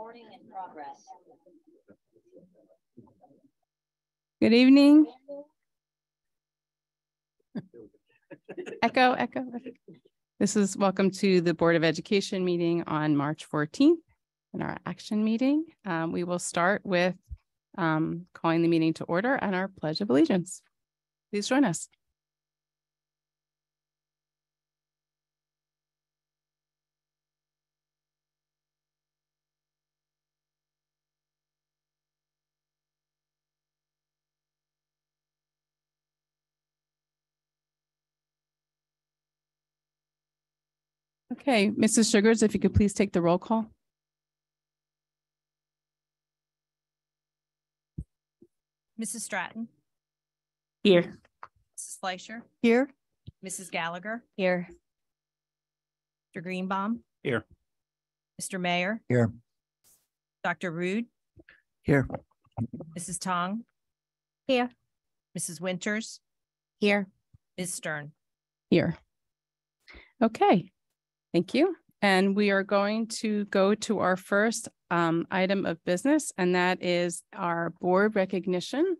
Recording in progress. Good evening. Echo, echo. echo. This is welcome to the Board of Education meeting on March 14th and our action meeting. Um, we will start with um, calling the meeting to order and our pledge of allegiance. Please join us. Okay, Mrs. Sugars, if you could please take the roll call. Mrs. Stratton, Here. Mrs. Fleischer, Here. Mrs. Gallagher, Here. Mr. Greenbaum. Here. Mr. Mayor. Here. Dr. Rude, Here. Mrs. Tong. Here. Mrs. Winters, Here. Ms. Stern. Here. Okay, thank you. And we are going to go to our first um, item of business, and that is our board recognition.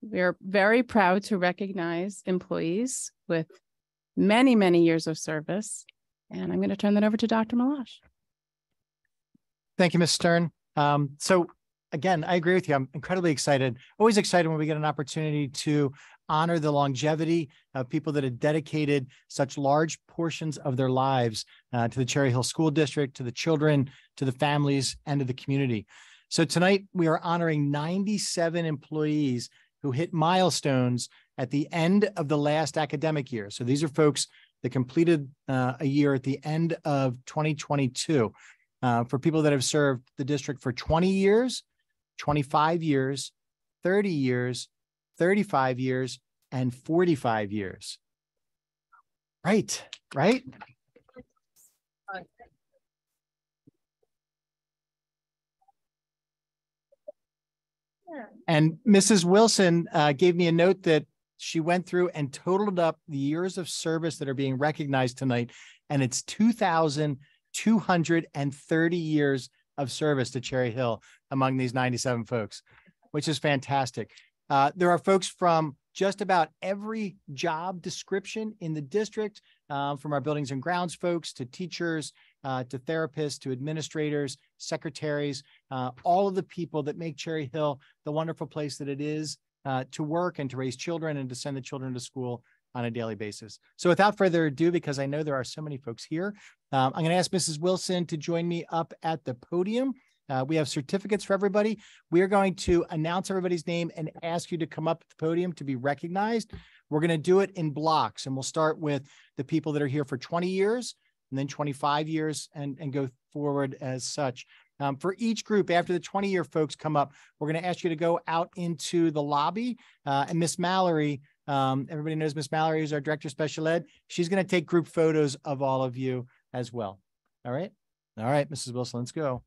We are very proud to recognize employees with many, many years of service. And I'm going to turn that over to Dr. Meloche. Thank you, Ms. Stern. Um, so again, I agree with you. I'm incredibly excited, always excited when we get an opportunity to honor the longevity of people that have dedicated such large portions of their lives uh, to the Cherry Hill School District, to the children, to the families, and to the community. So tonight we are honoring 97 employees who hit milestones at the end of the last academic year. So these are folks that completed uh, a year at the end of 2022. Uh, for people that have served the district for 20 years, 25 years, 30 years, 35 years, and 45 years. Right, right? And Mrs. Wilson uh, gave me a note that she went through and totaled up the years of service that are being recognized tonight, and it's 2,230 years of service to Cherry Hill among these 97 folks, which is fantastic. Uh, there are folks from just about every job description in the district, uh, from our buildings and grounds folks to teachers, uh, to therapists, to administrators, secretaries, uh, all of the people that make Cherry Hill the wonderful place that it is uh, to work and to raise children and to send the children to school on a daily basis. So without further ado, because I know there are so many folks here, um, I'm going to ask Mrs. Wilson to join me up at the podium. Uh, we have certificates for everybody. We are going to announce everybody's name and ask you to come up at the podium to be recognized. We're going to do it in blocks, and we'll start with the people that are here for 20 years, and then 25 years, and, and go forward as such. Um, for each group, after the 20 year folks come up, we're going to ask you to go out into the lobby. Uh, and Miss Mallory, um, everybody knows Miss Mallory is our director special ed. She's going to take group photos of all of you as well. All right. All right, Mrs. Wilson, let's go.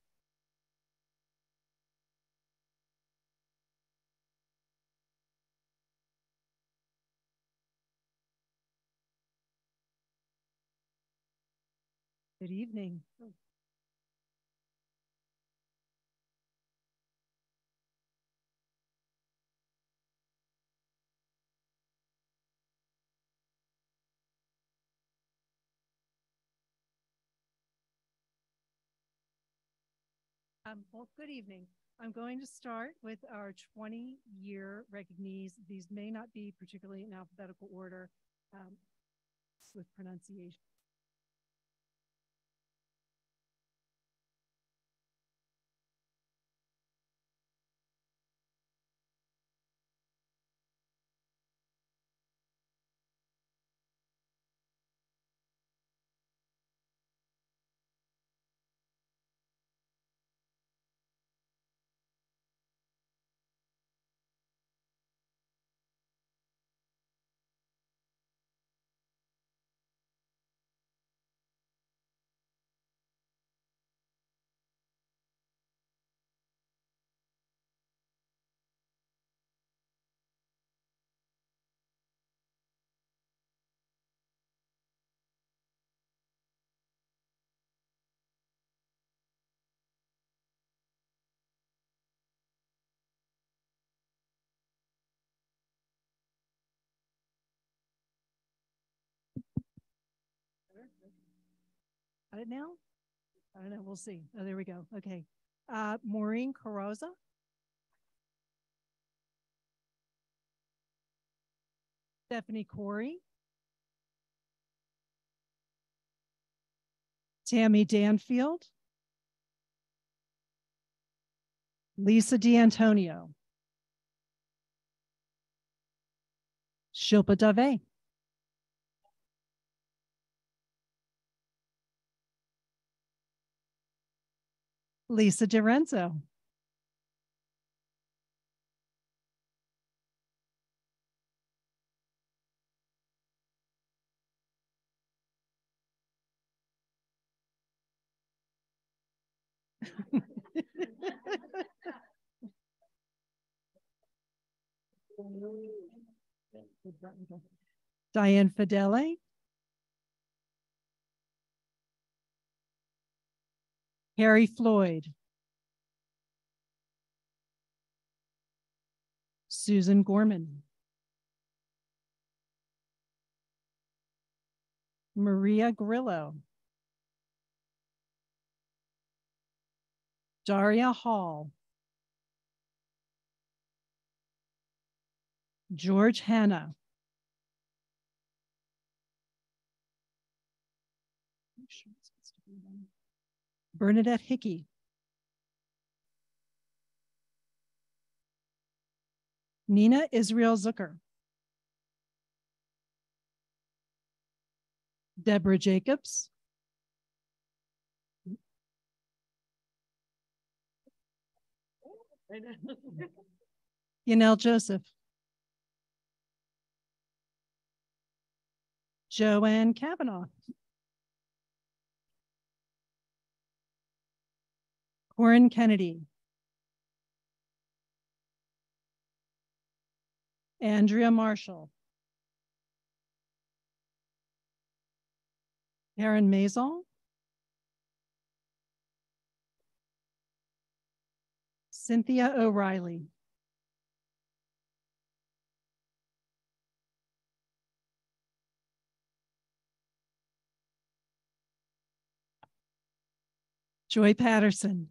Good evening. Um, well, good evening. I'm going to start with our 20-year recognees. These may not be particularly in alphabetical order um, with pronunciation. Got it now? I don't know. We'll see. Oh, there we go. Okay. Uh, Maureen Carroza. Stephanie Corey. Tammy Danfield. Lisa D'Antonio. Shilpa Dave. Lisa DiRenzo. Diane Fidele. Harry Floyd. Susan Gorman. Maria Grillo. Daria Hall. George Hanna. Bernadette Hickey. Nina Israel Zucker. Deborah Jacobs. Yanel Joseph. Joanne Kavanaugh. Corin Kennedy. Andrea Marshall. Karen Maison. Cynthia O'Reilly. Joy Patterson.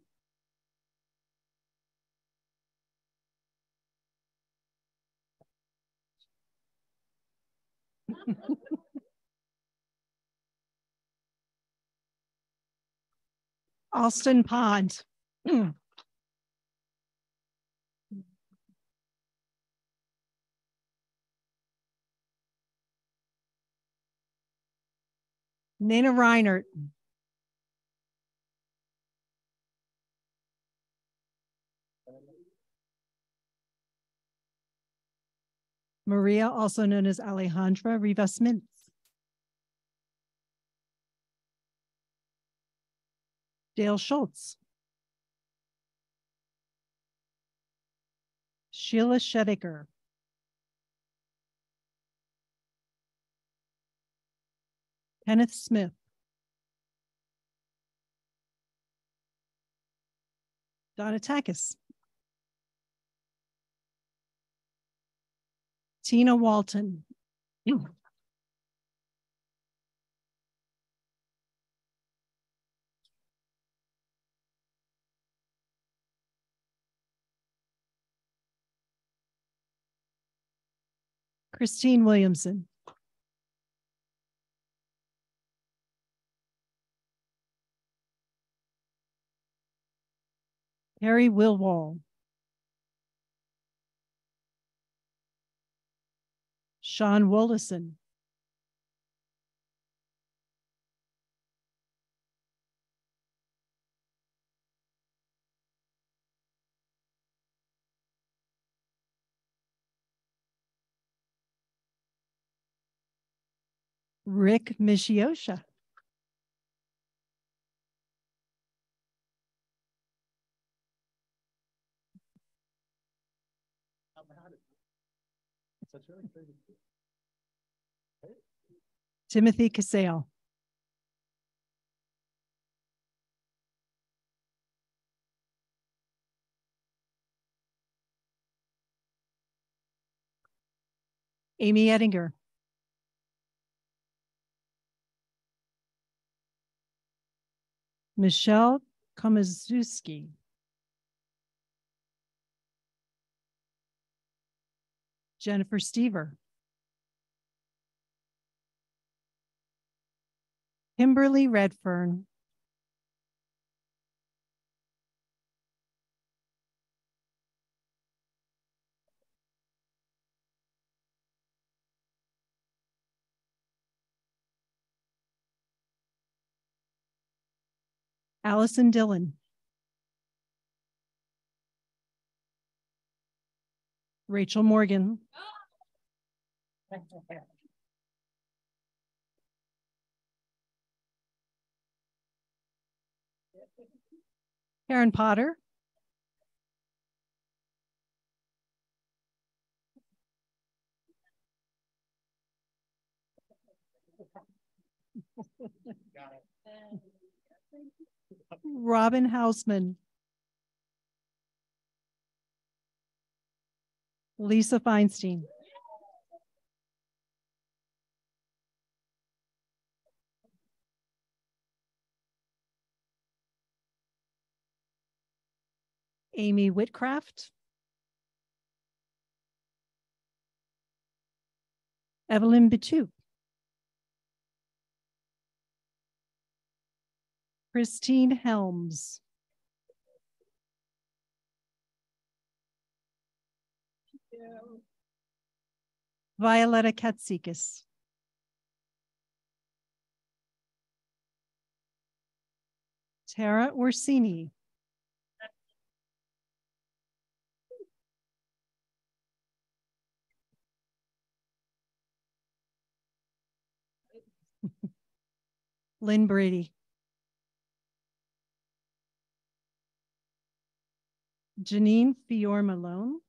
Austin Pond. Mm. Nina Reinert. Maria, also known as Alejandra Rivas Mintz. Dale Schultz. Sheila Shediker. Kenneth Smith. Donna Takis. Tina Walton. Hmm. Christine Williamson. Harry Wilwall. Sean Wollison. Rick Mishiosha. Timothy Casale. Amy Ettinger. Michelle Komazuski. Jennifer Stever. Kimberly Redfern. Allison Dillon. Rachel Morgan. Karen Potter. Robin Hausman. Lisa Feinstein. Amy Whitcraft. Evelyn Bitu. Christine Helms. Violetta Katsikis. Tara Orsini. Lynn Brady. Janine Fior Malone.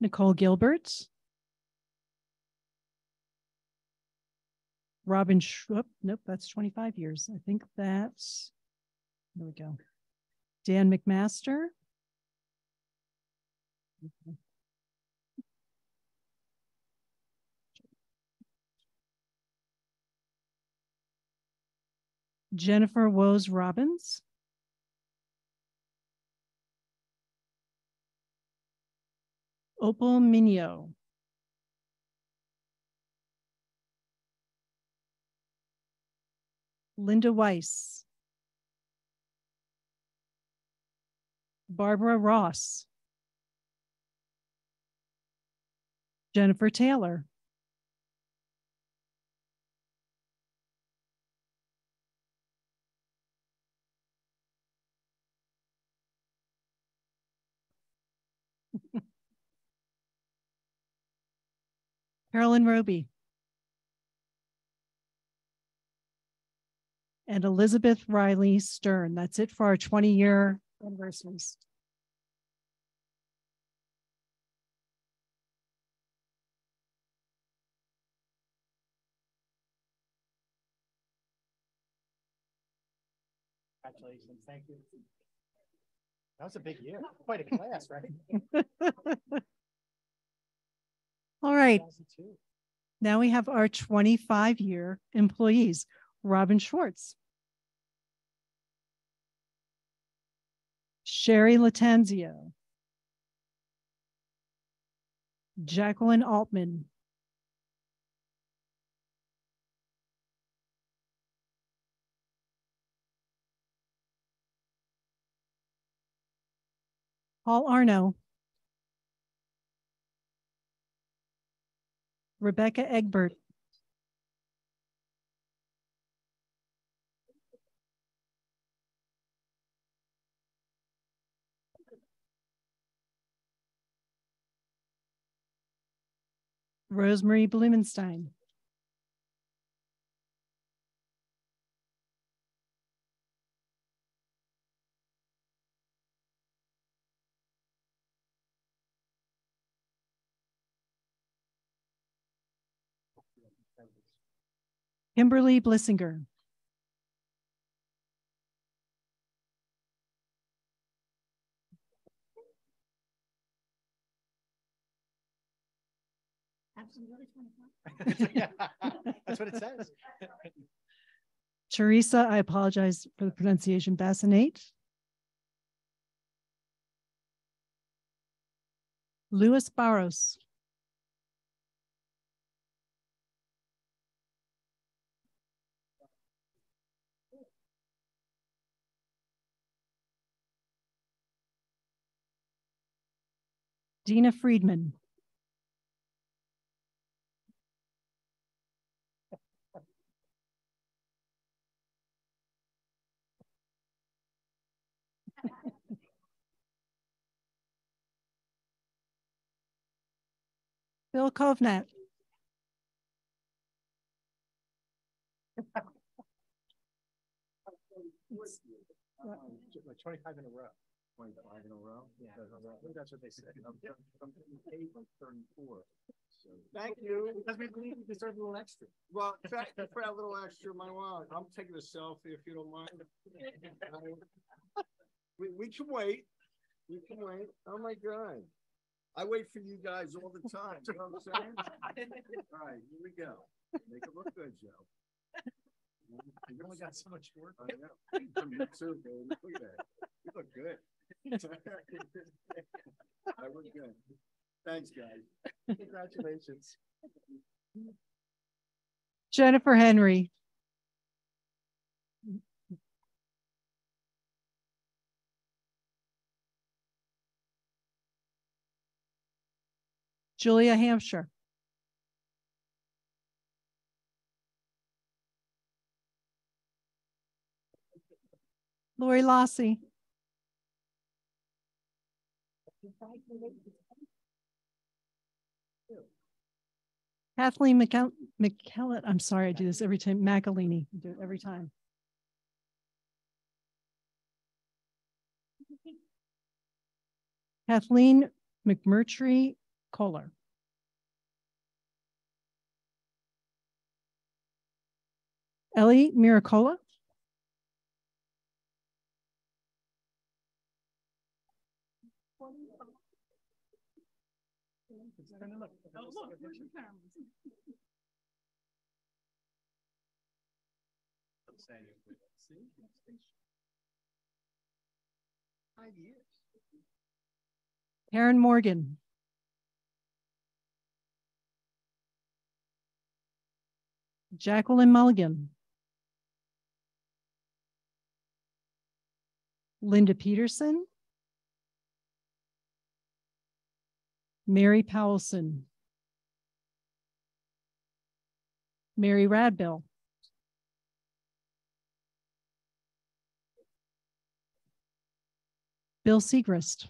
Nicole Gilbert. Robin Schrupp, oh, nope, that's twenty-five years. I think that's, there we go. Dan McMaster. Mm-hmm. Jennifer Woes Robbins. Opal Minio. Linda Weiss. Barbara Ross. Jennifer Taylor. Carolyn Roby. And Elizabeth Riley Stern. That's it for our 20 year anniversaries. Congratulations. Thank you. That was a big year. Quite a class, right? All right, now we have our 25 year employees. Robin Schwartz. Sherry Latanzio. Jacqueline Altman. Paul Arno. Rebecca Egbert. Rosemary Blumenstein. Kimberly Blissinger. That's what it says. Teresa, I apologize for the pronunciation, Bassinate. Luis Barros. Dina Friedman. Bill Kovnat. Twenty-five in a row. Twenty-five in a row? Yeah. I think that's what they said. I'm paid like thirty-four. Thank you. Because we believe we deserve a little extra. Well, thank you for that little extra, my wow. I'm taking a selfie if you don't mind. We, we can wait. We can wait. Oh my God. I wait for you guys all the time. You know what I'm saying? All right, here we go. Make it look good, Joe. You only got so much work. I know. You. Look at that. Look good. Thanks, guys. Congratulations. Jennifer Henry. Julia Hampshire. Lori Lassie. Kathleen McKell- McKellett, I'm sorry, I do this every time, McElhaney, I do it every time. Kathleen McMurtry Kohler. Ellie Miracola. Five years. Karen Morgan. Jacqueline Mulligan. Linda Peterson. Mary Powelson. Mary Radbill. Bill Segrist.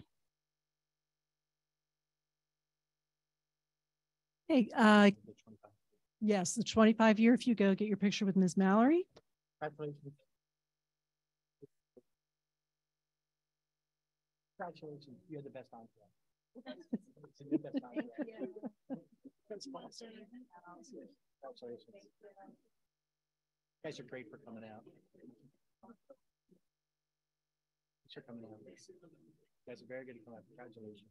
Hey, uh, yes, the twenty-five year, if you go get your picture with Ms. Mallory. Congratulations. Congratulations, you're the best on. You're the best entourage. That's awesome. Congratulations. You Guys are great for coming out. Thanks for coming out. You guys are very good at coming out. Congratulations.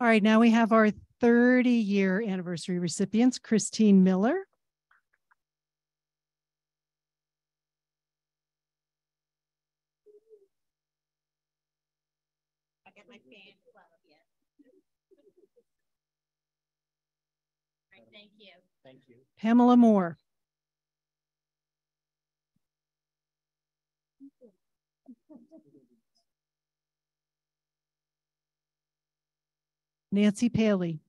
All right, now we have our thirty-year anniversary recipients, Christine Miller. I got my fan club, yeah. All right, thank you. Thank you. Pamela Moore. Nancy Paley.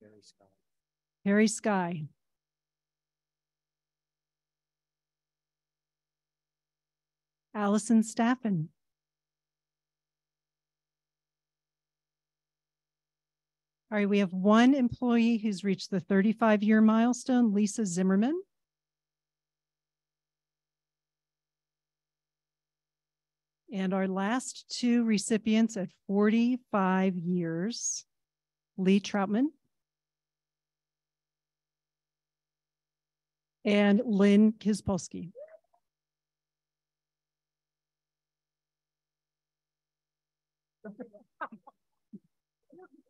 Very Scott. Harry Sky. Allison Staffen. All right, we have one employee who's reached the thirty-five year milestone, Lisa Zimmerman. And our last two recipients at forty-five years, Lee Troutman and Lynn Kispolsky.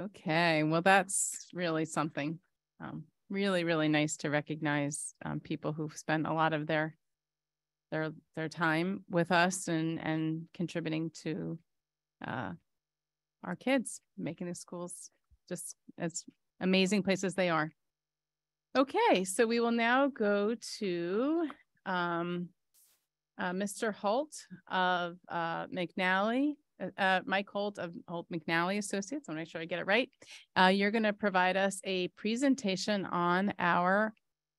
Okay, well, that's really something. Um, really, really nice to recognize um, people who've spent a lot of their their their time with us and and contributing to uh, our kids, making the schools just as amazing places they are. Okay, so we will now go to um, uh, Mr. Holt of uh, McNally uh, uh, Mike Holt of Holt McNally Associates. I want to make sure I get it right. Uh, you're going to provide us a presentation on our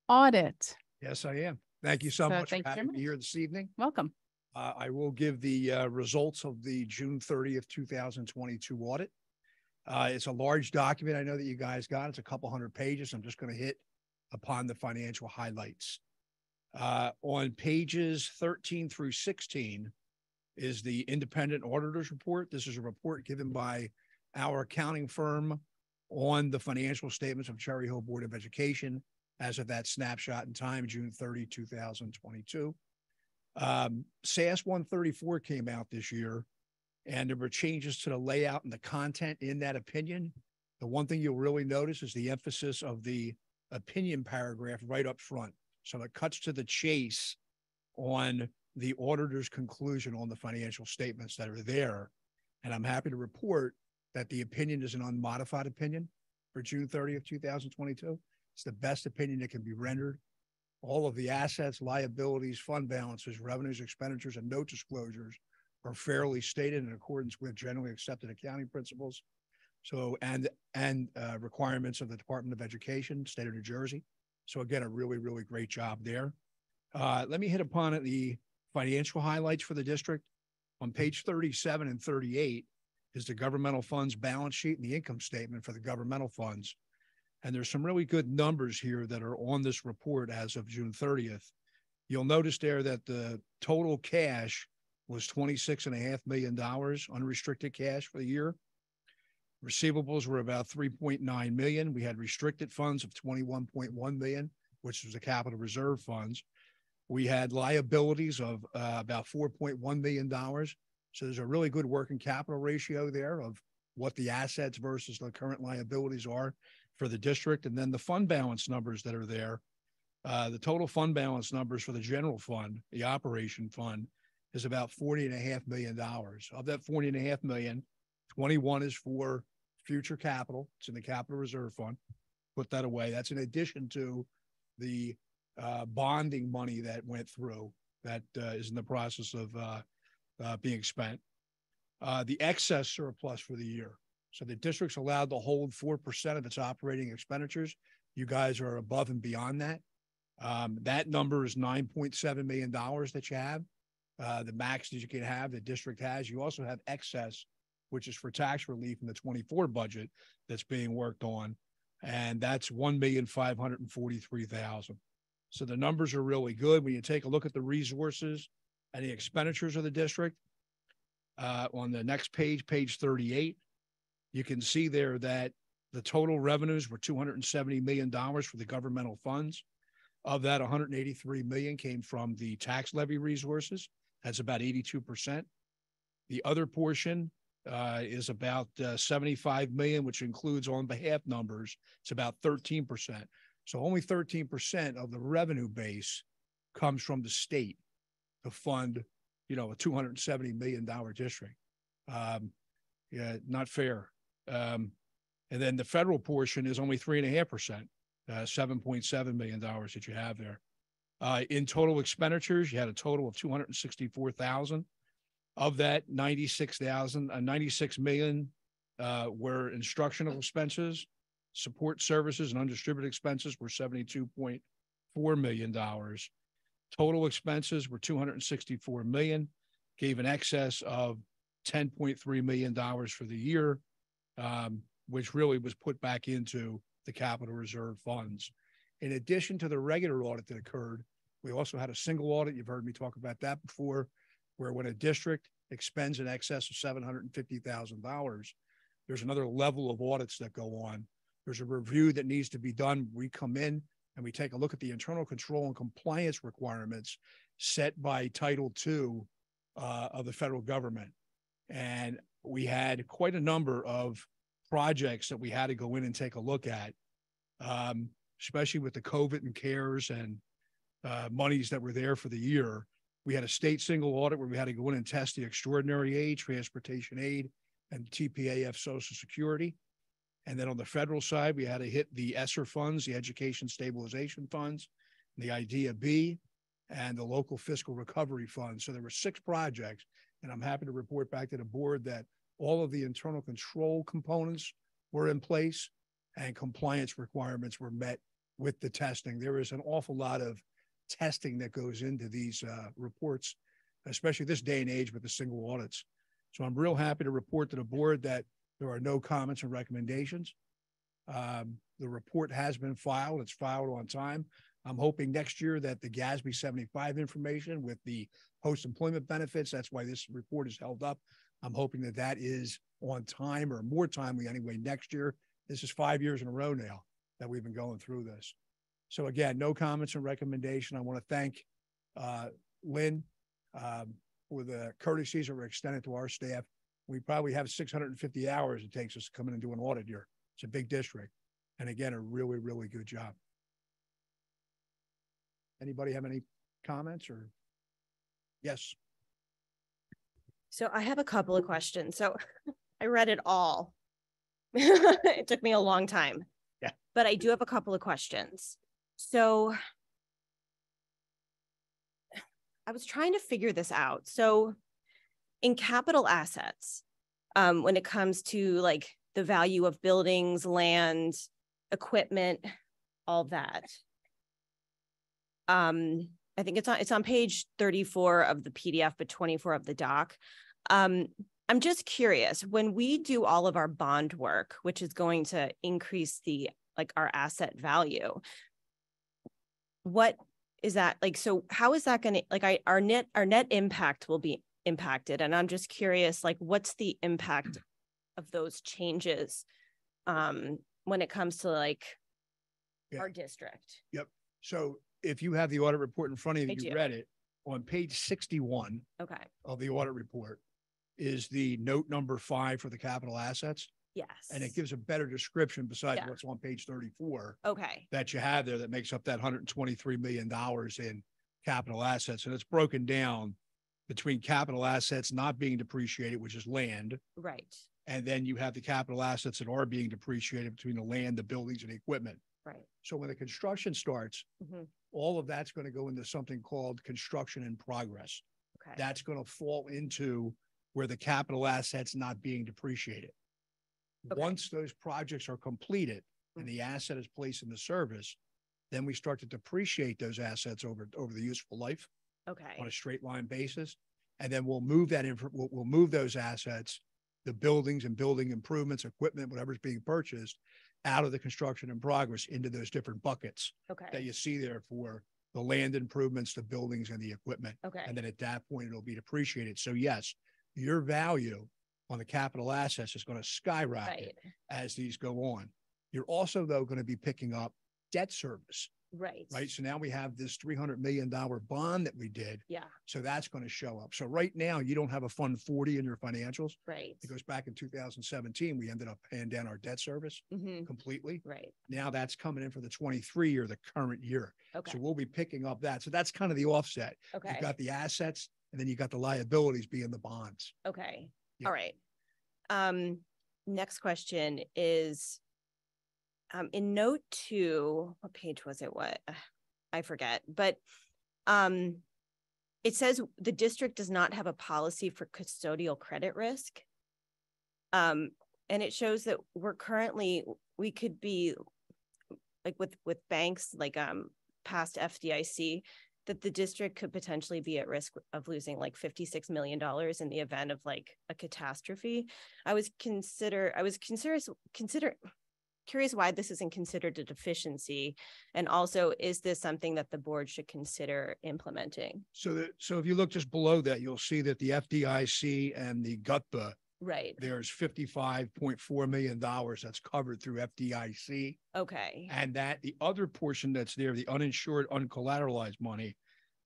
audit. Yes, I am. Thank you so So much for thank you very having me much. here this evening. Welcome. Uh, I will give the uh, results of the June thirtieth, two thousand twenty-two audit. Uh, it's a large document. I know that you guys got. It's a couple hundred pages. I'm just going to hit upon the financial highlights. Uh, on pages thirteen through sixteen is the independent auditors report. This is a report given by our accounting firm on the financial statements of Cherry Hill Board of Education as of that snapshot in time, June 30, 2022. Um, SAS 134 came out this year, and there were changes to the layout and the content in that opinion. The one thing you'll really notice is the emphasis of the opinion paragraph right up front. So it cuts to the chase on the auditor's conclusion on the financial statements that are there. And I'm happy to report that the opinion is an unmodified opinion for June 30th, 2022. It's the best opinion that can be rendered. All of the assets, liabilities, fund balances, revenues, expenditures, and note disclosures are fairly stated in accordance with generally accepted accounting principles. So, and, and uh, requirements of the Department of Education, State of New Jersey. So again, a really, really great job there. Uh, let me hit upon the financial highlights for the district. On mm-hmm. page 37 and 38 is the governmental funds balance sheet and the income statement for the governmental funds. And there's some really good numbers here that are on this report as of June 30th. You'll notice there that the total cash was 26 and a half million dollars unrestricted cash for the year. Receivables were about 3.9 million. We had restricted funds of 21.1 million, which was the capital reserve funds. We had liabilities of uh, about $4.1 million. So there's a really good working capital ratio there of what the assets versus the current liabilities are for the district. And then the fund balance numbers that are there. Uh, the total fund balance numbers for the general fund, the operation fund, is about 40 and a half million dollars. Of that 40 and a half million, 21 is for future capital. It's in the capital reserve fund. Put that away. That's in addition to the uh, bonding money that went through that uh, is in the process of uh, uh, being spent. Uh, the excess surplus for the year. So the district's allowed to hold 4% of its operating expenditures. You guys are above and beyond that. Um, that number is $9.7 million that you have. Uh, the max that you can have, the district has. You also have excess, which is for tax relief in the 24 budget that's being worked on. And that's 1,543,000. So the numbers are really good. When you take a look at the resources and the expenditures of the district, uh, on the next page, page 38, you can see there that the total revenues were $270 million for the governmental funds. Of that, 183 million came from the tax levy resources. That's about 82%. The other portion uh, is about uh, 75 million, which includes on behalf numbers. It's about 13%. So only 13% of the revenue base comes from the state to fund, you know, a $270 million district. Um, yeah, not fair. Um, And then the federal portion is only three and a half percent, uh, seven point seven million dollars that you have there. Uh, in total expenditures, you had a total of two hundred and sixty-four thousand. Of that, ninety-six thousand, uh, ninety-six million, uh, were instructional expenses. Support services and undistributed expenses were seventy-two point four million dollars. Total expenses were two hundred and sixty-four million, gave an excess of ten point three million dollars for the year, um, which really was put back into the capital reserve funds. In addition to the regular audit that occurred, we also had a single audit. You've heard me talk about that before, where when a district expends in excess of seven hundred and fifty thousand dollars, there's another level of audits that go on. There's a review that needs to be done. We come in and we take a look at the internal control and compliance requirements set by Title II uh, of the federal government. And we had quite a number of projects that we had to go in and take a look at, um, especially with the COVID and CARES and uh, monies that were there for the year. We had a state single audit where we had to go in and test the extraordinary aid, transportation aid, and TPAF Social Security. And then on the federal side, we had to hit the ESSER funds, the Education Stabilization Funds, the IDEA B, and the local fiscal recovery fund. So there were six projects. And I'm happy to report back to the board that all of the internal control components were in place and compliance requirements were met with the testing. There is an awful lot of testing that goes into these uh, reports, especially this day and age with the single audits. So I'm real happy to report to the board that there are no comments or recommendations. Um, the report has been filed. It's filed on time. I'm hoping next year that the GASB 75 information with the post-employment benefits, that's why this report is held up. I'm hoping that that is on time or more timely anyway next year. This is five years in a row now that we've been going through this. So again, no comments and recommendation. I want to thank uh, Lynn um, for the courtesies that were extended to our staff. We probably have 650 hours it takes us to come in and do an audit here. It's a big district. And again, a really, really good job. Anybody have any comments or? Yes, So I have a couple of questions. So I read it all. It took me a long time. Yeah. But I do have a couple of questions. So I was trying to figure this out. So in capital assets, um, when it comes to like the value of buildings, land, equipment, all that. Um, I think it's on, it's on page thirty-four of the PDF, but twenty-four of the doc. Um, I'm just curious, when we do all of our bond work, which is going to increase the, like our asset value. What is that like? So how is that gonna, like I, our net, our net impact will be impacted. And I'm just curious, like, what's the impact of those changes? Um, when it comes to like Yeah. our district? Yep so if you have the audit report in front of you, I you do. read it, on page 61 Okay, of the audit report is the note number five for the capital assets. yes. And it gives a better description besides Yeah. what's on page 34 Okay, that you have there that makes up that hundred and twenty-three million dollars in capital assets. And it's broken down between capital assets not being depreciated, which is land. right, And then you have the capital assets that are being depreciated between the land, the buildings and the equipment. right. So when the construction starts, Mhm. all of that's going to go into something called construction in progress. Okay, That's going to fall into where the capital assets not being depreciated. Okay. Once those projects are completed Mm. and the asset is placed in the service, then we start to depreciate those assets over, over the useful life okay, on a straight line basis. And then we'll move that in, we'll, we'll move those assets, the buildings and building improvements, equipment, whatever's being purchased out of the construction in progress into those different buckets okay. that you see there for the land improvements, the buildings and the equipment. okay, And then at that point, it'll be depreciated. So yes, your value on the capital assets is going to skyrocket right, as these go on. You're also though going to be picking up debt service, right. right? So now we have this three hundred million dollar bond that we did. Yeah, So that's going to show up. So right now you don't have a fund forty in your financials. right. It goes back in two thousand seventeen, we ended up paying down our debt service hmm completely. right, Now that's coming in for the twenty-three or the current year. okay, So we'll be picking up that. So that's kind of the offset. okay, You've got the assets and then you got the liabilities being the bonds. okay, Yeah. all right. Um, next question is um, in note two, what page was it? What I forget, but um, it says the district does not have a policy for custodial credit risk. Um, and it shows that we're currently, we could be like with, with banks, like, um, past FDIC, that the district could potentially be at risk of losing like fifty-six million dollars in the event of like a catastrophe. I was consider, I was consider, consider, curious why this isn't considered a deficiency. And also, is this something that the board should consider implementing? So that, so if you look just below that, you'll see that the FDIC and the GUDPA, Right, there's fifty-five point four million dollars that's covered through FDIC. okay, And that the other portion that's there, the uninsured, uncollateralized money,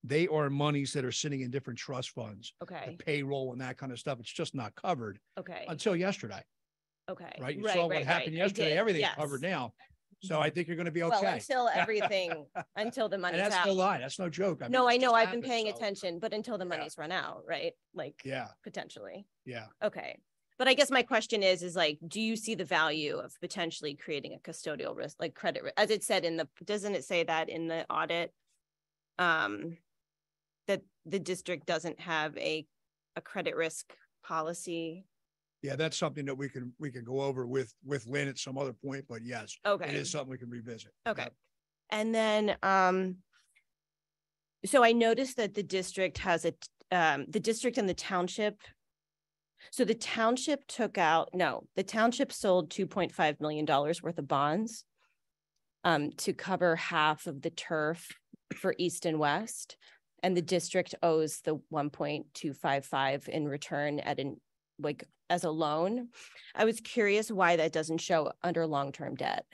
they are monies that are sitting in different trust funds, the okay, payroll and that kind of stuff. It's just not covered okay, until yesterday, okay. right? You Right, saw what right, happened right. I yesterday. Everything's yes. covered now. So I think you're going to be Well, okay. until everything, until the And money's that's no out. lie. That's no joke. mean, No, I know, I've been happened, paying so- attention, but until the Yeah. money's run out, right? Like Yeah, potentially. yeah. Okay. But I guess my question is, is like, do you see the value of potentially creating a custodial risk, like credit, ri- as it said in the, doesn't it say that in the audit? Um, that the district doesn't have a, a credit risk policy? Yeah, that's something that we can, we can go over with, with Lynn at some other point, but yes, Okay, it is something we can revisit. okay. Yep. And then, um, so I noticed that the district has a um, the district and the township. So the township took out, no, the township sold two point five million dollars worth of bonds. Um, to cover half of the turf for east and west. And the district owes the one point two five five in return at an, like, as a loan. I was curious why that doesn't show under long-term debt.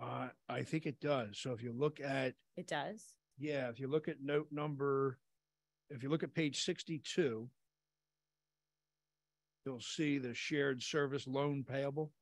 Uh, I think it does. So if you look at, It does? yeah, if you look at note number, if you look at page sixty-two, you'll see the shared service loan payable.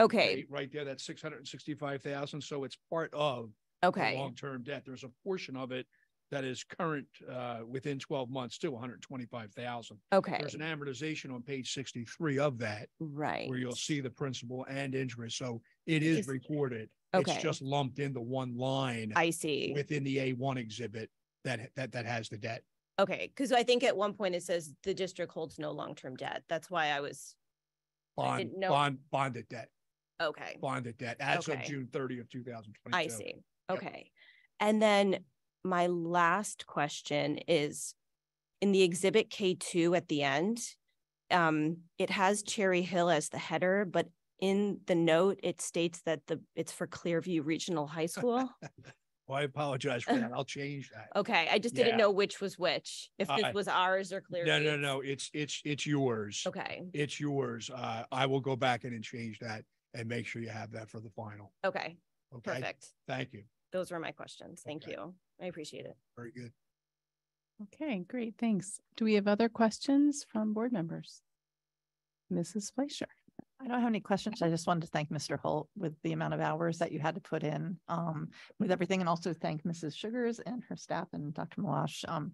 Okay. Right- Right there, that's six hundred and sixty-five thousand. So it's part of Okay, long-term debt. There's a portion of it that is current, uh, within twelve months, still one hundred and twenty-five thousand. okay, There's an amortization on page sixty-three of that, right. where you'll see the principal and interest. So it is recorded. It's just lumped into one line I see. within the A one exhibit that, that, that has the debt. Okay, because I think at one point it says the district holds no long-term debt. That's why I was, I Bond, didn't know- bond, bonded debt, okay, bonded debt as of Okay. June thirtieth, two thousand twenty-two. I see. Okay. And then my last question is in the exhibit K two at the end, um, it has Cherry Hill as the header, but in the note, it states that the, it's for Clearview Regional High School. Well, I apologize for that. I'll change that. Okay, I just Yeah. didn't know which was which, if this was ours or Clearview. No, no, no, it's, it's, it's yours. Okay, It's yours. Uh, I will go back in and change that and make sure you have that for the final. okay, Okay? perfect. Thank you. Those were my questions. Thank Okay. you. I appreciate it. Very good. Okay, great, thanks. Do we have other questions from board members? Mrs. Fleischer? I don't have any questions. I just wanted to thank Mr. Holt with the amount of hours that you had to put in um with everything and also thank Mrs. Shugars and her staff and Dr. Meloche um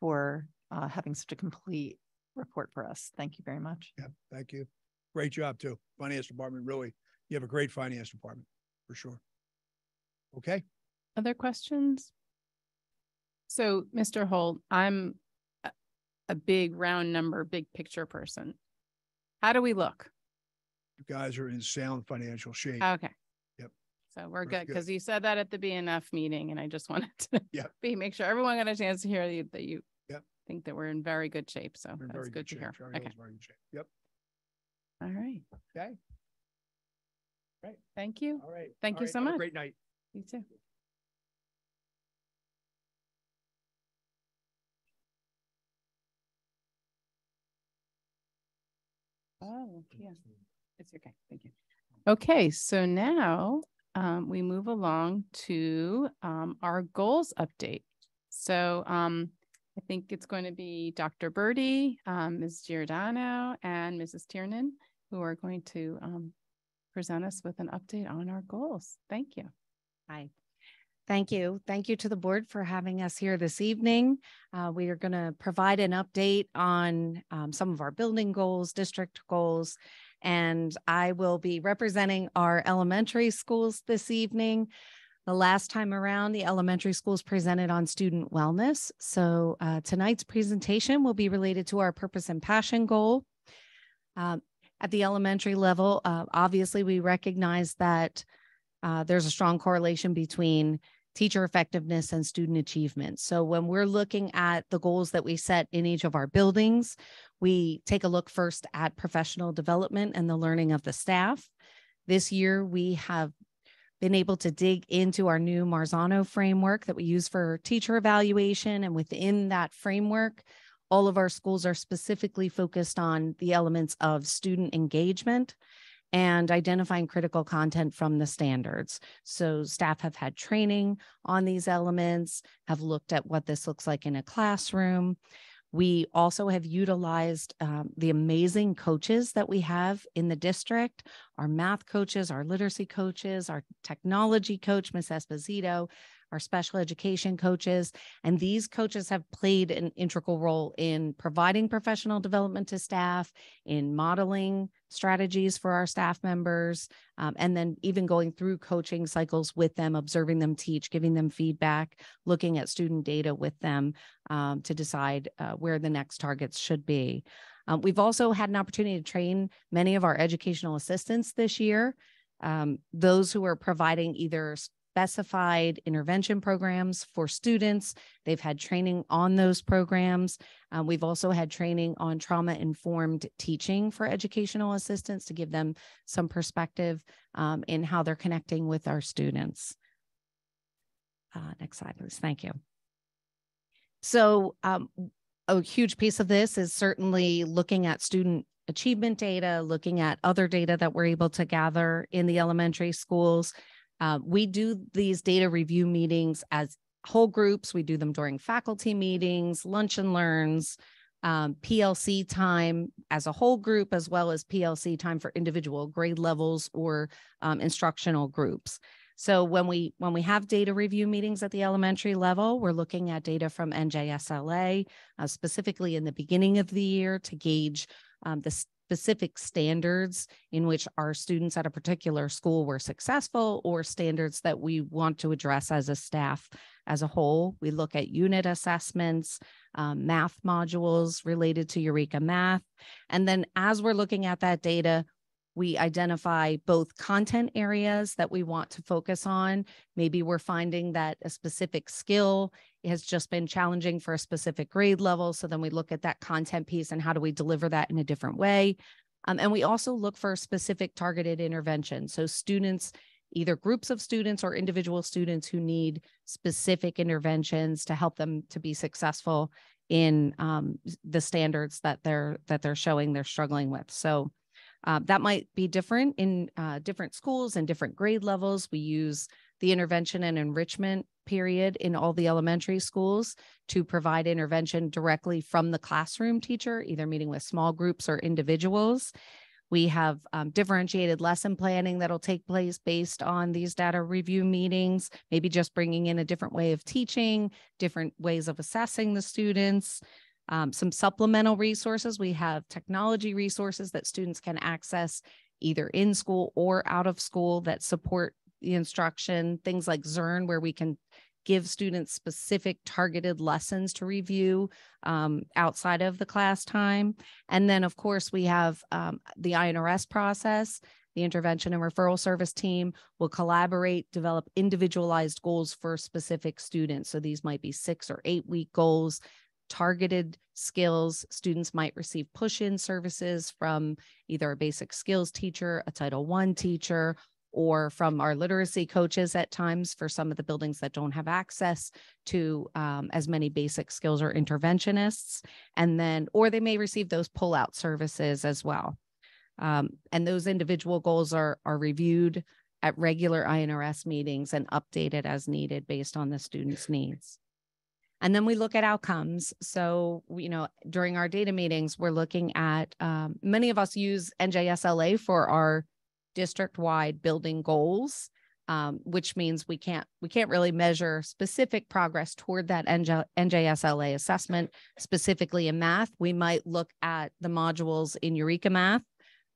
for uh having such a complete report for us. Thank you very much. Yeah, thank you. Great job too. Finance department, really, you have a great finance department, for sure. Okay, Other questions? So, Mr. Holt, I'm a, big round number, big picture person. How do we look? you guys are in sound financial shape. Okay. Yep. So we're Very good, good. because you said that at the BNF meeting, and I just wanted to Yep. be, make sure everyone got a chance to hear you, that you Yep. think that we're in very good shape, so We're that's very good to hear. Okay, good. Yep, all right. okay, Right. Thank you. all right. Thank all you right, so have a much. Great night. You too. Oh, yeah, it's okay. Thank you. Okay, so now um, we move along to um, our goals update. So um, I think it's going to be Dr. Birdie, um, Ms. Giordano, and Mrs. Tiernan, who are going to um, present us with an update on our goals. Thank you. Hi. Thank you. Thank you to the board for having us here this evening. Uh, we are going to provide an update on um, some of our building goals, district goals, and I will be representing our elementary schools this evening. The last time around, the elementary schools presented on student wellness. So uh, tonight's presentation will be related to our purpose and passion goal. Um, at the elementary level, uh, obviously, we recognize that uh, there's a strong correlation between teacher effectiveness and student achievement. So when we're looking at the goals that we set in each of our buildings, we take a look first at professional development and the learning of the staff. This year, we have been able to dig into our new Marzano framework that we use for teacher evaluation. And within that framework, all of our schools are specifically focused on the elements of student engagement and identifying critical content from the standards. So staff have had training on these elements, have looked at what this looks like in a classroom. We also have utilized um, the amazing coaches that we have in the district, our math coaches, our literacy coaches, our technology coach, Ms. Esposito, our special education coaches. And these coaches have played an integral role in providing professional development to staff, in modeling strategies for our staff members, um, and then even going through coaching cycles with them, observing them teach, giving them feedback, looking at student data with them um, to decide uh, where the next targets should be. Um, we've also had an opportunity to train many of our educational assistants this year. Um, those who are providing either specified intervention programs for students. They've had training on those programs. Um, we've also had training on trauma informed teaching for educational assistants to give them some perspective um, in how they're connecting with our students. Uh, next slide, please. Thank you. So, um, a huge piece of this is certainly looking at student achievement data, looking at other data that we're able to gather in the elementary schools. Uh, we do these data review meetings as whole groups. We do them during faculty meetings, lunch and learns, um, PLC time as a whole group, as well as PLC time for individual grade levels or um, instructional groups. So when we when we have data review meetings at the elementary level, we're looking at data from NJSLA, uh, specifically in the beginning of the year to gauge um, the specific standards in which our students at a particular school were successful or standards that we want to address as a staff as a whole. We look at unit assessments, um, math modules related to Eureka Math. And then as we're looking at that data, we identify both content areas that we want to focus on. Maybe we're finding that a specific skill has just been challenging for a specific grade level. So then we look at that content piece and how do we deliver that in a different way. Um, and we also look for specific targeted intervention. So students, either groups of students or individual students who need specific interventions to help them to be successful in um, the standards that they're that they're showing they're struggling with. So uh, that might be different in uh, different schools and different grade levels. We use the intervention and enrichment period in all the elementary schools to provide intervention directly from the classroom teacher, either meeting with small groups or individuals. We have um, differentiated lesson planning that'll take place based on these data review meetings, maybe just bringing in a different way of teaching, different ways of assessing the students um, some supplemental resources. We have technology resources that students can access either in school or out of school that support the instruction, things like Zearn, where we can give students specific targeted lessons to review um, outside of the class time. And then, of course, we have um, the INRS process. The intervention and referral service team will collaborate, develop individualized goals for specific students. So these might be six or eight week goals targeted skills. Students might receive push-in services from either a basic skills teacher, a Title I teacher, or from our literacy coaches at times for some of the buildings that don't have access to um, as many basic skills or interventionists. And then, or they may receive those pull-out services as well. Um, and those individual goals are, are reviewed at regular INRS meetings and updated as needed based on the student's needs. And then we look at outcomes. So, you know, during our data meetings, we're looking at um, many of us use NJSLA for our district wide building goals. um, which means we can't we can't really measure specific progress toward that NJ, NJSLA assessment specifically in math. We might look at the modules in Eureka Math.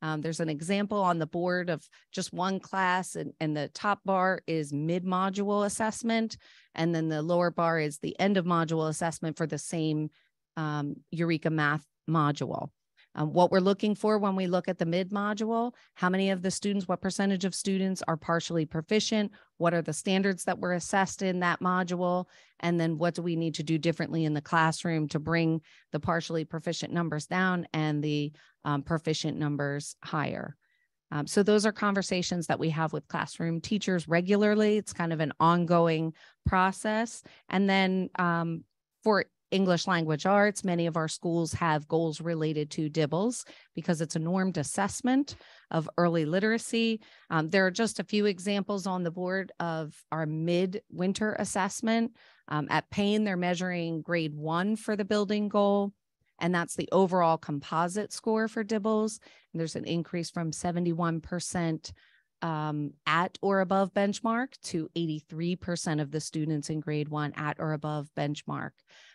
Um, there's an example on the board of just one class, and, and the top bar is mid module assessment, and then the lower bar is the end of module assessment for the same um, Eureka Math module. Um, what we're looking for when we look at the mid module, how many of the students, what percentage of students are partially proficient? What are the standards that were assessed in that module? And then what do we need to do differently in the classroom to bring the partially proficient numbers down and the um, proficient numbers higher? Um, so those are conversations that we have with classroom teachers regularly. It's kind of an ongoing process. And then um, for English language arts. Many of our schools have goals related to DIBELS because it's a normed assessment of early literacy. Um, there are just a few examples on the board of our mid-winter assessment. Um, at Payne, they're measuring grade one for the building goal, and that's the overall composite score for DIBELS. And there's an increase from 71% um, at or above benchmark to 83% of the students in grade one at or above benchmark.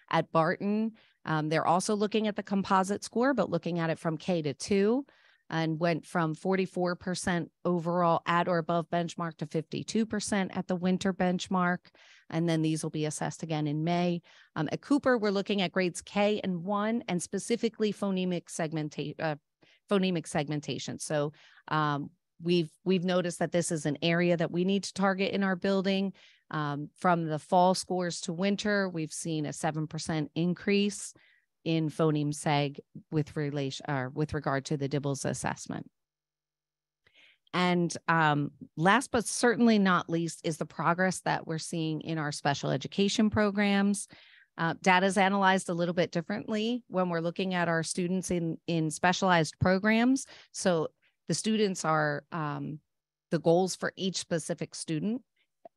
At Barton, um, they're also looking at the composite score, but looking at it from K to two and went from 44% overall at or above benchmark to 52% at the winter benchmark. And then these will be assessed again in May. Um, at Cooper, we're looking at grades K and one and specifically phonemic segmentation. Uh, phonemic segmentation. So um, we've we've noticed that this is an area that we need to target in our building um, from the fall scores to winter, we've seen a 7% increase in phoneme seg with relation or with regard to the DIBELS assessment. And um, last but certainly not least is the progress that we're seeing in our special education programs. Uh, data is analyzed a little bit differently when we're looking at our students in, in specialized programs. So the students are um, the goals for each specific student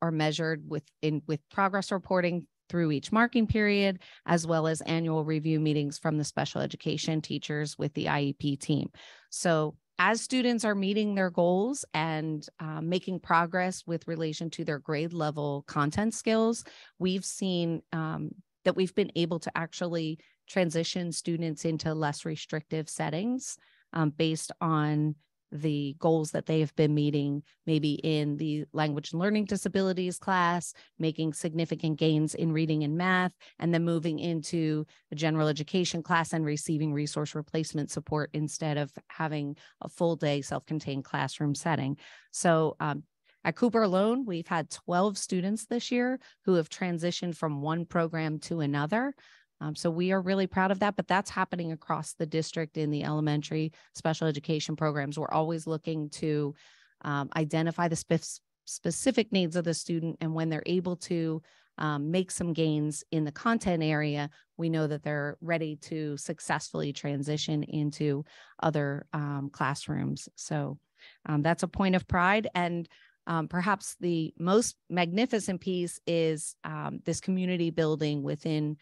are measured with in with progress reporting through each marking period, as well as annual review meetings from the special education teachers with the IEP team. So as students are meeting their goals and uh, making progress with relation to their grade level content skills, we've seen um, that we've been able to actually transition students into less restrictive settings um, based on the goals that they have been meeting, maybe in the language and learning disabilities class, making significant gains in reading and math, and then moving into a general education class and receiving resource replacement support instead of having a full day self contained classroom setting. So, um, at Cooper alone, we've had 12 students this year who have transitioned from one program to another. Um, so we are really proud of that, but that's happening across the district in the elementary special education programs. We're always looking to um, identify the spe- specific needs of the student, and when they're able to um, make some gains in the content area, we know that they're ready to successfully transition into other um, classrooms. So um, that's a point of pride. And um, perhaps the most magnificent piece is um, this community building within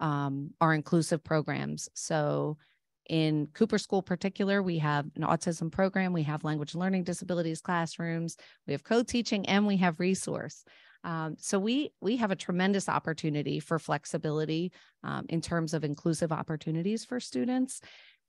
um, our inclusive programs. So in Cooper School particular, we have an autism program, we have language learning disabilities classrooms, we have co-teaching, and we have resource. Um, so we we have a tremendous opportunity for flexibility um, in terms of inclusive opportunities for students.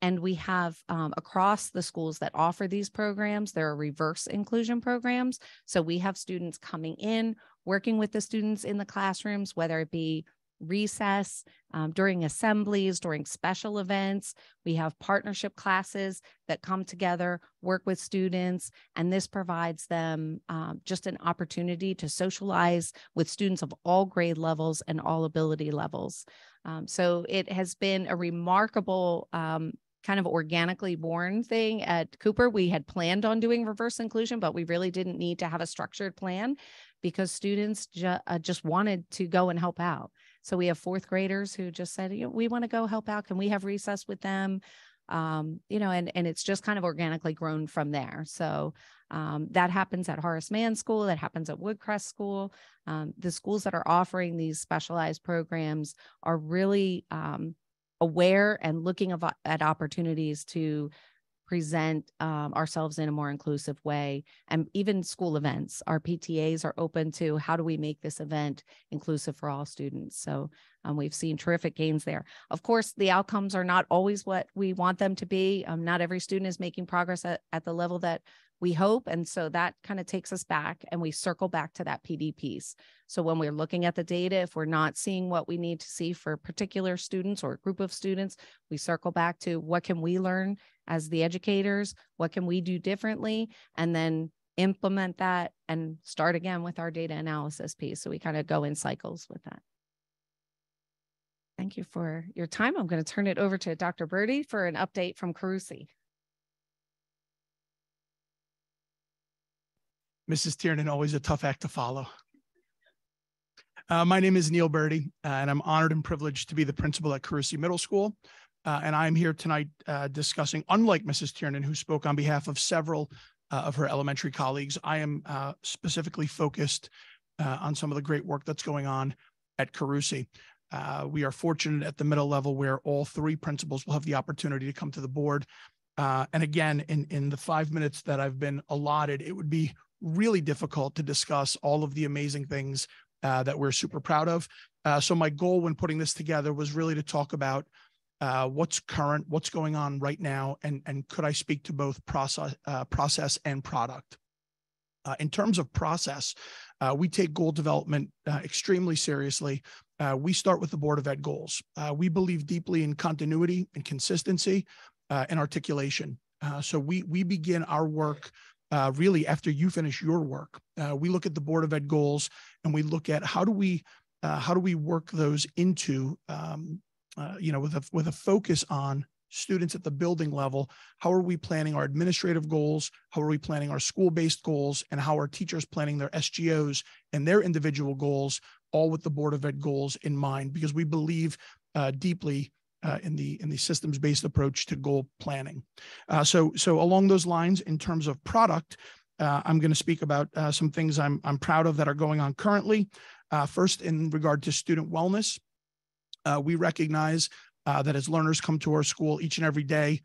And we have um, across the schools that offer these programs, there are reverse inclusion programs. So we have students coming in, working with the students in the classrooms, whether it be recess, um, during assemblies, during special events. We have partnership classes that come together, work with students, and this provides them um, just an opportunity to socialize with students of all grade levels and all ability levels. Um, so it has been a remarkable um, kind of organically born thing at Cooper. We had planned on doing reverse inclusion, but we really didn't need to have a structured plan because students ju- uh, just wanted to go and help out. So we have fourth graders who just said, you know, we want to go help out. Can we have recess with them? Um, you know, and and it's just kind of organically grown from there. So um, that happens at Horace Mann School. That happens at Woodcrest School. Um, the schools that are offering these specialized programs are really um, aware and looking at opportunities to present um, ourselves in a more inclusive way. And even school events, our PTAs are open to how do we make this event inclusive for all students. So um, we've seen terrific gains there. Of course, the outcomes are not always what we want them to be. Um, not every student is making progress at, at the level that we hope. And so that kind of takes us back and we circle back to that PD piece. So when we're looking at the data, if we're not seeing what we need to see for particular students or a group of students, we circle back to what can we learn as the educators? What can we do differently? And then implement that and start again with our data analysis piece. So we kind of go in cycles with that. Thank you for your time. I'm going to turn it over to Dr. Birdie for an update from Carusi. Mrs. Tiernan, always a tough act to follow. Uh, my name is Neil Birdie, uh, and I'm honored and privileged to be the principal at Carusi Middle School. Uh, and I'm here tonight uh, discussing, unlike Mrs. Tiernan, who spoke on behalf of several uh, of her elementary colleagues, I am uh, specifically focused on some of the great work that's going on at Carusi. we are fortunate at the middle level where all three principals will have the opportunity to come to the board. and again, in, in the five minutes that I've been allotted, it would be really difficult to discuss all of the amazing things uh, that we're super proud of. Uh, so my goal when putting this together was really to talk about uh, what's current, what's going on right now, and and could I speak to both process uh, process and product. Uh, in terms of process, uh, we take goal development extremely seriously. we start with the Board of Ed goals. we believe deeply in continuity and consistency and articulation. so we we begin our work uh, really after you finish your work. Uh, we look at the Board of Ed goals and we look at how do we uh, how do we work those into um, uh, you know with a with a focus on students at the building level. How are we planning our administrative goals? How are we planning our school based goals? And how are teachers planning their SGOs and their individual goals, all with the Board of Ed goals in mind? Because we believe uh, deeply uh, in the in the systems based approach to goal planning. Uh, so so along those lines, in terms of product, uh, I'm going to speak about uh, some things I'm I'm proud of that are going on currently. Uh, first, in regard to student wellness, uh, we recognize that as learners come to our school each and every day,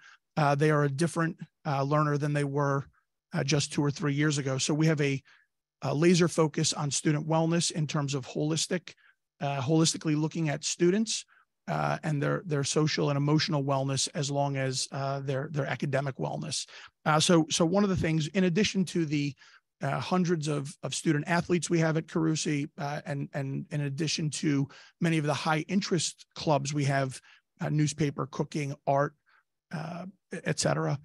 they are a different learner than they were just two or three years ago. So we have a, a laser focus on student wellness in terms of holistic, holistically looking at students uh, and their their social and emotional wellness as long as uh, their their academic wellness. Uh, so so one of the things, in addition to the uh, hundreds of, of student athletes we have at Carusi, uh, and and in addition to many of the high interest clubs we have, uh, newspaper, cooking, art, etc.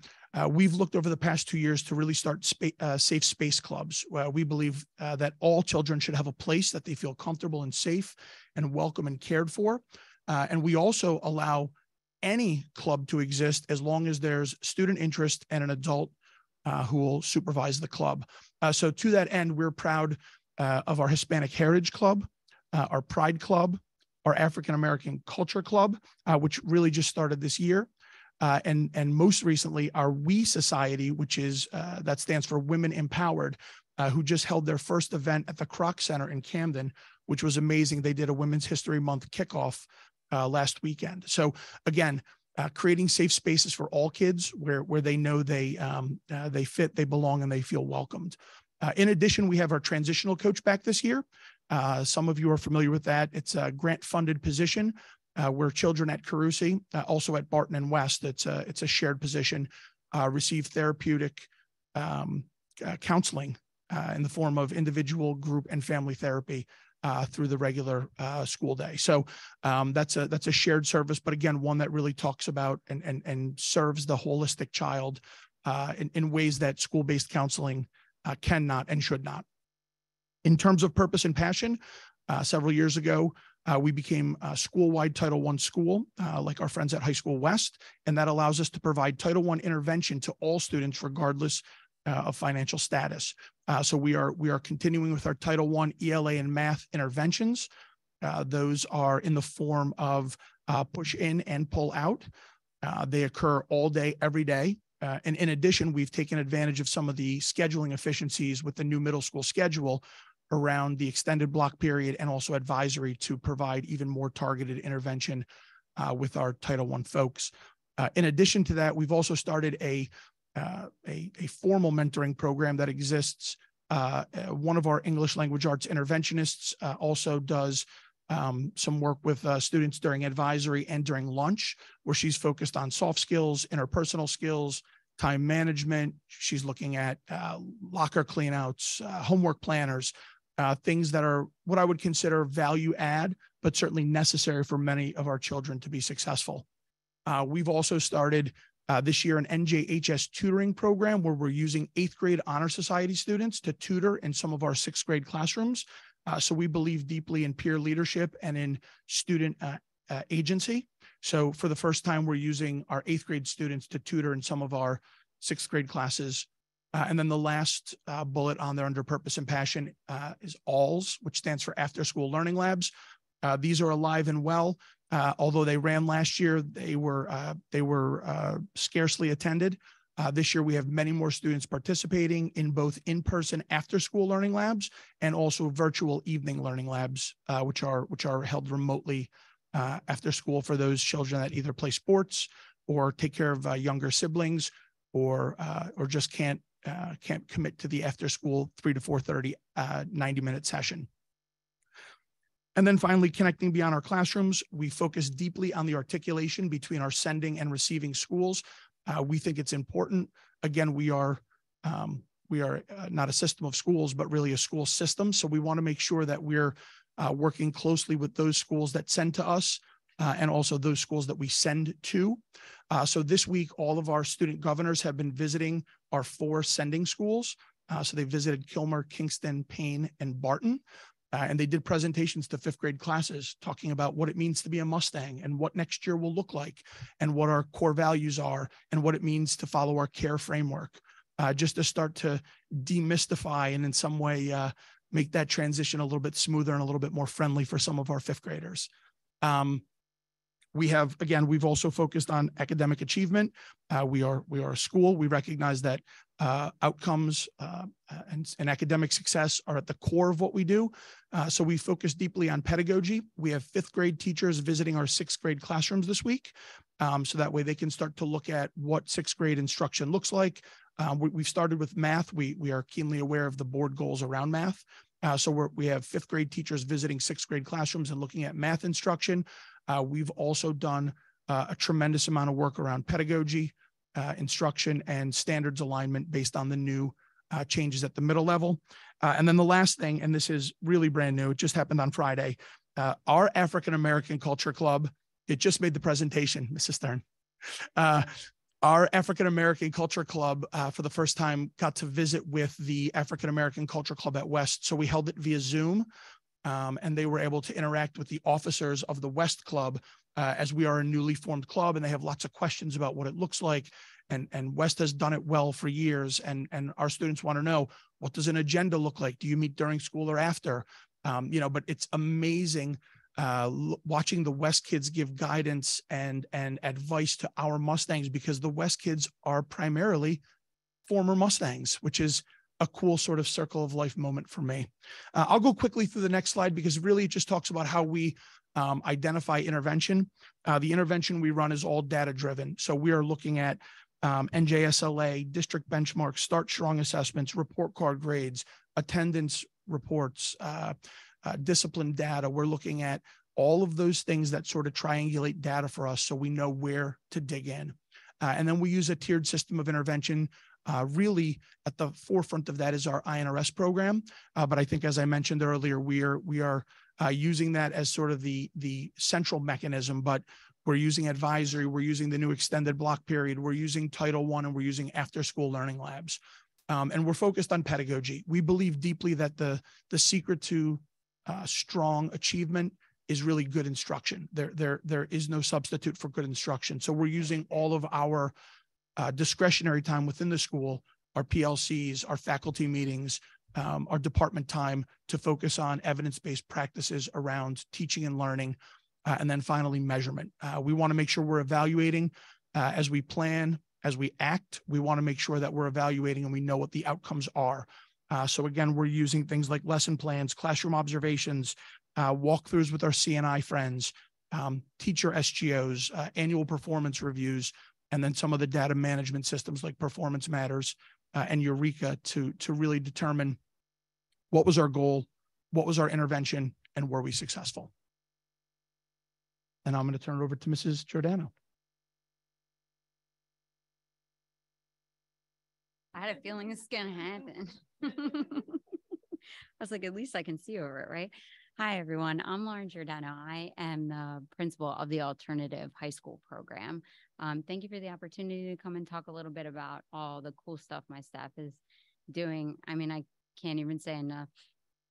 we've looked over the past two years to really start spa- safe space clubs. we believe that all children should have a place that they feel comfortable and safe and welcome and cared for. Uh, and we also allow any club to exist as long as there's student interest and an adult uh, who will supervise the club. Uh, so to that end, we're proud uh, of our Hispanic Heritage Club, uh, our Pride Club, our African American Culture Club, uh, which really just started this year. and and most recently, our We Society, which is that stands for Women Empowered, who just held their first event at the Kroc Center in Camden, which was amazing. They did a Women's History Month kickoff uh, last weekend. So again, uh, creating safe spaces for all kids where where they know they um, uh, they fit, they belong, and they feel welcomed. Uh, in addition, we have our transitional coach back this year. Uh, some of you are familiar with that. It's a grant funded position uh, where children at Carusi, also at Barton and West, it's a it's a shared position, receive therapeutic um, counseling in the form of individual, group, and family therapy uh, through the regular uh, school day. So um, that's a that's a shared service, but again, one that really talks about and and and serves the holistic child uh, in, in ways that school-based counseling uh, cannot and should not. In terms of purpose and passion, uh, several years ago, uh, we became a school-wide Title I school, like our friends at High School West, and that allows us to provide Title I intervention to all students, regardless uh, of financial status. Uh, so we are we are continuing with our Title I ELA and math interventions. Uh, those are in the form of uh, push in and pull out. Uh, they occur all day, every day. Uh, and in addition, we've taken advantage of some of the scheduling efficiencies with the new middle school schedule around the extended block period and also advisory to provide even more targeted intervention with our Title I folks. In addition to that, we've also started a uh, a, a formal mentoring program that exists. Uh, uh, one of our English language arts interventionists uh, also does um, some work with uh, students during advisory and during lunch, where she's focused on soft skills, interpersonal skills, time management. She's looking at locker cleanouts, homework planners, things that are what I would consider value add, but certainly necessary for many of our children to be successful. We've also started uh, this year an NJHS tutoring program where we're using eighth grade honor society students to tutor in some of our sixth grade classrooms. Uh, so we believe deeply in peer leadership and in student uh, uh, agency. So for the first time, we're using our eighth grade students to tutor in some of our sixth grade classes. Uh, and then the last uh, bullet on there under purpose and passion uh, is ALLS, which stands for After School Learning Labs. Uh, these are alive and well. Uh, although they ran last year, they were uh, they were scarcely attended. this year, we have many more students participating in both in-person after-school learning labs and also virtual evening learning labs, which are which are held remotely uh, after school for those children that either play sports or take care of uh, younger siblings or uh, or just can't uh, can't commit to the after school 3 to 4.30 uh, 90 minute session and then finally connecting beyond our classrooms we focus deeply on the articulation between our sending and receiving schools uh, we think it's important again we are um, we are not a system of schools but really a school system so we want to make sure that we're uh, working closely with those schools that send to us uh, and also those schools that we send to. Uh, so this week, all of our student governors have been visiting our four sending schools. Uh, so they visited Kilmer, Kingston, Payne, and Barton. Uh, and they did presentations to fifth grade classes talking about what it means to be a Mustang and what next year will look like and what our core values are and what it means to follow our care framework. Uh, just to start to demystify and in some way uh, make that transition a little bit smoother and a little bit more friendly for some of our fifth graders. Um, we have again we've also focused on academic achievement uh, we are we are a school we recognize that uh, outcomes uh, and, and, academic success are at the core of what we do uh, so we focus deeply on pedagogy we have fifth grade teachers visiting our sixth grade classrooms this week um, so that way they can start to look at what sixth grade instruction looks like um, we, have started with math. We, we are keenly aware of the board goals around math. Uh, so we have fifth grade teachers visiting sixth grade classrooms and looking at math instruction. Uh, we've also done uh, a tremendous amount of work around pedagogy, uh, instruction, and standards alignment based on the new uh, changes at the middle level. Uh, and then the last thing, and this is really brand new, it just happened on Friday. our African American Culture Club, it just made the presentation, Mrs. Stern our African American Culture Club, uh, for the first time, got to visit with the African American Culture Club at West. So we held it via Zoom, um, and they were able to interact with the officers of the West Club uh, as we are a newly formed club, and they have lots of questions about what it looks like. And, and West has done it well for years, and, and our students want to know what does an agenda look like? Do you meet during school or after? Um, you know, but it's amazing uh, watching the West kids give guidance and and advice to our Mustangs because the West kids are primarily former Mustangs, which is a cool sort of circle of life moment for me. Uh, I'll go quickly through the next slide because really it just talks about how we um, identify intervention. Uh, the intervention we run is all data driven. So we are looking at um, NJSLA, district benchmarks, start strong assessments, report card grades, attendance reports, uh, uh, discipline data. We're looking at all of those things that sort of triangulate data for us so we know where to dig in. Uh, and then we use a tiered system of intervention. Uh, really, at the forefront of that is our INRS program. Uh, but I think, as I mentioned earlier, we are we are uh, using that as sort of the the central mechanism. But we're using advisory, we're using the new extended block period, we're using Title One, and we're using after school learning labs. Um, and we're focused on pedagogy. We believe deeply that the the secret to uh, strong achievement is really good instruction. There, there, there is no substitute for good instruction. So we're using all of our uh, discretionary time within the school, our PLCs, our faculty meetings, um, our department time to focus on evidence-based practices around teaching and learning. Uh, and then finally, measurement. Uh, we want to make sure we're evaluating uh, as we plan, as we act. We want to make sure that we're evaluating and we know what the outcomes are. Uh, so again, we're using things like lesson plans, classroom observations, uh, walkthroughs with our CNI friends, um, teacher SGOs, annual performance reviews, and then some of the data management systems like Performance Matters uh, and Eureka to to really determine what was our goal, what was our intervention, and were we successful? And I'm going to turn it over to Mrs. Giordano. I had a feeling this it's gonna happen. I was like, at least I can see over it, right? Hi, everyone. I'm Lauren Giordano. I am the principal of the Alternative High School program. Um, thank you for the opportunity to come and talk a little bit about all the cool stuff my staff is doing. I mean, I can't even say enough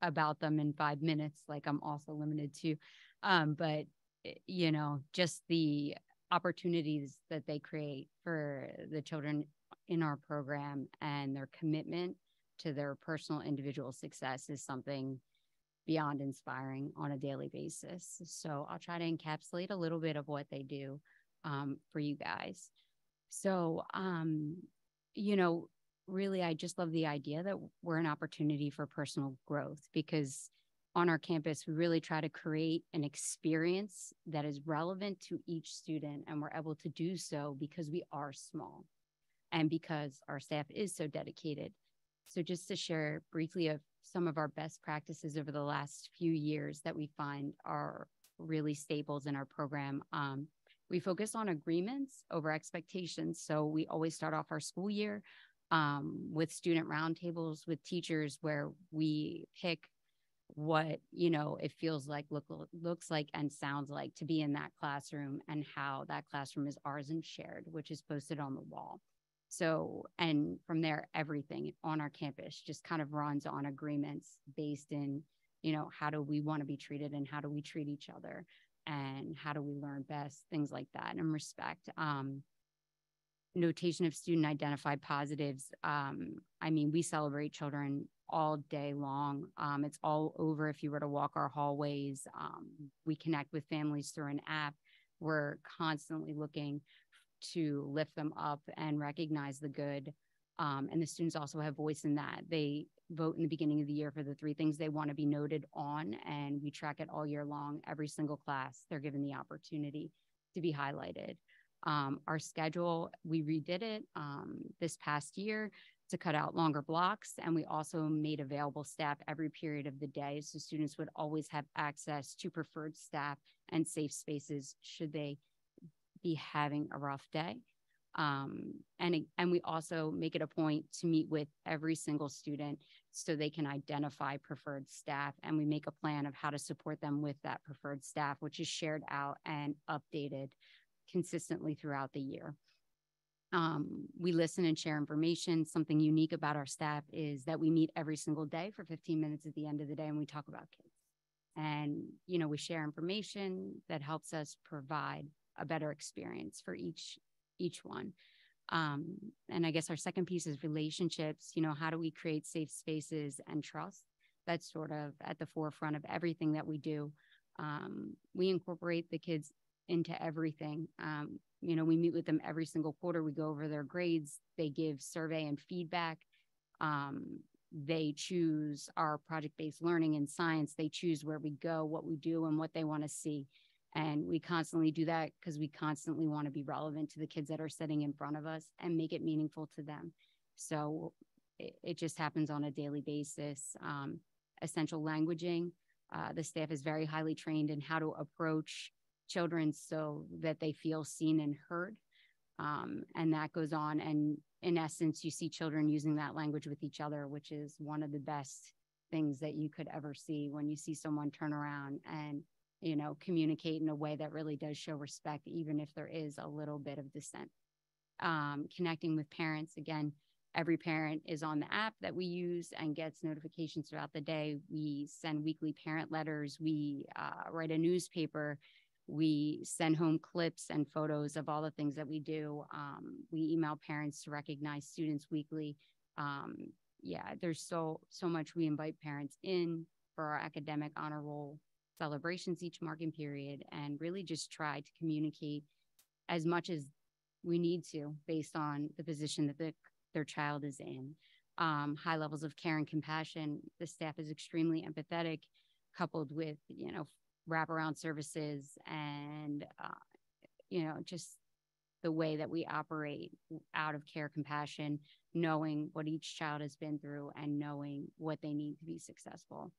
about them in five minutes, like I'm also limited to. Um, but, eh, you know, just the opportunities that they create for the children in our program and their commitment to their personal individual success is something beyond inspiring on a daily basis. So I'll try to encapsulate a little bit of what they do um, for you guys. So, um, you know, really, I just love the idea that we're an opportunity for personal growth because on our campus, we really try to create an experience that is relevant to each student, and we're able to do so because we are small and because our staff is so dedicated. So, just to share briefly of some of our best practices over the last few years that we find are really staples in our program. Um, we focus on agreements over expectations. So, we always start off our school year um, with student roundtables with teachers where we pick what you know it feels like look looks like and sounds like to be in that classroom and how that classroom is ours and shared which is posted on the wall so, and from there, everything on our campus just kind of runs on agreements based in, you know, how do we want to be treated and how do we treat each other and how do we learn best, things like that, and respect. Um, notation of student identified positives. Um, I mean, we celebrate children all day long. Um, it's all over if you were to walk our hallways. Um, we connect with families through an app. We're constantly looking to lift them up and recognize the good. Um, and the students also have voice in that. They vote in the beginning of the year for the three things they want to be noted on, and we track it all year long. Every single class, they're given the opportunity to be highlighted. Um, our schedule, we redid it um, this past year to cut out longer blocks, and we also made available staff every period of the day so students would always have access to preferred staff and safe spaces should they be having a rough day. Um, and, and we also make it a point to meet with every single student so they can identify preferred staff and we make a plan of how to support them with that preferred staff, which is shared out and updated consistently throughout the year. Um, we listen and share information. Something unique about our staff is that we meet every single day for 15 minutes at the end of the day and we talk about kids. And, you know, we share information that helps us provide a better experience for each each one um, and i guess our second piece is relationships you know how do we create safe spaces and trust? That's sort of at the forefront of everything that we do. Um, we incorporate the kids into everything. Um, you know we meet with them every single quarter. We go over their grades. They give survey and feedback. Um, they choose our project-based learning and science. They choose where we go what we do and what they want to see and we constantly do that because we constantly want to be relevant to the kids that are sitting in front of us and make it meaningful to them. So it, it just happens on a daily basis. Um, essential languaging, uh, the staff is very highly trained in how to approach children so that they feel seen and heard. Um, and that goes on. And in essence, you see children using that language with each other, which is one of the best things that you could ever see when you see someone turn around and you know, communicate in a way that really does show respect, even if there is a little bit of dissent. Um, connecting with parents, again, every parent is on the app that we use and gets notifications throughout the day. We send weekly parent letters, we uh, write a newspaper, we send home clips and photos of all the things that we do. Um, we email parents to recognize students weekly. Um, yeah, there's so so much we invite parents in for our academic honor roll celebrations each marking period and really just try to communicate as much as we need to based on the position that the, their child is in. Um, high levels of care and compassion. The staff is extremely empathetic, coupled with, you know, wraparound services and, uh, you know, just the way that we operate out of care compassion, knowing what each child has been through and knowing what they need to be successful.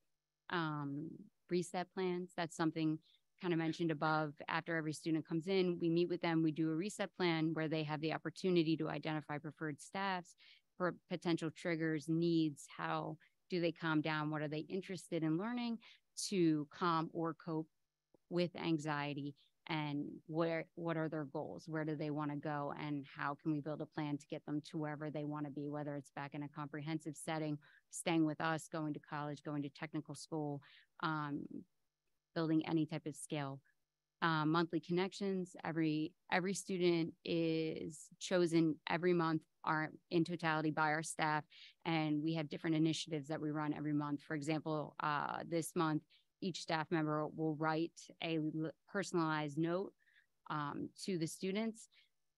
Um, reset plans, that's something kind of mentioned above. After every student comes in, we meet with them, we do a reset plan where they have the opportunity to identify preferred staffs for potential triggers, needs, how do they calm down, what are they interested in learning to calm or cope with anxiety and where what are their goals? Where do they want to go? And how can we build a plan to get them to wherever they want to be whether it's back in a comprehensive setting staying with us going to college going to technical school um, building any type of skill uh, monthly connections every every student is chosen every month are in totality by our staff and we have different initiatives that we run every month. For example uh, this month each staff member will write a personalized note um, to the students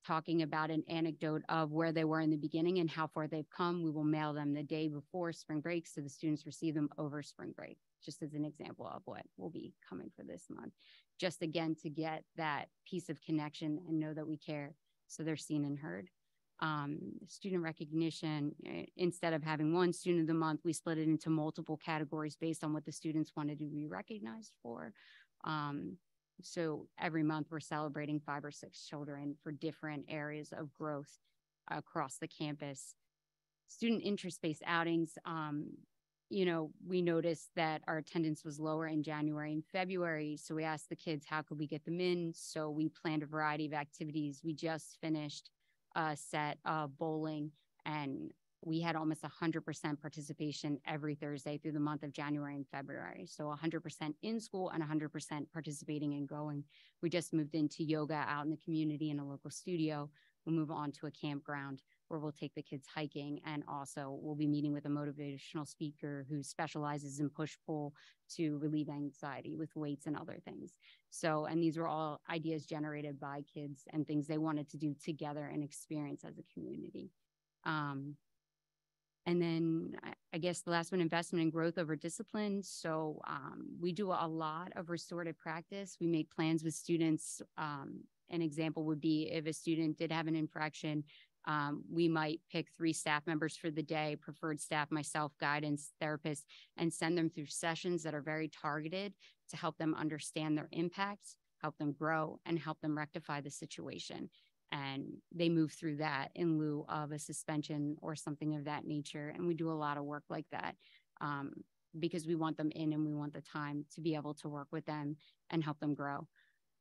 talking about an anecdote of where they were in the beginning and how far they've come. We will mail them the day before spring break so the students receive them over spring break, just as an example of what will be coming for this month. Just again to get that piece of connection and know that we care so they're seen and heard um, student recognition. Eh, instead of having one student of the month, we split it into multiple categories based on what the students wanted to be recognized for. Um, so every month we're celebrating five or six children for different areas of growth across the campus. Student interest-based outings, um, you know, we noticed that our attendance was lower in January and February. So we asked the kids, how could we get them in? So we planned a variety of activities. We just finished uh, set of bowling and we had almost 100% participation every Thursday through the month of January and February. So 100% in school and 100% participating and going. We just moved into yoga out in the community in a local studio. We'll move on to a campground where we'll take the kids hiking and also we'll be meeting with a motivational speaker who specializes in push pull to relieve anxiety with weights and other things. So, and these were all ideas generated by kids and things they wanted to do together and experience as a community. Um, and then I guess the last one, investment in growth over discipline. So um, we do a lot of restorative practice. We make plans with students. Um, an example would be if a student did have an infraction, um, we might pick three staff members for the day, preferred staff, myself, guidance, therapist, and send them through sessions that are very targeted to help them understand their impacts, help them grow, and help them rectify the situation. And they move through that in lieu of a suspension or something of that nature. And we do a lot of work like that um, because we want them in and we want the time to be able to work with them and help them grow.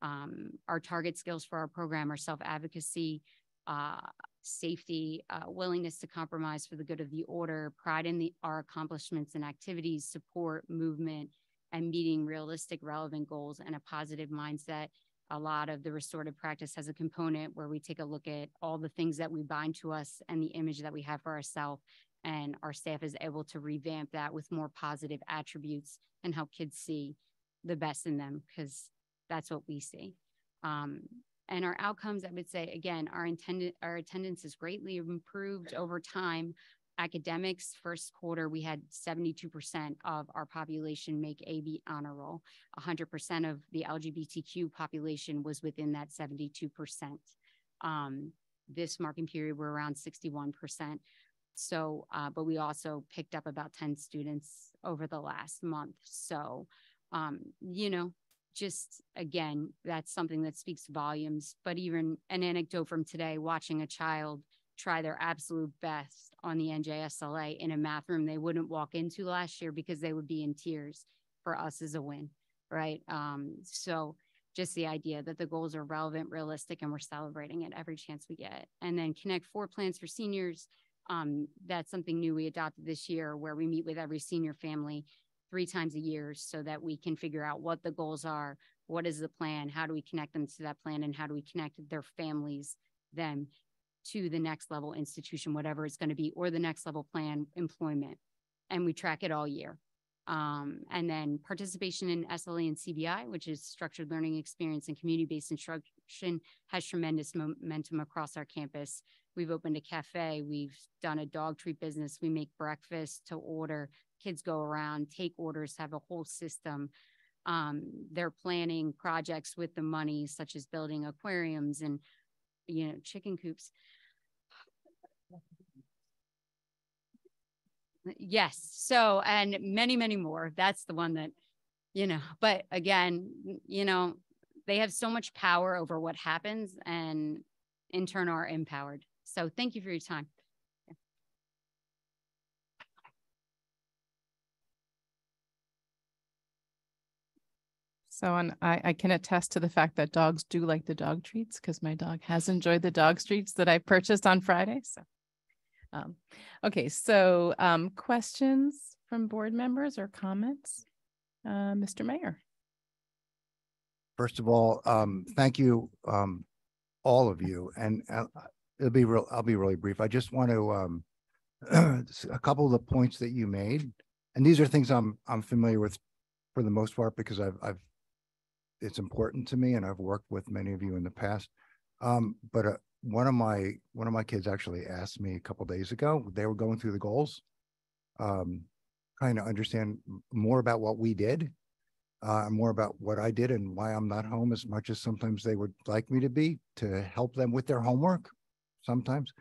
Um, our target skills for our program are self advocacy, uh, safety, uh, willingness to compromise for the good of the order, pride in the, our accomplishments and activities, support, movement, and meeting realistic, relevant goals, and a positive mindset. A lot of the restorative practice has a component where we take a look at all the things that we bind to us and the image that we have for ourselves. And our staff is able to revamp that with more positive attributes and help kids see the best in them because that's what we see. Um, and our outcomes, I would say, again, our intended our attendance is greatly improved over time. Academics, first quarter, we had 72% of our population make AB honor roll. 100% of the LGBTQ population was within that 72%. Um, this marking period, we're around 61%. So, uh, but we also picked up about 10 students over the last month. So, um, you know, just again, that's something that speaks volumes. But even an anecdote from today, watching a child try their absolute best on the NJSLA in a math room they wouldn't walk into last year because they would be in tears for us as a win, right? Um, so just the idea that the goals are relevant, realistic, and we're celebrating it every chance we get. And then connect four plans for seniors. Um, that's something new we adopted this year where we meet with every senior family three times a year so that we can figure out what the goals are, what is the plan, how do we connect them to that plan, and how do we connect their families, them to the next level institution, whatever it's going to be, or the next level plan employment. And we track it all year. Um, and then participation in SLA and CBI, which is structured learning experience and community based instruction, has tremendous momentum across our campus. We've opened a cafe, we've done a dog treat business, we make breakfast to order, kids go around, take orders, have a whole system. Um, they're planning projects with the money such as building aquariums and, you know, chicken coops. Yes. So, and many, many more. That's the one that, you know, but again, you know, they have so much power over what happens and in turn are empowered. So thank you for your time. So, and I, I can attest to the fact that dogs do like the dog treats because my dog has enjoyed the dog treats that I purchased on Friday. So, um, okay, so um, questions from board members or comments? Uh, Mr. Mayor. First of all, um, thank you, um, all of you, and uh, it'll be real, I'll be really brief. I just want to, um, a couple of the points that you made, and these are things I'm, I'm familiar with for the most part because I've, I've, it's important to me and I've worked with many of you in the past. Um, but uh, one of my, one of my kids actually asked me a couple days ago, they were going through the goals, um, trying to understand more about what we did uh, more about what I did and why I'm not home as much as sometimes they would like me to be to help them with their homework. Sometimes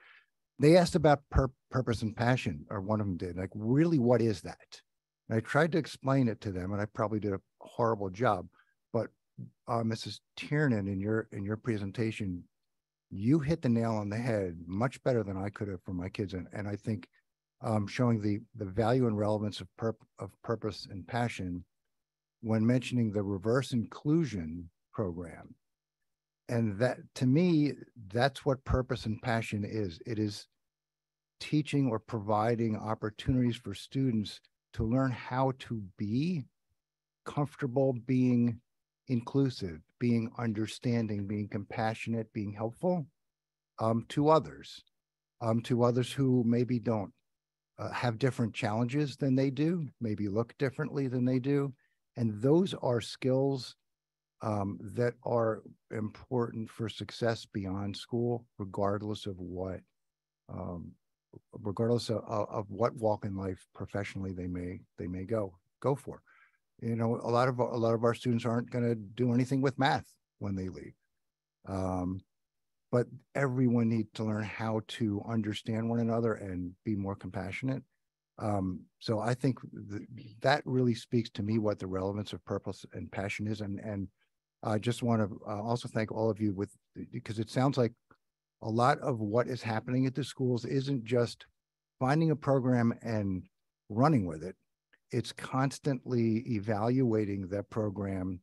they asked about pur- purpose and passion, or one of them did. Like, really, what is that? And I tried to explain it to them, and I probably did a horrible job. Uh, Mrs. Tiernan, in your in your presentation, you hit the nail on the head much better than I could have for my kids, and and I think um, showing the the value and relevance of purp- of purpose and passion when mentioning the reverse inclusion program. And that to me, that's what purpose and passion is. It is teaching or providing opportunities for students to learn how to be comfortable being inclusive, being understanding, being compassionate, being helpful um, to others, um, to others who maybe don't uh, have different challenges than they do, maybe look differently than they do. And those are skills um, that are important for success beyond school, regardless of what, um, regardless of, of what walk in life professionally they may they may go go for. You know, a lot of a lot of our students aren't going to do anything with math when they leave, um, but everyone needs to learn how to understand one another and be more compassionate. Um, so I think th- that really speaks to me what the relevance of purpose and passion is, and and I just want to uh, also thank all of you with because it sounds like a lot of what is happening at the schools isn't just finding a program and running with it. It's constantly evaluating that program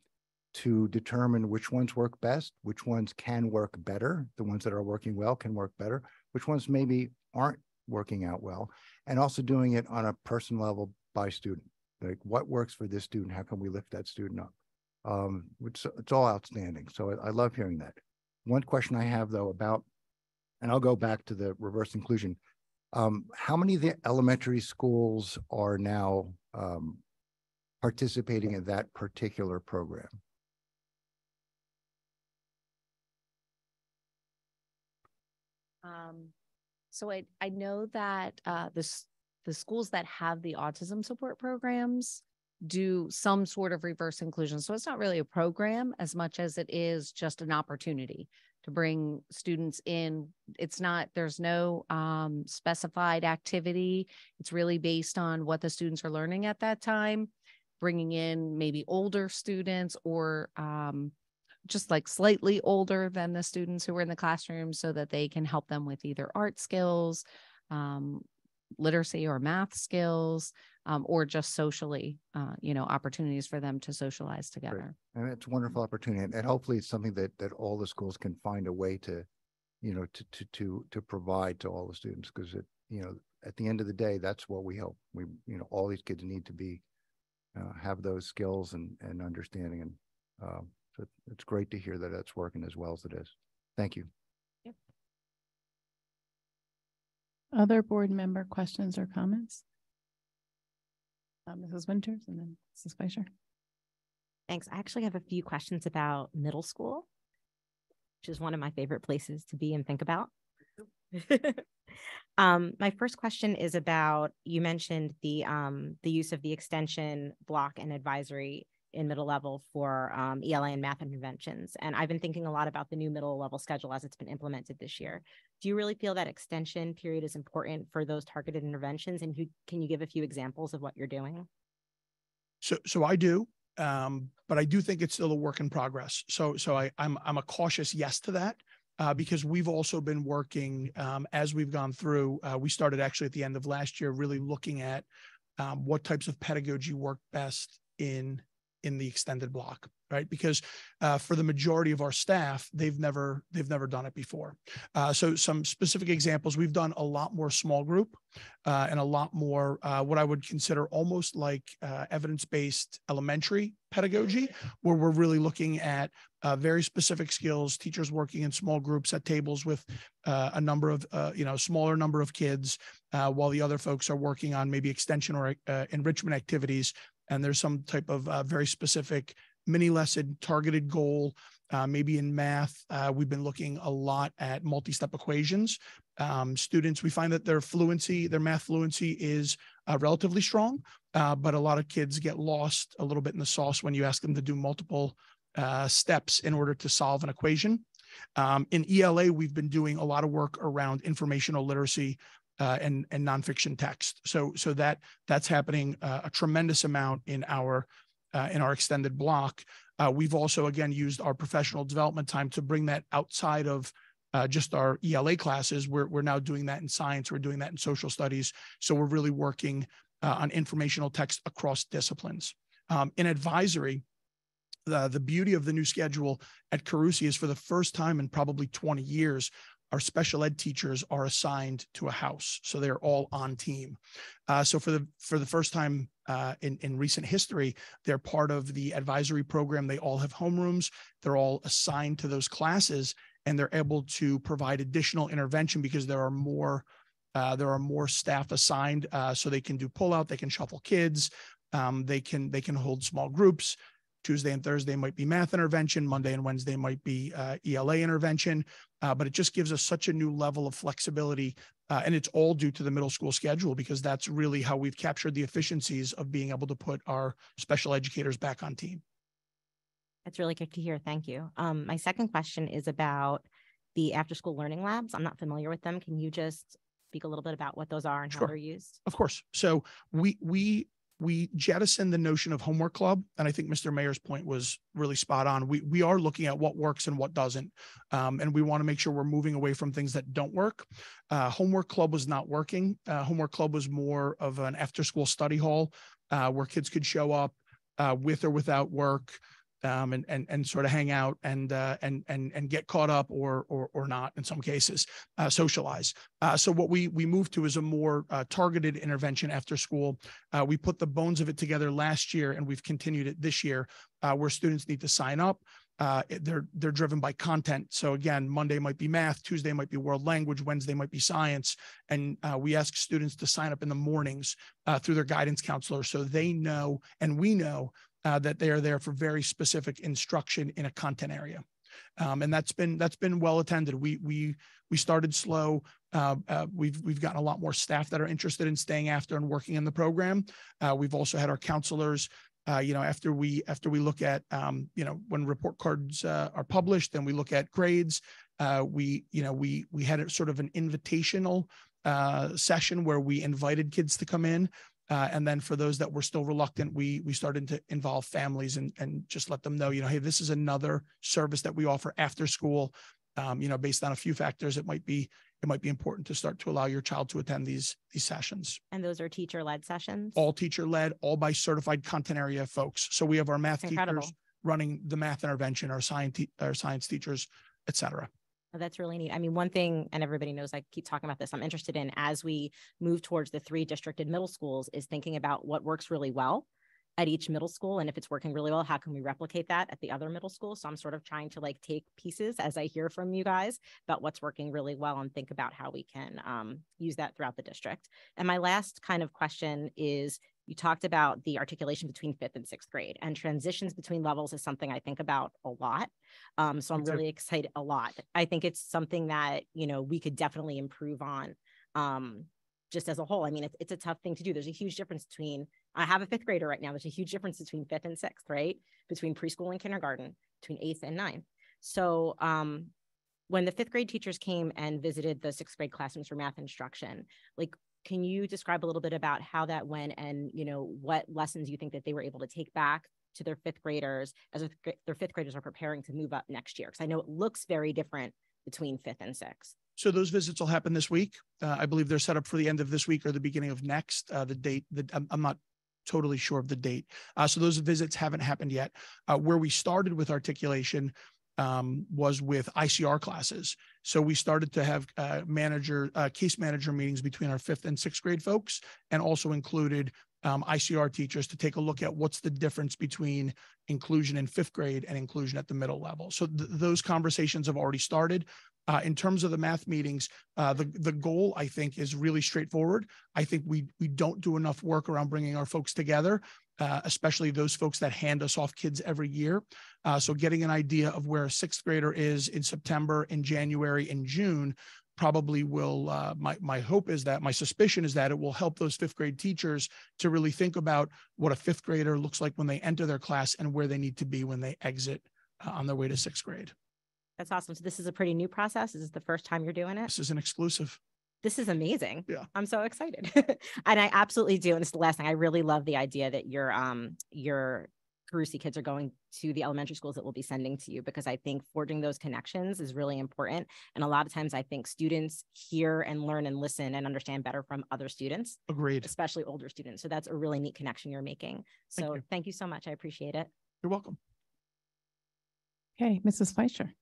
to determine which ones work best, which ones can work better, the ones that are working well can work better, which ones maybe aren't working out well, and also doing it on a person level by student. Like what works for this student? How can we lift that student up? Um, it's, it's all outstanding. So I, I love hearing that. One question I have though about, and I'll go back to the reverse inclusion. Um, how many of the elementary schools are now um, participating in that particular program? Um, so I, I know that uh, the, the schools that have the autism support programs do some sort of reverse inclusion. So it's not really a program as much as it is just an opportunity to bring students in. It's not, there's no um, specified activity. It's really based on what the students are learning at that time, bringing in maybe older students or um, just like slightly older than the students who were in the classroom so that they can help them with either art skills, um, literacy or math skills, um, or just socially, uh, you know, opportunities for them to socialize together. And it's a wonderful opportunity, and- and hopefully it's something that that all the schools can find a way to, you know, to to to to provide to all the students because it, you know, at the end of the day, that's what we hope. We, you know, all these kids need to be, uh, have those skills and and understanding, and um, so it's great to hear that it's working as well as it is. Thank you. Other board member questions or comments? Uh, Mrs. Winters and then Mrs. Fleischer. Thanks. I actually have a few questions about middle school, which is one of my favorite places to be and think about. um, my first question is about you mentioned the um, the use of the extension block and advisory in middle level for um, ELA and math interventions. And I've been thinking a lot about the new middle level schedule as it's been implemented this year. Do you really feel that extension period is important for those targeted interventions? And who, can you give a few examples of what you're doing? So, so I do, um, but I do think it's still a work in progress. So, so I, I'm, I'm a cautious yes to that. Uh, because we've also been working um, as we've gone through. Uh, we started actually at the end of last year, really looking at um, what types of pedagogy work best in in the extended block right? Because uh, for the majority of our staff they've never they've never done it before. Uh, so some specific examples we've done a lot more small group uh, and a lot more uh, what i would consider almost like uh, evidence-based elementary pedagogy where we're really looking at uh, very specific skills teachers working in small groups at tables with a number of you know smaller number of kids while the other folks are working on maybe extension or enrichment activities. And there's some type of uh, very specific mini lesson targeted goal. Uh, maybe in math, uh, we've been looking a lot at multi-step equations. Um, students, we find that their fluency, their math fluency is uh, relatively strong, uh, but a lot of kids get lost a little bit in the sauce when you ask them to do multiple uh, steps in order to solve an equation. Um, in ELA, we've been doing a lot of work around informational literacy uh, and and nonfiction text. So so that that's happening a tremendous amount in our uh, in our extended block. Uh, we've also again used our professional development time to bring that outside of uh, just our ELA classes. We're we're now doing that in science. We're doing that in social studies. So we're really working uh, on informational text across disciplines. Um, in advisory, the, the beauty of the new schedule at Carusi is for the first time in probably 20 years, our special ed teachers are assigned to a house, so they're all on team. Uh, so for the for the first time uh, in in recent history, they're part of the advisory program. They all have homerooms. They're all assigned to those classes, and they're able to provide additional intervention because there are more. Uh, there are more staff assigned, uh, so they can do pull out. They can shuffle kids. Um, they can they can hold small groups. Tuesday and Thursday might be math intervention. Monday and Wednesday might be uh, ELA intervention. Uh, but it just gives us such a new level of flexibility. Uh, and it's all due to the middle school schedule because that's really how we've captured the efficiencies of being able to put our special educators back on team. That's really good to hear. Thank you. Um, my second question is about the after school learning labs. I'm not familiar with them. Can you just speak a little bit about what those are and sure. how they're used? Of course. So we we we jettison the notion of homework club and i think mr mayor's point was really spot on. We we are looking at what works and what doesn't um, and we want to make sure we're moving away from things that don't work. Uh, homework club was not working. Uh, homework club was more of an after school study hall uh, where kids could show up uh, with or without work um, and and and sort of hang out and uh, and and and get caught up or or or not in some cases uh, socialize. Uh, so what we we moved to is a more uh, targeted intervention after school. Uh, we put the bones of it together last year, and we've continued it this year, uh, where students need to sign up. they're they're driven by content. So again, Monday might be math, Tuesday might be world language, Wednesday might be science, and we ask students to sign up in the mornings through their guidance counselor, so they know and we know uh, that they are there for very specific instruction in a content area. Um, and that's been that's been well attended. We we we started slow. Uh, uh, we've we've gotten a lot more staff that are interested in staying after and working in the program. Uh, we've also had our counselors. Uh, you know, after we after we look at um, you know when report cards uh, are published, then we look at grades. we you know we we had a sort of an invitational session where we invited kids to come in uh, and then for those that were still reluctant, we we started to involve families and and just let them know, you know, hey, this is another service that we offer after school. Um, you know, based on a few factors, it might be it might be important to start to allow your child to attend these these sessions. And those are teacher led sessions. All teacher led, all by certified content area folks. So we have our math teachers running the math intervention, our science our science teachers, et cetera. Oh, that's really neat. I mean, one thing, and everybody knows I keep talking about this, I'm interested in as we move towards the three districted middle schools is thinking about what works really well at each middle school. And if it's working really well, how can we replicate that at the other middle school? So I'm sort of trying to like take pieces as I hear from you guys about what's working really well and think about how we can um, use that throughout the district. And my last kind of question is you talked about the articulation between fifth and sixth grade and transitions between levels is something I think about a lot. Um, so I'm really excited a lot. I think it's something that, you know, we could definitely improve on um, just as a whole. I mean, it's, it's a tough thing to do. There's a huge difference between I have a fifth grader right now. There's a huge difference between fifth and sixth, right? Between preschool and kindergarten, between eighth and ninth. So um, when the fifth grade teachers came and visited the sixth grade classrooms for math instruction, like, can you describe a little bit about how that went and, you know, what lessons you think that they were able to take back to their fifth graders as their fifth graders are preparing to move up next year? Because I know it looks very different between fifth and sixth. So those visits will happen this week. Uh, I believe they're set up for the end of this week or the beginning of next. Uh, the date, the, I'm, I'm not totally sure of the date. Uh, so those visits haven't happened yet. Uh, where we started with articulation um, was with ICR classes. So we started to have uh, manager, uh, case manager meetings between our fifth and sixth grade folks, and also included um, ICR teachers to take a look at what's the difference between inclusion in fifth grade and inclusion at the middle level. So th- those conversations have already started. Uh, in terms of the math meetings, uh, the the goal I think is really straightforward. I think we we don't do enough work around bringing our folks together, uh, especially those folks that hand us off kids every year. Uh, so getting an idea of where a sixth grader is in September, in January, in June probably will uh, my my hope is that my suspicion is that it will help those fifth grade teachers to really think about what a fifth grader looks like when they enter their class and where they need to be when they exit uh, on their way to sixth grade. That's awesome. So this is a pretty new process. This is the first time you're doing it. This is an exclusive. This is amazing. Yeah. I'm so excited. and I absolutely do. And it's the last thing. I really love the idea that your um your Carusi kids are going to the elementary schools that we'll be sending to you because I think forging those connections is really important. And a lot of times I think students hear and learn and listen and understand better from other students. Agreed. Especially older students. So that's a really neat connection you're making. Thank So you. thank you so much. I appreciate it. You're welcome. Okay, Mrs. Fleischer.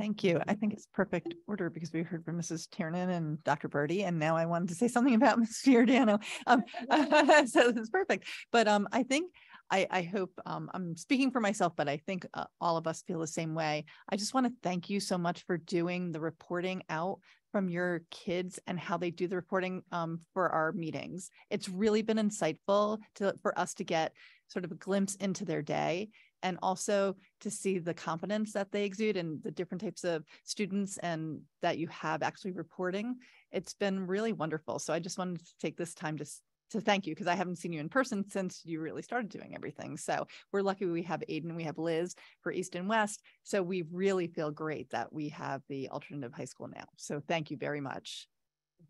Thank you. I think it's perfect order because we heard from Mrs. Tiernan and Dr. Birdie, and now I wanted to say something about Ms. Giordano. Um, so is perfect. But um, I think I, I hope um, I'm speaking for myself, but I think uh, all of us feel the same way. I just want to thank you so much for doing the reporting out from your kids and how they do the reporting um, for our meetings. It's really been insightful to for us to get sort of a glimpse into their day and also to see the competence that they exude and the different types of students and that you have actually reporting. It's been really wonderful. So I just wanted to take this time to to thank you because I haven't seen you in person since you really started doing everything. So we're lucky we have Aiden, we have Liz for East and West. So we really feel great that we have the alternative high school now. So thank you very much.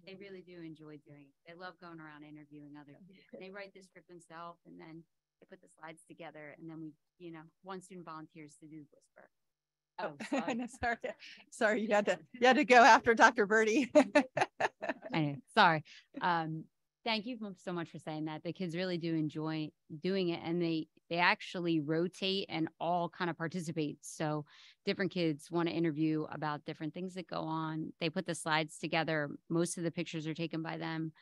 They really do enjoy doing it. They love going around interviewing other, they write the script themselves and then they put the slides together and then we, you know, one student volunteers to do the whisper. Oh, sorry. No, sorry, sorry, you had to you had to go after Dr. Birdie. Anyway, sorry. Um, thank you so much for saying that. The kids really do enjoy doing it and they they actually rotate and all kind of participate. So different kids want to interview about different things that go on. They put the slides together. Most of the pictures are taken by them.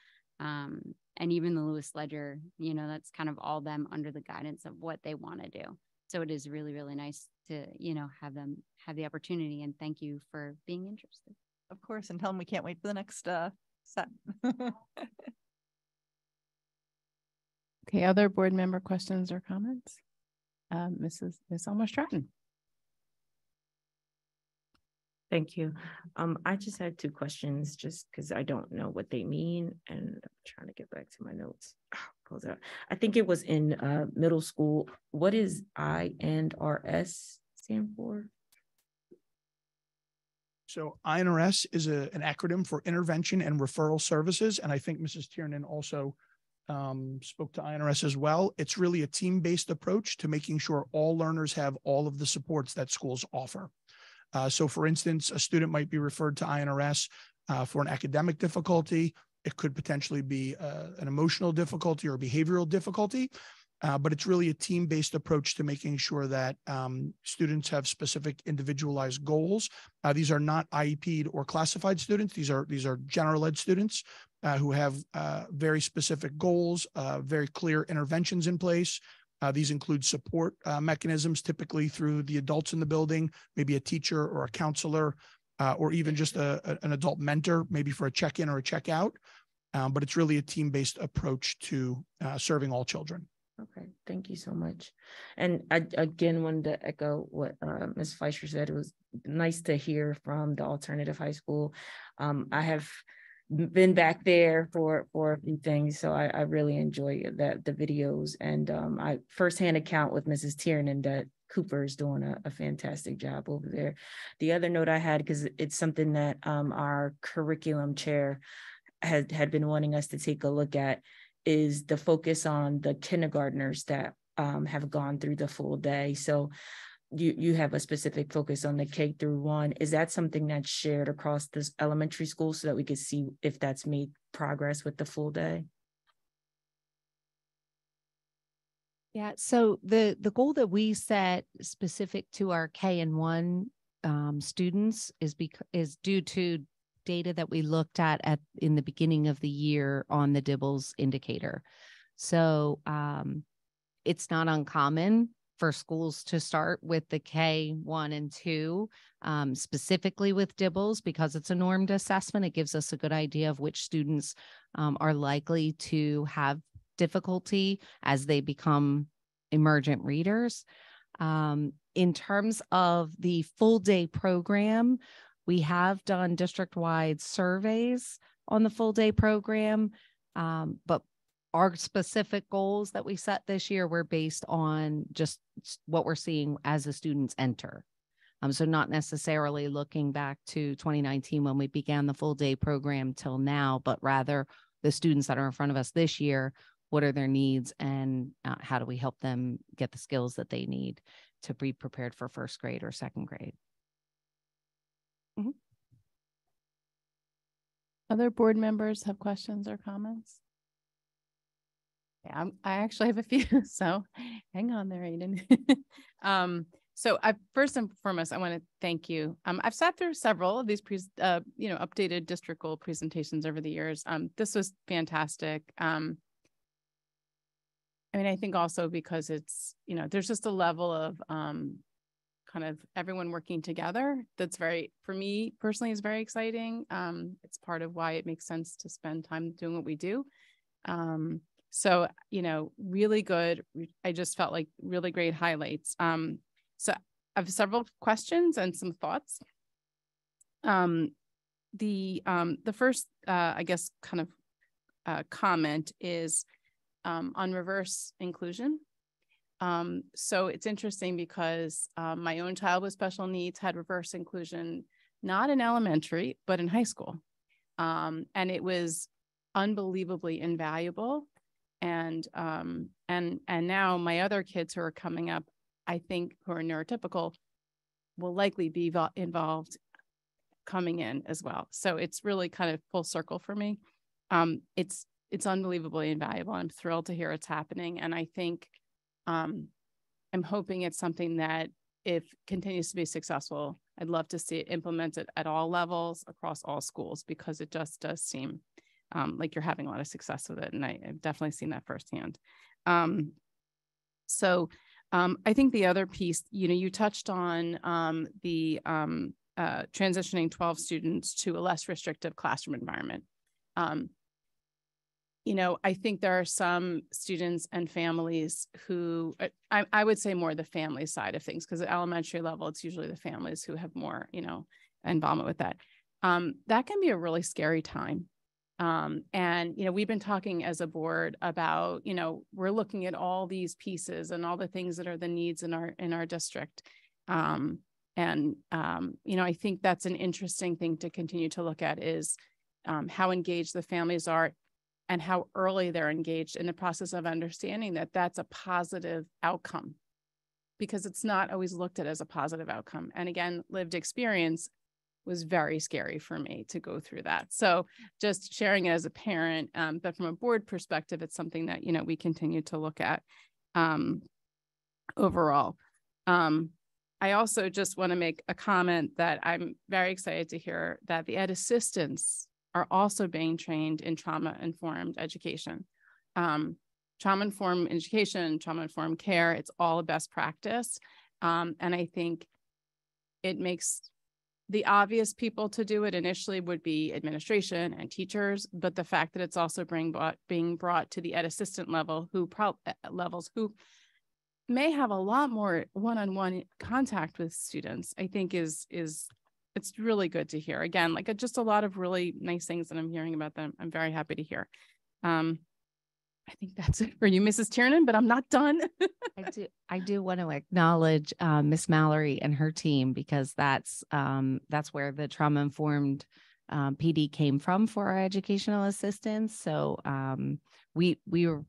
Um, and even the Lewis Ledger, you know, that's kind of all them under the guidance of what they want to do. So it is really, really nice to, you know, have them have the opportunity and thank you for being interested. Of course, and tell them we can't wait for the next uh set. Okay, other board member questions or comments? Um, Mrs. Ms. Alma Stratton. Thank you. Um, I just had two questions just because I don't know what they mean and I'm trying to get back to my notes. Out. I think it was in uh middle school. What is I and RS stand for? So INRS is a, an acronym for Intervention and Referral Services. And I think Mrs. Tiernan also um, spoke to INRS as well. It's really a team-based approach to making sure all learners have all of the supports that schools offer. Uh, so for instance, a student might be referred to INRS uh, for an academic difficulty. It could potentially be uh, an emotional difficulty or behavioral difficulty. Uh, but it's really a team-based approach to making sure that um, students have specific individualized goals. Uh, these are not IEP'd or classified students. These are these are general ed students who have very specific goals, very clear interventions in place. Uh, these include support uh, mechanisms, typically through the adults in the building, maybe a teacher or a counselor, uh, or even just a, a- an adult mentor, maybe for a check-in or a check-out. Um, but it's really a team-based approach to uh, serving all children. Okay, thank you so much. And I again wanted to echo what uh Ms. Fleischer said. It was nice to hear from the alternative high school. Um, I have been back there for for a few things. So I, I really enjoy that the videos and um, I firsthand account with Mrs. Tiernan that Cooper is doing a, a fantastic job over there. The other note I had because it's something that um, our curriculum chair had had been wanting us to take a look at is the focus on the kindergartners that um, have gone through the full day. So you you have a specific focus on the K through one. Is that something that's shared across this elementary school so that we could see if that's made progress with the full day? Yeah, so the the goal that we set specific to our K and one um, students is because is due to data that we looked at at in the beginning of the year on the DIBELS indicator. So um, it's not uncommon for schools to start with the K1 and 2, um, specifically with DIBELS, because it's a normed assessment. It gives us a good idea of which students um, are likely to have difficulty as they become emergent readers. Um, in terms of the full day program, we have done district wide surveys on the full day program, um, but our specific goals that we set this year were based on just what we're seeing as the students enter. Um, so not necessarily looking back to 2019 when we began the full day program till now, but rather the students that are in front of us this year, what are their needs and uh, how do we help them get the skills that they need to be prepared for first grade or second grade. Mm-hmm. Other board members have questions or comments? I'm, I actually have a few, so hang on there, Aiden. um, so I first and foremost, I want to thank you. Um, I've sat through several of these, pre- uh, you know, updated district goal presentations over the years. Um, this was fantastic. Um, I mean, I think also because it's, you know, there's just a level of um, kind of everyone working together that's very, for me personally, is very exciting. Um, it's part of why it makes sense to spend time doing what we do. Um, so, you know, really good. I just felt like really great highlights. Um, so I have several questions and some thoughts. Um, the um, the first, uh, I guess, kind of uh, comment is um, on reverse inclusion. Um, so it's interesting because um, my own child with special needs had reverse inclusion, not in elementary, but in high school. Um, and it was unbelievably invaluable. And um, and and now my other kids who are coming up, I think who are neurotypical, will likely be involved coming in as well. So it's really kind of full circle for me. Um, it's it's unbelievably invaluable. I'm thrilled to hear it's happening. And I think um, I'm hoping it's something that if continues to be successful, I'd love to see it implemented at all levels across all schools because it just does seem um, like you're having a lot of success with it. And I, have definitely seen that firsthand. Um, so um, I think the other piece, you know, you touched on um, the um, uh, transitioning 12 students to a less restrictive classroom environment. Um, you know, I think there are some students and families who uh, I, I would say more the family side of things because at elementary level, it's usually the families who have more, you know, involvement with that. Um, that can be a really scary time. Um, and, you know, we've been talking as a board about, you know, we're looking at all these pieces and all the things that are the needs in our in our district. Um, and, um, you know, I think that's an interesting thing to continue to look at is um, how engaged the families are and how early they're engaged in the process of understanding that that's a positive outcome because it's not always looked at as a positive outcome. And again, lived experience was very scary for me to go through that. So just sharing it as a parent, um, but from a board perspective, it's something that, you know, we continue to look at um, overall. Um, I also just want to make a comment that I'm very excited to hear that the ed assistants are also being trained in trauma informed education. Um, trauma informed education, trauma informed care, it's all a best practice. Um, and I think it makes the obvious people to do it initially would be administration and teachers, but the fact that it's also being brought, being brought to the ed assistant level who pro- uh, levels who may have a lot more one-on-one contact with students, I think is is it's really good to hear. Again, like uh, just a lot of really nice things that I'm hearing about them. I'm very happy to hear. Um, I think that's it for you, Mrs. Tiernan, but I'm not done. I do, I do want to acknowledge uh, Miss Mallory and her team because that's um, that's where the trauma informed um, PD came from for our educational assistants. So um, we we were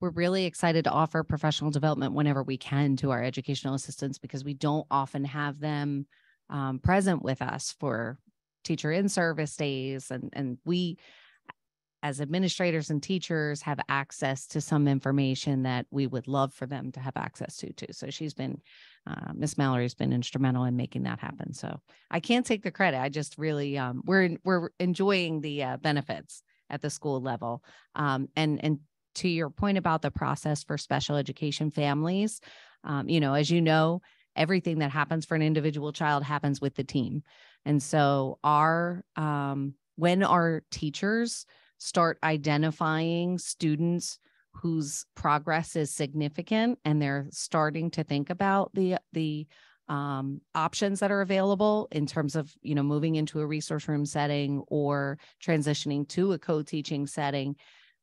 we're really excited to offer professional development whenever we can to our educational assistants because we don't often have them um, present with us for teacher in service days and and we as administrators and teachers have access to some information that we would love for them to have access to too. So she's been, uh, Miss Mallory's been instrumental in making that happen. So I can't take the credit. I just really, um, we're we're enjoying the uh, benefits at the school level. Um, and and to your point about the process for special education families, um, you know, as you know, everything that happens for an individual child happens with the team, and so our um, when our teachers start identifying students whose progress is significant and they're starting to think about the the um, options that are available in terms of you know moving into a resource room setting or transitioning to a co-teaching setting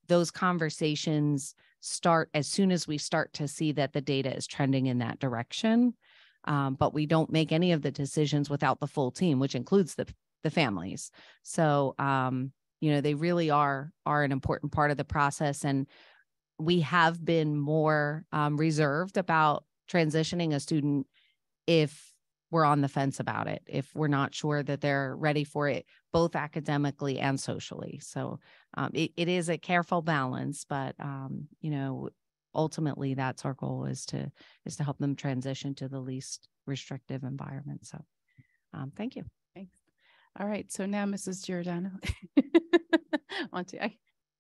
those conversations start as soon as we start to see that the data is trending in that direction. Um, but we don't make any of the decisions without the full team which includes the the families. So um, you know they really are are an important part of the process and we have been more um, reserved about transitioning a student if we're on the fence about it if we're not sure that they're ready for it both academically and socially so um, it, it is a careful balance but um, you know ultimately that's our goal is to is to help them transition to the least restrictive environment so um, thank you. All right. So now Mrs. Giordano. On to, I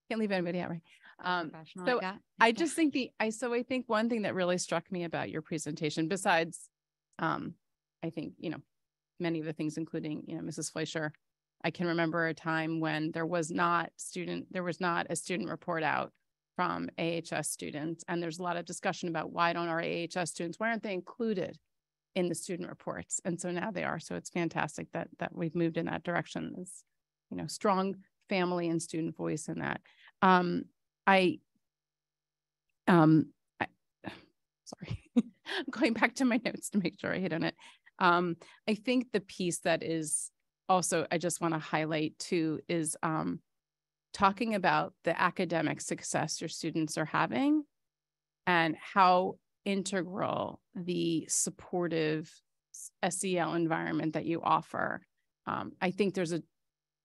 can't leave anybody out, right? Um, so I. I just think the, I, so I think one thing that really struck me about your presentation, besides, um, I think, you know, many of the things, including, you know, Mrs. Fleischer, I can remember a time when there was not student, there was not a student report out from AHS students. And there's a lot of discussion about why don't our AHS students, why aren't they included in the student reports? And so now they are. So it's fantastic that, that we've moved in that direction. Is, you know, strong family and student voice in that. Um, I, um, I, sorry, I'm going back to my notes to make sure I hit on it. Um, I think the piece that is also, I just want to highlight too, is um, talking about the academic success your students are having and how integral the supportive SEL environment that you offer. Um, I think there's a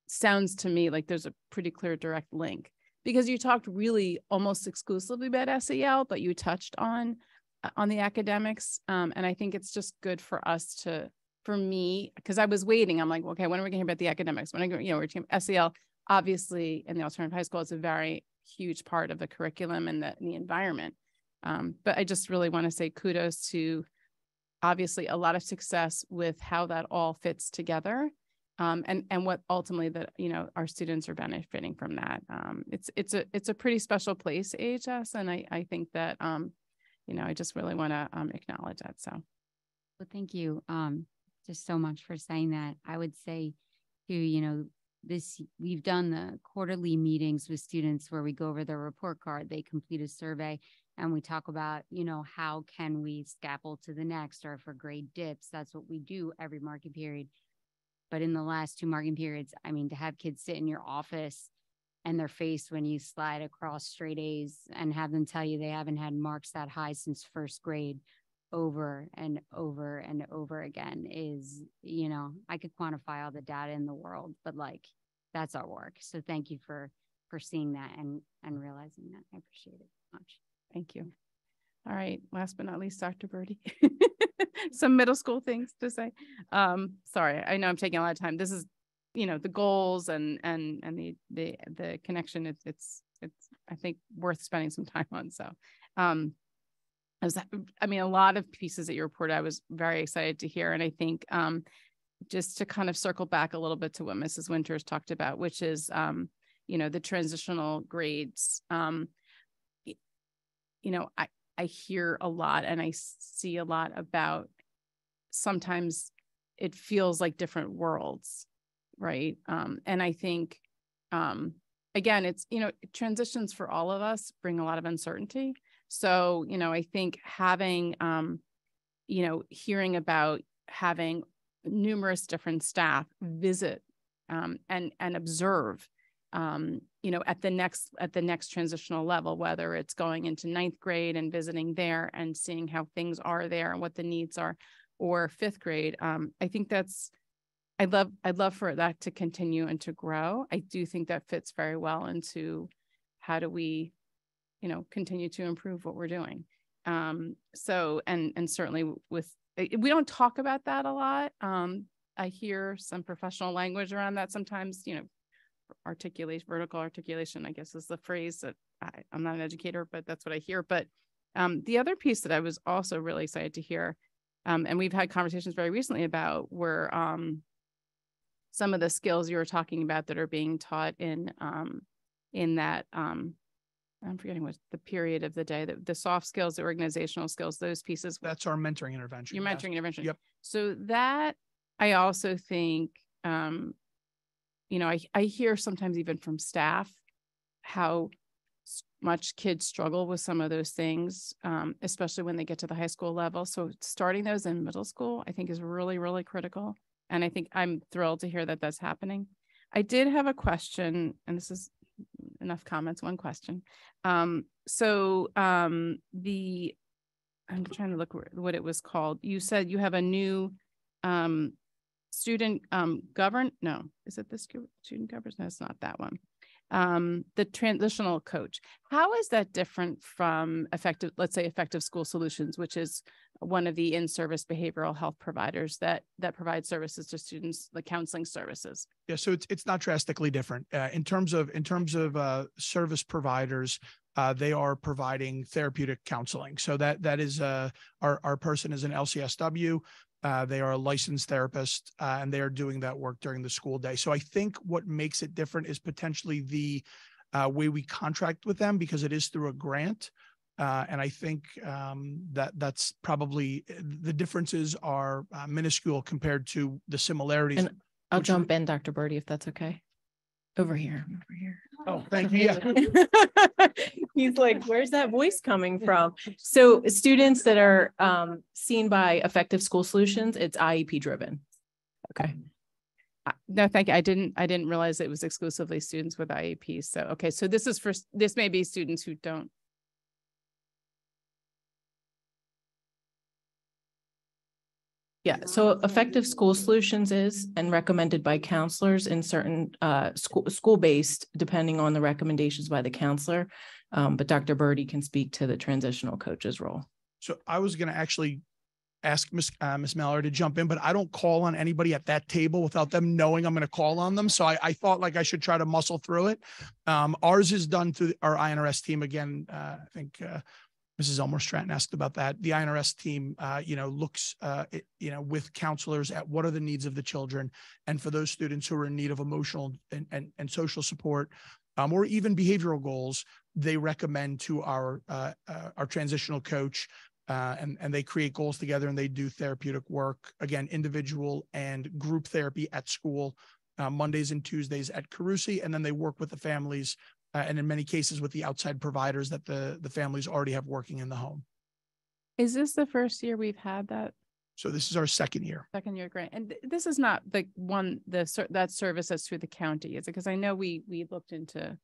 sounds to me like there's a pretty clear direct link because you talked really almost exclusively about SEL, but you touched on uh, on the academics. Um, and I think it's just good for us to, for me, because I was waiting. I'm like, okay, when are we going to hear about the academics? When are we, you know, we're SEL. Obviously, in the alternative high school, it's a very huge part of the curriculum and the, and the environment. Um, but I just really want to say kudos to obviously a lot of success with how that all fits together um, and and what ultimately that you know our students are benefiting from that. Um, it's it's a it's a pretty special place AHS, and I I think that um, you know I just really want to um, acknowledge that. So, well, thank you um, just so much for saying that. I would say too, you know, this we've done the quarterly meetings with students where we go over their report card, they complete a survey, and we talk about you know how can we scaffold to the next or for grade dips. That's what we do every marking period but in the last two marking periods, I mean, to have kids sit in your office and their face when you slide across straight A's and have them tell you they haven't had marks that high since first grade over and over and over again is, you know, I could quantify all the data in the world, but like that's our work. So thank you for for seeing that and and realizing that. I appreciate it much. Thank you. All right. Last but not least, Dr. Birdie. Some middle school things to say. Um, sorry, I know I'm taking a lot of time. This is, you know, the goals and and and the the the connection. It's it's it's I think worth spending some time on. So, um, I was I mean a lot of pieces that you reported. I was very excited to hear, and I think um, just to kind of circle back a little bit to what Mrs. Winters talked about, which is um, you know, the transitional grades. Um, you know, I I hear a lot and I see a lot about sometimes it feels like different worlds, right? Um, and I think, um, again, it's, you know, transitions for all of us bring a lot of uncertainty. So, you know, I think having, um, you know, hearing about having numerous different staff visit um, and and observe um, you know at the next at the next transitional level whether it's going into ninth grade and visiting there and seeing how things are there and what the needs are or fifth grade um, i think that's i'd love i'd love for that to continue and to grow. I do think that fits very well into how do we you know continue to improve what we're doing. Um, so and and certainly with eh, we don't talk about that a lot. Um, I hear some professional language around that sometimes, you know, articulation, vertical articulation, I guess is the phrase that I, I'm not an educator, but that's what I hear. But um, the other piece that I was also really excited to hear, um, and we've had conversations very recently about were um, some of the skills you were talking about that are being taught in um, in that um, I'm forgetting what the period of the day, the, the soft skills, the organizational skills, those pieces. That's our mentoring intervention. Your yes. mentoring intervention. Yep. So that I also think, um, you know, I, I hear sometimes even from staff how much kids struggle with some of those things, um, especially when they get to the high school level. So starting those in middle school, I think is really, really critical. And I think I'm thrilled to hear that that's happening. I did have a question, and this is enough comments, one question. Um, so um, the, I'm trying to look what it was called. You said you have a new um, student um, govern, no, is it this student governs? No, it's not that one. Um, the transitional coach. How is that different from effective, let's say effective school solutions, which is one of the in-service behavioral health providers that that provide services to students, the counseling services? Yeah, so it's it's not drastically different uh, in terms of in terms of uh, service providers. Uh, they are providing therapeutic counseling. So that that is uh, our our person is an LCSW. Uh, they are a licensed therapist, uh, and they are doing that work during the school day. So I think what makes it different is potentially the uh, way we contract with them because it is through a grant. Uh, and I think um, that that's probably the differences are uh, minuscule compared to the similarities. And I'll jump in, Dr. Birdie, if that's okay. Over here, over here. Oh, thank you. Yeah. He's like, where's that voice coming from? So students that are um seen by Effective School Solutions, it's IEP driven. Okay. Uh, No, thank you. I didn't, I didn't realize it was exclusively students with IEPs. So, okay, so this is for, this may be students who don't. Yeah, so Effective School Solutions is and recommended by counselors in certain uh school school-based, depending on the recommendations by the counselor. Um, but Dr. Birdie can speak to the transitional coach's role. So I was gonna actually ask Miss uh, Miss Mallory to jump in, but I don't call on anybody at that table without them knowing I'm gonna call on them. So I, I thought like I should try to muscle through it. Um, ours is done through our INRS team. Again, uh, I think, uh, Mrs. Elmore Stratton asked about that. The INRS team, uh, you know, looks, uh, it- you know, with counselors at what are the needs of the children. And for those students who are in need of emotional and, and, and social support, um, or even behavioral goals, they recommend to our, uh, uh, our transitional coach. Uh, and, and they create goals together and they do therapeutic work, again, individual and group therapy at school, uh, Mondays and Tuesdays at Carusi. And then they work with the families uh, and in many cases with the outside providers that the, the families already have working in the home. Is this the first year we've had that So this is our second year. second year grant? And th- this is not the one, the, that service that's through the county, is it? Because I know we, we looked into,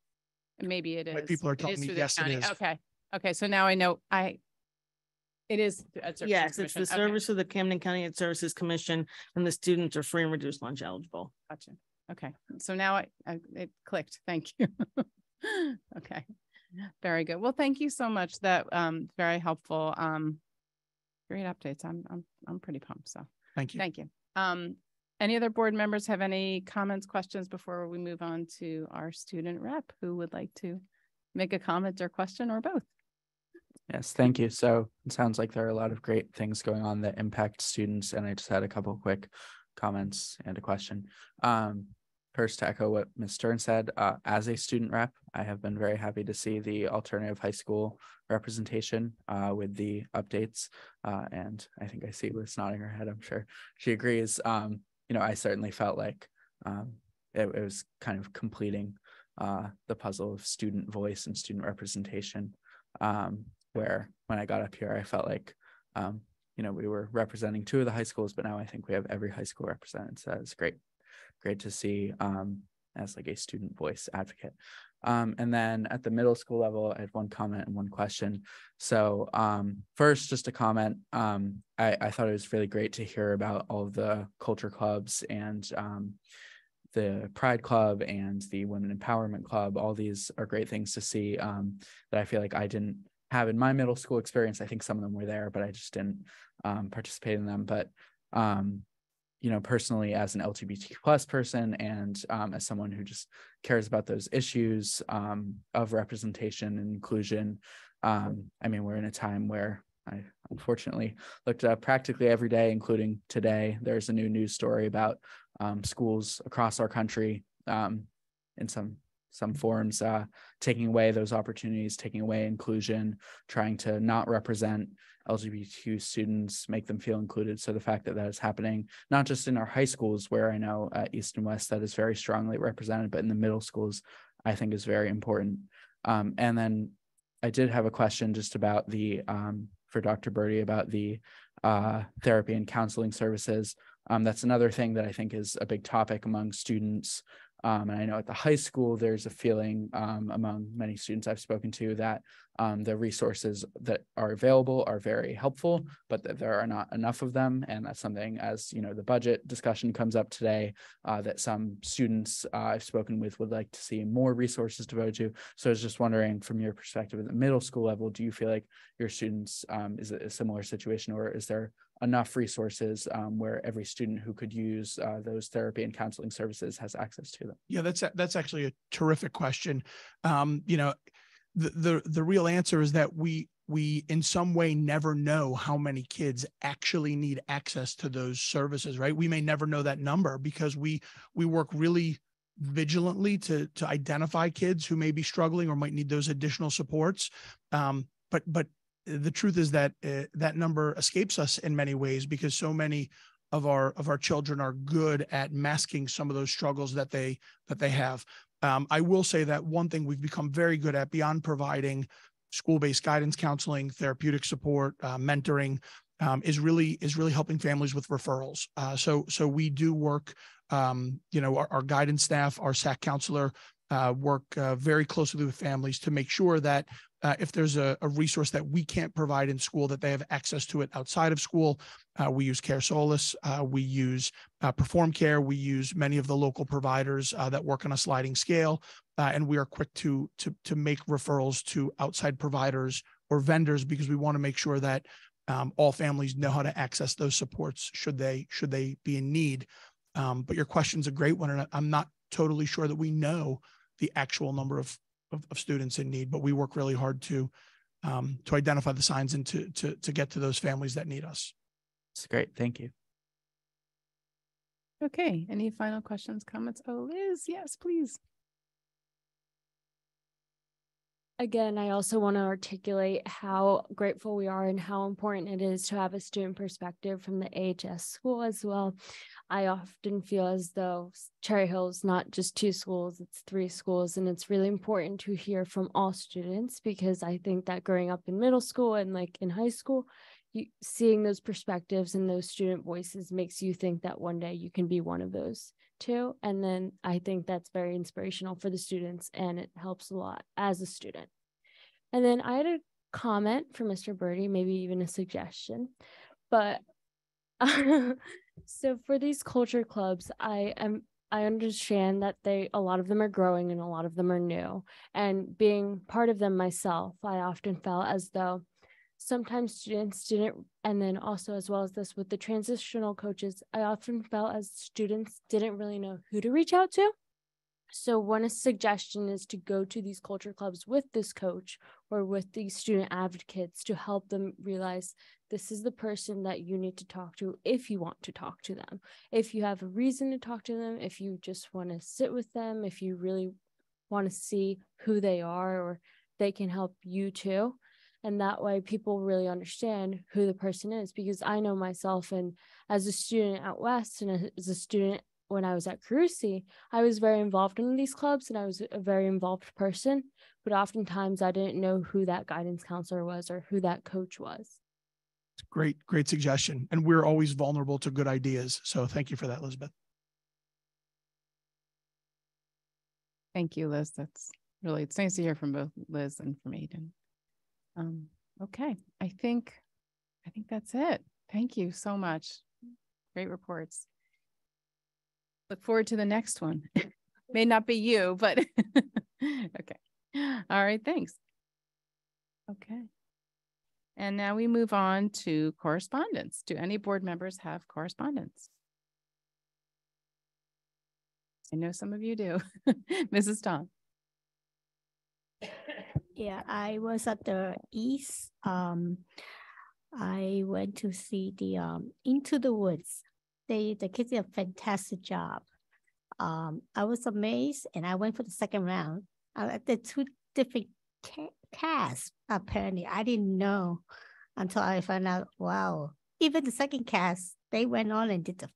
maybe it My people are it is telling me, yes, it county. is. Okay, okay, so now I know, I, it is. th- at Services Yes, it's the Okay, service of the Camden County Ed Services Commission and the students are free and reduced lunch eligible. Gotcha. Okay, so now I, I, it clicked. Thank you. Okay, very good. Well, thank you so much. That, um, very helpful. Um, great updates. I'm, I'm, I'm pretty pumped, so. Thank you. Thank you. Um, any other board members have any comments, questions before we move on to our student rep who would like to make a comment or question or both? Yes, thank you. So it sounds like there are a lot of great things going on that impact students, and I just had a couple quick comments and a question. Um, first to echo what Ms. Stern said, uh, as a student rep, I have been very happy to see the alternative high school representation uh, with the updates. Uh, and I think I see Liz nodding her head. I'm sure she agrees. Um, you know, I certainly felt like um, it, it was kind of completing uh, the puzzle of student voice and student representation. Um, where when I got up here, I felt like um, you know, we were representing two of the high schools, but now I think we have every high school represented. So it's great, great to see um, as like a student voice advocate. Um, and then at the middle school level, I had one comment and one question. So um, first, just a comment. Um, I, I thought it was really great to hear about all the culture clubs and um, the Pride Club and the Women Empowerment Club. All these are great things to see um, that I feel like I didn't have in my middle school experience. I think some of them were there, but I just didn't um, participate in them. But you know, personally, as an LGBT plus person and um, as someone who just cares about those issues um, of representation and inclusion, um, I mean, we're in a time where I unfortunately looked up practically every day, including today. There's a new news story about um, schools across our country in some some forms uh, taking away those opportunities taking away inclusion trying to not represent lgbtq students make them feel included. So the fact that that is happening not just in our high schools where i know at east and west that is very strongly represented but in the middle schools i think is very important. Um, and then i did have a question just about the um, for dr birdie about the uh, therapy and counseling services. Um, that's another thing that i think is a big topic among students um, and I know at the high school, there's a feeling um, among many students I've spoken to that um, the resources that are available are very helpful, but that there are not enough of them. And that's something as, you know, the budget discussion comes up today uh, that some students uh, I've spoken with would like to see more resources devoted to. So I was just wondering from your perspective at the middle school level, do you feel like your students um, is it a similar situation or is there enough resources um, where every student who could use uh, those therapy and counseling services has access to them? Yeah, that's that's actually a terrific question. Um, you know, the, the the real answer is that we we in some way never know how many kids actually need access to those services right we may never know that number because we we work really vigilantly to to identify kids who may be struggling or might need those additional supports um, but but the truth is that uh, that number escapes us in many ways because so many of our of our children are good at masking some of those struggles that they that they have. Um, I will say that one thing we've become very good at beyond providing school-based guidance counseling, therapeutic support, uh, mentoring, um, is really is really helping families with referrals. Uh, so so we do work. Um, you know, our, our, guidance staff, our SAC counselor uh, work uh, very closely with families to make sure that uh, if there's a, a, resource that we can't provide in school, that they have access to it outside of school. Uh, we use Care Solace, uh, we use uh, Perform Care, we use many of the local providers that work on a sliding scale, and we are quick to to to make referrals to outside providers or vendors because we want to make sure that um, all families know how to access those supports should they should they be in need. Um, but your question's a great one, and I'm not totally sure that we know the actual number of of, of students in need, but we work really hard to um, to identify the signs and to to to get to those families that need us. It's great. Thank you. Okay. Any final questions, comments? Oh, Liz, yes, please. Again, I also want to articulate how grateful we are and how important it is to have a student perspective from the AHS school as well. I often feel as though Cherry Hill is not just two schools, it's three schools. And it's really important to hear from all students because I think that growing up in middle school and like in high school, you, seeing those perspectives and those student voices makes you think that one day you can be one of those too. And then I think that's very inspirational for the students and it helps a lot as a student. And then I had a comment for Mr. Birdie, maybe even a suggestion, but so for these culture clubs, I am I understand that they a lot of them are growing and a lot of them are new. And being part of them myself, I often felt as though sometimes students didn't and then also as well as this with the transitional coaches, I often felt as students didn't really know who to reach out to. So one suggestion is to go to these culture clubs with this coach or with these student advocates to help them realize this is the person that you need to talk to if you want to talk to them. If you have a reason to talk to them, if you just want to sit with them, if you really want to see who they are or they can help you too. And that way people really understand who the person is because I know myself and as a student at West and as a student when I was at Carusi, I was very involved in these clubs and I was a very involved person, but oftentimes I didn't know who that guidance counselor was or who that coach was. Great, great suggestion. And we're always vulnerable to good ideas. So thank you for that, Elizabeth. Thank you, Liz. That's really, it's nice to hear from both Liz and from Aiden. Um, okay, I think, I think that's it. Thank you so much. Great reports. Look forward to the next one. May not be you, but okay. All right, thanks. Okay. And now we move on to correspondence. Do any board members have correspondence? I know some of you do. Mrs. Tom. Yeah, I was at the East. Um, I went to see the um, Into the Woods. They the kids did a fantastic job. Um, I was amazed, and I went for the second round. Uh, the two different ca- casts. Apparently, I didn't know until I found out. Wow! Even the second cast, they went on and did the.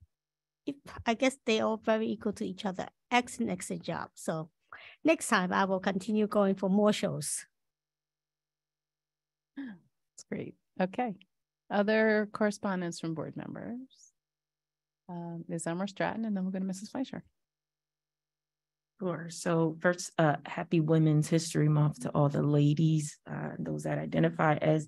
If, I guess they all very equal to each other. Excellent, excellent job. So, next time I will continue going for more shows. That's great. Okay. Other correspondence from board members? Um, Ms. Elmer Stratton, and then we'll go to Mrs. Fleischer. Sure. So first, uh, happy Women's History Month to all the ladies, uh, those that identify as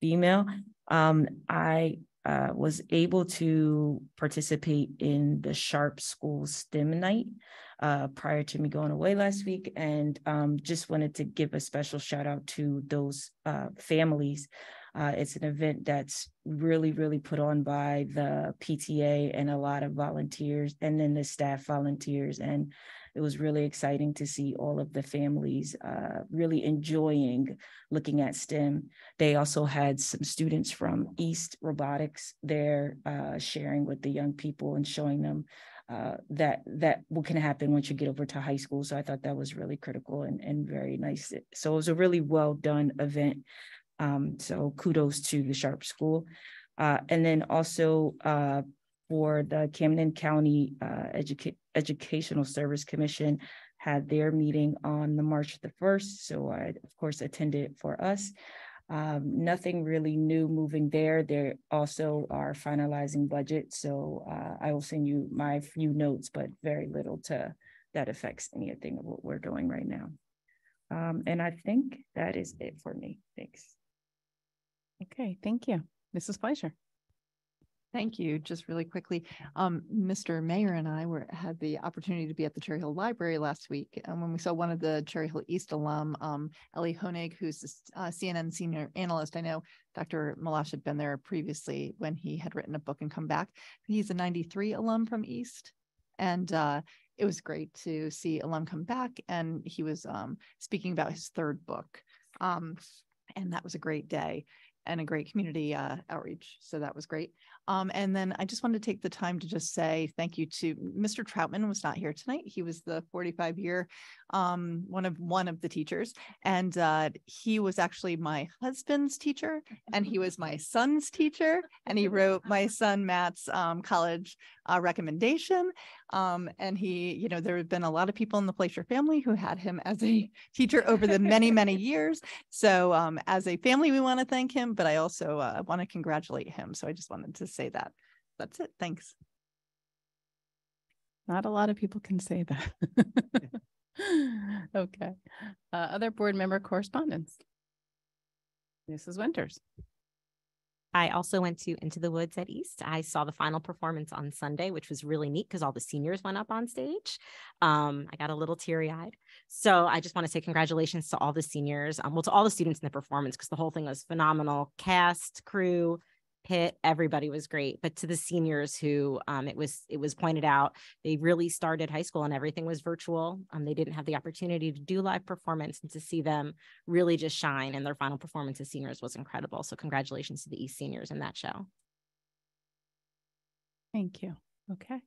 female. Um, I uh, was able to participate in the Sharp School STEM Night uh, prior to me going away last week, and um, just wanted to give a special shout out to those uh, families. Uh, it's an event that's really, really put on by the PTA and a lot of volunteers, and then the staff volunteers. And it was really exciting to see all of the families uh, really enjoying looking at STEM. They also had some students from East Robotics there uh, sharing with the young people and showing them uh, that that what can happen once you get over to high school. So I thought that was really critical and, and very nice. So it was a really well done event. Um, so kudos to the Sharp School. Uh, and then also uh, for the Camden County uh, Educational Service Commission had their meeting on the March the 1st. So I, of course, attended for us. Um, nothing really new moving there. They also are finalizing budget. So uh, I will send you my few notes, but very little to that affects anything of what we're doing right now. Um, and I think that is it for me. Thanks. Okay, thank you. Mrs. Fleischer. Thank you. Just really quickly, um, Mr. Mayor and I were had the opportunity to be at the Cherry Hill Library last week, and when we saw one of the Cherry Hill East alum, um, Elie Honig, who's a uh, CNN senior analyst. I know Dr. Meloche had been there previously when he had written a book and come back. He's a '93 alum from East, and uh, it was great to see alum come back, and he was um, speaking about his third book. Um, and that was a great day and a great community uh, outreach. So that was great. Um, and then I just wanted to take the time to just say thank you to Mr. Troutman was not here tonight. He was the 45 year um, one of one of the teachers, and uh, he was actually my husband's teacher, and he was my son's teacher, and he wrote my son Matt's um, college uh, recommendation. Um, and he, you know, there have been a lot of people in the Placer family who had him as a teacher over the many, many years. So um, as a family, we want to thank him, but I also uh, want to congratulate him. So I just wanted to say that. That's it. Thanks. Not a lot of people can say that. okay. Uh, other board member correspondence. Mrs. Winters. I also went to Into the Woods at East. I saw the final performance on Sunday, which was really neat because all the seniors went up on stage. Um, I got a little teary eyed. So I just want to say congratulations to all the seniors, um, well, to all the students in the performance because the whole thing was phenomenal. Cast, crew, hit. Everybody was great. But to the seniors who um, it was it was pointed out, they really started high school and everything was virtual. Um, they didn't have the opportunity to do live performance and to see them really just shine. And their final performance as seniors was incredible. So congratulations to the East seniors in that show. Thank you. Okay.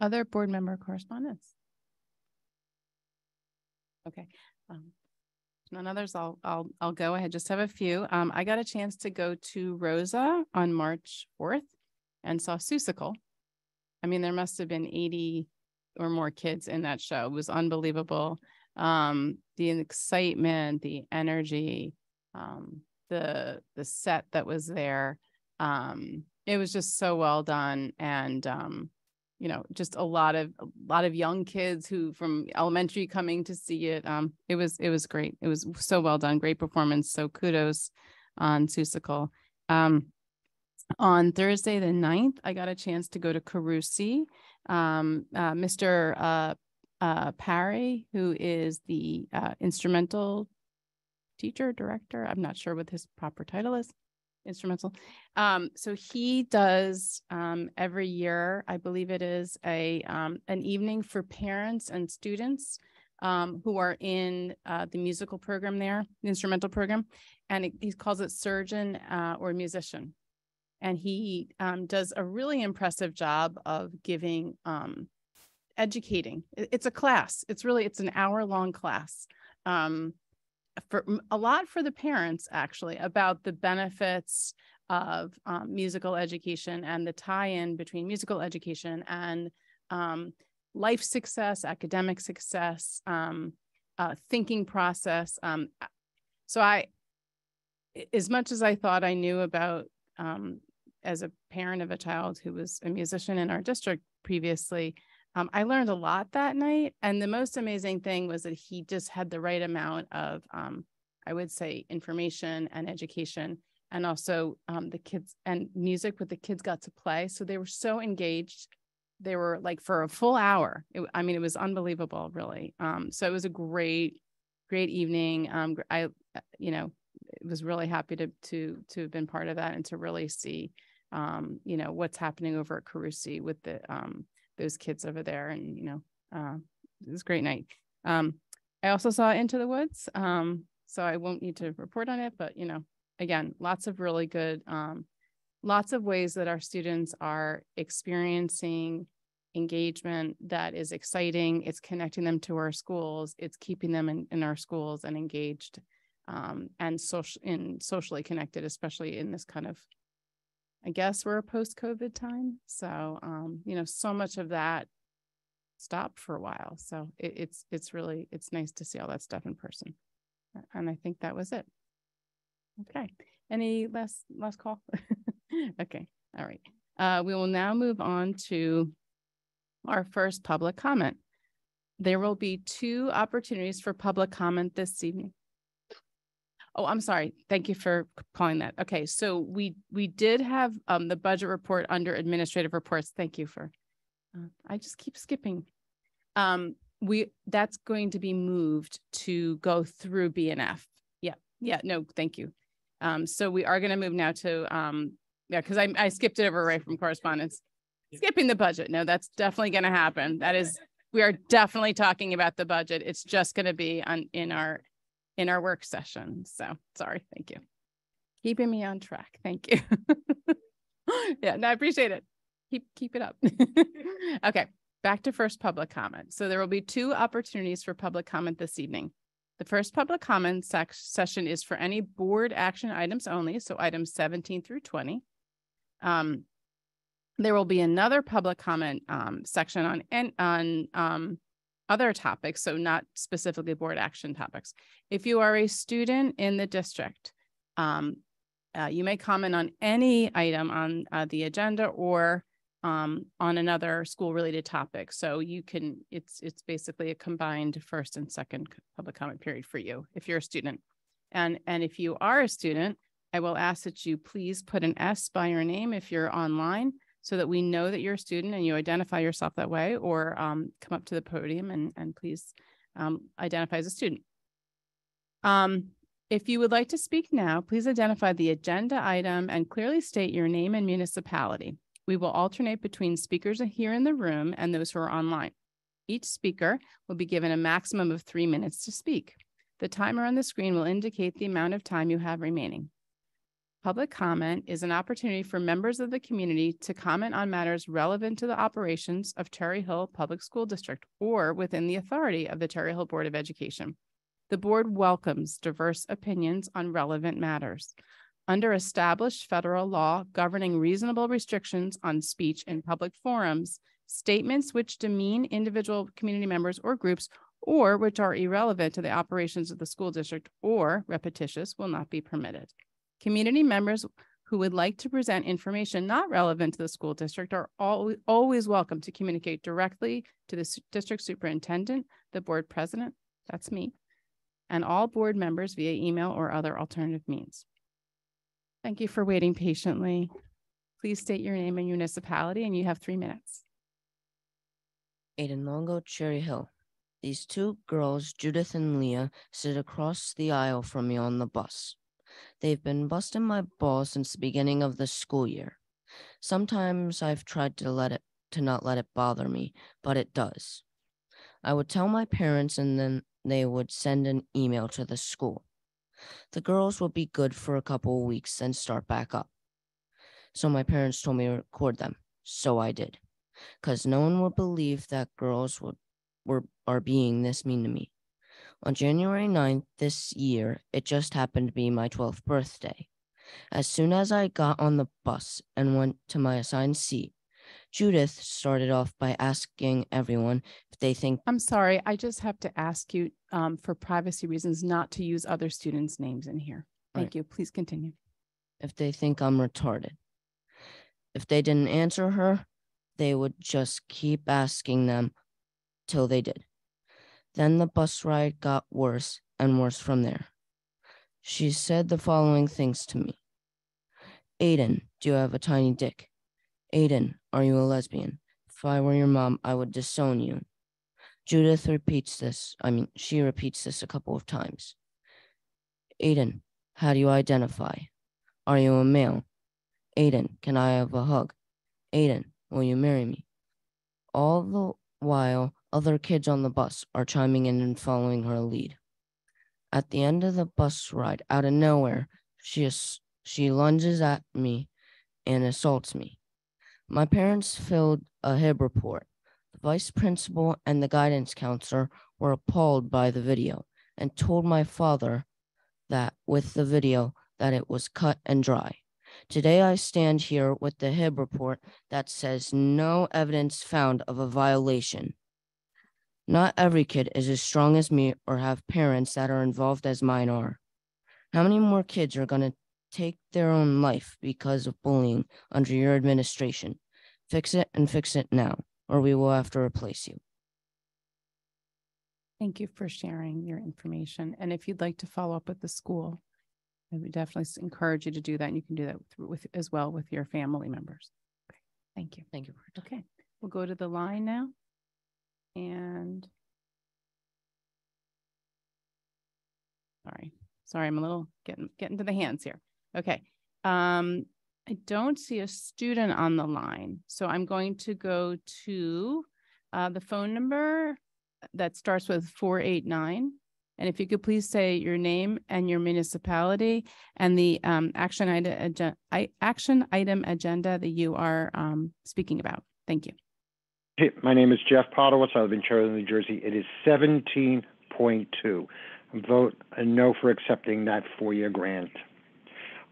Other board member correspondence? Okay. Um, none others, I'll, I'll, I'll go ahead. Just have a few. Um, I got a chance to go to Rosa on March 4th and saw Seussical. I mean, there must have been 80 or more kids in that show. It was unbelievable. Um, the excitement, the energy, um, the, the set that was there. Um, it was just so well done. And, um, you know, just a lot of a lot of young kids who from elementary coming to see it. Um, it was it was great. It was so well done, great performance. So kudos on Seussical. Um, on Thursday the 9th, I got a chance to go to Carusi. Um, uh, Mr. Uh, uh, Parry, who is the uh, instrumental teacher, director, I'm not sure what his proper title is, instrumental. Um, so he does um, every year, I believe it is a um, an evening for parents and students um, who are in uh, the musical program there, the instrumental program, and it, he calls it surgeon uh, or musician. And he um, does a really impressive job of giving um, educating. It's a class. It's really it's an hour long class. Um, for a lot for the parents actually about the benefits of um, musical education and the tie-in between musical education and um, life success, academic success, um, uh, thinking process. Um, so I, as much as I thought I knew about um, as a parent of a child who was a musician in our district previously, um, I learned a lot that night. And the most amazing thing was that he just had the right amount of, um, I would say, information and education, and also um, the kids and music with the kids got to play. So they were so engaged. They were like for a full hour. It, I mean, it was unbelievable, really. Um, so it was a great, great evening. Um, I, uh, you know, was really happy to to to have been part of that and to really see, um, you know, what's happening over at Carusi with the those kids over there and you know uh, it was a great night. Um i also saw into the woods um so i won't need to report on it but you know again lots of really good um lots of ways that our students are experiencing engagement that is exciting. It's connecting them to our schools. It's keeping them in, in our schools and engaged um, and social in socially connected especially in this kind of I guess we're a post-COVID time. So, um, you know, so much of that stopped for a while. So it, it's, it's really, it's nice to see all that stuff in person. And I think that was it. Okay. Any last, last call? okay. All right. Uh, we will now move on to our first public comment. There will be two opportunities for public comment this evening. Oh, I'm sorry. Thank you for calling that. Okay, so we, we did have um, the budget report under administrative reports. Thank you for, uh, I just keep skipping. Um, we, that's going to be moved to go through BNF. Yeah, yeah, no, thank you. Um, so we are going to move now to, um, yeah, because I, I skipped it over right from correspondence. Skipping the budget. No, that's definitely going to happen. That is, we are definitely talking about the budget. It's just going to be on, in our in our work session. So sorry. Thank you. Keeping me on track. Thank you. yeah, no, I appreciate it. Keep keep it up. okay, back to first public comment. So there will be two opportunities for public comment this evening. The first public comment sec- session is for any board action items only, so items 17 through 20. Um, there will be another public comment um, section on on um, other topics, so not specifically board action topics. If you are a student in the district, um, uh, you may comment on any item on uh, the agenda or um, on another school-related topic. So you can, it's it's basically a combined first and second public comment period for you if you're a student. And and if you are a student, I will ask that you please put an S by your name if you're online so that we know that you're a student and you identify yourself that way or um, come up to the podium and, and please um, identify as a student. Um, If you would like to speak now, please identify the agenda item and clearly state your name and municipality. We will alternate between speakers here in the room and those who are online. Each speaker will be given a maximum of three minutes to speak. The timer on the screen will indicate the amount of time you have remaining. Public comment is an opportunity for members of the community to comment on matters relevant to the operations of Cherry Hill Public School District or within the authority of the Cherry Hill Board of Education. The board welcomes diverse opinions on relevant matters. Under established federal law governing reasonable restrictions on speech in public forums, statements which demean individual community members or groups or which are irrelevant to the operations of the school district or repetitious will not be permitted. Community members who would like to present information not relevant to the school district are al- always welcome to communicate directly to the district superintendent, the board president, that's me, and all board members via email or other alternative means. Thank you for waiting patiently. Please state your name and municipality, and you have three minutes. Aiden Longo, Cherry Hill. These two girls, Judith and Leah, sit across the aisle from me on the bus. They've been busting my balls since the beginning of the school year. Sometimes I've tried to let it to not let it bother me, but it does. I would tell my parents and then they would send an email to the school. The girls would be good for a couple of weeks and start back up. So my parents told me to record them. So I did. Cause no one would believe that girls would were are being this mean to me. On January 9th this year, it just happened to be my 12th birthday. As soon as I got on the bus and went to my assigned seat, Judith started off by asking everyone if they think I'm sorry, I just have to ask you, um, for privacy reasons, not to use other students' names in here. Thank Right. you. Please continue. if they think I'm retarded. If they didn't answer her, they would just keep asking them till they did. Then the bus ride got worse and worse from there. She said the following things to me Aiden, do you have a tiny dick? Aiden, are you a lesbian? If I were your mom, I would disown you. Judith repeats this. I mean, she repeats this a couple of times. Aiden, how do you identify? Are you a male? Aiden, can I have a hug? Aiden, will you marry me? All the while, other kids on the bus are chiming in and following her lead. At the end of the bus ride, out of nowhere, she is, she lunges at me and assaults me. My parents filled a HIB report. The vice principal and the guidance counselor were appalled by the video and told my father that with the video that it was cut and dry. Today I stand here with the HIB report that says no evidence found of a violation. Not every kid is as strong as me or have parents that are involved as mine are. How many more kids are going to take their own life because of bullying under your administration? Fix it and fix it now, or we will have to replace you. Thank you for sharing your information. And if you'd like to follow up with the school, I would definitely encourage you to do that. And you can do that with, with as well with your family members. Okay, Thank you. Thank you. Okay, we'll go to the line now. And sorry, sorry, I'm a little getting, getting to the hands here. Okay. Um, I don't see a student on the line, so I'm going to go to uh, the phone number that starts with four eight nine. And if you could please say your name and your municipality and the um, action item, action item agenda that you are um, speaking about. Thank you. Hey, my name is Jeff Podowitz. I live in Charlotte, New Jersey. It is seventeen point two. Vote a no for accepting that four-year grant.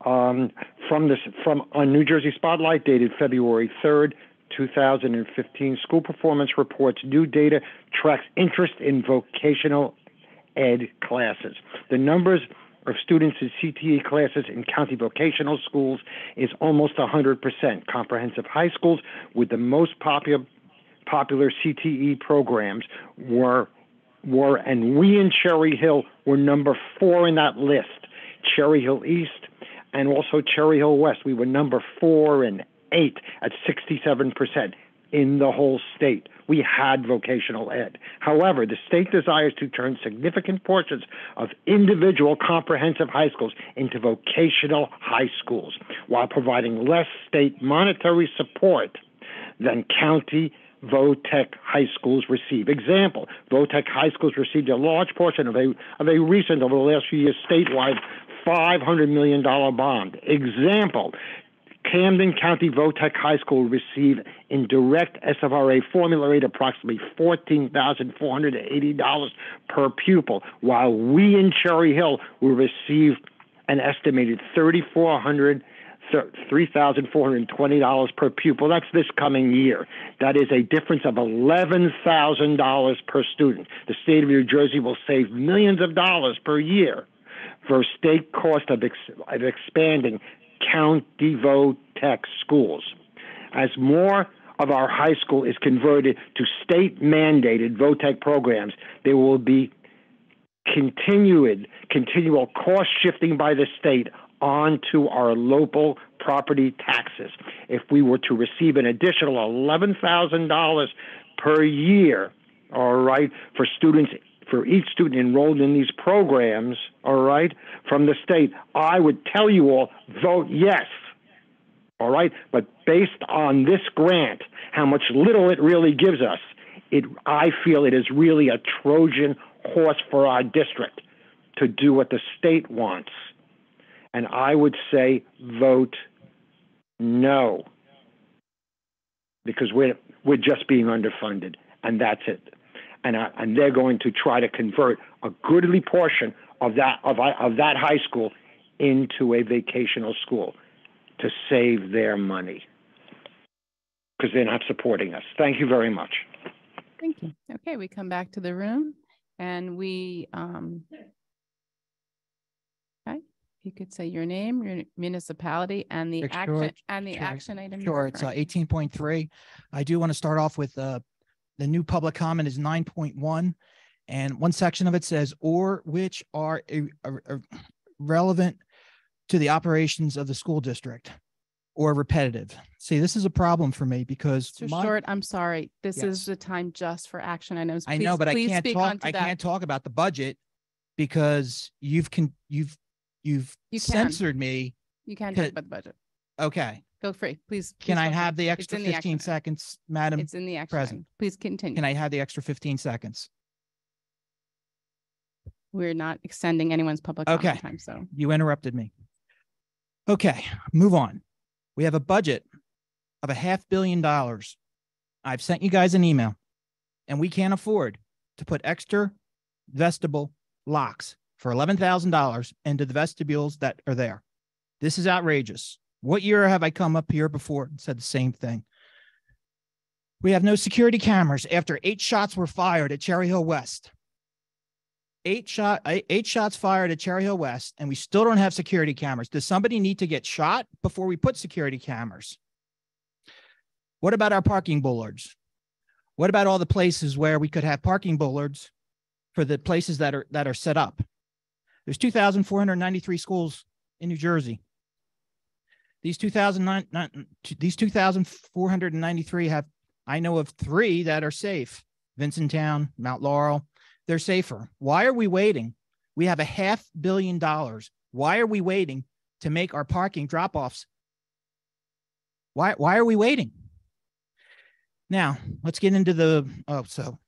Um, from this, from on New Jersey Spotlight dated February third, two thousand and fifteen, school performance reports new data tracks interest in vocational ed classes. The numbers of students in CTE classes in county vocational schools is almost 100%. Comprehensive high schools with the most popular popular CTE programs were were and we in Cherry Hill were number 4 in that list. Cherry Hill East and also Cherry Hill West we were number 4 and 8 at 67%. in the whole state. We had vocational ed. However, the state desires to turn significant portions of individual comprehensive high schools into vocational high schools while providing less state monetary support than county vo-tech high schools receive. Example, vo-tech high schools received a large portion of a, of a recent, over the last few years, statewide $500 million bond. Example, Camden County vo-tech High School receive in direct SFRA formula rate approximately $14,480 per pupil, while we in Cherry Hill will receive an estimated $3,400 $3,420 per pupil. That's this coming year. That is a difference of $11,000 per student. The state of New Jersey will save millions of dollars per year for state cost of, ex- of expanding county tech schools. As more of our high school is converted to state mandated vo-tech programs, there will be continued continual cost shifting by the state onto our local property taxes. If we were to receive an additional $11,000 per year, all right, for students for each student enrolled in these programs, all right, from the state, I would tell you all vote yes. All right, but based on this grant, how much little it really gives us, it I feel it is really a Trojan horse for our district to do what the state wants. And I would say vote no. Because we're we're just being underfunded, and that's it. And I, and they're going to try to convert a goodly portion of that of of that high school into a vacational school to save their money because they're not supporting us. Thank you very much. Thank you. Okay, we come back to the room and we, um, you could say your name, your municipality and the Rick action, Short, and the action item. Sure, it's uh, eighteen point three. I do want to start off with uh, the new public comment is nine point one. And one section of it says, or which are relevant to the operations of the school district or repetitive. See, this is a problem for me because Mr. my- Short, I'm sorry. This Yes. is the time just for action items. I know, but I please can't talk, I that. can't talk about the budget because you've con, you've, you've You censored me. You can talk about the budget. Okay. Feel free, please. Can I feel free. have the extra in the fifteen item. seconds, Madam? It's in the action President? Please continue. Can I have the extra fifteen seconds? We're not extending anyone's public Okay. time, so. You interrupted me. Okay, move on. We have a budget of a half billion dollars. I've sent you guys an email and we can't afford to put extra vestibule locks for eleven thousand dollars into the vestibules that are there. This is outrageous. What year have I come up here before and said the same thing? We have no security cameras after eight shots were fired at Cherry Hill West. Eight shot, eight shots fired at Cherry Hill West, and we still don't have security cameras. Does somebody need to get shot before we put security cameras? What about our parking bollards? What about all the places where we could have parking bollards for the places that are that are set up? There's 2,493 schools in New Jersey. These 2,009 these 2,493 have I know of three that are safe. Vincentown, Mount Laurel, they're safer. Why are we waiting? We have a half billion dollars. Why are we waiting to make our parking drop-offs? Why why are we waiting? Now, let's get into the oh so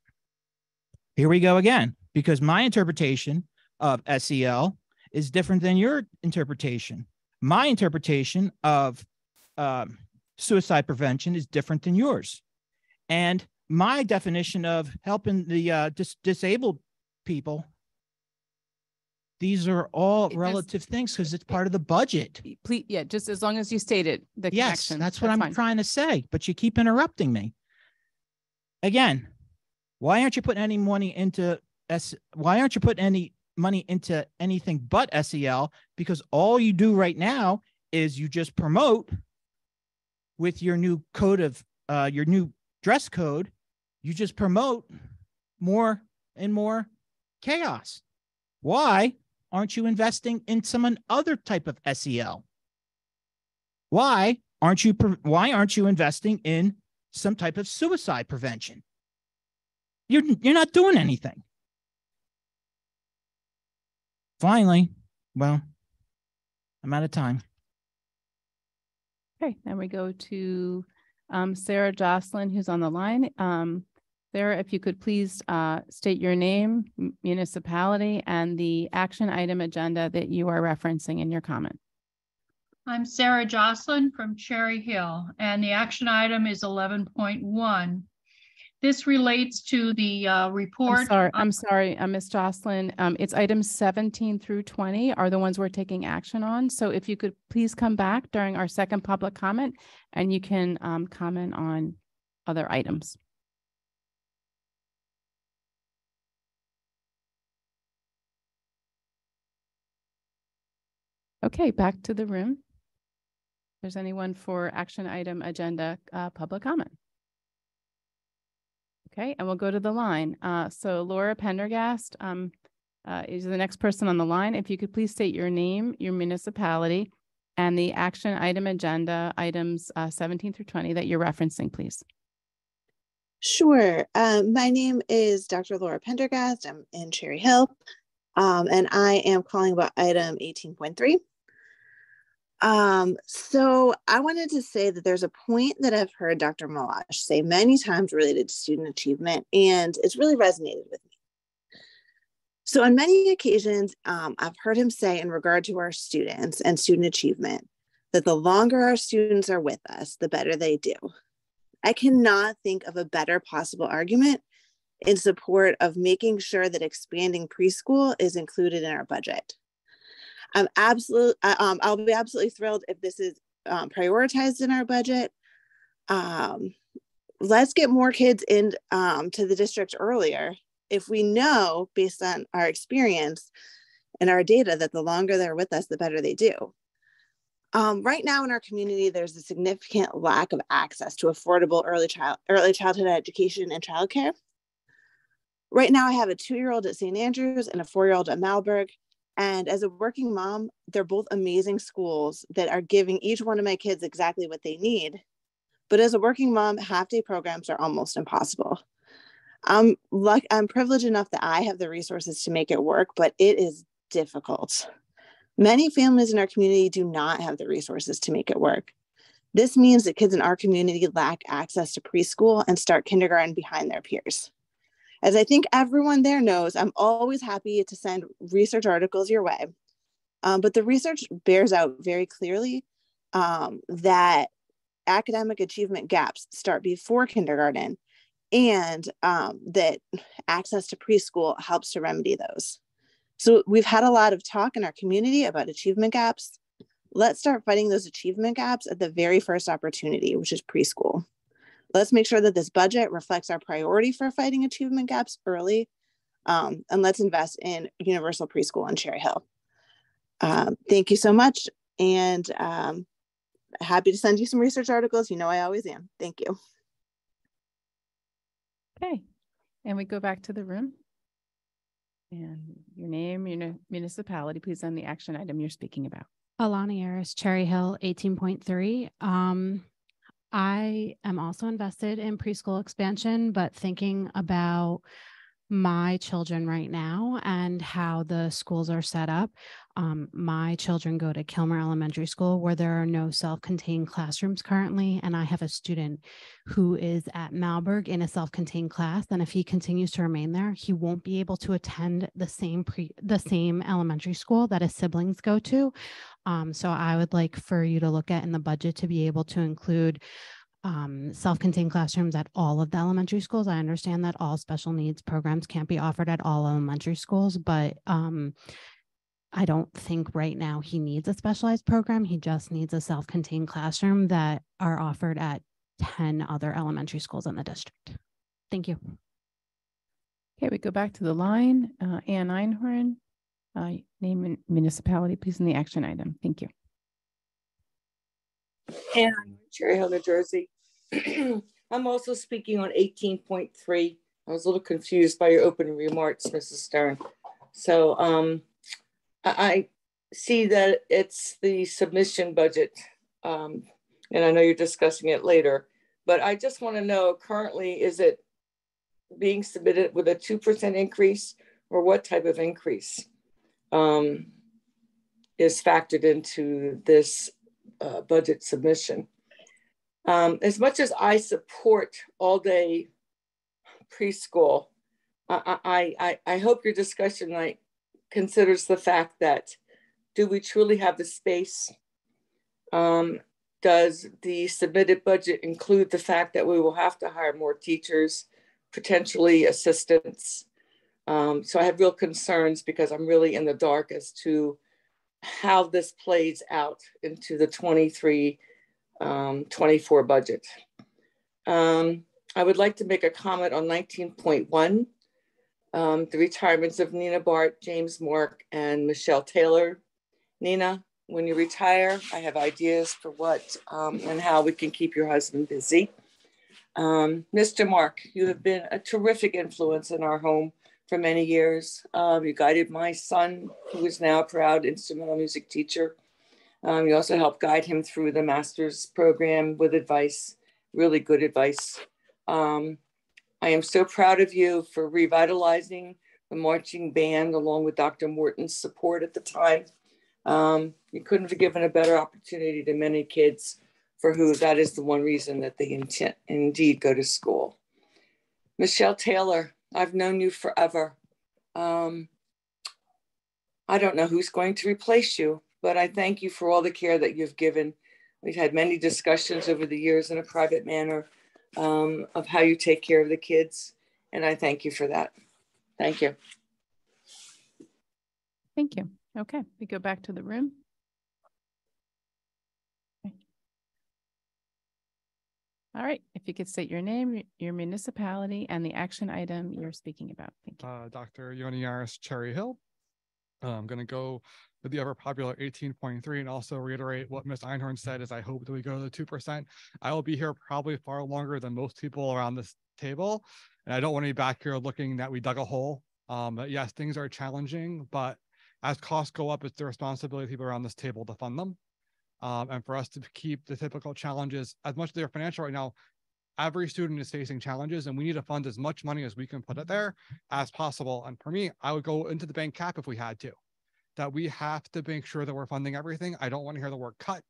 here we go again because my interpretation of SEL is different than your interpretation. My interpretation of um, suicide prevention is different than yours. And my definition of helping the uh, dis- disabled people, these are all relative things because it's part of the budget. Please, yeah, just as long as you stated the Yes, connection. that's what I'm fine. trying to say, but you keep interrupting me. Again, why aren't you putting any money into S? Why aren't you putting any money into anything but SEL? Because all you do right now is you just promote with your new code of uh, your new dress code. You just promote more and more chaos. Why aren't you investing in some other type of SEL? Why aren't you why aren't you investing in some type of suicide prevention. You're, you're not doing anything. Finally, well, I'm out of time. Okay, then we go to um, Sarah Jocelyn, who's on the line. Um, Sarah, if you could please uh, state your name, municipality, and the action item agenda that you are referencing in your comment. I'm Sarah Jocelyn from Cherry Hill, and the action item is eleven point one. This relates to the uh, I'm report. sorry, I'm sorry, uh, Ms. Jocelyn. Um, it's items seventeen through twenty are the ones we're taking action on. So if you could please come back during our second public comment and you can um, comment on other items. Okay, back to the room. If There's anyone for action item agenda, uh, public comment? Okay, and we'll go to the line. Uh, so Laura Pendergast, um, uh, is the next person on the line. If you could please state your name, your municipality, and the action item agenda items, uh, seventeen through twenty that you're referencing, please. Sure. Um, my name is Dr. Laura Pendergast. I'm in Cherry Hill, um, and I am calling about item 18.3. Um, so I wanted to say that there's a point that I've heard Dr. Meloche say many times related to student achievement, and it's really resonated with me. So, on many occasions, um, I've heard him say in regard to our students and student achievement that the longer our students are with us, the better they do. I cannot think of a better possible argument in support of making sure that expanding preschool is included in our budget. I'm absolute. Um, I'll be absolutely thrilled if this is um, prioritized in our budget. Um, let's get more kids in um, to the district earlier. If we know, based on our experience and our data, that the longer they're with us, the better they do. Um, right now in our community, there's a significant lack of access to affordable early child early childhood education and childcare. Right now, I have a two-year-old at St. Andrews and a four-year-old at Malberg. And as a working mom, they're both amazing schools that are giving each one of my kids exactly what they need. But as a working mom, half-day programs are almost impossible. I'm luck I'm privileged enough that I have the resources to make it work, but it is difficult. Many families in our community do not have the resources to make it work. This means that kids in our community lack access to preschool and start kindergarten behind their peers. As I think everyone there knows, I'm always happy to send research articles your way. Um, but the research bears out very clearly um, that academic achievement gaps start before kindergarten and um, that access to preschool helps to remedy those. So we've had a lot of talk in our community about achievement gaps. Let's start fighting those achievement gaps at the very first opportunity, which is preschool. Let's make sure that this budget reflects our priority for fighting achievement gaps early. Um, and let's invest in universal preschool on Cherry Hill. Um, thank you so much. And um, happy to send you some research articles. You know, I always am. Thank you. Okay, and we go back to the room. And your name, your municipality, please, on the action item you're speaking about. Alani Harris, Cherry Hill, eighteen point three. Um, I am also invested in preschool expansion, but thinking about my children right now and how the schools are set up. Um, my children go to Kilmer Elementary School where there are no self-contained classrooms currently, and I have a student who is at Malberg in a self-contained class. And if he continues to remain there, he won't be able to attend the same pre the same elementary school that his siblings go to. Um, so I would like for you to look at in the budget to be able to include um, self-contained classrooms at all of the elementary schools. I understand that all special needs programs can't be offered at all elementary schools, but um, I don't think right now he needs a specialized program. He just needs a self-contained classroom that are offered at 10 other elementary schools in the district. Thank you. Okay, we go back to the line. Uh, Ann Einhorn, uh, name and municipality, please, in the action item. Thank you. And Cherry Hill, New Jersey. I'm also speaking on eighteen point three. I was a little confused by your opening remarks, Mrs. Stern. So um, I, I see that it's the submission budget. Um, and I know you're discussing it later, but I just want to know currently, is it being submitted with a 2% increase or what type of increase um, is factored into this uh, budget submission? Um, as much as I support all day preschool, I, I, I, hope your discussion night considers the fact that do we truly have the space? Um, does the submitted budget include the fact that we will have to hire more teachers, potentially assistants? Um, so I have real concerns because I'm really in the dark as to how this plays out into the 23 um, 24 budget. Um, I would like to make a comment on 19.1, um, the retirements of Nina Bart, James Mark, and Michelle Taylor. Nina, when you retire, I have ideas for what um, and how we can keep your husband busy. Mr. Um, Mark, you have been a terrific influence in our home for many years. Um, you guided my son, who is now a proud instrumental music teacher. Um, you also helped guide him through the master's program with advice, really good advice. Um, I am so proud of you for revitalizing the marching band along with Dr. Morton's support at the time. Um, you couldn't have given a better opportunity to many kids for who that is the one reason that they intent, indeed go to school. Michelle Taylor, I've known you forever. Um, I don't know who's going to replace you, but I thank you for all the care that you've given. We've had many discussions over the years in a private manner um, of how you take care of the kids. And I thank you for that. Thank you. Thank you. Okay, we go back to the room. All right, if you could state your name, your municipality, and the action item you're speaking about. Thank you. Uh, Dr. Yoni Yaris, Cherry Hill. Uh, I'm going to go with the ever popular 18.3 and also reiterate what Ms. Einhorn said is I hope that we go to the 2%. I will be here probably far longer than most people around this table. And I don't want to be back here looking that we dug a hole. Um, yes, things are challenging, but as costs go up, it's the responsibility of people around this table to fund them. Um, and for us to keep the typical challenges as much as they're financial right now, every student is facing challenges and we need to fund as much money as we can put it there as possible. And for me, I would go into the bank cap if we had to that we have to make sure that we're funding everything. I don't want to hear the word cut.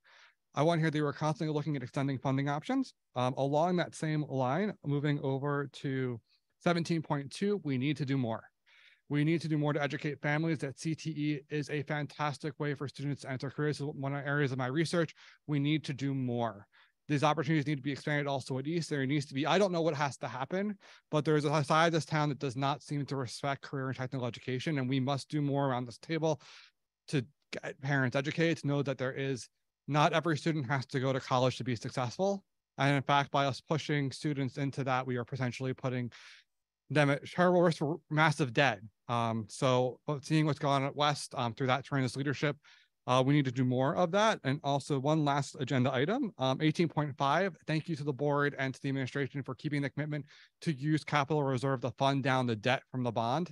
I want to hear they were constantly looking at extending funding options. Um, along that same line, moving over to 17.2, we need to do more. We need to do more to educate families that CTE is a fantastic way for students to enter careers. is One of the areas of my research, we need to do more these opportunities need to be expanded also at East. There needs to be, I don't know what has to happen, but there's a side of this town that does not seem to respect career and technical education. And we must do more around this table to get parents educated to know that there is not every student has to go to college to be successful. And in fact, by us pushing students into that, we are potentially putting them terrible risk for massive debt. Um, so seeing what's going on at West um, through that tremendous leadership, uh, we need to do more of that. And also one last agenda item, um, 18.5, thank you to the board and to the administration for keeping the commitment to use capital reserve to fund down the debt from the bond.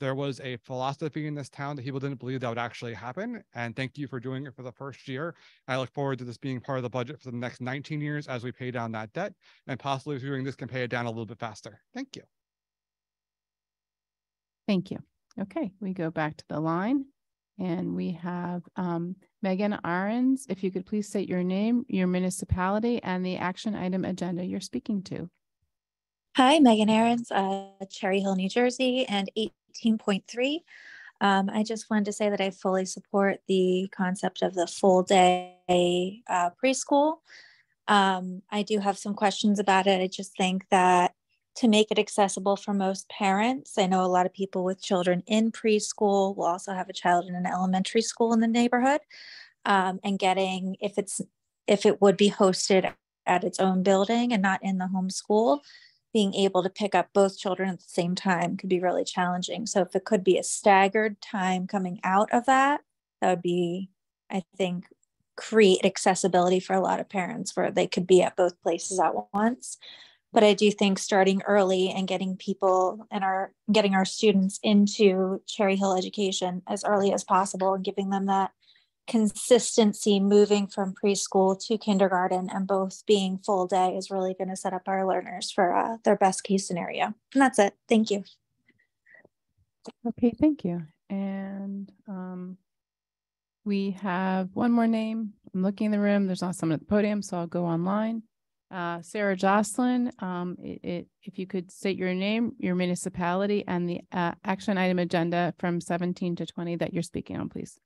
There was a philosophy in this town that people didn't believe that would actually happen. And thank you for doing it for the first year. I look forward to this being part of the budget for the next 19 years as we pay down that debt and possibly doing this can pay it down a little bit faster. Thank you. Thank you. Okay, we go back to the line. And we have um, Megan Ahrens. If you could please state your name, your municipality, and the action item agenda you're speaking to. Hi, Megan Ahrens, uh, Cherry Hill, New Jersey, and 18.3. Um, I just wanted to say that I fully support the concept of the full day uh, preschool. Um, I do have some questions about it. I just think that to make it accessible for most parents. I know a lot of people with children in preschool will also have a child in an elementary school in the neighborhood. Um, and getting if it's if it would be hosted at its own building and not in the home school, being able to pick up both children at the same time could be really challenging. So if it could be a staggered time coming out of that, that would be, I think, create accessibility for a lot of parents where they could be at both places at once but I do think starting early and getting people and our getting our students into Cherry Hill education as early as possible and giving them that consistency moving from preschool to kindergarten and both being full day is really going to set up our learners for uh, their best case scenario. And that's it. Thank you. Okay, thank you. And um, we have one more name. I'm looking in the room. There's not someone at the podium, so I'll go online. Uh, Sarah Jocelyn, um, it, it, if you could state your name, your municipality, and the uh, action item agenda from 17 to 20 that you're speaking on, please.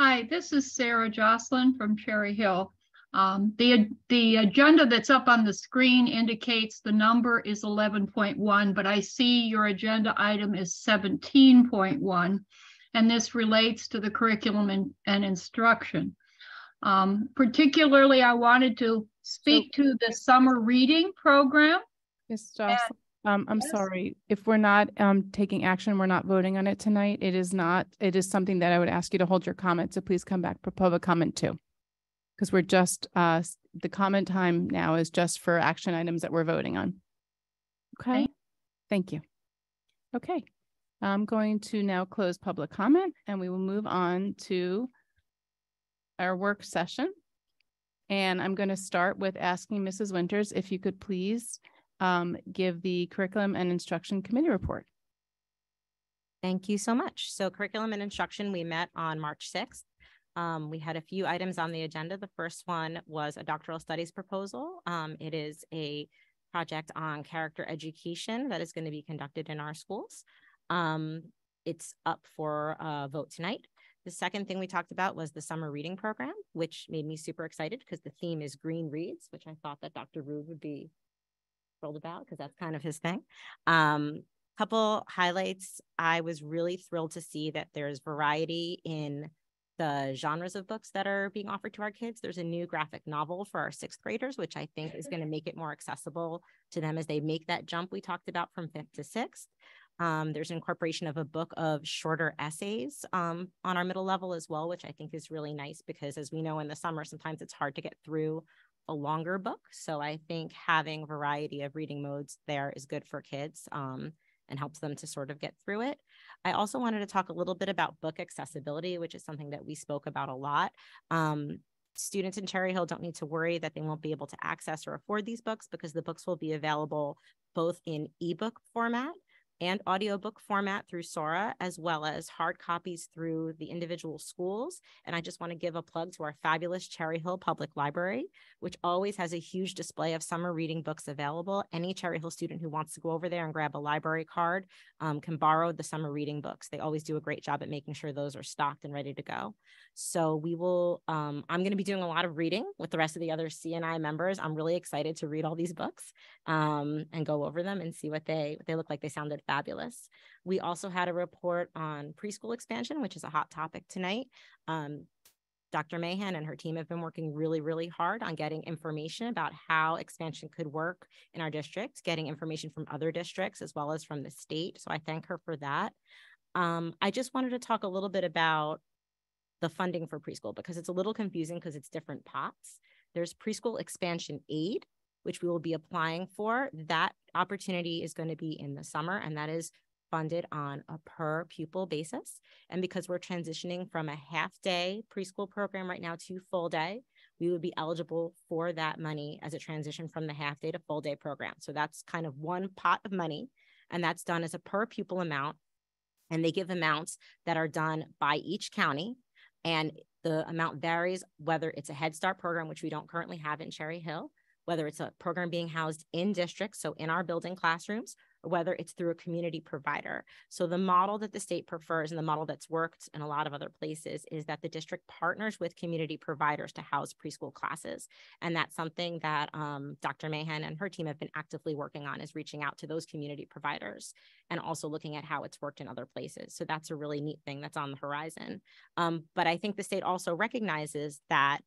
Hi, this is Sarah Jocelyn from Cherry Hill. Um, the, the agenda that's up on the screen indicates the number is 11.1, but I see your agenda item is 17.1, and this relates to the curriculum and, and instruction. Um, particularly, I wanted to speak to the summer reading program. Yes, Jocelyn. Um, I'm Yes. sorry, if we're not um taking action, we're not voting on it tonight. It is not, it is something that I would ask you to hold your comment, so please come back for public comment too. Because we're just, uh, the comment time now is just for action items that we're voting on. Okay, thank you. Okay, I'm going to now close public comment and we will move on to our work session. And I'm going to start with asking Mrs. Winters if you could please um, give the curriculum and instruction committee report. Thank you so much. So curriculum and instruction, we met on March sixth. Um, we had a few items on the agenda. The first one was a doctoral studies proposal. Um, it is a project on character education that is going to be conducted in our schools. Um, it's up for a vote tonight. The second thing we talked about was the summer reading program, which made me super excited because the theme is green reads, which I thought that Dr. Rude would be thrilled about because that's kind of his thing. Um, couple highlights. I was really thrilled to see that there's variety in the genres of books that are being offered to our kids. There's a new graphic novel for our sixth graders, which I think is going to make it more accessible to them as they make that jump we talked about from fifth to sixth. Um, there's incorporation of a book of shorter essays um, on our middle level as well, which I think is really nice because as we know in the summer, sometimes it's hard to get through a longer book. So I think having variety of reading modes there is good for kids um, and helps them to sort of get through it. I also wanted to talk a little bit about book accessibility, which is something that we spoke about a lot. Um, students in Cherry Hill don't need to worry that they won't be able to access or afford these books because the books will be available both in ebook format and audiobook format through Sora, as well as hard copies through the individual schools. And I just want to give a plug to our fabulous Cherry Hill Public Library, which always has a huge display of summer reading books available. Any Cherry Hill student who wants to go over there and grab a library card um, can borrow the summer reading books. They always do a great job at making sure those are stocked and ready to go. So we will, um, I'm going to be doing a lot of reading with the rest of the other CNI members. I'm really excited to read all these books um, and go over them and see what they, what they look like. They sounded fabulous. We also had a report on preschool expansion, which is a hot topic tonight. Um, Dr. Mahan and her team have been working really, really hard on getting information about how expansion could work in our district, getting information from other districts as well as from the state. So I thank her for that. Um, I just wanted to talk a little bit about the funding for preschool because it's a little confusing because it's different pots. There's preschool expansion aid, which we will be applying for. That opportunity is going to be in the summer, and that is funded on a per pupil basis. And because we're transitioning from a half day preschool program right now to full day, we would be eligible for that money as a transition from the half day to full day program. So that's kind of one pot of money, and that's done as a per pupil amount. And they give amounts that are done by each county. And the amount varies whether it's a Head Start program, which we don't currently have in Cherry Hill, whether it's a program being housed in districts, so in our building classrooms, or whether it's through a community provider. So the model that the state prefers and the model that's worked in a lot of other places is that the district partners with community providers to house preschool classes. And that's something that um, Dr. Mahan and her team have been actively working on is reaching out to those community providers and also looking at how it's worked in other places. So that's a really neat thing that's on the horizon. Um, but I think the state also recognizes that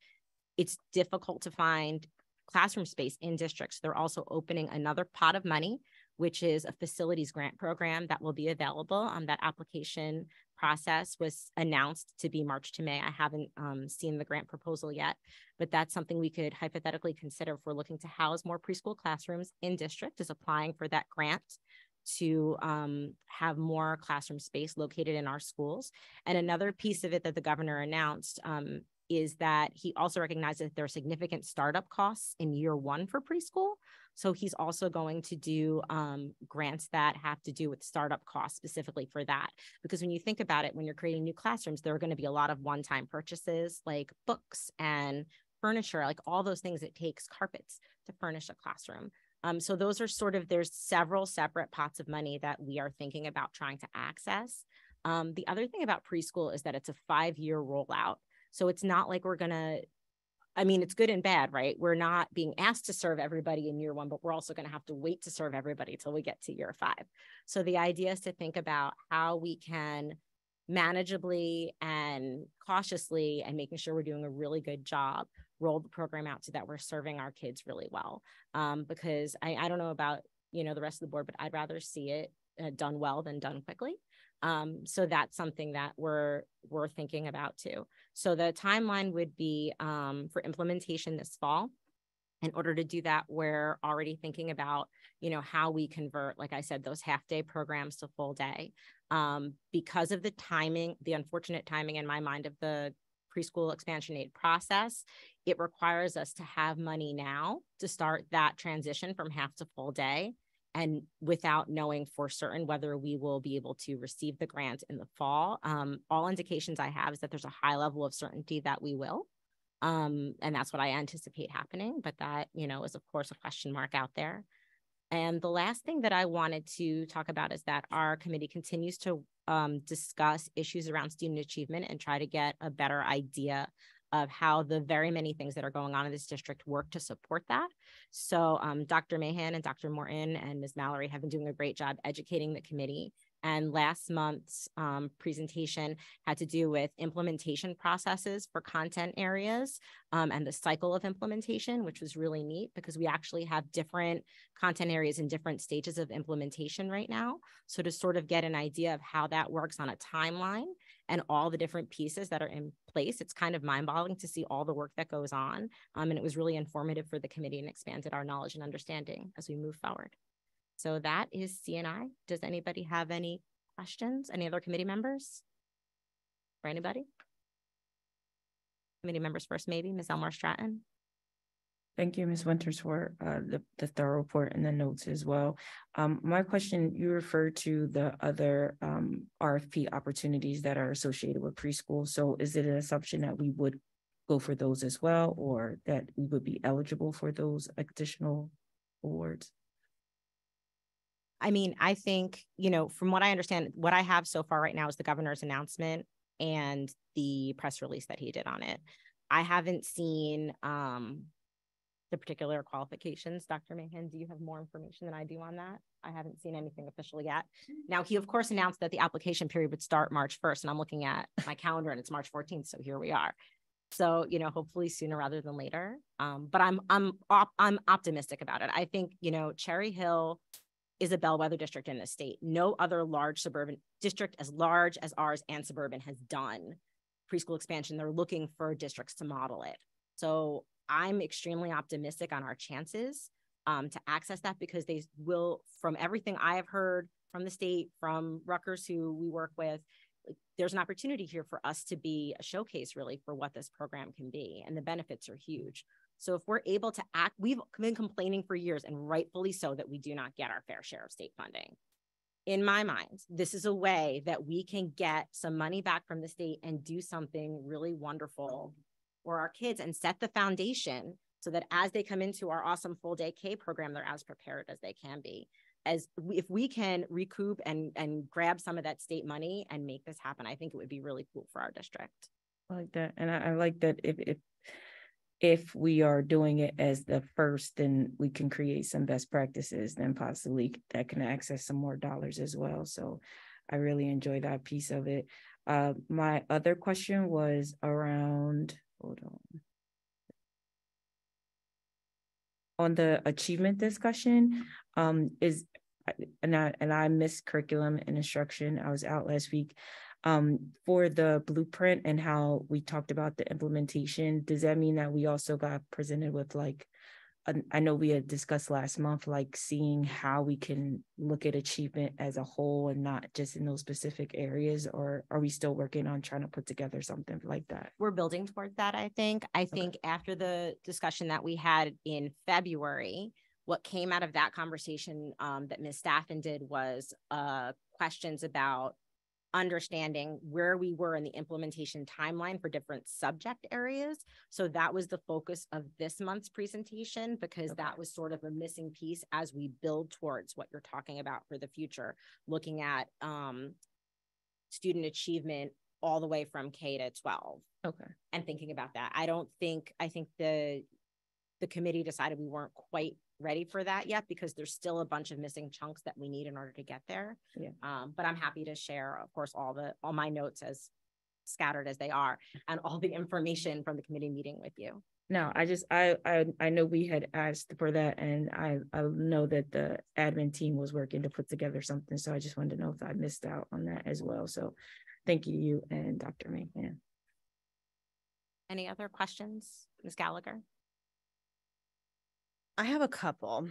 it's difficult to find classroom space in districts. They're also opening another pot of money, which is a facilities grant program that will be available. Um, that application process was announced to be March to May. I haven't um, seen the grant proposal yet, but that's something we could hypothetically consider if we're looking to house more preschool classrooms in district is applying for that grant to um, have more classroom space located in our schools. And another piece of it that the governor announced um, is that he also recognizes that there are significant startup costs in year one for preschool. So he's also going to do um, grants that have to do with startup costs specifically for that. Because when you think about it, when you're creating new classrooms, there are going to be a lot of one time purchases like books and furniture, like all those things it takes, carpets to furnish a classroom. Um, so those are sort of, there's several separate pots of money that we are thinking about trying to access. Um, the other thing about preschool is that it's a five year rollout. So it's not like we're going to, I mean, it's good and bad, right? We're not being asked to serve everybody in year one, but we're also going to have to wait to serve everybody till we get to year five. So the idea is to think about how we can manageably and cautiously and making sure we're doing a really good job roll the program out so that we're serving our kids really well. Um, because I, I don't know about, you know, the rest of the board, but I'd rather see it uh, done well than done quickly. Um, so that's something that we're we're thinking about too. So the timeline would be um, for implementation this fall. In order to do that, we're already thinking about, you know, how we convert, like I said, those half day programs to full day. Um, because of the timing, the unfortunate timing in my mind of the preschool expansion aid process, it requires us to have money now to start that transition from half to full day and without knowing for certain whether we will be able to receive the grant in the fall. Um, all indications I have is that there's a high level of certainty that we will. Um, and that's what I anticipate happening, but that, you know, is of course a question mark out there. And the last thing that I wanted to talk about is that our committee continues to um, discuss issues around student achievement and try to get a better idea of how the very many things that are going on in this district work to support that. So um, Dr. Mahan and Dr. Morton and Ms. Mallory have been doing a great job educating the committee and last month's um, presentation had to do with implementation processes for content areas um, and the cycle of implementation, which was really neat because we actually have different content areas in different stages of implementation right now. So to sort of get an idea of how that works on a timeline and all the different pieces that are in place, it's kind of mind boggling to see all the work that goes on. Um, and it was really informative for the committee and expanded our knowledge and understanding as we move forward. So that is CNI. Does anybody have any questions? Any other committee members? For anybody? Committee members first, maybe Ms. Elmore Stratton. Thank you, Ms. Winters, for uh, the, the thorough report and the notes as well. Um, my question, you referred to the other um, RFP opportunities that are associated with preschool. So is it an assumption that we would go for those as well, or that we would be eligible for those additional awards? I mean, I think, you know, from what I understand, what I have so far right now is the governor's announcement and the press release that he did on it. I haven't seen um, the particular qualifications. Dr. Mahan, do you have more information than I do on that? I haven't seen anything official yet. Now, he of course announced that the application period would start March 1st, and I'm looking at my calendar and it's March 14th. So here we are. So, you know, hopefully sooner rather than later. Um, but I'm I'm op- I'm optimistic about it. I think, you know, Cherry Hill is a bellwether district in the state. No other large suburban district as large as ours and suburban has done preschool expansion. They're looking for districts to model it. So I'm extremely optimistic on our chances um, to access that because they will, from everything I have heard from the state, from Rutgers, who we work with, there's an opportunity here for us to be a showcase really for what this program can be. And the benefits are huge. So if we're able to act, we've been complaining for years and rightfully so that we do not get our fair share of state funding. In my mind, this is a way that we can get some money back from the state and do something really wonderful for our kids and set the foundation so that as they come into our awesome full day K program, they're as prepared as they can be. As we, if we can recoup and and grab some of that state money and make this happen, I think it would be really cool for our district. I like that, and I, I like that if if if we are doing it as the first, then we can create some best practices, then possibly that can access some more dollars as well. So I really enjoy that piece of it. Uh, my other question was around, hold on. On the achievement discussion, um, is and I and I missed curriculum and instruction. I was out last week um, for the blueprint and how we talked about the implementation, does that mean that we also got presented with like I- I know we had discussed last month, like seeing how we can look at achievement as a whole and not just in those specific areas, or are we still working on trying to put together something like that? we're building towards that, I think. I think after the discussion that we had in February, what came out of that conversation um, that Ms. Staffen did was uh, questions about understanding where we were in the implementation timeline for different subject areas. So that was the focus of this month's presentation because that was sort of a missing piece as we build towards what you're talking about for the future, looking at um, student achievement all the way from K to 12 Okay. and thinking about that. I don't think, I think the, the committee decided we weren't quite ready for that yet because there's still a bunch of missing chunks that we need in order to get there. Yeah. Um, but I'm happy to share, of course, all the, all my notes as scattered as they are and all the information from the committee meeting with you. No, I just, I, I, I know we had asked for that and I, I know that the admin team was working to put together something. So I just wanted to know if I missed out on that as well. So thank you, you and Dr. May. Yeah. Any other questions, Ms. Gallagher? I have a couple.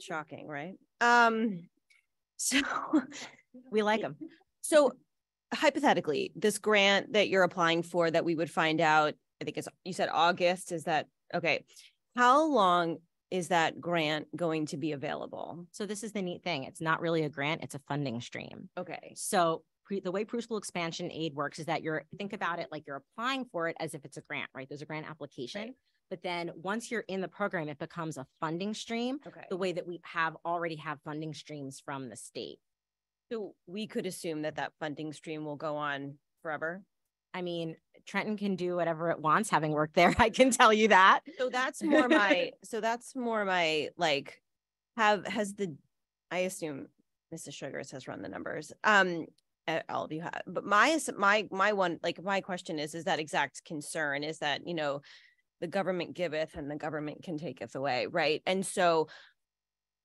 Shocking, right? Um, so we like them. So hypothetically, this grant that you're applying for that we would find out, I think it's you said August, is that okay? How long is that grant going to be available? So this is the neat thing. It's not really a grant, it's a funding stream. Okay. So pre, the way preschool expansion aid works is that you're, think about it like you're applying for it as if it's a grant, right? There's a grant application. But then once you're in the program, it becomes a funding stream. Okay. The way that we have already have funding streams from the state. So we could assume that that funding stream will go on forever. I mean, Trenton can do whatever it wants, having worked there. I can tell you that. So that's more my, so that's more my, like, have, has the, I assume Mrs. Shugars has run the numbers. Um, all of you have, but my, my, my one, like, my question is, is that exact concern is that, you know, the government giveth and the government can taketh away, right? And so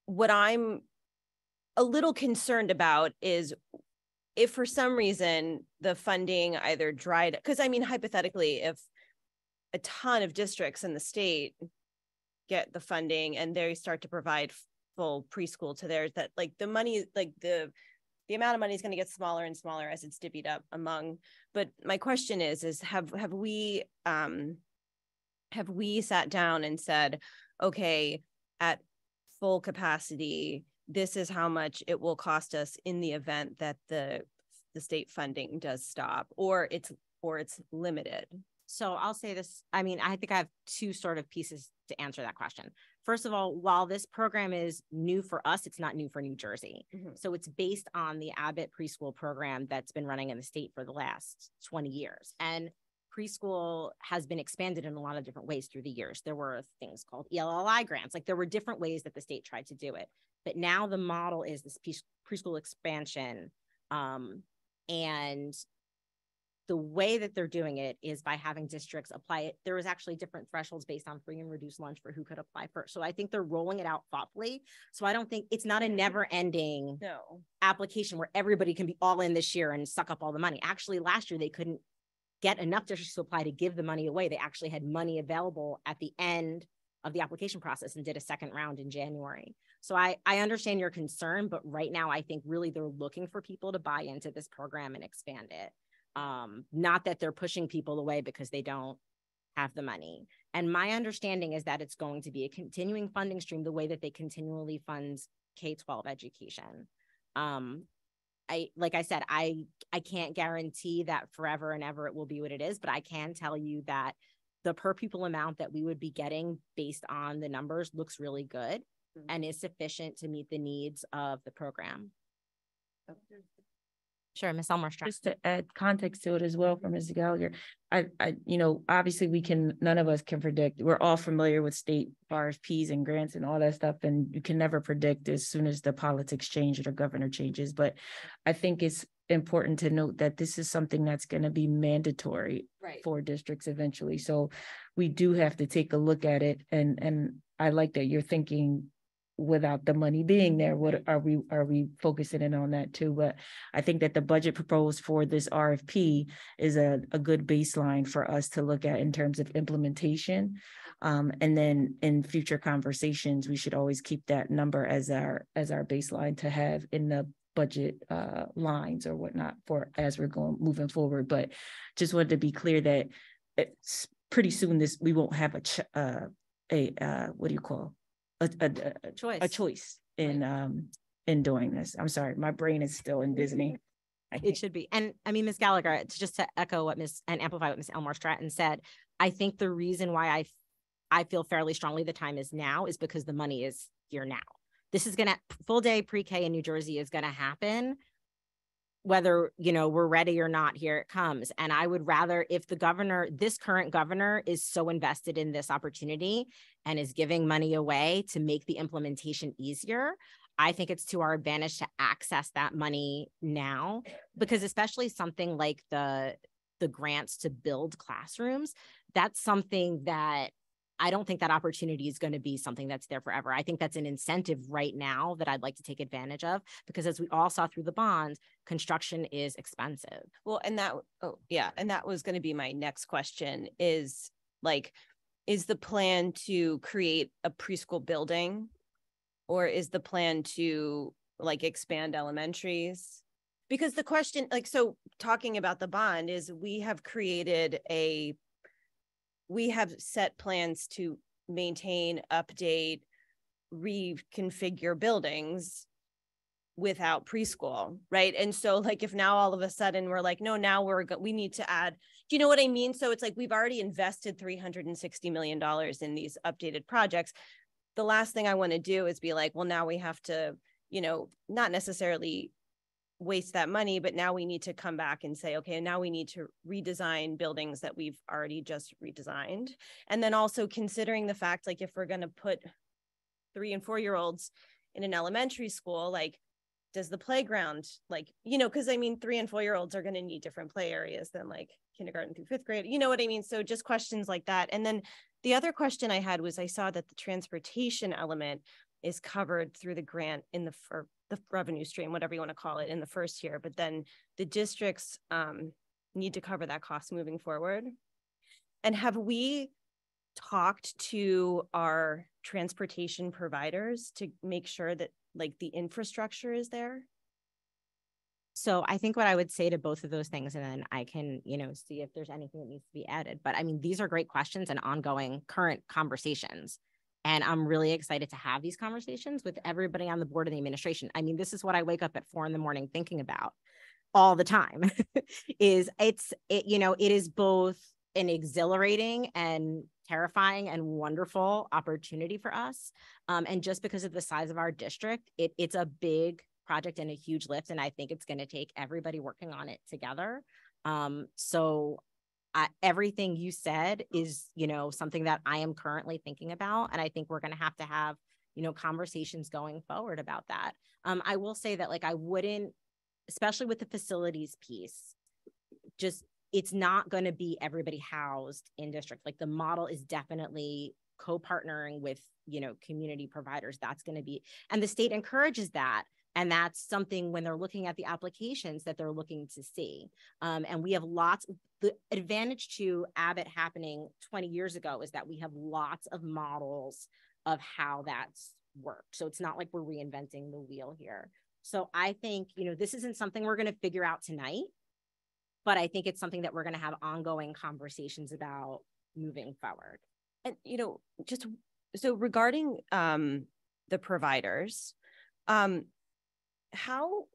what I'm a little concerned about is if for some reason the funding either dried, because I mean, hypothetically, if a ton of districts in the state get the funding and they start to provide full preschool to theirs, that like the money, like the the amount of money is going to get smaller and smaller as it's divvied up among. But my question is, is have have we um have we sat down and said, okay, at full capacity, this is how much it will cost us in the event that the the state funding does stop or it's or it's limited So I'll say this, I mean, I think I have two sort of pieces to answer that question. First of all, while this program is new for us, it's not new for New Jersey. Mhm. So it's based on the Abbott preschool program that's been running in the state for the last 20 years. And preschool has been expanded in a lot of different ways through the years. There were things called ELLI grants, like there were different ways that the state tried to do it. But now the model is this preschool expansion. Um, and the way that they're doing it is by having districts apply it. There was actually different thresholds based on free and reduced lunch for who could apply first. So I think they're rolling it out thoughtfully. So I don't think it's not a never ending no application where everybody can be all in this year and suck up all the money. Actually, last year they couldn't get enough districts to apply to give the money away. They actually had money available at the end of the application process and did a second round in January. So I, I understand your concern, but right now I think really they're looking for people to buy into this program and expand it. Um, not that they're pushing people away because they don't have the money. And my understanding is that it's going to be a continuing funding stream the way that they continually fund K-12 education. Um, I like I said, I I can't guarantee that forever and ever it will be what it is, but I can tell you that the per pupil amount that we would be getting based on the numbers looks really good mm-hmm. and is sufficient to meet the needs of the program. Oh, Sure, Ms. Elmore. Just to add context to it as well for Mrs. Gallagher, I, I, you know, obviously we can, none of us can predict. We're all familiar with state RFPs and grants and all that stuff, and you can never predict as soon as the politics change or the governor changes. But I think it's important to note that this is something that's going to be mandatory Right. for districts eventually. So we do have to take a look at it, and and I like that you're thinking without the money being there, what are we, are we focusing in on that too? But I think that the budget proposed for this RFP is a, a good baseline for us to look at in terms of implementation. Um, and then in future conversations, we should always keep that number as our, as our baseline to have in the budget uh lines or whatnot for as we're going, moving forward. But just wanted to be clear that it's pretty soon this, we won't have a ch- uh, a uh, what do you call? A, a, a- Choice. A choice in um in doing this. I'm sorry, my brain is still in Disney. It should be. And I mean, Miss Gallagher, to just to echo what Miss and amplify what Miss Elmore Stratton said, I think the reason why I I feel fairly strongly the time is now is because the money is here now. This is gonna, full day pre-K in New Jersey is gonna happen. Whether, you know, we're ready or not, here it comes. And I would rather, if the governor, this current governor is so invested in this opportunity and is giving money away to make the implementation easier, I think it's to our advantage to access that money now because especially something like the the grants to build classrooms, that's something that I don't think that opportunity is going to be something that's there forever. I think that's an incentive right now that I'd like to take advantage of because as we all saw through the bonds, construction is expensive. Well, and that, oh, yeah, and that was gonna be my next question is like, is the plan to create a preschool building? Or is the plan to like expand elementaries? Because the question, like, so talking about the bond is we have created a, we have set plans to maintain, update, reconfigure buildings without preschool, right? And so like if now all of a sudden we're like, no, now we're go- we need to add, do you know what I mean? So it's like we've already invested 360 million dollars in these updated projects. The last thing I want to do is be like, well, now we have to, you know, not necessarily waste that money, but now we need to come back and say, okay, now we need to redesign buildings that we've already just redesigned. And then also considering the fact, like if we're going to put three and four year olds in an elementary school, like does the playground like you know because i mean three and four year olds are going to need different play areas than like kindergarten through fifth grade you know what i mean so just questions like that and then the other question i had was i saw that the transportation element is covered through the grant in the for the revenue stream whatever you want to call it in the first year but then the districts um, need to cover that cost moving forward and have we talked to our transportation providers to make sure that like the infrastructure is there? So I think what I would say to both of those things, and then I can, you know, see if there's anything that needs to be added. But I mean, these are great questions and ongoing current conversations. And I'm really excited to have these conversations with everybody on the board of the administration. I mean, this is what I wake up at four in the morning thinking about all the time is it's it, you know, it is both an exhilarating and terrifying and wonderful opportunity for us. Um, and just because of the size of our district, it, it's a big project and a huge lift. And I think it's going to take everybody working on it together. Um, so Everything you said is, you know, something that I am currently thinking about. And I think we're going to have to have, you know, conversations going forward about that. Um, I will say that, like, I wouldn't, especially with the facilities piece, just it's not going to be everybody housed in district. Like the model is definitely co-partnering with, you know, community providers. That's going to be, and the state encourages that. And that's something when they're looking at the applications that they're looking to see. Um, and we have lots, the advantage to Abbott happening 20 years ago is that we have lots of models of how that's worked. So it's not like we're reinventing the wheel here. So I think, you know, this isn't something we're going to figure out tonight but I think it's something that we're going to have ongoing conversations about moving forward. And you know, just so regarding um the providers, um how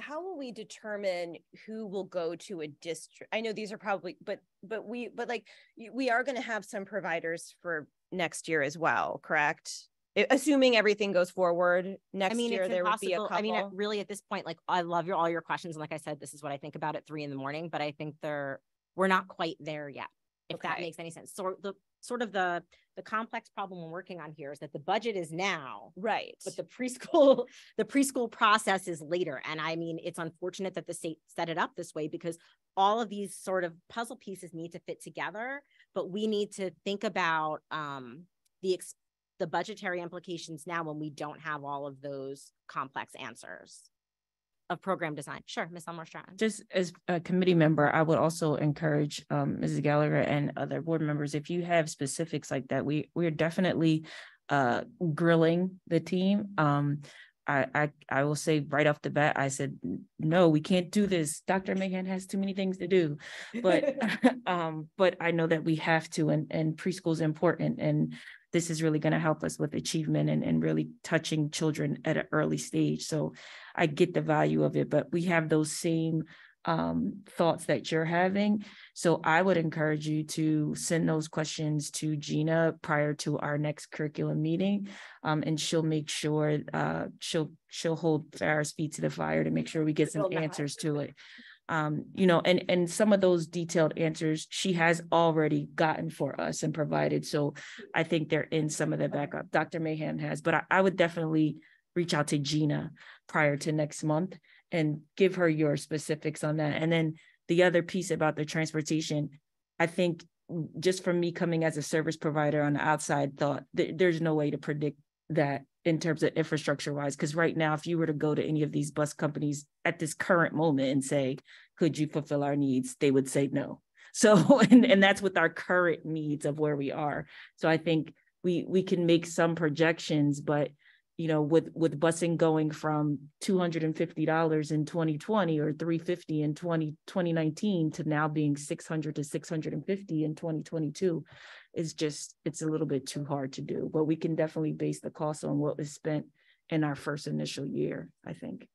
how will we determine who will go to a district? I know these are probably, but but we but like we are going to have some providers for next year as well, correct? Assuming everything goes forward next I mean, year, there would be a couple. I mean, really, at this point, like I love your all your questions, and like I said, this is what I think about at three in the morning. But I think they're we're not quite there yet. If that makes any sense. So the sort of the the complex problem we're working on here is that the budget is now, right? But the preschool the preschool process is later, and I mean, it's unfortunate that the state set it up this way because all of these sort of puzzle pieces need to fit together. But we need to think about um, the ex- the budgetary implications now when we don't have all of those complex answers. Of program design. Sure, Ms. Elmore Stratton. Just as a committee member, I would also encourage um Mrs. Gallagher and other board members, if you have specifics like that, we we're definitely uh grilling the team. Um I I I will say right off the bat, I said, no, we can't do this. Dr. Mahan has too many things to do. But um, but I know that we have to and and preschool is important and this is really going to help us with achievement and, and really touching children at an early stage. So I get the value of it, but we have those same um, thoughts that you're having. So I would encourage you to send those questions to Gina prior to our next curriculum meeting. Um, and she'll make sure uh, she'll she'll hold Farah's feet to the fire to make sure we get some answers to it. Um, you know, and and some of those detailed answers she has already gotten for us and provided. So I think they're in some of the backup. Dr. Mahan has, but I, I would definitely reach out to Gina prior to next month and give her your specifics on that. And then the other piece about the transportation, I think just from me coming as a service provider on the outside thought th- there's no way to predict that in terms of infrastructure wise. Because right now if you were to go to any of these bus companies at this current moment and say could you fulfill our needs? they would say no. So and, and that's with our current needs of where we are. So i think we we can make some projections but you know, with with busing going from two hundred and fifty dollars in twenty twenty or three fifty in 20, 2019 to now being six hundred to six hundred and fifty in twenty twenty two, is just it's a little bit too hard to do. But we can definitely base the cost on what was spent in our first initial year. I think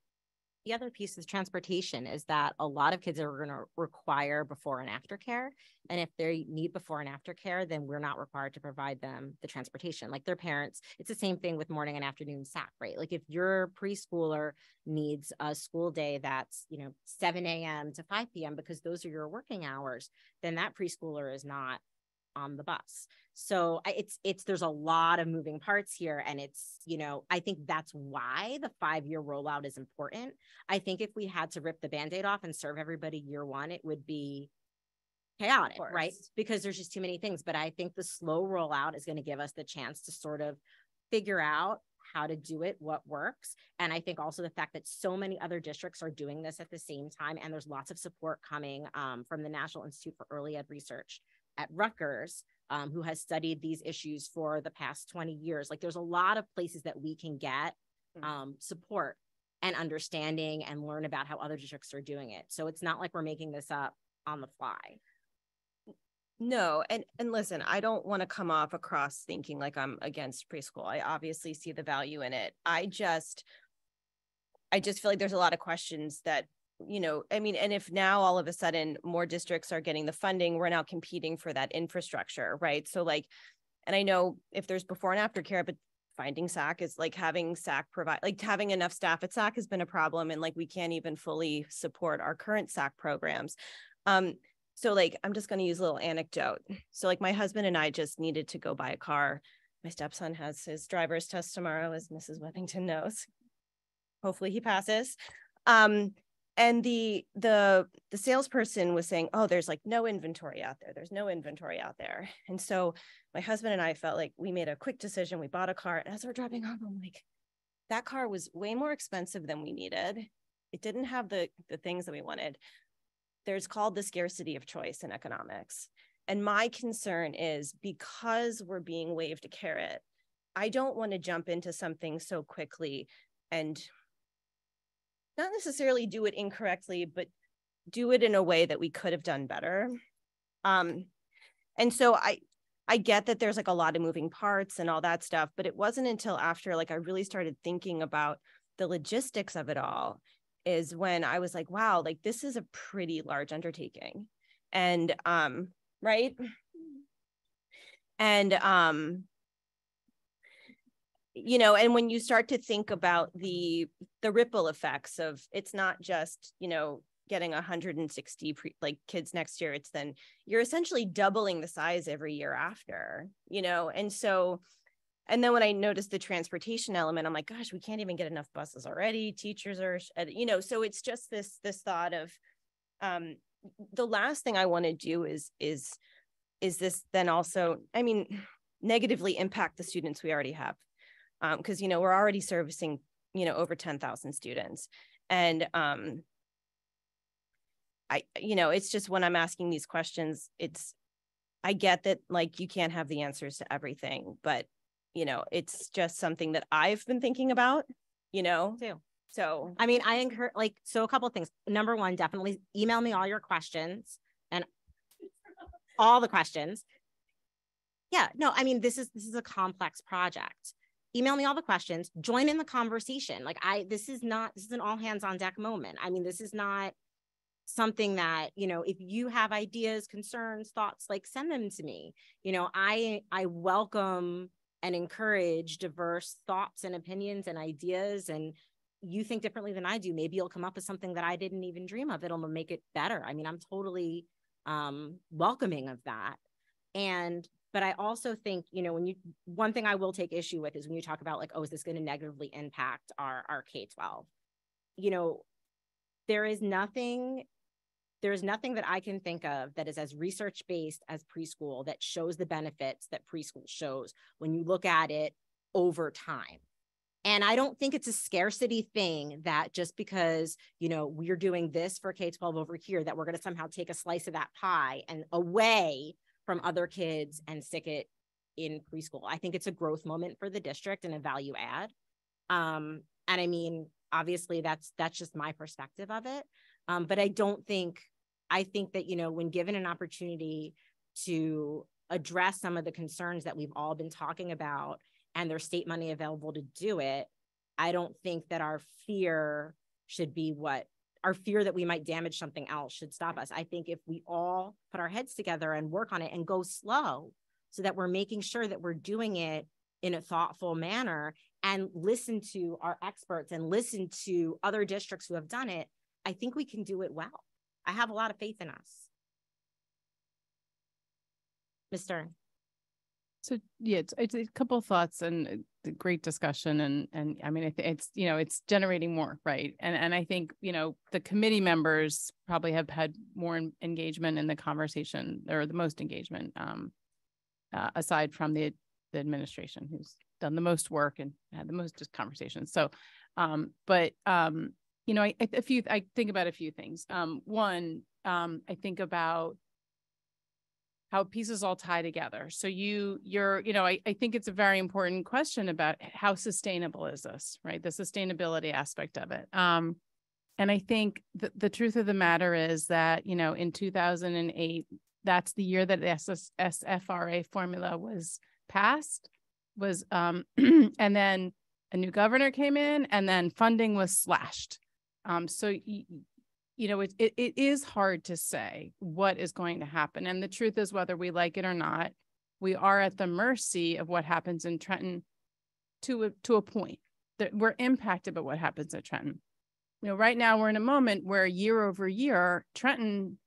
the other piece is transportation is that a lot of kids are going to require before and after care and if they need before and after care then we're not required to provide them the transportation like their parents it's the same thing with morning and afternoon sac right? Like if your preschooler needs a school day that's you know 7 a.m to 5 p.m because those are your working hours then that preschooler is not on the bus. So it's it's there's a lot of moving parts here and it's you know I think that's why the 5 year rollout is important. I think if we had to rip the band-aid off and serve everybody year 1 it would be chaotic, right? Because there's just too many things, but I think the slow rollout is going to give us the chance to sort of figure out how to do it, what works. And I think also the fact that so many other districts are doing this at the same time, and there's lots of support coming um, from the National Institute for Early Ed Research at Rutgers um, who has studied these issues for the past 20 years. Like there's a lot of places that we can get mm. um, support and understanding and learn about how other districts are doing it. So it's not like we're making this up on the fly. No, and and listen, I don't want to come off across thinking like I'm against preschool. I obviously see the value in it. I just I just feel like there's a lot of questions that you know, I mean, and if now all of a sudden more districts are getting the funding, we're now competing for that infrastructure, right? So like, and I know if there's before and after care, but finding SAC is like having SAC provide, like having enough staff at SAC has been a problem. And like, we can't even fully support our current SAC programs. Um, so like, I'm just going to use a little anecdote. So like my husband and I just needed to go buy a car. My stepson has his driver's test tomorrow, as Mrs. Webbington knows. Hopefully he passes. Um, and the the the salesperson was saying oh there's like no inventory out there. There's no inventory out there. And so my husband and i felt like we made a quick decision. We bought a car and as we're driving home i'm like that car was way more expensive than we needed. It didn't have the the things that we wanted. There's called the scarcity of choice in economics. And my concern is because we're being waved a carrot i don't want to jump into something so quickly and not necessarily do it incorrectly, but do it in a way that we could have done better. Um, and so I I get that there's like a lot of moving parts and all that stuff, but it wasn't until after like I really started thinking about the logistics of it all is when I was like, wow, like this is a pretty large undertaking. And um, right. And um, you know and when you start to think about the the ripple effects of it's not just you know getting 160 pre, like kids next year it's then you're essentially doubling the size every year after you know? And so and then when i noticed the transportation element i'm like gosh we can't even get enough buses already. Teachers are you know so it's just this this thought of um the last thing i want to do is is is this then also i mean negatively impact the students we already have because um, you know we're already servicing you know over 10,000 students And um I you know, it's just when I'm asking these questions, it's I get that like you can't have the answers to everything, but you know, it's just something that I've been thinking about, you know. Too. So I mean, I encourage like so a couple of things. Number one, definitely email me all your questions and all the questions. Yeah, no, I mean, this is this is a complex project. Email me all the questions, join in the conversation. Like I this is not this is an all hands on deck moment. I mean, this is not something that, you know, if you have ideas, concerns, thoughts, like send them to me. You know, I I welcome and encourage diverse thoughts and opinions and ideas and you think differently than I do. Maybe you'll come up with something that I didn't even dream of. It'll make it better. I mean, I'm totally um, welcoming of that. And, but I also think, you know, when you, one thing I will take issue with is when you talk about like, oh, is this going to negatively impact our, our K 12? You know, there is nothing, there is nothing that I can think of that is as research based as preschool that shows the benefits that preschool shows when you look at it over time and I don't think it's a scarcity thing that just because, you know, we're doing this for K 12 over here, that we're going to somehow take a slice of that pie and away from other kids and stick it in preschool. I think it's a growth moment for the district and a value add. Um, and I mean, obviously that's that's just my perspective of it. Um, but I don't think I think that, you know, when given an opportunity to address some of the concerns that we've all been talking about and there's state money available to do it, I don't think that our fear should be what our fear that we might damage something else should stop us. I think if we all put our heads together and work on it and go slow so that we're making sure that we're doing it in a thoughtful manner and listen to our experts and listen to other districts who have done it, I think we can do it well. I have a lot of faith in us. Mr. So yeah, it's, it's a couple thoughts and great discussion, and and I mean, it's you know, it's generating more, right? And and I think you know the committee members probably have had more engagement in the conversation, or the most engagement, um, uh, aside from the the administration, who's done the most work and had the most just conversations. So, um, but um, you know, I, a few I think about a few things. Um, one, um, I think about how pieces all tie together. So you, you're, you know, I, I think it's a very important question about how sustainable is this, right? The sustainability aspect of it. Um, and I think the, the truth of the matter is that, you know, in 2008, that's the year that the SS, SFRA formula was passed, was, um, and then a new governor came in and then funding was slashed. Um, so you know, it, it, it is hard to say what is going to happen. And the truth is, whether we like it or not, we are at the mercy of what happens in Trenton to a, to a point that we're impacted by what happens at Trenton. You know, right now we're in a moment where year over year, Trenton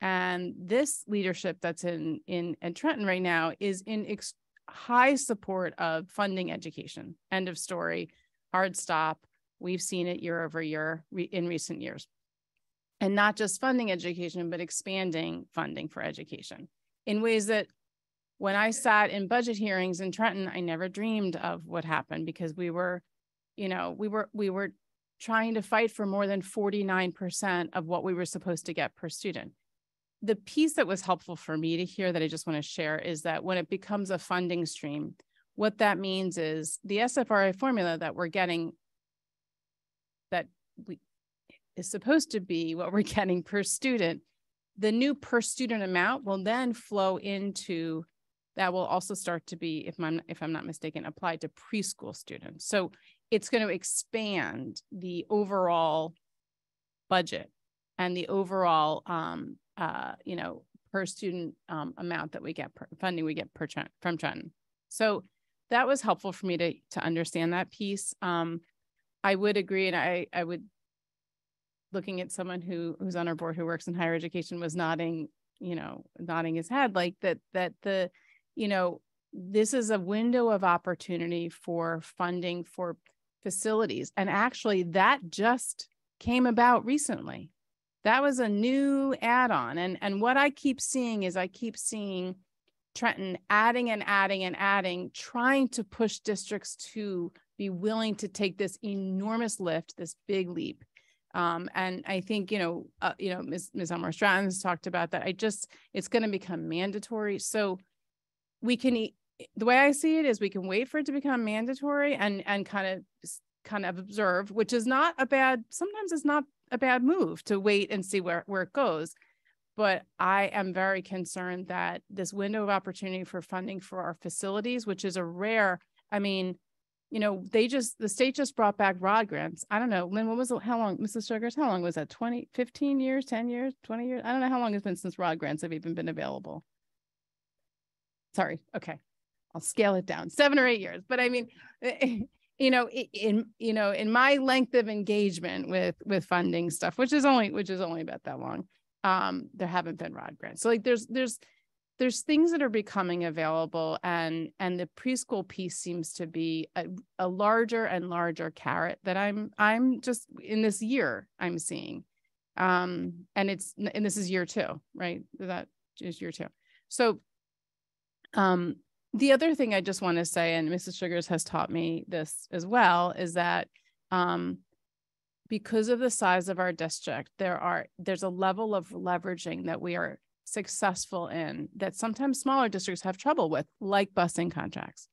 and this leadership that's in in, in Trenton right now is in ex- high support of funding education. End of story. Hard stop. We've seen it year over year re- in recent years and not just funding education, but expanding funding for education in ways that when I sat in budget hearings in Trenton, I never dreamed of what happened because we were, you know, we were we were trying to fight for more than 49% of what we were supposed to get per student. The piece that was helpful for me to hear that I just want to share is that when it becomes a funding stream, what that means is the SFRA formula that we're getting that we is supposed to be what we're getting per student, the new per student amount will then flow into that will also start to be, if I'm if I'm not mistaken, applied to preschool students. So it's going to expand the overall budget and the overall um, uh, you know per student um, amount that we get per funding we get per from Trenton. So that was helpful for me to to understand that piece. Um, I would agree, and I I would looking at someone who who's on our board who works in higher education was nodding, you know, nodding his head like that that the, you know, this is a window of opportunity for funding for facilities. And actually that just came about recently. That was a new add-on. And and what I keep seeing is I keep seeing Trenton adding and adding and adding, trying to push districts to be willing to take this enormous lift, this big leap Um, and I think, you know, uh, you know, Ms. Ms. Elmore Stratton has talked about that. I just, it's going to become mandatory. So we can, the way I see it is we can wait for it to become mandatory and, and kind of, kind of observe, which is not a bad, sometimes it's not a bad move to wait and see where, where it goes. But I am very concerned that this window of opportunity for funding for our facilities, which is a rare, I mean, you know, they just, the state just brought back ROD grants. I don't know, Lynn, what was, it? how long, Mrs. Shugars, how long was that? 20, 15 years, 10 years, 20 years? I don't know how long it's been since ROD grants have even been available. Sorry, okay. I'll scale it down, seven or eight years. But I mean, you know, in, you know, in my length of engagement with, with funding stuff, which is only, which is only about that long, um, there haven't been ROD grants. So like there's, there's, there's things that are becoming available and and the preschool piece seems to be a, a larger and larger carrot that i'm i'm just in this year i'm seeing. Um and it's and this is year two right? That is year two. So um the other thing i just want to say and mrs Shugars has taught me this as well is that um because of the size of our district there are there's a level of leveraging that we are successful in that sometimes smaller districts have trouble with, like busing contracts.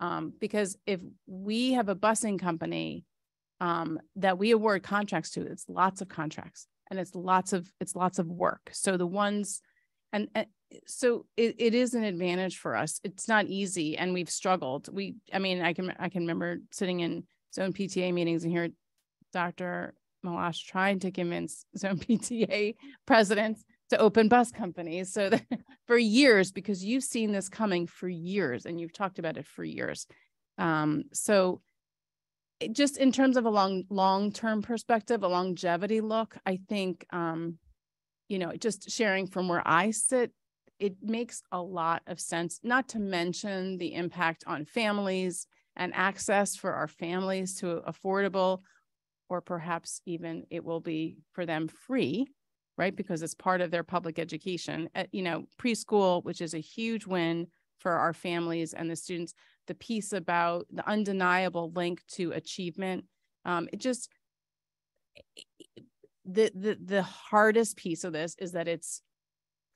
Um, because if we have a busing company um, that we award contracts to, it's lots of contracts and it's lots of it's lots of work. So the ones and, and so it, it is an advantage for us. It's not easy and we've struggled. We I mean, I can I can remember sitting in zone PTA meetings and hear Dr. Meloche trying to convince zone PTA presidents to open bus companies. So that for years because you've seen this coming for years and you've talked about it for years. Um, so just in terms of a long long term perspective a longevity look i think um, you know just sharing from where i sit it makes a lot of sense. Not to mention the impact on families and access for our families to affordable or perhaps even it will be for them free right? Because it's part of their public education. Uh, you know, preschool, which is a huge win for our families and the students. The piece about the undeniable link to achievement. Um, it just the the the hardest piece of this is that it's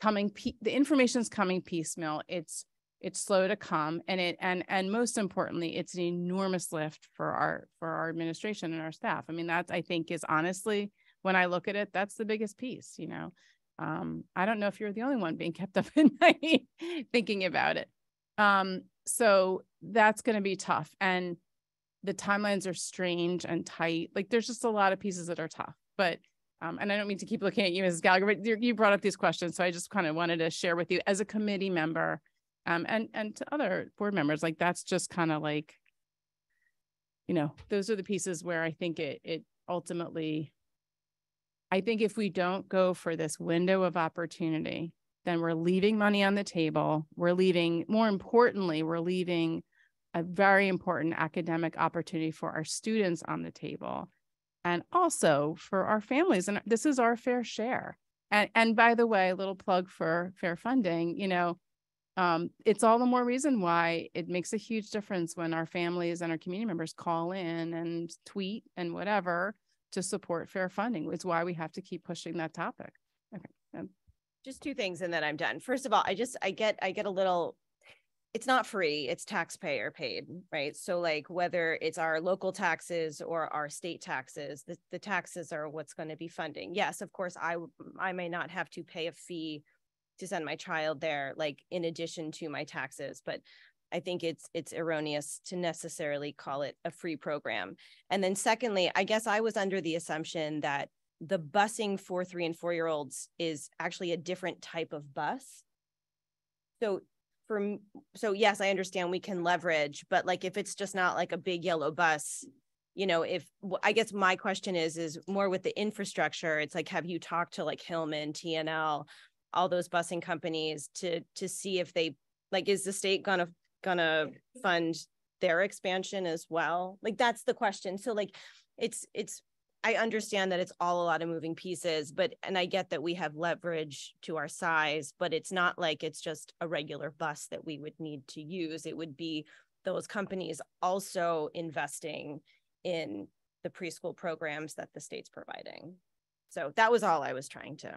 coming. The information is coming piecemeal. It's it's slow to come, and it and and most importantly, it's an enormous lift for our for our administration and our staff. I mean, that I think is honestly when I look at it, that's the biggest piece, you know. Um, I don't know if you're the only one being kept up at night thinking about it. Um, so that's going to be tough. And the timelines are strange and tight. Like there's just a lot of pieces that are tough. But um, and I don't mean to keep looking at you, Mrs. Gallagher, but you brought up these questions. So I just kind of wanted to share with you as a committee member um, and and to other board members, like that's just kind of like, you know, those are the pieces where I think it it ultimately I think if we don't go for this window of opportunity, then we're leaving money on the table. We're leaving, more importantly, we're leaving a very important academic opportunity for our students on the table and also for our families. And this is our fair share. And, and by the way, a little plug for fair funding, you know, um, it's all the more reason why it makes a huge difference when our families and our community members call in and tweet and whatever to support fair funding. is why we have to keep pushing that topic. Okay. just two things and then I'm done. First of all, I just I get I get a little it's not free, it's taxpayer paid, right? So like whether it's our local taxes or our state taxes, the, the taxes are what's going to be funding. Yes, of course I I may not have to pay a fee to send my child there like in addition to my taxes, but I think it's it's erroneous to necessarily call it a free program. And then secondly, I guess I was under the assumption that the busing for three and four year olds is actually a different type of bus. So for so yes, I understand we can leverage, but like if it's just not like a big yellow bus, you know, if I guess my question is is more with the infrastructure. It's like have you talked to like Hillman, TNL, all those busing companies to to see if they like is the state gonna gonna fund their expansion as well? Like that's the question. So like it's it's I understand that it's all a lot of moving pieces, but and I get that we have leverage to our size, but it's not like it's just a regular bus that we would need to use. It would be those companies also investing in the preschool programs that the state's providing. So that was all I was trying to.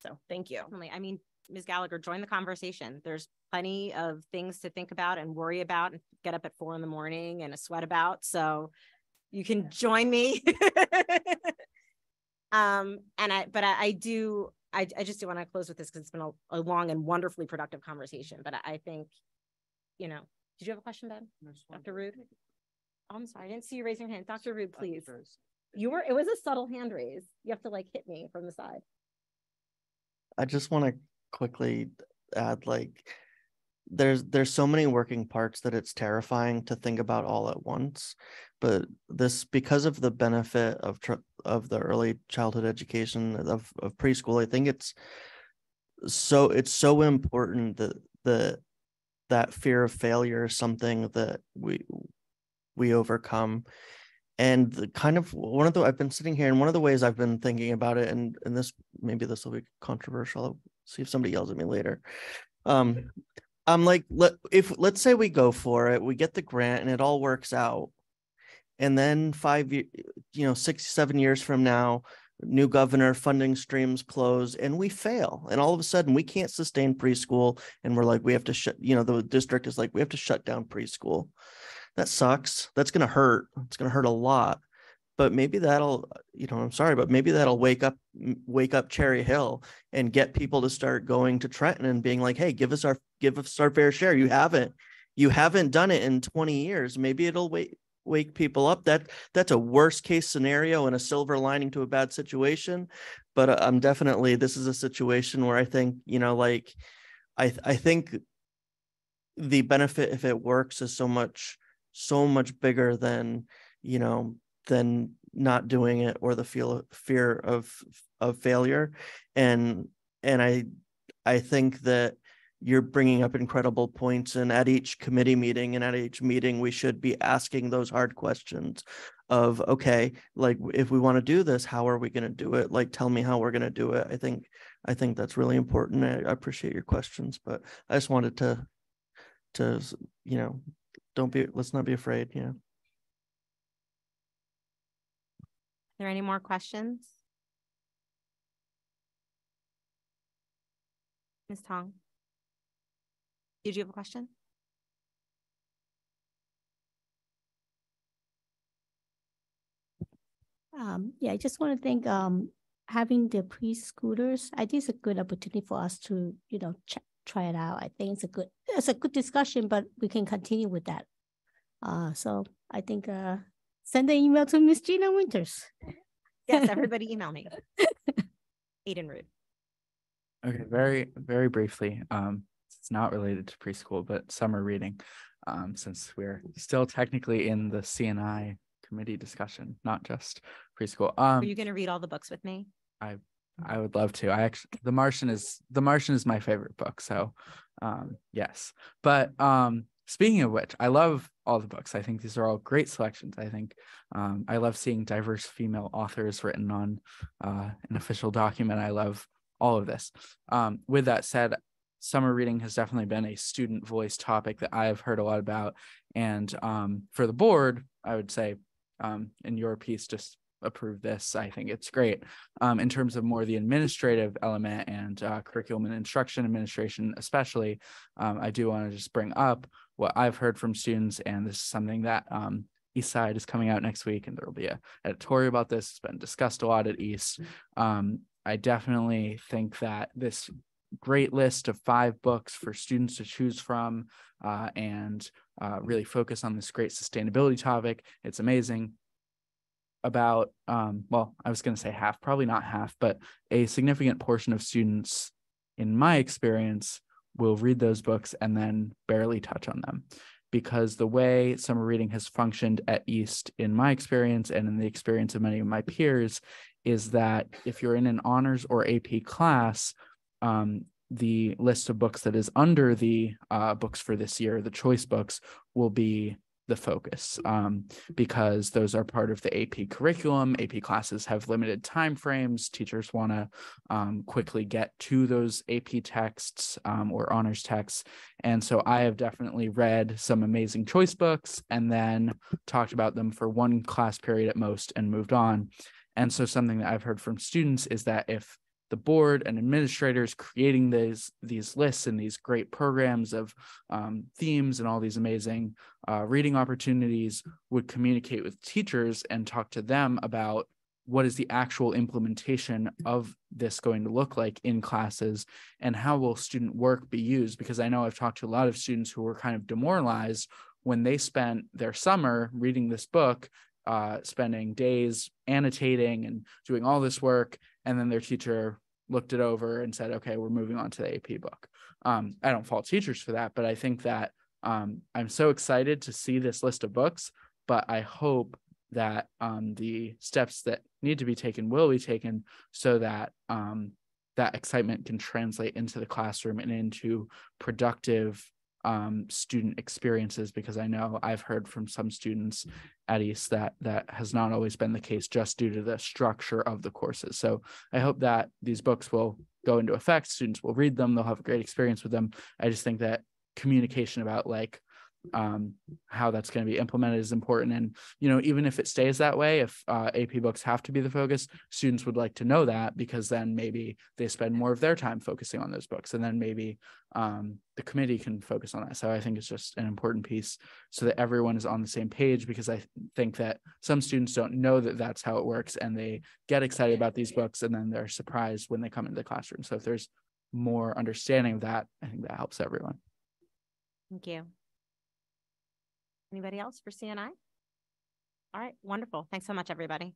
So thank you. I mean, Ms. Gallagher, join the conversation. There's plenty of things to think about and worry about and get up at four in the morning and a sweat about. So you can join me. um, and I, but I, I do, I, I just do want to close with this because it's been a, a long and wonderfully productive conversation. But I, I think, you know, did you have a question, Ben? Dr. Rude? Oh, I'm sorry, I didn't see you raise your hand. Dr. Rude, please. You were, it was a subtle hand raise. You have to like hit me from the side. I just want to quickly add like there's there's so many working parts that it's terrifying to think about all at once but this because of the benefit of tr- of the early childhood education of, of preschool i think it's so it's so important that the that fear of failure is something that we we overcome. And the kind of one of the i've been sitting here and one of the ways i've been thinking about it and and this maybe this will be controversial I'll see if somebody yells at me later um i'm like let if let's say we go for it we get the grant and it all works out. And then five you know six seven years from now new governor funding streams close and we fail. And all of a sudden we can't sustain preschool and we're like we have to shut you know the district is like we have to shut down preschool. That sucks. That's going to hurt. It's going to hurt a lot. But maybe that'll you know i'm sorry but maybe that'll wake up wake up cherry hill and get people to start going to trenton and being like hey give us our give us our fair share. You haven't you haven't done it in 20 years. Maybe it'll wait wake people up. That that's a worst case scenario and a silver lining to a bad situation. But uh, i'm definitely this is a situation where i think you know like i i think the benefit if it works is so much so much bigger than you know than not doing it or the feel fear of of failure. And and i i think that you're bringing up incredible points and at each committee meeting and at each meeting we should be asking those hard questions of okay like if we want to do this how are we going to do it like tell me how we're going to do it i think i think that's really important I, appreciate your questions but i just wanted to to you know don't be let's not be afraid know Are there any more questions? Ms. Tong? Did you have a question? Um, yeah, I just want to thank um, having the preschoolers. I think it's a good opportunity for us to, you know, ch- try it out. I think it's a good, it's a good discussion, but we can continue with that. Uh, so I think uh, send an email to Miss Gina Winters. Yes, everybody email me. Aiden Rude. Okay, very, very briefly. Um, it's not related to preschool, but summer reading. Um, since we're still technically in the CNI committee discussion, not just preschool. Um, Are you going to read all the books with me? I I would love to. I actually The Martian is The Martian is my favorite book, so um yes. But um speaking of which, I love all the books. I think these are all great selections. I think um I love seeing diverse female authors written on uh an official document. I love all of this. Um with that said, summer reading has definitely been a student voice topic that I've heard a lot about and um for the board, I would say um in your piece just approve this. I think it's great. Um, in terms of more the administrative element and uh, curriculum and instruction administration, especially, um, I do want to just bring up what I've heard from students, and this is something that um, East Side is coming out next week, and there will be a editorial about this. It's been discussed a lot at East. Um, I definitely think that this great list of five books for students to choose from uh, and uh, really focus on this great sustainability topic. It's amazing about um, well i was going to say half probably not half but a significant portion of students in my experience will read those books and then barely touch on them because the way summer reading has functioned at east in my experience and in the experience of many of my peers is that if you're in an honors or ap class um, the list of books that is under the uh, books for this year the choice books will be the focus um, because those are part of the AP curriculum. AP classes have limited time frames. Teachers want to um, quickly get to those AP texts um, or honors texts. And so I have definitely read some amazing choice books and then talked about them for one class period at most and moved on. And so something that I've heard from students is that if the board and administrators creating these these lists and these great programs of um, themes and all these amazing uh, reading opportunities would communicate with teachers and talk to them about what is the actual implementation of this going to look like in classes and how will student work be used? Because i know i've talked to a lot of students who were kind of demoralized when they spent their summer reading this book uh, spending days annotating and doing all this work and then their teacher looked it over and said okay we're moving on to the ap book. Um, i don't fault teachers for that but i think that um, i'm so excited to see this list of books but i hope that um, the steps that need to be taken will be taken so that um, that excitement can translate into the classroom and into productive um, student experiences because I know I've heard from some students at East that that has not always been the case just due to the structure of the courses. So I hope that these books will go into effect. Students will read them. They'll have a great experience with them. I just think that communication about like um, how that's going to be implemented is important. And, you know, even if it stays that way, if uh, AP books have to be the focus, students would like to know that because then maybe they spend more of their time focusing on those books. And then maybe um, the committee can focus on that. So I think it's just an important piece so that everyone is on the same page because I think that some students don't know that that's how it works and they get excited about these books and then they're surprised when they come into the classroom. So if there's more understanding of that, I think that helps everyone. Thank you. Anybody else for CNI? All right, wonderful. Thanks so much, everybody.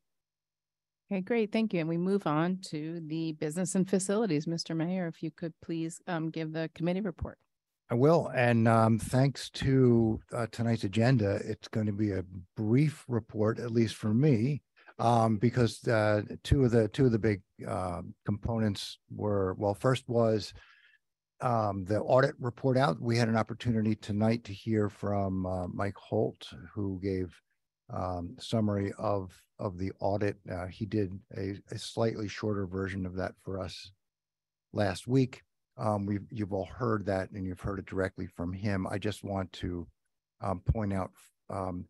Okay, great. Thank you. And we move on to the business and facilities. Mr. Mayor, if you could please um, give the committee report. I will. And um, thanks to uh, tonight's agenda, it's going to be a brief report, at least for me, um, because uh, two of the two of the big uh, components were well. First was um, the audit report out. We had an opportunity tonight to hear from uh, Mike Holt, who gave um, summary of of the audit. Uh, he did a, a, slightly shorter version of that for us last week. Um, we've you've all heard that, and you've heard it directly from him. I just want to um, point out um,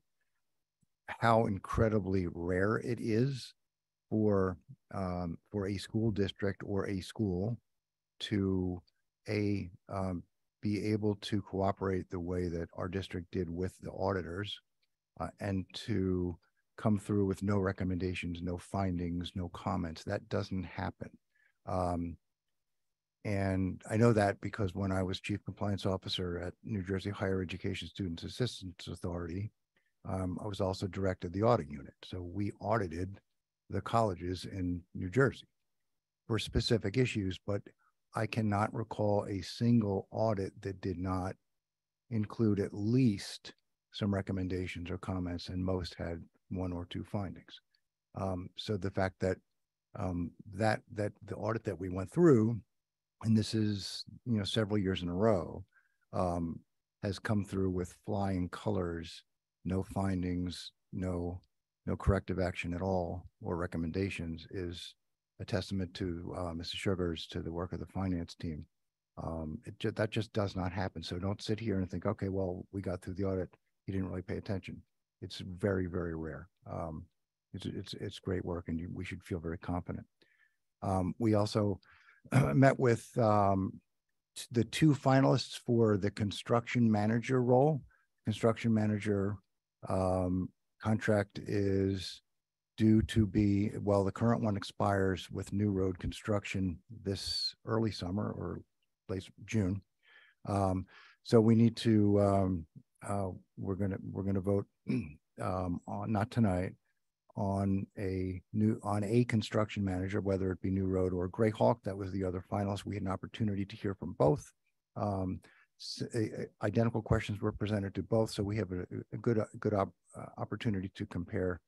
how incredibly rare it is for um, for a school district or a school to a um, be able to cooperate the way that our district did with the auditors uh, and to come through with no recommendations, no findings, no comments. That doesn't happen. Um, and I know that because when I was chief compliance officer at New Jersey Higher Education Students Assistance Authority, um, I was also directed the audit unit. So we audited the colleges in New Jersey for specific issues, but I cannot recall a single audit that did not include at least some recommendations or comments, and most had one or two findings. Um, so the fact that um, that that the audit that we went through, and this is you know several years in a row, um, has come through with flying colors, no findings, no no corrective action at all or recommendations is a testament to uh. Shugars to the work of the finance team. Um, it ju- that just does not happen. So don't sit here and think, okay, well, we got through the audit he didn't really pay attention. It's very, very rare. Um, it's, it's, it's great work and you, we should feel very confident. Um, we also met with um, the two finalists for the construction manager role. Construction manager um, contract is due to be, well, the current one expires with new road construction this early summer or late June. Um, so we need to um, uh, we're gonna we're gonna vote um, on not tonight on a new on a construction manager, whether it be New Road or Greyhawk. That was the other finalist. We had an opportunity to hear from both. Um, identical questions were presented to both, so we have a, a good a good op, uh, opportunity to compare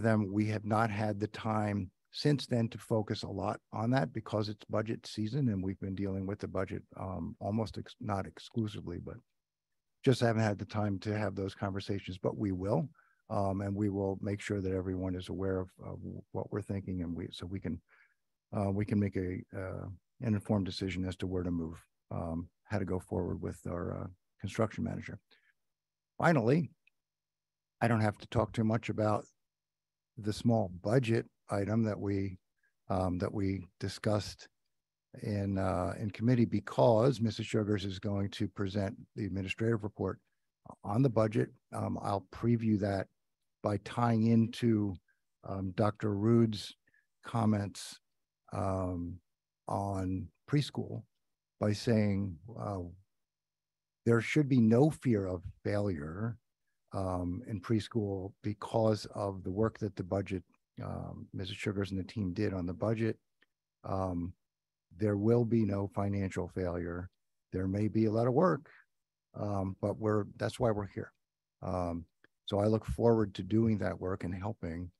them. We have not had the time since then to focus a lot on that because it's budget season and we've been dealing with the budget um, almost ex not exclusively, but just haven't had the time to have those conversations, but we will. Um, and we will make sure that everyone is aware of, of what we're thinking and we, so we can, uh, we can make a, uh, an informed decision as to where to move, um, how to go forward with our, uh, construction manager. Finally, I don't have to talk too much about the small budget item that we, um, that we discussed in, uh, in committee because Mrs. Shugars is going to present the administrative report on the budget. Um, I'll preview that by tying into, um, Dr. Rude's comments, um, on preschool by saying, uh, there should be no fear of failure um, in preschool because of the work that the budget, um, Mrs. Shugars and the team did on the budget. Um, there will be no financial failure. There may be a lot of work, um, but we're that's why we're here. Um, so I look forward to doing that work and helping.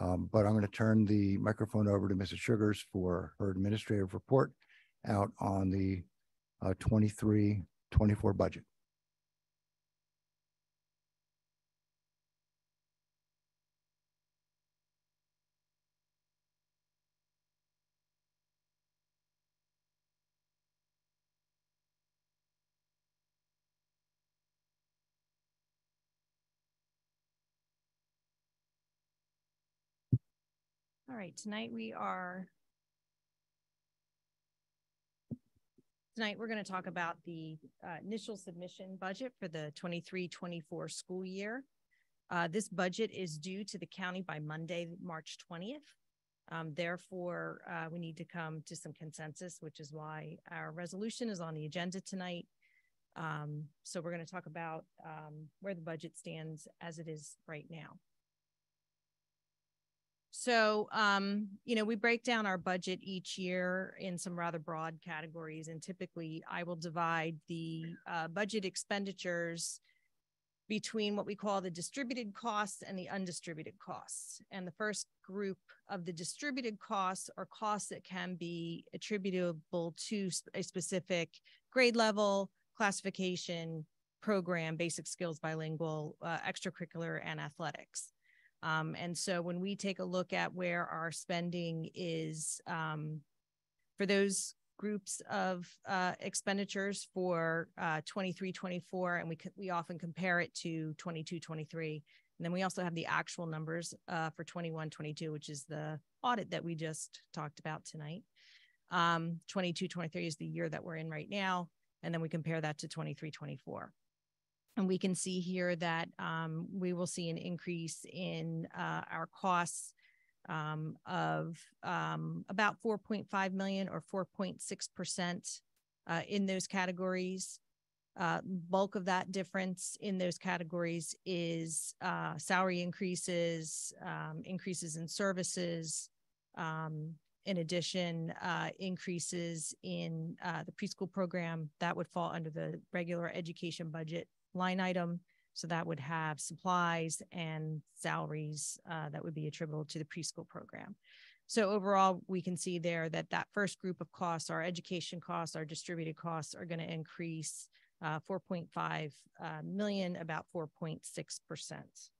Um, but I'm going to turn the microphone over to Mrs. Shugars for her administrative report out on the uh, 23 24 budget. Right, tonight we are Tonight, we're going to talk about the uh, initial submission budget for the 23-24 school year. Uh, this budget is due to the county by Monday, March 20th. Um, therefore, uh, we need to come to some consensus, which is why our resolution is on the agenda tonight. Um, so we're going to talk about um, where the budget stands as it is right now. So, um, you know, we break down our budget each year in some rather broad categories, and typically I will divide the uh, budget expenditures between what we call the distributed costs and the undistributed costs. And the first group of the distributed costs are costs that can be attributable to a specific grade level, classification, program, basic skills, bilingual, uh, extracurricular, and athletics. Um, and so when we take a look at where our spending is um, for those groups of uh, expenditures for uh, 23, 24, and we, we often compare it to 22, 23. And then we also have the actual numbers uh, for 21, 22, which is the audit that we just talked about tonight. Um, 22, 23 is the year that we're in right now. And then we compare that to 23, 24. And we can see here that um, we will see an increase in uh, our costs um, of um, about 4.5 million or 4.6% uh, in those categories. Uh, bulk of that difference in those categories is uh, salary increases, um, increases in services, um, in addition, uh, increases in uh, the preschool program that would fall under the regular education budget line item. So that would have supplies and salaries uh, that would be attributable to the preschool program. So overall, we can see there that that first group of costs, our education costs, our distributed costs are going to increase uh, 4.5 uh, million, about 4.6 percent.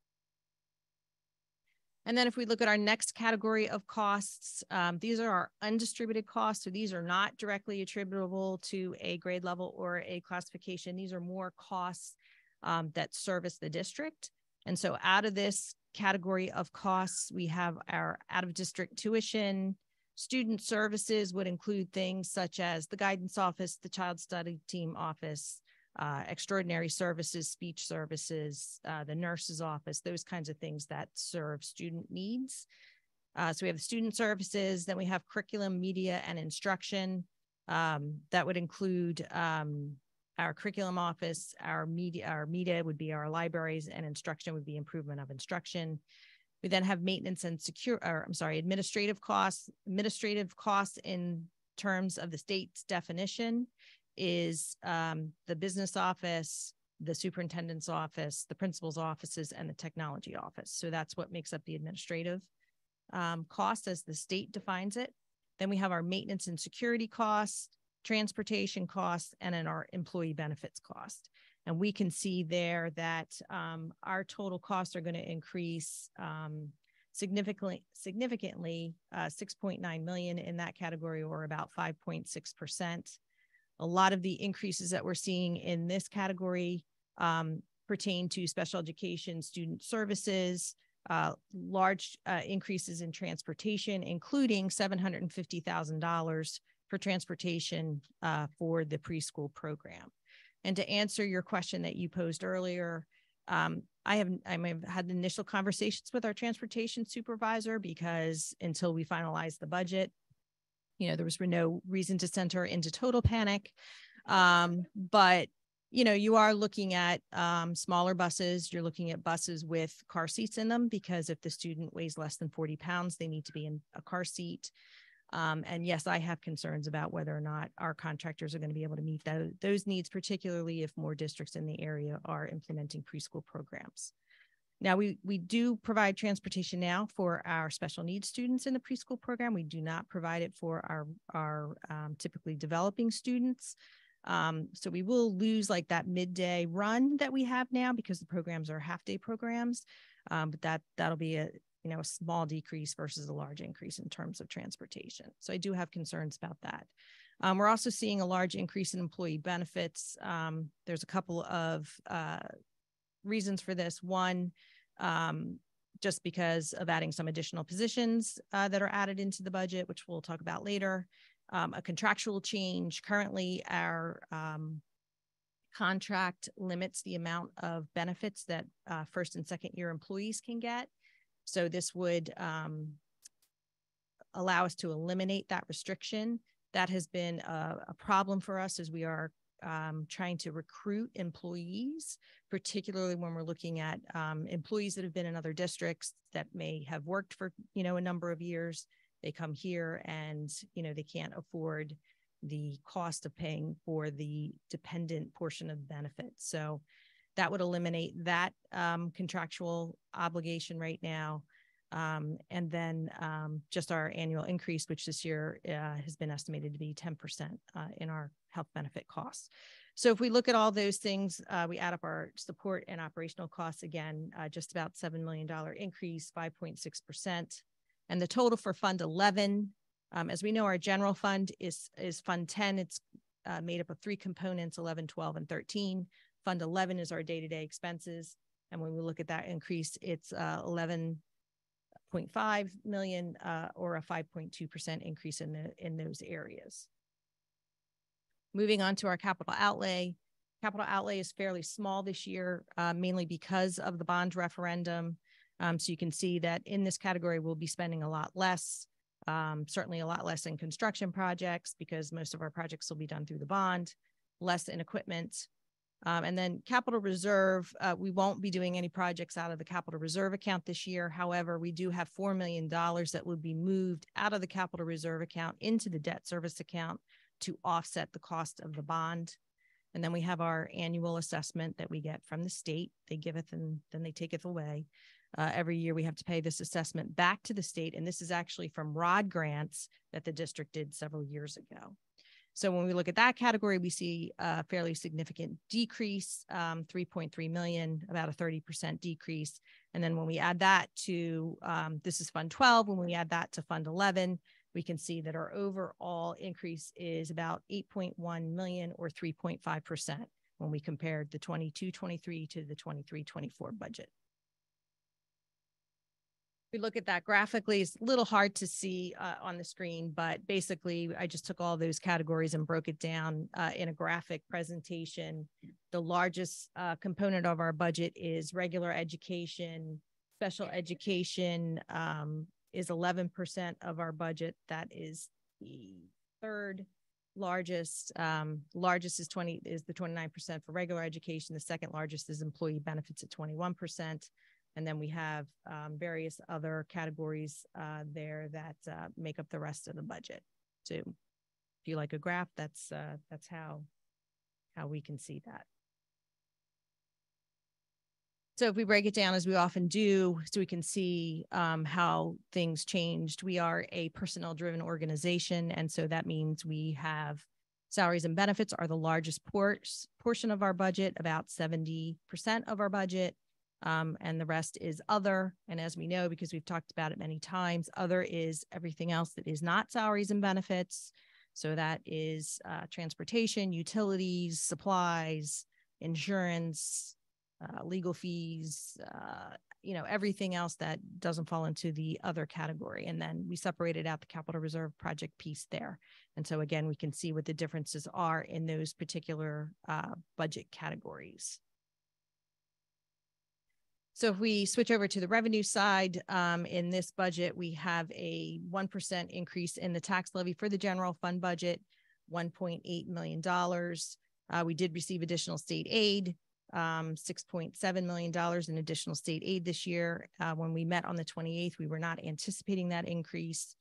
And then if we look at our next category of costs, um, these are our undistributed costs. So these are not directly attributable to a grade level or a classification. These are more costs um, that service the district. And so out of this category of costs, we have our out of district tuition, student services would include things such as the guidance office, the child study team office, uh, extraordinary services, speech services, uh, the nurse's office, those kinds of things that serve student needs. Uh, so we have student services, then we have curriculum, media, and instruction. Um, that would include um, our curriculum office, our media, our media would be our libraries, and instruction would be improvement of instruction. We then have maintenance and secure, or I'm sorry, administrative costs. Administrative costs in terms of the state's definition is um, the business office, the superintendent's office, the principal's offices, and the technology office. So that's what makes up the administrative um, cost as the state defines it. Then we have our maintenance and security costs, transportation costs, and in our employee benefits cost. And we can see there that um, our total costs are going to increase um, significantly, significantly, uh, 6.9 million in that category, or about 5.6%. A lot of the increases that we're seeing in this category um, pertain to special education student services, uh, large uh, increases in transportation, including $750,000 for transportation uh, for the preschool program. And to answer your question that you posed earlier, um, I have I have had initial conversations with our transportation supervisor because until we finalize the budget, you know, there was no reason to send her into total panic. Um, but you know, you are looking at um, smaller buses. You're looking at buses with car seats in them because if the student weighs less than 40 pounds, they need to be in a car seat. Um, and yes, I have concerns about whether or not our contractors are going to be able to meet those, those needs, particularly if more districts in the area are implementing preschool programs. Now, we, we do provide transportation now for our special needs students in the preschool program. We do not provide it for our, our um, typically developing students. Um, so we will lose like that midday run that we have now because the programs are half day programs. Um, but that that'll be a you know a small decrease versus a large increase in terms of transportation. So I do have concerns about that. Um, we're also seeing a large increase in employee benefits. Um, there's a couple of uh, reasons for this. One, um, just because of adding some additional positions uh, that are added into the budget, which we'll talk about later um, a contractual change. Currently, our um, contract limits the amount of benefits that uh, first and second year employees can get. So this would um, allow us to eliminate that restriction. That has been a, a problem for us as we are um, trying to recruit employees, particularly when we're looking at um, employees that have been in other districts that may have worked for you know a number of years they come here and you know they can't afford the cost of paying for the dependent portion of benefits so that would eliminate that um, contractual obligation right now um, and then um, just our annual increase which this year uh, has been estimated to be 10% uh, in our health benefit costs so if we look at all those things, uh, we add up our support and operational costs again, uh, just about $7 million increase, 5.6%. And the total for Fund 11, um, as we know, our general fund is, is Fund 10. It's uh, made up of three components, 11, 12, and 13. Fund 11 is our day-to-day expenses. And when we look at that increase, it's uh, 11.5 million uh, or a 5.2% increase in, the, in those areas. Moving on to our capital outlay. Capital outlay is fairly small this year, uh, mainly because of the bond referendum um, so you can see that in this category, we'll be spending a lot less, um, certainly a lot less in construction projects because most of our projects will be done through the bond, less in equipment. Um, and then capital reserve, uh, we won't be doing any projects out of the capital reserve account this year. However, we do have $4 million that would be moved out of the capital reserve account into the debt service account to offset the cost of the bond. And then we have our annual assessment that we get from the state. They give it and then they take it away. Uh, every year we have to pay this assessment back to the state. And this is actually from ROD grants that the district did several years ago. So when we look at that category, we see a fairly significant decrease, um, 3.3 million, about a 30% decrease. And then when we add that to, um, this is Fund 12, when we add that to Fund 11, we can see that our overall increase is about 8.1 million or 3.5% when we compared the 22-23 to the 23-24 budget we look at that graphically, it's a little hard to see uh, on the screen, but basically I just took all those categories and broke it down uh, in a graphic presentation. The largest uh, component of our budget is regular education. Special education um, is 11% of our budget. That is the third largest. Um, largest is 20 is the 29% for regular education. The second largest is employee benefits at 21%. And then we have um, various other categories uh, there that uh, make up the rest of the budget. So if you like a graph, that's uh, that's how how we can see that. So if we break it down as we often do, so we can see um, how things changed. We are a personnel driven organization. And so that means we have Salaries and benefits are the largest por- portion of our budget, about 70% of our budget. Um, and the rest is other. And as we know, because we've talked about it many times, other is everything else that is not salaries and benefits. So that is uh, transportation, utilities, supplies, insurance, uh, legal fees, uh, you know, everything else that doesn't fall into the other category. And then we separated out the capital reserve project piece there. And so again, we can see what the differences are in those particular uh, budget categories. So if we switch over to the revenue side, um, in this budget, we have a 1% increase in the tax levy for the general fund budget, $1.8 million. Uh, we did receive additional state aid, um, $6.7 million in additional state aid this year. Uh, when we met on the 28th, we were not anticipating that increase.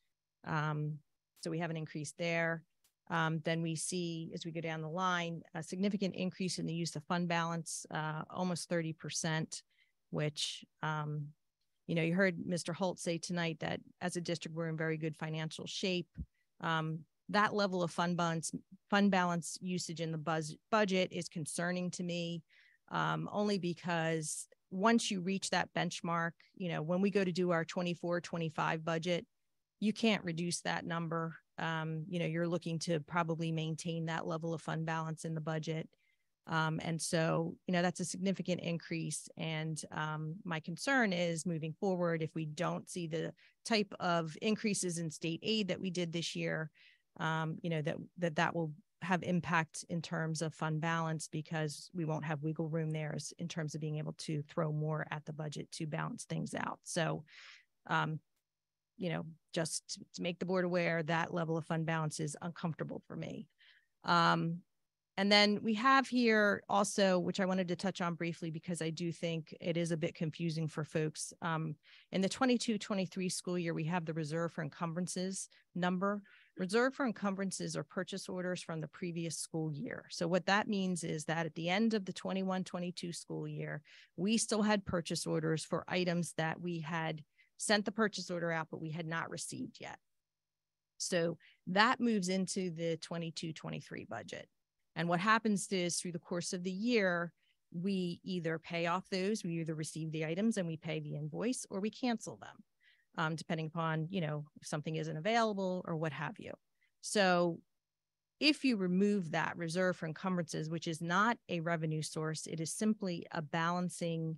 Um, so we have an increase there. Um, then we see, as we go down the line, a significant increase in the use of fund balance, uh, almost 30%, which, um, you know, you heard Mr. Holt say tonight that as a district, we're in very good financial shape. Um, that level of fund balance, fund balance usage in the buzz, budget is concerning to me um, only because once you reach that benchmark, you know, when we go to do our 24, 25 budget, you can't reduce that number. Um, you know, you're looking to probably maintain that level of fund balance in the budget. Um, and so, you know, that's a significant increase. And um, my concern is moving forward, if we don't see the type of increases in state aid that we did this year, um, you know, that, that that will have impact in terms of fund balance because we won't have wiggle room there in terms of being able to throw more at the budget to balance things out. So, um, you know, just to make the board aware that level of fund balance is uncomfortable for me. Um, and then we have here also, which I wanted to touch on briefly because I do think it is a bit confusing for folks. Um, in the 22 23 school year, we have the reserve for encumbrances number, Reserve for encumbrances or purchase orders from the previous school year. So what that means is that at the end of the 21-22 school year, we still had purchase orders for items that we had sent the purchase order out, but we had not received yet. So that moves into the 22-23 budget. And what happens is through the course of the year, we either pay off those, we either receive the items and we pay the invoice, or we cancel them um, depending upon, you know, if something isn't available or what have you. So if you remove that reserve for encumbrances, which is not a revenue source, it is simply a balancing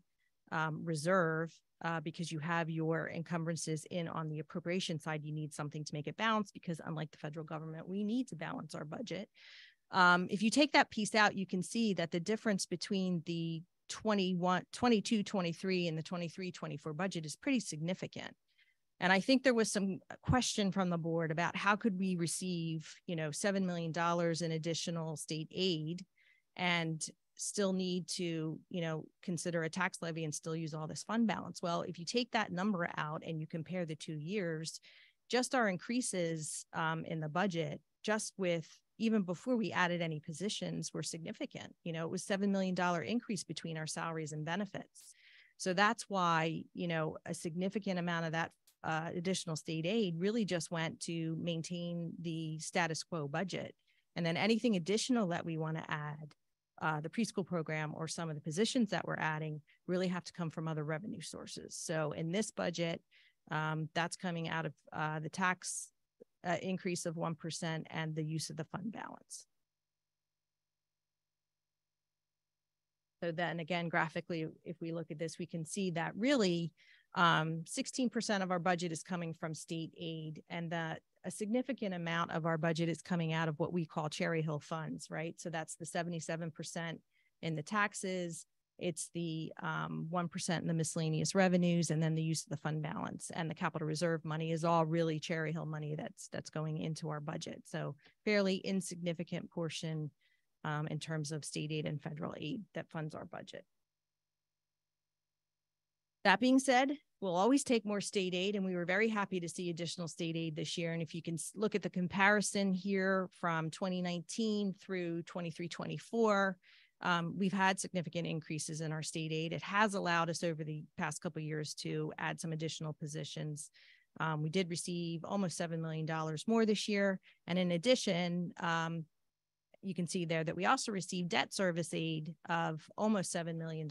um, reserve uh, because you have your encumbrances in on the appropriation side. You need something to make it balance because, unlike the federal government, we need to balance our budget. Um, if you take that piece out, you can see that the difference between the 21, 22, 23 and the 23, 24 budget is pretty significant. And I think there was some uh, question from the board about how could we receive, you know, $7 million in additional state aid and still need to, you know, consider a tax levy and still use all this fund balance. Well, if you take that number out and you compare the two years, just our increases um, in the budget, just with even before we added any positions, were significant. You know, it was $7 million increase between our salaries and benefits. So that's why, you know, a significant amount of that uh, additional state aid really just went to maintain the status quo budget. And then anything additional that we want to add, uh, the preschool program or some of the positions that we're adding really have to come from other revenue sources. So in this budget, um, that's coming out of uh, the tax uh, increase of 1% and the use of the fund balance. So then again, graphically, if we look at this, we can see that really um, 16% of our budget is coming from state aid, and that a significant amount of our budget is coming out of what we call Cherry Hill funds, right? So that's the 77% in the taxes, it's the um, 1% in the miscellaneous revenues, and then the use of the fund balance and the capital reserve money is all really Cherry Hill money that's that's going into our budget. So fairly insignificant portion um, in terms of state aid and federal aid that funds our budget. That being said, we'll always take more state aid, and we were very happy to see additional state aid this year. And if you can look at the comparison here from 2019 through 23 24, um, we've had significant increases in our state aid. It has allowed us over the past couple years to add some additional positions. Um, we did receive almost $7 million more this year. And in addition, um, you can see there that we also received debt service aid of almost $7 million.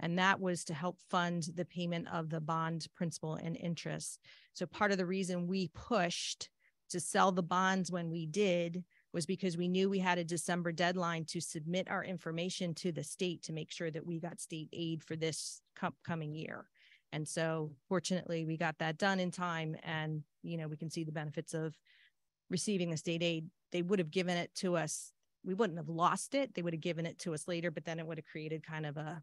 And that was to help fund the payment of the bond principal and interest. So part of the reason we pushed to sell the bonds when we did was because we knew we had a December deadline to submit our information to the state to make sure that we got state aid for this coming year. And so fortunately we got that done in time and you know we can see the benefits of receiving the state aid. They would have given it to us. We wouldn't have lost it. They would have given it to us later, but then it would have created kind of a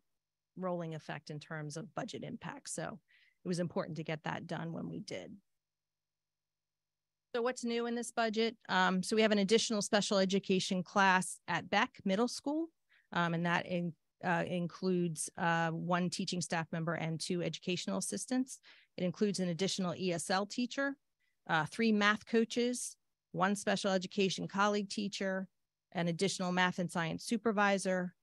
rolling effect in terms of budget impact. So it was important to get that done when we did. So what's new in this budget? Um, so we have an additional special education class at Beck Middle School, um, and that in, uh, includes uh, one teaching staff member and two educational assistants. It includes an additional ESL teacher, uh, three math coaches, one special education colleague teacher, an additional math and science supervisor,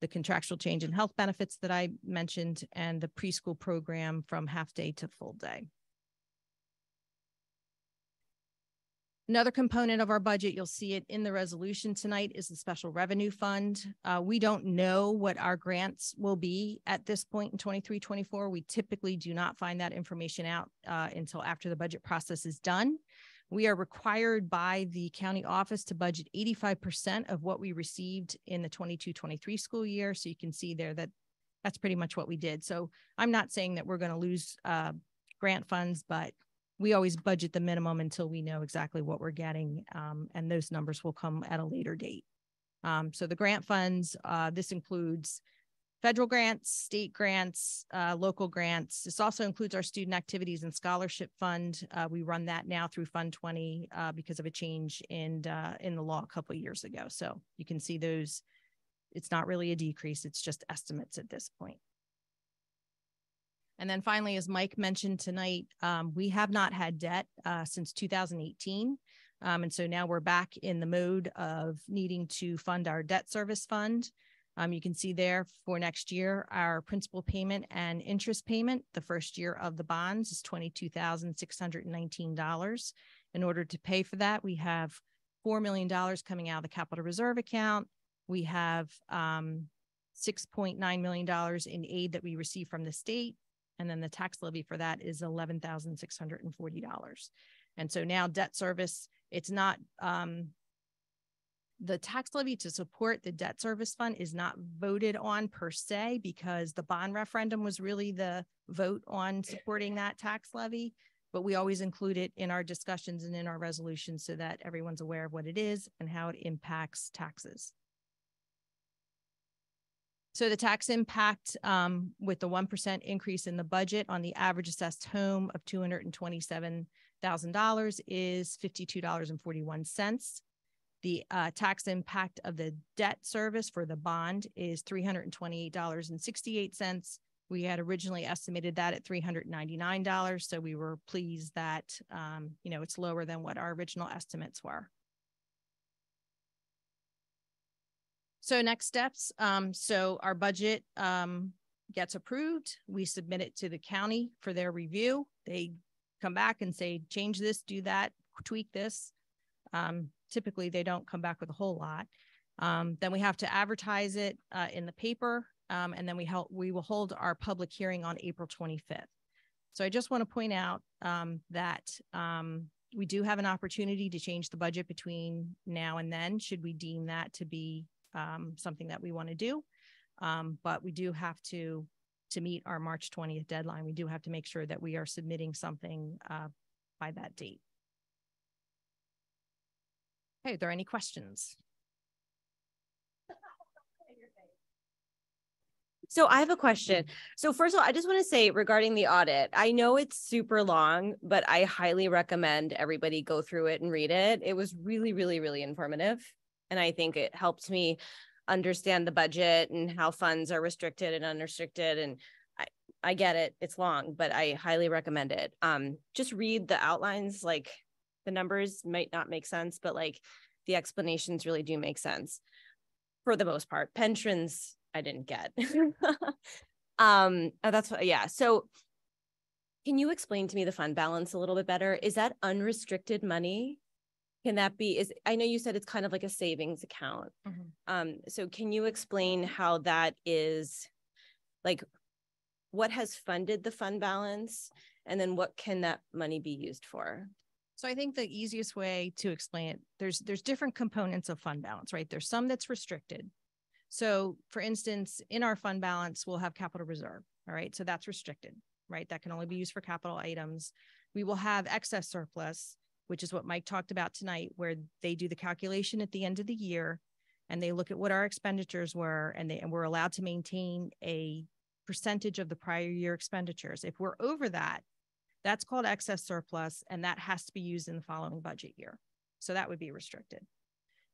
the contractual change in health benefits that I mentioned, and the preschool program from half day to full day. Another component of our budget, you'll see it in the resolution tonight, is the special revenue fund. Uh, we don't know what our grants will be at this point in 23, 24. We typically do not find that information out uh, until after the budget process is done. We are required by the county office to budget 85% of what we received in the 22, 23 school year. So you can see there that that's pretty much what we did. So I'm not saying that we're going to lose uh, grant funds, but we always budget the minimum until we know exactly what we're getting. Um, and those numbers will come at a later date. Um, so the grant funds, uh, this includes federal grants, state grants, uh, local grants. This also includes our student activities and scholarship fund. Uh, we run that now through Fund 20 uh, because of a change in uh, in the law a couple years ago. So you can see those. It's not really a decrease; it's just estimates at this point. And then finally, as Mike mentioned tonight, um, we have not had debt uh, since 2018. Um, and so now we're back in the mode of needing to fund our debt service fund. Um, you can see there for next year, our principal payment and interest payment, the first year of the bonds is $22,619. In order to pay for that, we have $4 million coming out of the capital reserve account. We have um, $6.9 million in aid that we receive from the state and then the tax levy for that is $11,640. And so now debt service, it's not um, the tax levy to support the debt service fund is not voted on per se because the bond referendum was really the vote on supporting that tax levy. But we always include it in our discussions and in our resolutions so that everyone's aware of what it is and how it impacts taxes. So the tax impact um, with the 1% increase in the budget on the average assessed home of $227,000 is $52.41. The uh, tax impact of the debt service for the bond is $328.68. We had originally estimated that at $399. So we were pleased that, um, you know, it's lower than what our original estimates were. So next steps. Um, so our budget um, gets approved. We submit it to the county for their review. They come back and say, change this, do that, tweak this. Um, typically, they don't come back with a whole lot. Um, then we have to advertise it uh, in the paper, um, and then we help. We will hold our public hearing on April 25th. So I just want to point out um, that we do have an opportunity to change the budget between now and then, should we deem that to be um, something that we want to do. Um, but we do have to to meet our March 20th deadline. We do have to make sure that we are submitting something uh, by that date. Hey, are there any questions? So I have a question. So first of all, I just want to say regarding the audit, I know it's super long, but I highly recommend everybody go through it and read it. It was really, really, really informative. And I think it helps me understand the budget and how funds are restricted and unrestricted. And I, I get it, it's long, but I highly recommend it. Um, just read the outlines, like the numbers might not make sense, but like the explanations really do make sense for the most part. Pensions, I didn't get. um, oh, that's what, yeah. So can you explain to me the fund balance a little bit better? Is that unrestricted money Can that be, is, I know you said it's kind of like a savings account. Mhm. Um, so can you explain how that is, like, what has funded the fund balance? And then what can that money be used for? So I think the easiest way to explain it, there's there's different components of fund balance, right? There's some that's restricted. So for instance, in our fund balance, we'll have capital reserve. All right. So that's restricted, right? That can only be used for capital items. We will have excess surplus, which is what Mike talked about tonight, where they do the calculation at the end of the year and they look at what our expenditures were and they and we're allowed to maintain a percentage of the prior year expenditures. If we're over that, that's called excess surplus, and that has to be used in the following budget year. So that would be restricted.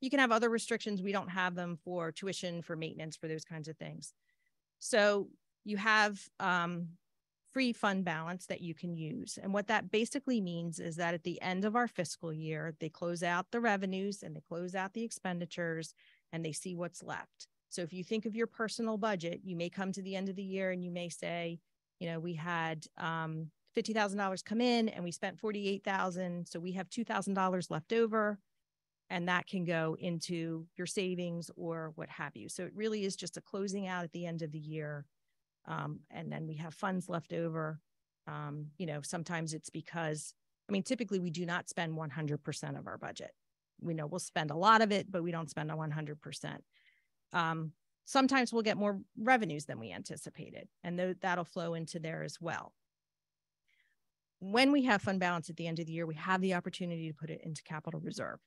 You can have other restrictions. We don't have them for tuition, for maintenance, for those kinds of things. So you have um, free fund balance that you can use. And what that basically means is that at the end of our fiscal year, they close out the revenues and they close out the expenditures and they see what's left. So if you think of your personal budget, you may come to the end of the year and you may say, you know, we had um, $50,000 come in and we spent 48,000. So we have $2,000 left over and that can go into your savings or what have you. So it really is just a closing out at the end of the year. Um, and then we have funds left over. Um, you know, sometimes it's because, I mean, typically we do not spend 100% of our budget. We know we'll spend a lot of it, but we don't spend a 100%. Um, sometimes we'll get more revenues than we anticipated, and th- that'll flow into there as well when we have fund balance at the end of the year, we have the opportunity to put it into capital reserve.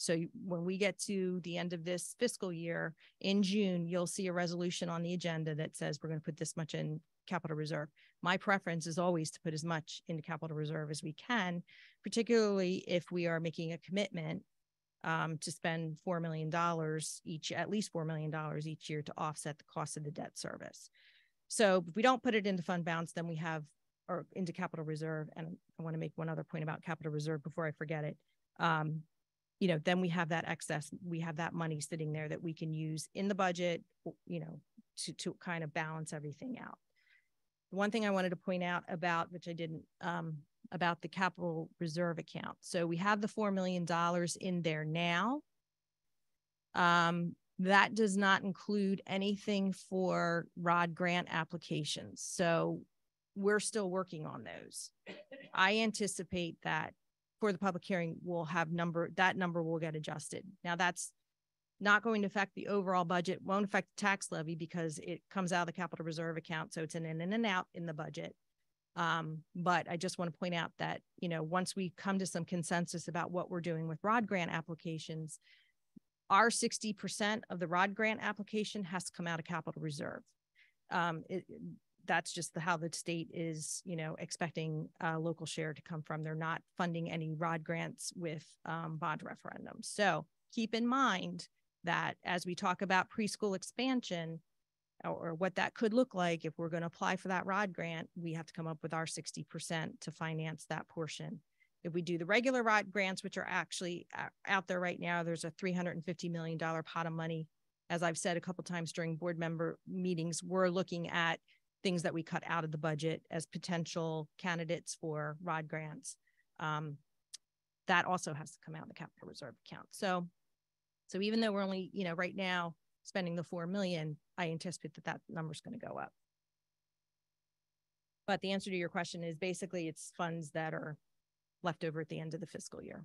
So when we get to the end of this fiscal year in June, you'll see a resolution on the agenda that says we're going to put this much in capital reserve. My preference is always to put as much into capital reserve as we can, particularly if we are making a commitment um, to spend $4 million each, at least $4 million each year to offset the cost of the debt service. So if we don't put it into fund balance, then we have or into capital reserve. And I want to make one other point about capital reserve before I forget it. Um, you know, then we have that excess, we have that money sitting there that we can use in the budget, you know, to, to kind of balance everything out. The one thing I wanted to point out about, which I didn't, um, about the capital reserve account. So we have the $4 million in there now. Um, that does not include anything for ROD grant applications. So we're still working on those. I anticipate that for the public hearing, we'll have number, that number will get adjusted. Now that's not going to affect the overall budget, won't affect the tax levy because it comes out of the capital reserve account. So it's an in and out in the budget. Um, but I just want to point out that, you know, once we come to some consensus about what we're doing with ROD grant applications, our 60% of the ROD grant application has to come out of capital reserve. Um, it, that's just the, how the state is, you know, expecting a local share to come from. They're not funding any ROD grants with um, bond referendums. So keep in mind that as we talk about preschool expansion or, or what that could look like, if we're going to apply for that ROD grant, we have to come up with our 60% to finance that portion. If we do the regular ROD grants, which are actually out there right now, there's a $350 million pot of money. As I've said a couple times during board member meetings, we're looking at things that we cut out of the budget as potential candidates for ROD grants. Um, that also has to come out of the capital reserve account. So, so even though we're only, you know, right now spending the 4 million, I anticipate that that number is going to go up. But the answer to your question is basically it's funds that are left over at the end of the fiscal year.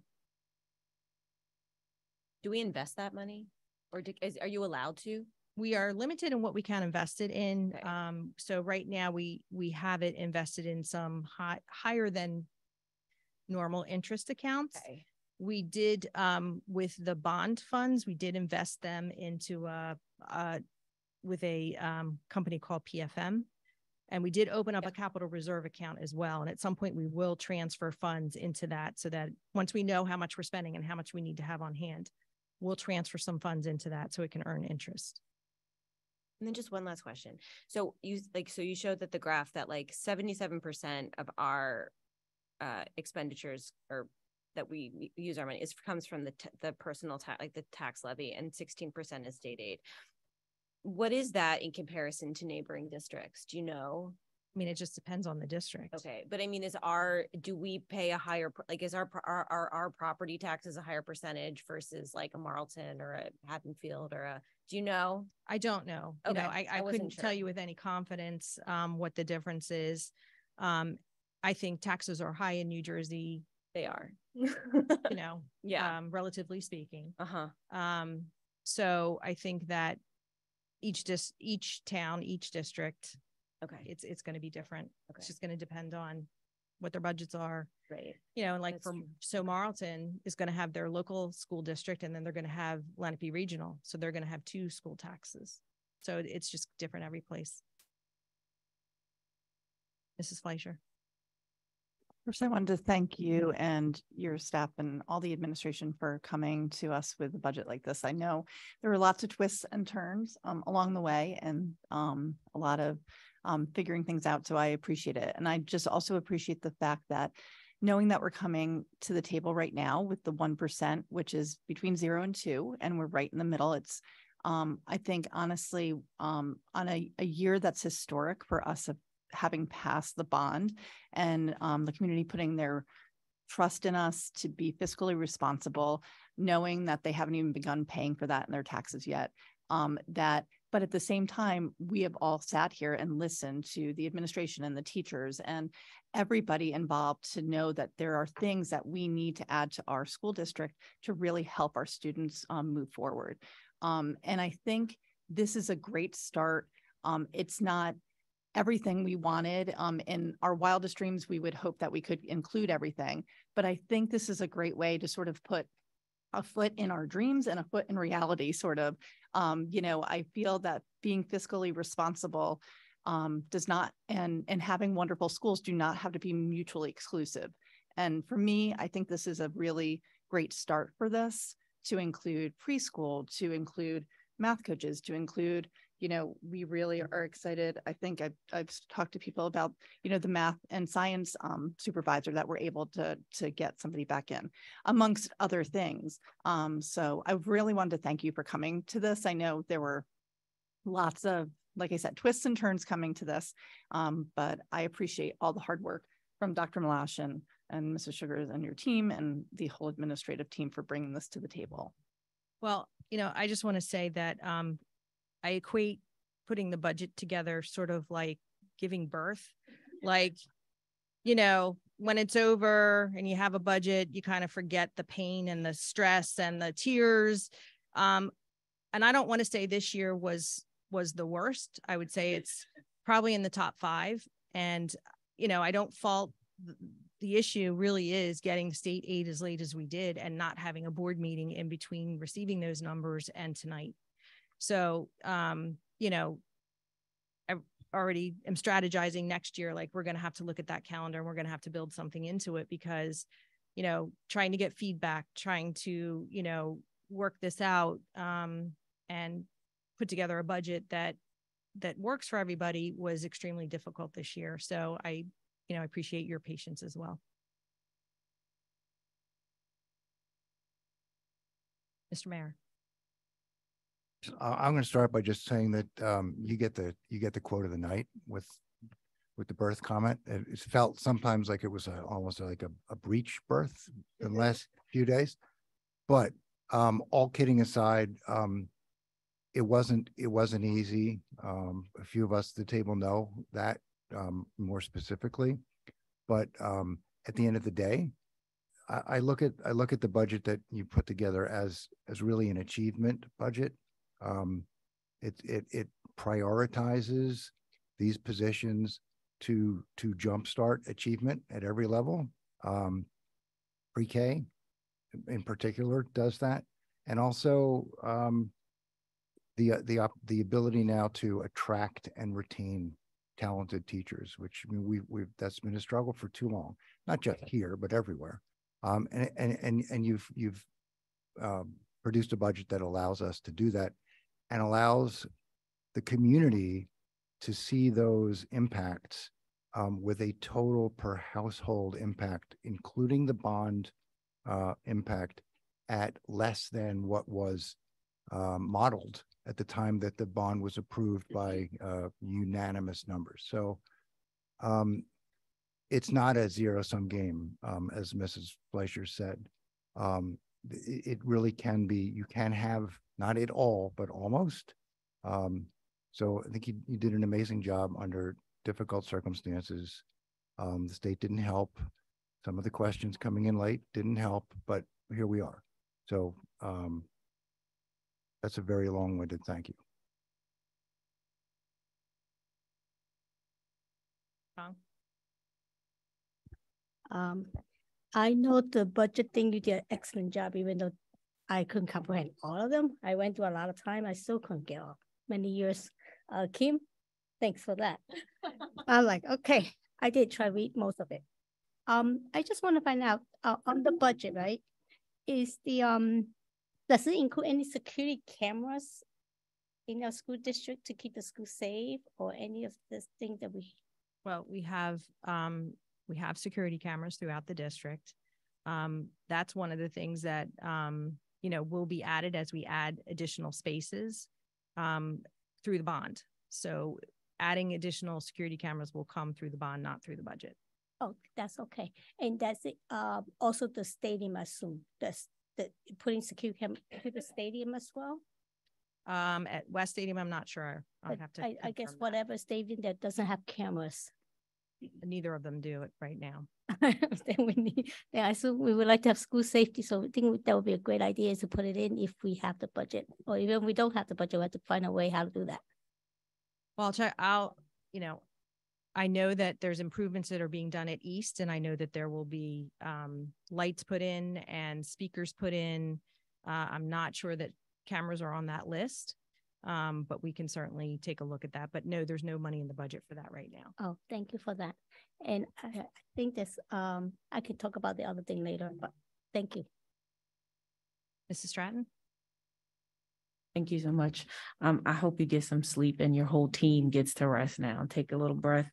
Do we invest that money or do, is, are you allowed to? We are limited in what we can invest it in. Um, so right now we we have it invested in some high, higher than normal interest accounts. Okay. We did um, with the bond funds, we did invest them into a, a with a um, company called PFM. And we did open up a capital reserve account as well. And at some point, we will transfer funds into that so that once we know how much we're spending and how much we need to have on hand, we'll transfer some funds into that so it can earn interest. And then just one last question. So you like so you showed that the graph that like 77% of our uh expenditures or that we use our money is comes from the t- the personal tax like the tax levy and 16% is state aid. What is that in comparison to neighboring districts? Do you know? I mean, it just depends on the district. Okay, but I mean, is our, do we pay a higher, like, is our, our, our, our property taxes a higher percentage versus like a Marlton or a Haddonfield or a, do you know? I don't know. You know, I, I I couldn't tell you with any confidence, um, what the difference is. Um, I think taxes are high in New Jersey, They are. you know, Yeah. um, relatively speaking. Uh-huh. Um, so I think that each dis, each town, each district, Okay. it's, it's going to be different. Okay. It's just going to depend on what their budgets are. Right. You know, and like That's for, true. so Marlton is going to have their local school district and then they're going to have Lenape Regional. So they're going to have two school taxes. So it's just different every place. Mrs. Fleischer. First, I wanted to thank you and your staff and all the administration for coming to us with a budget like this. I know there were lots of twists and turns um, along the way and um, a lot of um, figuring things out. So I appreciate it. And I just also appreciate the fact that knowing that we're coming to the table right now with the 1%, which is between zero and two, and we're right in the middle, it's um, I think honestly, um, on a, a year that's historic for us of having passed the bond and um, the community putting their trust in us to be fiscally responsible, knowing that they haven't even begun paying for that in their taxes yet. Um, that, but at the same time, we have all sat here and listened to the administration and the teachers and everybody involved to know that there are things that we need to add to our school district to really help our students um, move forward. Um, and I think this is a great start. Um, it's not everything we wanted. Um, in our wildest dreams, we would hope that we could include everything. But I think this is a great way to sort of put a foot in our dreams and a foot in reality, sort of. Um, you know, I feel that being fiscally responsible um, does not, and and having wonderful schools do not have to be mutually exclusive. And for me, I think this is a really great start for this to include preschool, to include math coaches, to include you know, we really are excited. I think I've, I've talked to people about, you know, the math and science um, supervisor that we're able to, to get somebody back in amongst other things. Um, so I really wanted to thank you for coming to this. I know there were lots of, like I said, twists and turns coming to this, um, but I appreciate all the hard work from Dr. Meloche and, and Mrs. Shugars and your team and the whole administrative team for bringing this to the table. Well, you know, I just want to say that um, I equate putting the budget together sort of like giving birth. Like, you know, when it's over and you have a budget, you kind of forget the pain and the stress and the tears. Um, and I don't want to say this year was was the worst. I would say it's probably in the top five. And you know, I don't fault the issue really is getting state aid as late as we did and not having a board meeting in between receiving those numbers and tonight. So, um, you know, I already am strategizing next year. Like we're going to have to look at that calendar and we're going to have to build something into it because, you know, trying to get feedback, trying to, you know, work this out um, and put together a budget that that works for everybody was extremely difficult this year. So I, you know, I appreciate your patience as well. Mr. Mayor. I'm going to start by just saying that um, you get the you get the quote of the night with with the birth comment. It, it felt sometimes like it was a, almost like a, a breech birth in the last few days. But um, all kidding aside, um, it wasn't it wasn't easy. Um, a few of us at the table know that um, more specifically. But um, at the end of the day, I, I look at I look at the budget that you put together as as really an achievement budget. Um, it it it prioritizes these positions to to jumpstart achievement at every level. Um, pre-K, in particular, does that, and also um, the the the ability now to attract and retain talented teachers, which I mean, we we've that's been a struggle for too long, not just here but everywhere. Um, and and and and you've you've um, produced a budget that allows us to do that, and allows the community to see those impacts um, with a total per household impact, including the bond uh, impact, at less than what was um, modeled at the time that the bond was approved by uh, unanimous numbers. So Um, it's not a zero sum game, um, as Mrs. Fleischer said. Um, it, it really can be, you can have, not at all, but almost. Um, so I think you, you did an amazing job under difficult circumstances. Um, the state didn't help. Some of the questions coming in late didn't help, but here we are. So, um, that's a very long-winded thank you. Um, I know the budget thing, you did an excellent job, even though I couldn't comprehend all of them. I went through a lot of time. I still couldn't get all many years. Uh, Kim, thanks for that. I'm like, okay, I did try read most of it. Um, I just want to find out uh, on the budget, right? Is the um, does it include any security cameras in our school district to keep the school safe, or any of this thing that we? Well, we have um, we have security cameras throughout the district. Um, that's one of the things that um, you know will be added as we add additional spaces um, through the bond. So adding additional security cameras will come through the bond, not through the budget. Oh, that's okay. And that's it. Uh, also the stadium, I assume, that's the putting security cam to the stadium as well. Um, at West Stadium, I'm not sure. I'll But have to. I, I guess confirm whatever stadium that doesn't have cameras. Neither of them do it right now. then we need, yeah, I assume we would like to have school safety, so I think that would be a great idea to put it in if we have the budget, or even if we don't have the budget, we have to find a way how to do that. Well, I'll check, I'll, you know, I know that there's improvements that are being done at East and I know that there will be um lights put in and speakers put in. Uh, I'm not sure that cameras are on that list. Um, but we can certainly take a look at that. But no, there's no money in the budget for that right now. Oh, thank you for that. And I, I think this, um, I could talk about the other thing later, but thank you. Mrs. Stratton? Thank you so much. Um, I hope you get some sleep and your whole team gets to rest now. Take a little breath.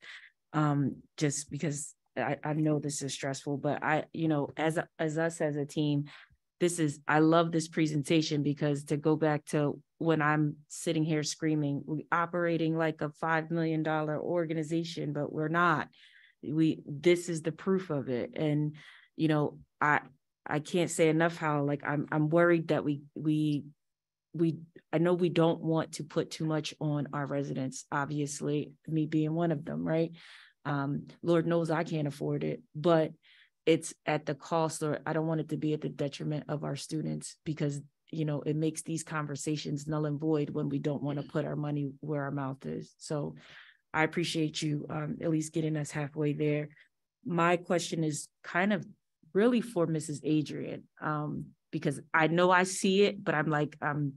Um, just because I, I know this is stressful, but I, you know, as as us as a team, this is I love this presentation because to go back to when I'm sitting here screaming, we operating like a five million dollar organization, but we're not. We this is the proof of it. And you know, I I can't say enough how like I'm I'm worried that we we we I know we don't want to put too much on our residents, obviously, me being one of them, right? Um, Lord knows I can't afford it, but it's at the cost or I don't want it to be at the detriment of our students because you know it makes these conversations null and void when we don't want to put our money where our mouth is. So I appreciate you um, at least getting us halfway there. My question is kind of really for Mrs. Adrian. Um, because I know I see it, but I'm like, I'm,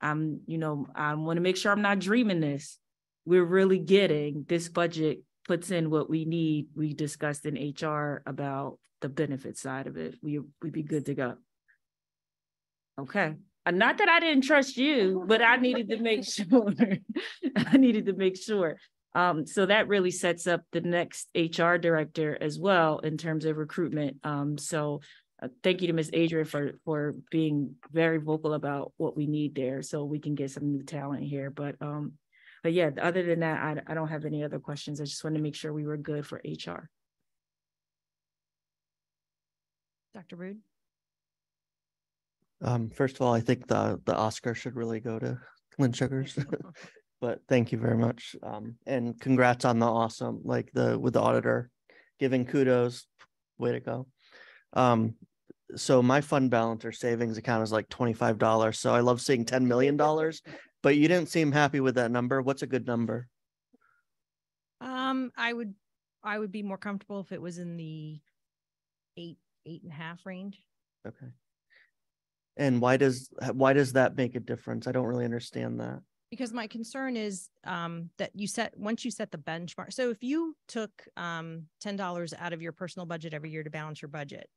I'm, you know, I want to make sure I'm not dreaming this. We're really getting this budget puts in what we need. We discussed in HR about the benefit side of it. We we'd be good to go. Okay. And not that I didn't trust you, but I needed to make sure. I needed to make sure. Um, so that really sets up the next HR director as well in terms of recruitment. Um, so uh, thank you to Ms. Adrian for for being very vocal about what we need there, so we can get some new talent here. But um, but yeah, other than that, I I don't have any other questions. I just wanted to make sure we were good for HR. Dr. Rude? Um, first of all, I think the the Oscar should really go to Lynn Shugars. but thank you very much. Um, and congrats on the awesome, like the with the auditor, giving kudos. Way to go. Um, so my fund balance or savings account is like $25. So I love seeing $10 million, but you didn't seem happy with that number. What's a good number? Um, I would, I would be more comfortable if it was in the eight, eight and a half range. Okay. And why does why does that make a difference? I don't really understand that. Because my concern is um, that you set once you set the benchmark. So if you took um, ten dollars out of your personal budget every year to balance your budget,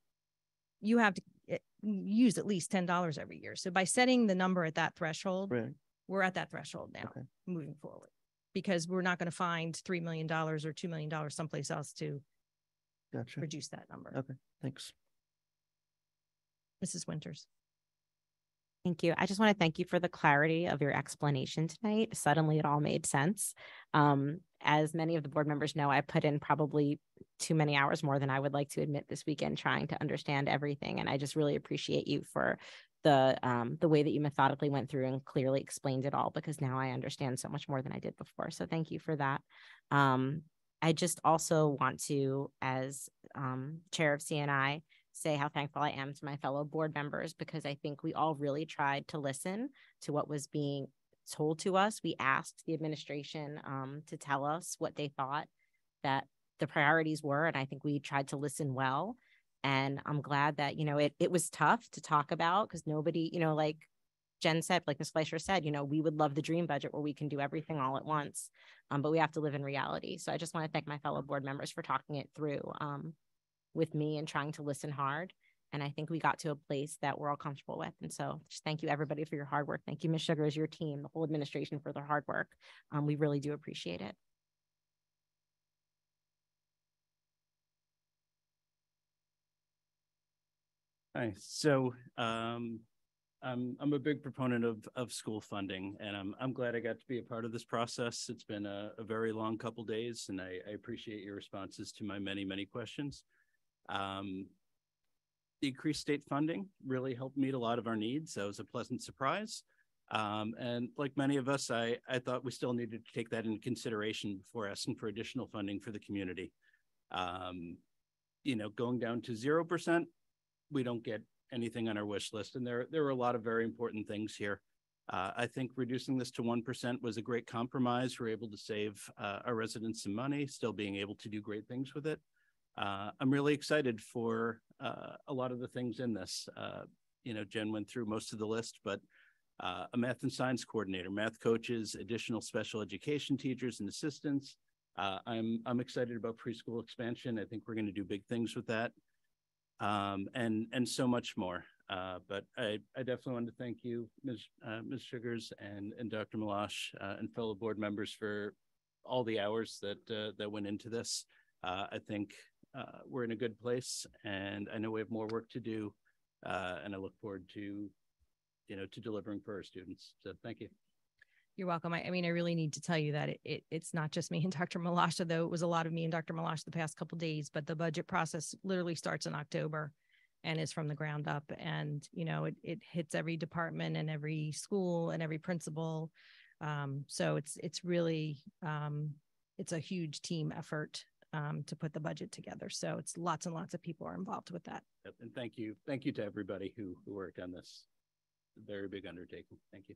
you have to eh, use at least ten dollars every year. So by setting the number at that threshold, right. we're at that threshold now, okay. moving forward, because we're not going to find three million dollars or two million dollars someplace else to gotcha. reduce that number. Okay, thanks, Mrs. Winters. Thank you. I just want to thank you for the clarity of your explanation tonight. Suddenly it all made sense. Um, as many of the board members know, I put in probably too many hours more than I would like to admit this weekend trying to understand everything. And I just really appreciate you for the um the way that you methodically went through and clearly explained it all because now I understand so much more than I did before. So thank you for that. Um I just also want to, as um, chair of CNI, say how thankful I am to my fellow board members because I think we all really tried to listen to what was being told to us. We asked the administration um, to tell us what they thought that the priorities were, and I think we tried to listen well. And I'm glad that you know it. It was tough to talk about because nobody, you know, like Jen said, like Ms. Fleischer said, you know, we would love the dream budget where we can do everything all at once, um, but we have to live in reality. So I just want to thank my fellow board members for talking it through um, with me and trying to listen hard. And I think we got to a place that we're all comfortable with. And so just thank you everybody for your hard work. Thank you, Ms. Shugars, your team, the whole administration for their hard work. Um, we really do appreciate it. Hi. So um, I'm I'm a big proponent of of school funding, and I'm I'm glad I got to be a part of this process. It's been a, a very long couple days, and I, I, appreciate your responses to my many many questions. Um, the increased state funding really helped meet a lot of our needs. That was a pleasant surprise. Um, and like many of us, I, I thought we still needed to take that into consideration before asking for additional funding for the community. Um, you know, going down to 0%, we don't get anything on our wish list. And there, there are a lot of very important things here. Uh, I think reducing this to 1% was a great compromise. We're able to save uh, our residents some money, still being able to do great things with it. Uh, I'm really excited for uh, a lot of the things in this. Uh, you know, Jen went through most of the list, but uh, a math and science coordinator, math coaches, additional special education teachers and assistants. I'm, I'm excited about preschool expansion. I think we're going to do big things with that um, and and so much more. Uh, but I, I definitely want to thank you, Ms. Uh, Ms. Shugars and, and Dr. Uh, and fellow board members for all the hours that uh, that went into this. Uh, I think uh, we're in a good place, and I know we have more work to do, and I look forward to, you know, to delivering for our students. So thank you. You're welcome. I, I, mean, I really need to tell you that it, it, it's not just me and Dr. Meloche, though it was a lot of me and Dr. Meloche the past couple days, but the budget process literally starts in October and is from the ground up. And, you know, it, it hits every department and every school and every principal. Um, so it's, it's really, um, it's a huge team effort um, to put the budget together. So it's lots and lots of people are involved with that. Yep. And thank you. Thank you to everybody who, who worked on this. Very big undertaking. Thank you.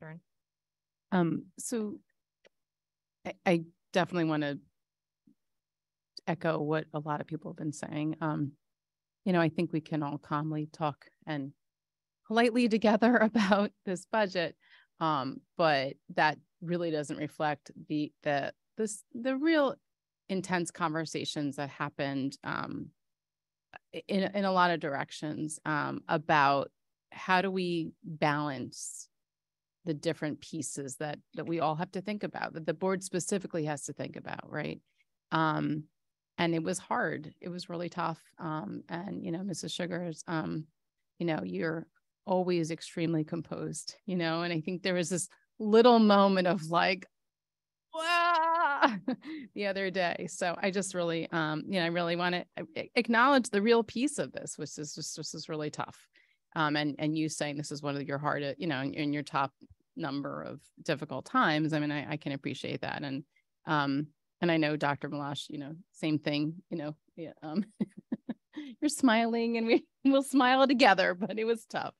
Karen? Um, so I, I definitely want to echo what a lot of people have been saying. Um, you know, I think we can all calmly talk and politely together about this budget. Um, but that really doesn't reflect the the this the real intense conversations that happened um, in in a lot of directions um, about how do we balance the different pieces that that we all have to think about that the board specifically has to think about right? Um and it was hard. It was really tough. Um and you know mrs Shugars um you know you're always extremely composed you know? And i think there was this little moment of like the other day so i just really um you know i really want to acknowledge the real piece of this which is just this is really tough um, and and you saying this is one of your hardest, you know, in, in, your top number of difficult times. I mean, I, I can appreciate that. And, um, and I know Dr. Meloche, you know, same thing, you know, yeah, um, you're smiling and we will smile together, but it was tough.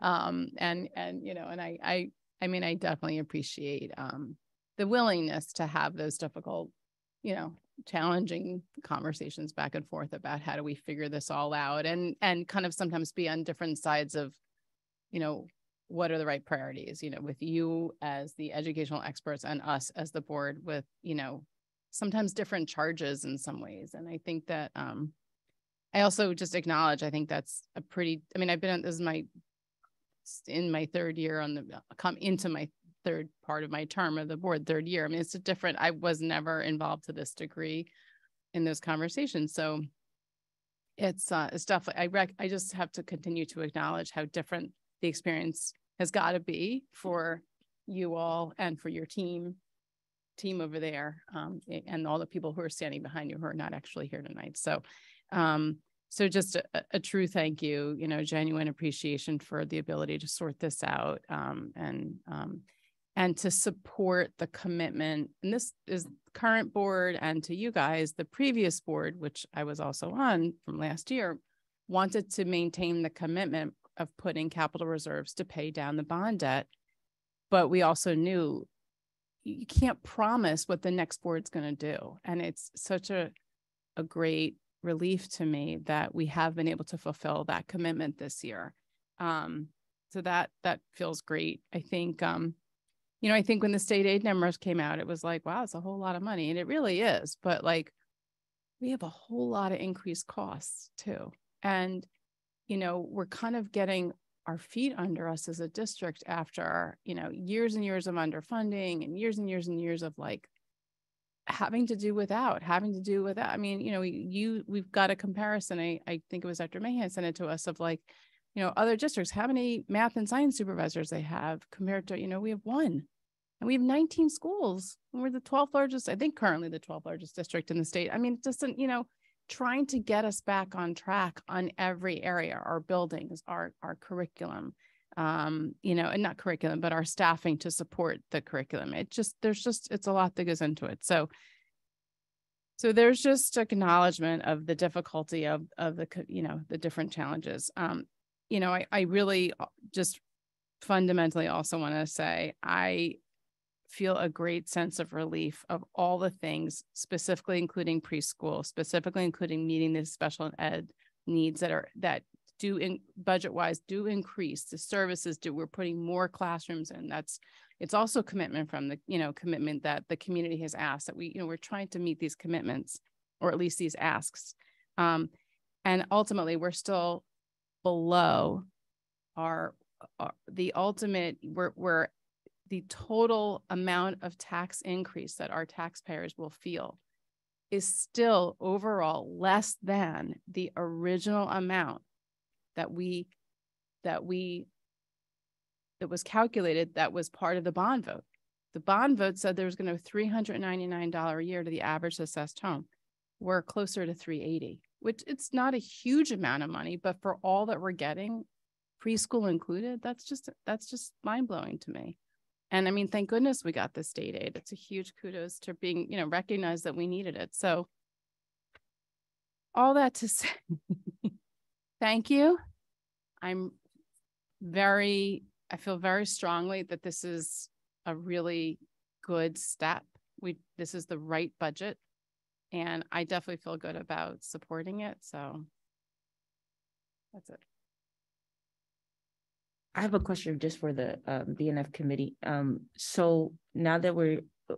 Um, and, and, you know, and I, I, I mean, I definitely appreciate, um, the willingness to have those difficult, you know, challenging conversations back and forth about how do we figure this all out and, and kind of sometimes be on different sides of, you know, what are the right priorities you know with you as the educational experts and us as the board with you know sometimes different charges in some ways. And i think that um i also just acknowledge i think that's a pretty i mean i've been on this is my in my third year on the come into my third part of my term of the board third year i mean it's a different i was never involved to this degree in those conversations so it's uh it's definitely i rec i just have to continue to acknowledge how different the experience has got to be for you all and for your team team over there, um, and all the people who are standing behind you who are not actually here tonight. So, um, so just a, a- true thank you, you know, genuine appreciation for the ability to sort this out, um, and, um, and to support the commitment. And this is current board and to you guys, the previous board, which I was also on from last year, wanted to maintain the commitment of putting capital reserves to pay down the bond debt. But we also knew you can't promise what the next board's going to do. And it's such a, a great relief to me that we have been able to fulfill that commitment this year. Um, so that, that feels great. I think, um, you know, I think when the state aid numbers came out, it was like, wow, it's a whole lot of money. And it really is. But like, we have a whole lot of increased costs too. And, you know, we're kind of getting our feet under us as a district after, you know, years and years of underfunding and years and years and years of like having to do without, having to do without. I mean, you know, you, we've got a comparison. I, I think it was Dr. Mahan sent it to us of like, you know, other districts, how many math and science supervisors they have compared to, you know, we have one. And we have 19 schools. And we're the 12th largest, I think currently the 12th largest district in the state. I mean, it doesn't, you know, trying to get us back on track on every area, our buildings, our, our curriculum, um, you know, and not curriculum, but our staffing to support the curriculum. It just, there's just, it's a lot that goes into it. So, so there's just acknowledgement of the difficulty of, of the, you know, the different challenges. Um, you know, I, I really uh, just fundamentally also want to say, I feel a great sense of relief of all the things, specifically including preschool, specifically including meeting the special ed needs that are that do in budget wise do increase the services do we're putting more classrooms in. That's it's also commitment from the you know commitment that the community has asked that we you know we're trying to meet these commitments or at least these asks. Um, and ultimately we're still below are, our the ultimate we're, we're the total amount of tax increase that our taxpayers will feel is still overall less than the original amount that we that we that was calculated that was part of the bond vote. The bond vote said there was going to be $399 a year to the average assessed home. We're closer to 380, which it's not a huge amount of money, but for all that we're getting, preschool included, that's just that's just mind blowing to me. And I mean, thank goodness we got the state aid. It's a huge kudos to being, you know, recognized that we needed it. So all that to say, thank you. I'm very, I feel very strongly that this is a really good step. We, this is the right budget. And I definitely feel good about supporting it. So that's it. I have a question just for the um, BNF committee. Um, so now that we're, uh,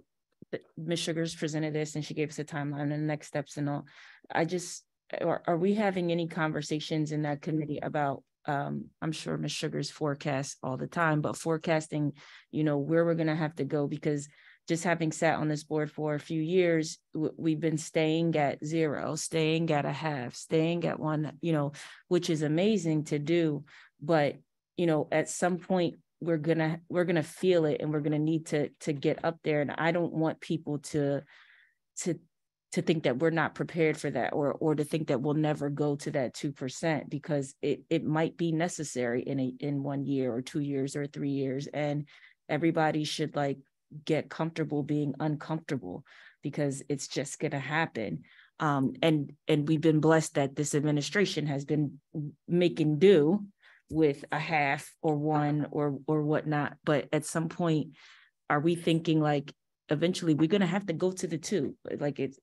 Ms. Shugars presented this and she gave us a timeline and the next steps and all, I just, are, are we having any conversations in that committee about, um, I'm sure Ms. Shugars forecasts all the time, but forecasting, you know, where we're gonna have to go because just having sat on this board for a few years, we've been staying at zero, staying at a half, staying at one, you know, which is amazing to do. But you know, at some point we're gonna we're gonna feel it and we're gonna need to to get up there. And I don't want people to to to think that we're not prepared for that or or to think that we'll never go to that 2% because it it might be necessary in a in one year or two years or three years and everybody should like get comfortable being uncomfortable because it's just going to happen. Um and and we've been blessed that this administration has been making do with a half or one or or whatnot. But at some point are we thinking like eventually we're going to have to go to the two? Like it's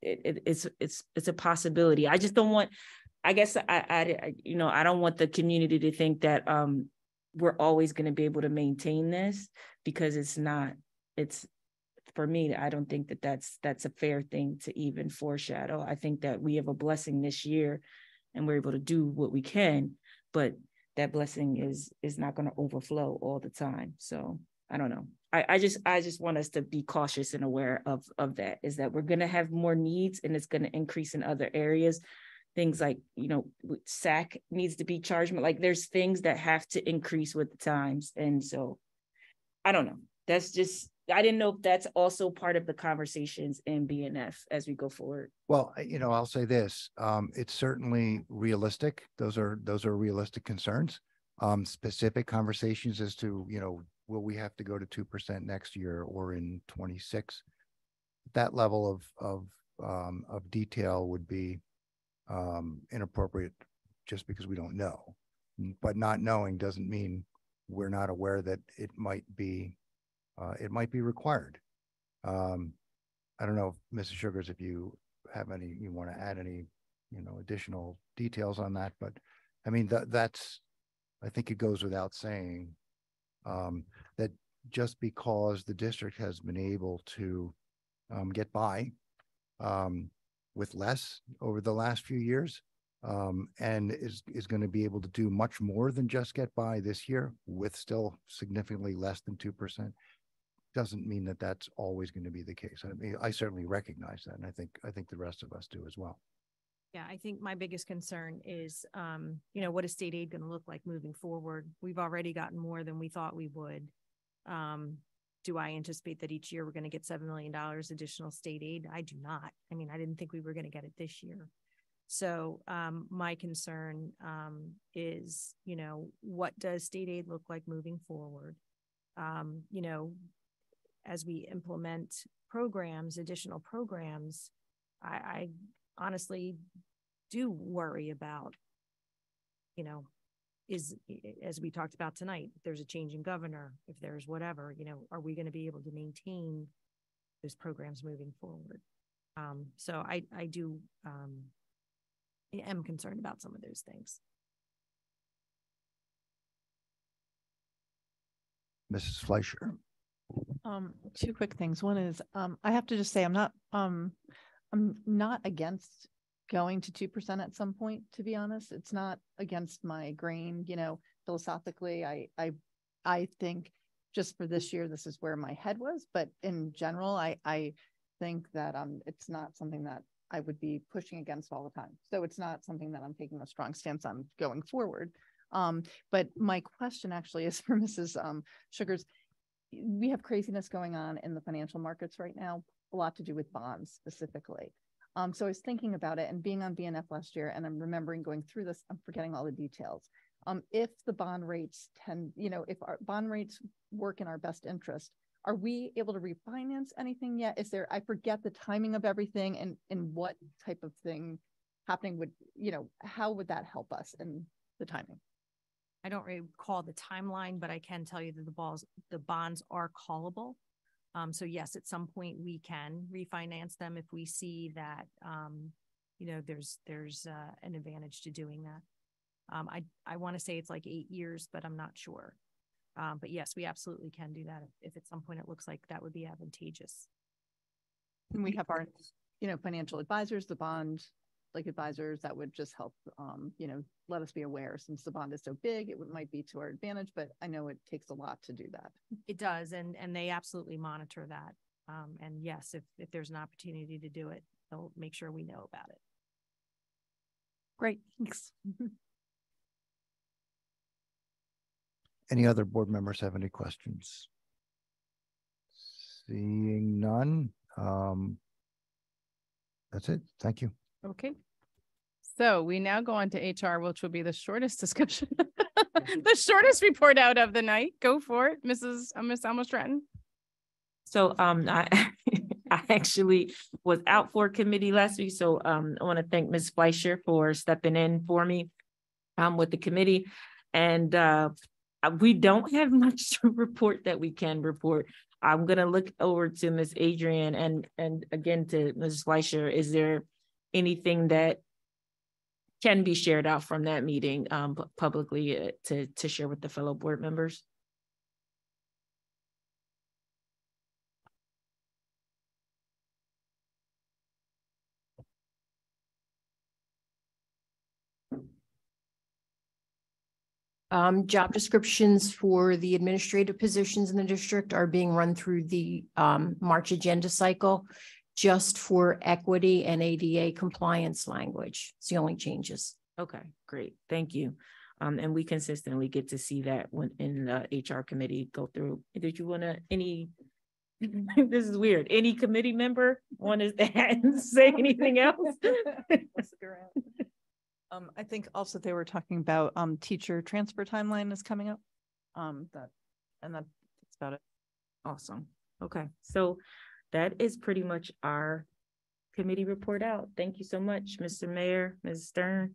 it, it, it's it's it's a possibility. I just don't want i guess I, I I you know i don't want the community to think that um we're always going to be able to maintain this because it's not it's for me i don't think that that's that's a fair thing to even foreshadow. I think that we have a blessing this year and we're able to do what we can but that blessing is is not going to overflow all the time. So i don't know. I, I just i just want us to be cautious and aware of of that is that we're going to have more needs and it's going to increase in other areas things like you know sac needs to be charged like there's things that have to increase with the times and so i don't know that's just I didn't know if that's also part of the conversations in BNF as we go forward. Well, you know, I'll say this, um, it's certainly realistic. Those are, those are realistic concerns. Um, specific conversations as to, you know, will we have to go to two percent next year or in twenty-six? That level of, of, um, of detail would be, um, inappropriate just because we don't know. But not knowing doesn't mean we're not aware that it might be, uh, it might be required. Um, I don't know, Mrs. Shugars, if you have any, you want to add any, you know, additional details on that, but I mean, that, that's, I think it goes without saying um, that just because the district has been able to um, get by um, with less over the last few years um, and is, is going to be able to do much more than just get by this year with still significantly less than 2% doesn't mean that that's always going to be the case. I mean, I certainly recognize that. And I think, I think the rest of us do as well. Yeah, I think my biggest concern is, um, you know, what is state aid gonna look like moving forward? We've already gotten more than we thought we would. Um, do I anticipate that each year we're gonna get seven million dollars additional state aid? I do not. I mean, I didn't think we were gonna get it this year. So, um, my concern, um, is, you know, what does state aid look like moving forward? Um, you know, as we implement programs, additional programs, I, I honestly do worry about, you know, is, as we talked about tonight, if there's a change in governor, if there's whatever, you know, are we going to be able to maintain those programs moving forward? Um, so I, I do, um, I am concerned about some of those things. Mrs. Fleischer. Um, two quick things. One is, um, I have to just say, I'm not, um, I'm not against going to two percent at some point, to be honest. It's not against my grain, you know, philosophically, I, I, I think just for this year, this is where my head was, but in general, I, I think that, um, it's not something that I would be pushing against all the time. So it's not something that I'm taking a strong stance on going forward. Um, but my question actually is for Mrs. Um, Shugars. We have craziness going on in the financial markets right now, a lot to do with bonds specifically. Um, so I was thinking about it and being on BNF last year, and I'm remembering going through this, I'm forgetting all the details. Um, if the bond rates tend, you know, if our bond rates work in our best interest, are we able to refinance anything yet? Is there, I forget the timing of everything and, and what type of thing happening would, you know, how would that help us in the timing? I don't recall the timeline, but I can tell you that the balls, the bonds are callable. Um, so yes, at some point we can refinance them if we see that, um, you know, there's, there's, uh, an advantage to doing that. Um, I, I want to say it's like eight years, but I'm not sure. Um, but yes, we absolutely can do that if, if at some point it looks like that would be advantageous. And we have our, you know, financial advisors, the bond like advisors that would just help, um, you know, let us be aware since the bond is so big, it might be to our advantage, but I know it takes a lot to do that. It does, and, and they absolutely monitor that. Um, and yes, if, if there's an opportunity to do it, they'll make sure we know about it. Great, thanks. Any other board members have any questions? Seeing none, um, that's it. Thank you. Okay. So we now go on to HR, which will be the shortest discussion, the shortest report out of the night. Go for it, Mrs. Uh, Miss Alma Stratton. So um, I, I actually was out for committee last week, so um, I want to thank Ms. Fleischer for stepping in for me um, with the committee. And uh, we don't have much to report that we can report. I'm gonna look over to Ms. Adrian and and again to Ms. Fleischer. Is there anything that can be shared out from that meeting um, publicly uh, to to share with the fellow board members? Um, job descriptions for the administrative positions in the district are being run through the um, March agenda cycle just for equity and ADA compliance language. It's the only changes. Okay, great, thank you. Um, and we consistently get to see that when in the HR committee go through. Did you want to any This is weird. Any committee member want to say anything else? Um, I think also they were talking about, um, teacher transfer timeline is coming up. Um, that, and that- that's about it. Awesome. Okay, so that is pretty much our committee report out. Thank you so much, Mr. Mayor, Ms. Stern.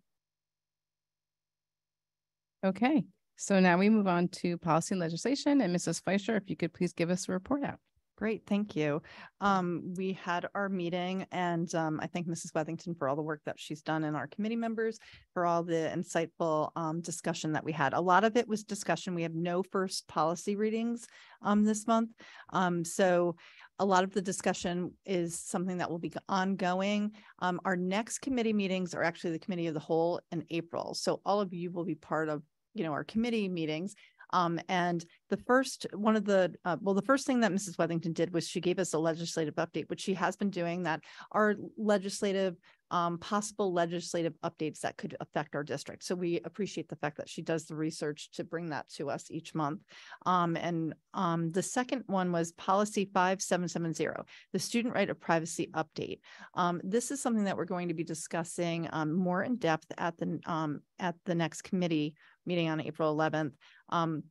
Okay, so now we move on to policy and legislation and Mrs. Fleischer, if you could please give us a report out. Great, thank you. Um, we had our meeting and, um, I thank Mrs. Wethington for all the work that she's done and our committee members for all the insightful, um, discussion that we had. A lot of it was discussion. We have no first policy readings, um, this month. Um, so a lot of the discussion is something that will be ongoing. Um, our next committee meetings are actually the committee of the whole in April. So all of you will be part of, you know, our committee meetings. Um, and the first, one of the, uh, well, the first thing that Mrs. Wethington did was she gave us a legislative update, which she has been doing that our legislative, um, possible legislative updates that could affect our district. So we appreciate the fact that she does the research to bring that to us each month. Um, and, um, the second one was policy five seven seven zero, the student right of privacy update. Um, this is something that we're going to be discussing, um, more in depth at the, um, at the next committee meeting on April eleventh. Um,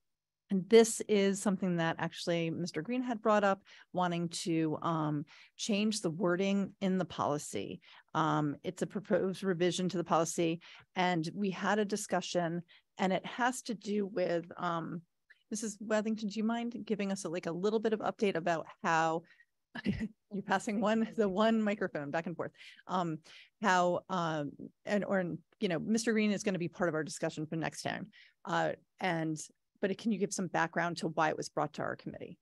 and this is something that actually Mr. Green had brought up, wanting to um, change the wording in the policy. Um, it's a proposed revision to the policy, and we had a discussion, and it has to do with um, Mrs. Wethington. Do you mind giving us a, like a little bit of update about how you're passing one the one microphone back and forth? Um, how um, and or you know, Mr. Green is going to be part of our discussion for next time, uh, and but can you give some background to why it was brought to our committee?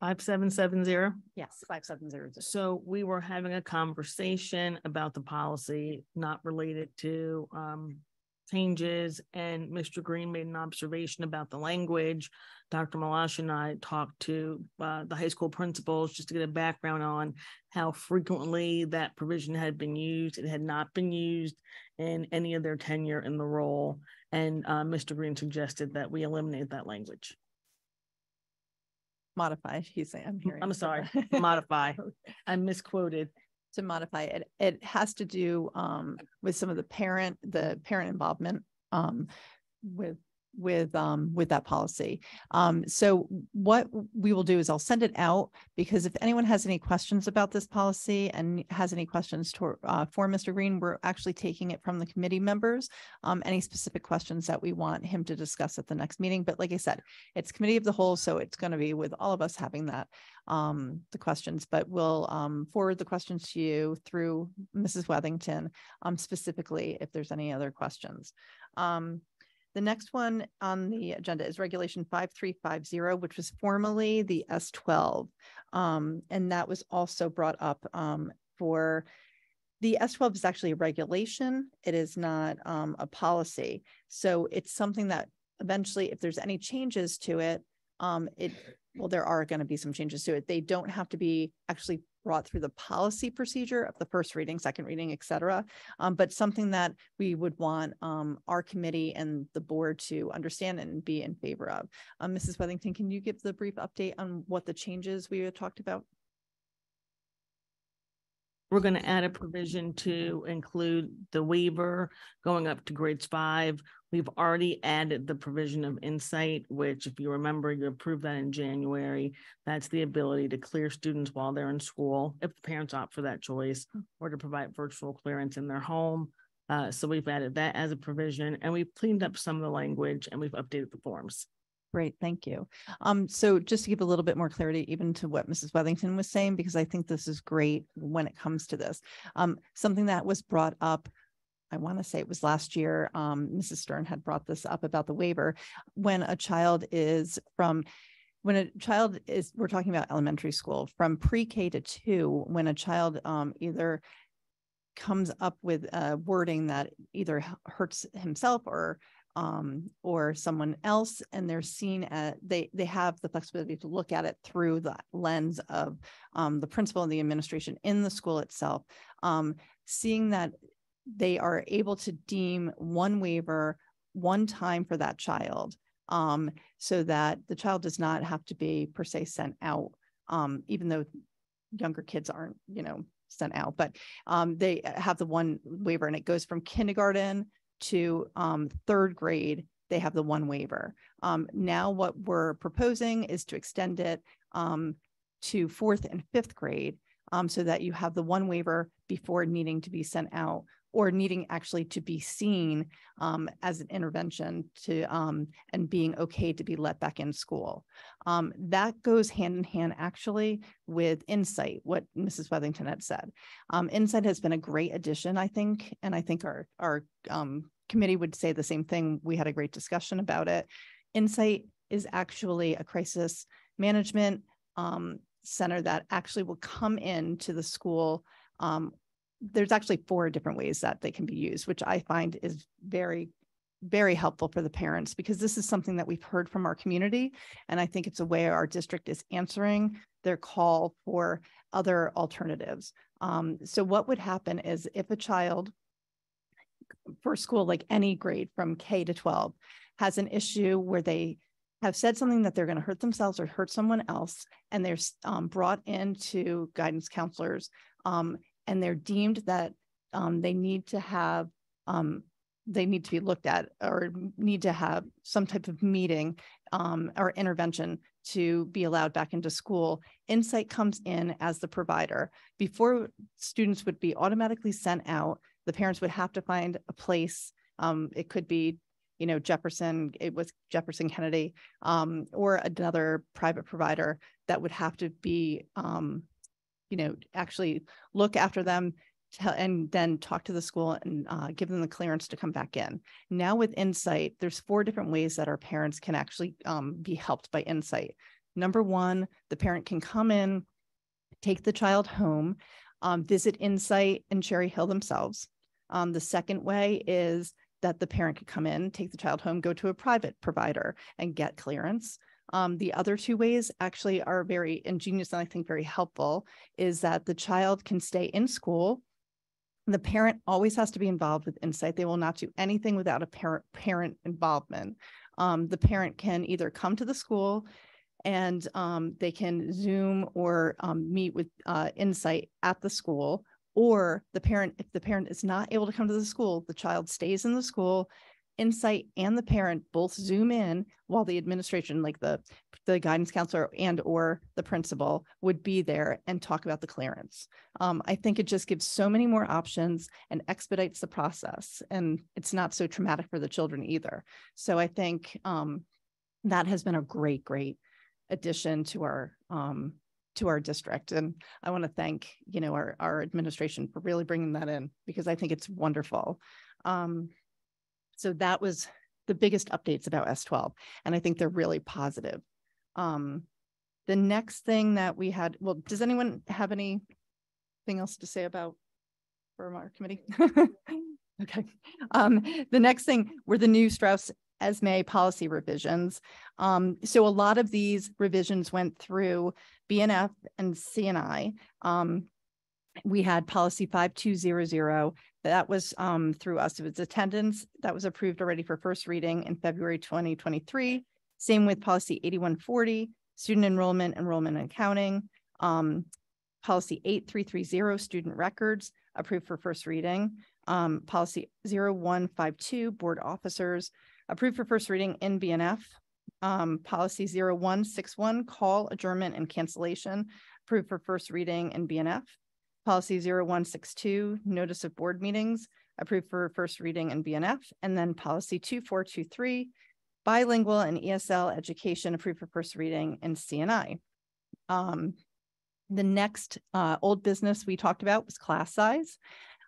Five seven seven zero. Yes, five seven zero. So we were having a conversation about the policy not related to um changes and Mr. Green made an observation about the language. Dr. Meloche and I talked to uh the high school principals just to get a background on how frequently that provision had been used. It had not been used in any of their tenure in the role. And uh Mr. Green suggested that we eliminate that language. Modify, he's saying, I'm hearing. I'm sorry, modify. I misquoted. To modify it, it has to do um with some of the parent, the parent involvement um with with um with that policy. Um, so what we will do is I'll send it out because if anyone has any questions about this policy and has any questions to uh for Mr. Green, we're actually taking it from the committee members. Um, any specific questions that we want him to discuss at the next meeting. But like I said, it's committee of the whole, so it's going to be with all of us having that um the questions, but we'll um forward the questions to you through Mrs. Wethington um specifically if there's any other questions. Um, the next one on the agenda is regulation five three five zero, which was formerly the S twelve. Um, and that was also brought up um for the S twelve is actually a regulation. It is not um a policy. So it's something that eventually, if there's any changes to it, um, it, well, there are going to be some changes to it. They don't have to be actually brought through the policy procedure of the first reading, second reading, et cetera. Um, but something that we would want um, our committee and the board to understand and be in favor of. Um, Mrs. Wethington, can you give the brief update on what the changes we talked about? We're going to add a provision to include the waiver going up to grades five. We've already added the provision of insight, which if you remember, you approved that in January. That's the ability to clear students while they're in school, if the parents opt for that choice, or to provide virtual clearance in their home. Uh, so we've added that as a provision and we've cleaned up some of the language and we've updated the forms. Great, thank you. Um, so just to give a little bit more clarity, even to what Mrs. Wethington was saying, because I think this is great when it comes to this. Um, something that was brought up, I want to say it was last year, um, Mrs. Stern had brought this up about the waiver. When a child is from when a child is, we're talking about elementary school, from pre-K to two, when a child um, either comes up with a wording that either hurts himself or um, or someone else, and they're seen at they they have the flexibility to look at it through the lens of um, the principal and the administration in the school itself. Um, seeing that they are able to deem one waiver one time for that child, um, so that the child does not have to be per se sent out um, even though younger kids aren't, you know, sent out, but um, they have the one waiver and it goes from kindergarten to um, third grade. They have the one waiver. Um, now what we're proposing is to extend it um, to fourth and fifth grade so that you have the one waiver before needing to be sent out or needing actually to be seen um, as an intervention to um, and being okay to be let back in school. Um, that goes hand in hand actually with Insight, what Mrs. Wethington had said. Um, Insight has been a great addition, I think, and I think our our um, committee would say the same thing. We had a great discussion about it. Insight is actually a crisis management um, center that actually will come in to the school um, there's actually four different ways that they can be used, which I find is very, very helpful for the parents because this is something that we've heard from our community. And I think it's a way our district is answering their call for other alternatives. Um, so, what would happen is if a child for school, like any grade from K to 12, has an issue where they have said something that they're going to hurt themselves or hurt someone else, and they're um, brought into guidance counselors um, and they're deemed that um, they need to have um, they need to be looked at or need to have some type of meeting um, or intervention to be allowed back into school. Insight comes in as the provider. Before students would be automatically sent out, the parents would have to find a place. Um, it could be, you know, Jefferson, it was Jefferson Kennedy, um, or another private provider that would have to be um, you know, actually look after them and then talk to the school and uh, give them the clearance to come back in. Now with Insight, there's four different ways that our parents can actually um, be helped by Insight. Number one, the parent can come in, take the child home, um, visit Insight and Cherry Hill themselves. Um, the second way is that the parent could come in, take the child home, go to a private provider and get clearance. Um, the other two ways actually are very ingenious and I think very helpful is that the child can stay in school. The parent always has to be involved with insight. They will not do anything without a parent parent involvement. Um, the parent can either come to the school and um, they can Zoom or um, meet with uh, Insight at the school, or the parent, if the parent is not able to come to the school, the child stays in the school insight and the parent both zoom in while the administration like the the guidance counselor and or the principal would be there and talk about the clearance. Um, i think it just gives so many more options and expedites the process and it's not so traumatic for the children either. So i think um, that has been a great great addition to our um, to our district. And i want to thank you know our, our administration for really bringing that in because i think it's wonderful. Um, so that was the biggest updates about S12. And I think they're really positive. Um, the next thing that we had, well, does anyone have anything else to say about from our committee? okay. Um, the next thing were the new Strauss Esmay policy revisions. Um, so a lot of these revisions went through BNF and CNI. Um, we had policy 5200 that was um, through us. It was attendance that was approved already for first reading in February 2023. Same with policy 8140, student enrollment, enrollment and accounting. Um, policy 8330, student records, approved for first reading. Um, policy 0152, board officers, approved for first reading in BNF. Um, policy 0161, call, adjournment, and cancellation, approved for first reading in BNF. Policy 0162, notice of board meetings, approved for first reading in BNF, and then policy 2423, bilingual and ESL education, approved for first reading in CNI. Um, the next uh, old business we talked about was class size.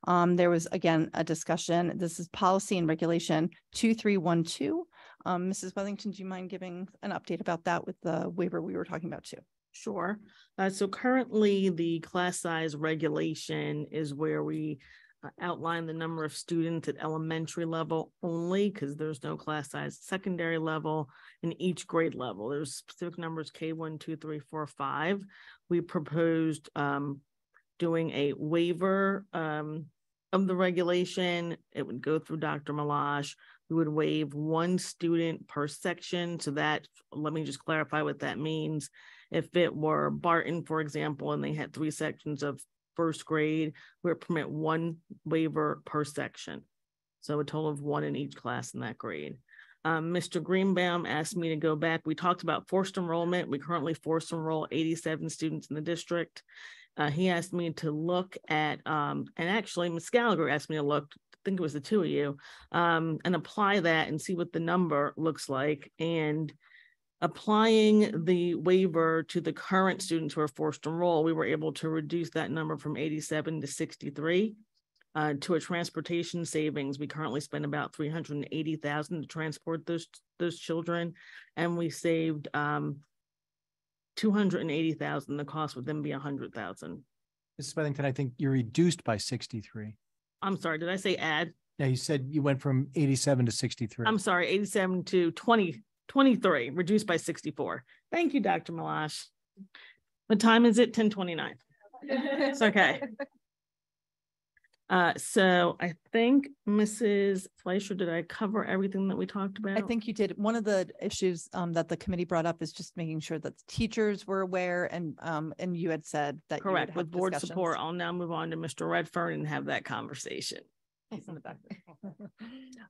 Um, there was again a discussion. This is policy and regulation 2312. Um, Mrs. Wethington, do you mind giving an update about that with the waiver we were talking about too? Sure. Uh, so currently, the class size regulation is where we uh, outline the number of students at elementary level only because there's no class size secondary level in each grade level. There's specific numbers K1, 2, 3, 4, 5. We proposed um, doing a waiver um, of the regulation, it would go through Dr. Meloche. We would waive one student per section. So that, let me just clarify what that means. If it were Barton, for example, and they had three sections of first grade, we would permit one waiver per section. So a total of one in each class in that grade. Um, Mr. Greenbaum asked me to go back. We talked about forced enrollment. We currently force enroll 87 students in the district. Uh, he asked me to look at, um, and actually Ms. Gallagher asked me to look, I think it was the two of you, um, and apply that and see what the number looks like. And applying the waiver to the current students who are forced to enroll, we were able to reduce that number from 87 to 63. Uh, to a transportation savings, we currently spend about 380,000 to transport those those children, and we saved um, 280,000. The cost would then be 100,000. Mrs. Wethington, I think you're reduced by 63. I'm sorry, did I say add? Yeah, you said you went from 87 to 63. I'm sorry, 87 to 20, 23, reduced by 64. Thank you, Dr. Meloche. What time is it? 1029. It's okay. Uh, so I think Mrs. Fleischer, did I cover everything that we talked about? I think you did. One of the issues um, that the committee brought up is just making sure that the teachers were aware and um, and you had said that you would Correct. With board support, I'll now move on to Mr. Redfern and have that conversation. He's in the back.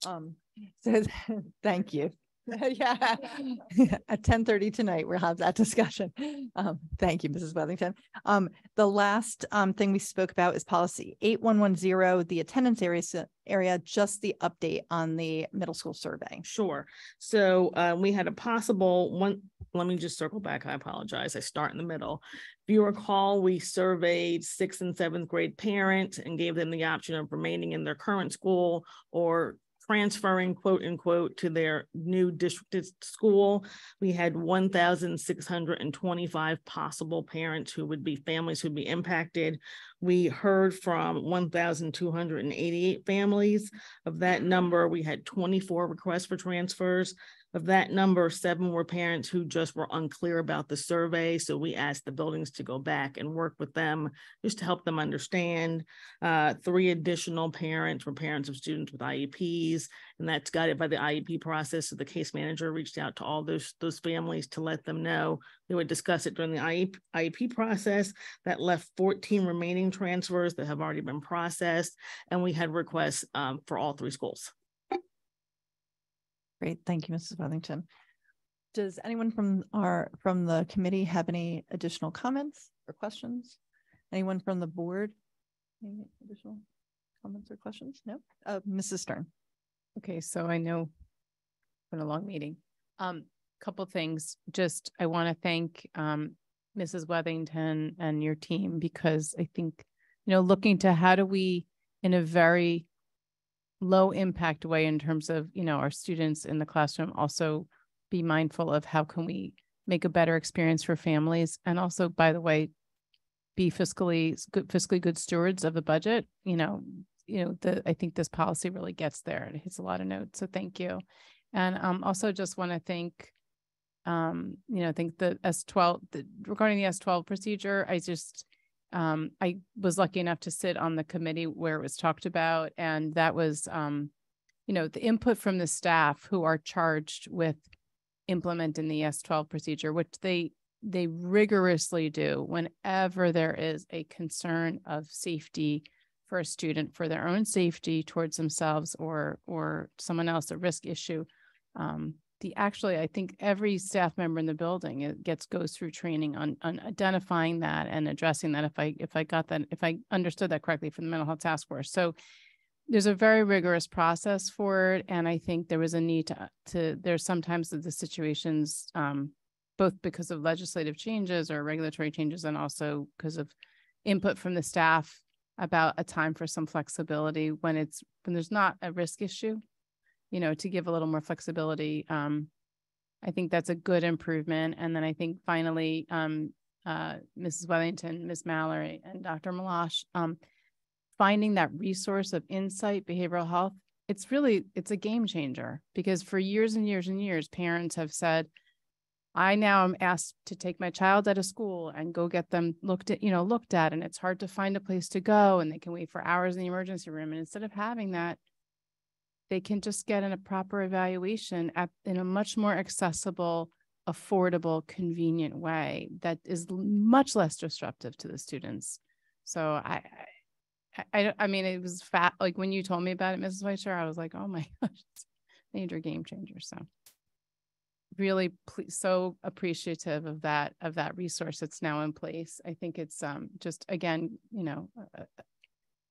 Um, so thank you. Yeah, at ten thirty tonight, we'll have that discussion. Um, thank you, Mrs. Wethington. Um, the last um thing we spoke about is policy eight one one zero, the attendance area, area, just the update on the middle school survey. Sure. So uh, we had a possible one, let me just circle back. I apologize. I start in the middle. If you recall, we surveyed sixth and seventh grade parents and gave them the option of remaining in their current school or transferring quote unquote to their new districted school. We had one thousand six hundred and twenty-five possible parents who would be families who'd be impacted. We heard from one thousand two hundred and eighty-eight families. Of that number, we had twenty-four requests for transfers. Of that number, seven were parents who just were unclear about the survey. So we asked the buildings to go back and work with them just to help them understand. Uh, three additional parents were parents of students with IEPs, and that's guided by the IEP process. So the case manager reached out to all those, those families to let them know. They would discuss it during the IEP, IEP process. That left 14 remaining transfers that have already been processed. And we had requests um, for all three schools. Great, thank you, Mrs. Wethington. Does anyone from our, from the committee have any additional comments or questions? Anyone from the board? Any additional comments or questions? No? Uh, Mrs. Stern. Okay, so I know it's been a long meeting. Um, a couple things, just I want to thank um Mrs. Wethington and your team because I think, you know, looking to how do we in a very low impact way in terms of, you know, our students in the classroom also be mindful of how can we make a better experience for families and also, by the way, be fiscally good fiscally good stewards of the budget, you know, you know, the I think this policy really gets there. It hits a lot of notes. So thank you. And um also just want to thank um, you know, I think the S twelve the regarding the S twelve procedure, I just um I was lucky enough to sit on the committee where it was talked about and that was um you know, the input from the staff who are charged with implementing the S twelve procedure, which they they rigorously do whenever there is a concern of safety for a student for their own safety towards themselves or or someone else a risk issue um, the actually i think every staff member in the building it gets goes through training on on identifying that and addressing that if i if i got that if i understood that correctly from the mental health task force. So there's a very rigorous process for it and i think there was a need to to there's sometimes the situations um, both because of legislative changes or regulatory changes and also because of input from the staff about a time for some flexibility when it's when there's not a risk issue you know to give a little more flexibility um i think that's a good improvement and then i think finally um uh mrs Wethington ms mallory and dr Meloche um finding that resource of insight behavioral health it's really it's a game changer because for years and years and years parents have said I now am asked to take my child out of school and go get them looked at, you know, looked at, and it's hard to find a place to go and they can wait for hours in the emergency room. And instead of having that, they can just get in a proper evaluation at, in a much more accessible, affordable, convenient way that is much less disruptive to the students. So I, I, I, I mean, it was fat, like when you told me about it, Mrs. Weicher, I was like, oh my gosh, it's major game changer. So really so appreciative of that, of that resource that's now in place. I think it's um, just, again, you know,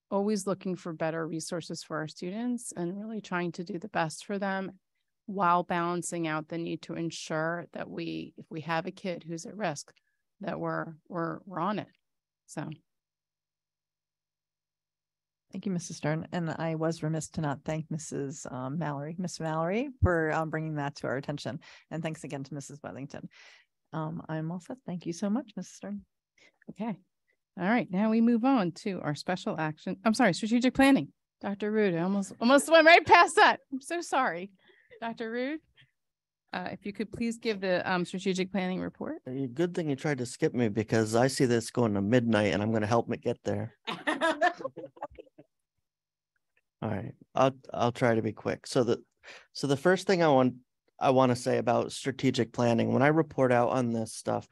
always looking for better resources for our students and really trying to do the best for them while balancing out the need to ensure that we, if we have a kid who's at risk, that we're, we're, we're on it. So. Thank you, Mrs. Stern. And I was remiss to not thank Mrs. um, Mallory, Miss Mallory for um, bringing that to our attention. And thanks again to Mrs. Wethington. Um, I'm all set. Thank you so much, Mrs. Stern. Okay. All right, now we move on to our special action. I'm sorry, strategic planning. Dr. Rude, I almost almost went right past that. I'm so sorry. Dr. Rude, uh, if you could please give the um, strategic planning report. Good thing you tried to skip me because I see this going to midnight and I'm gonna help it get there. All right, I'll, I'll try to be quick. So the, so the first thing I want, I want to say about strategic planning, when I report out on this stuff,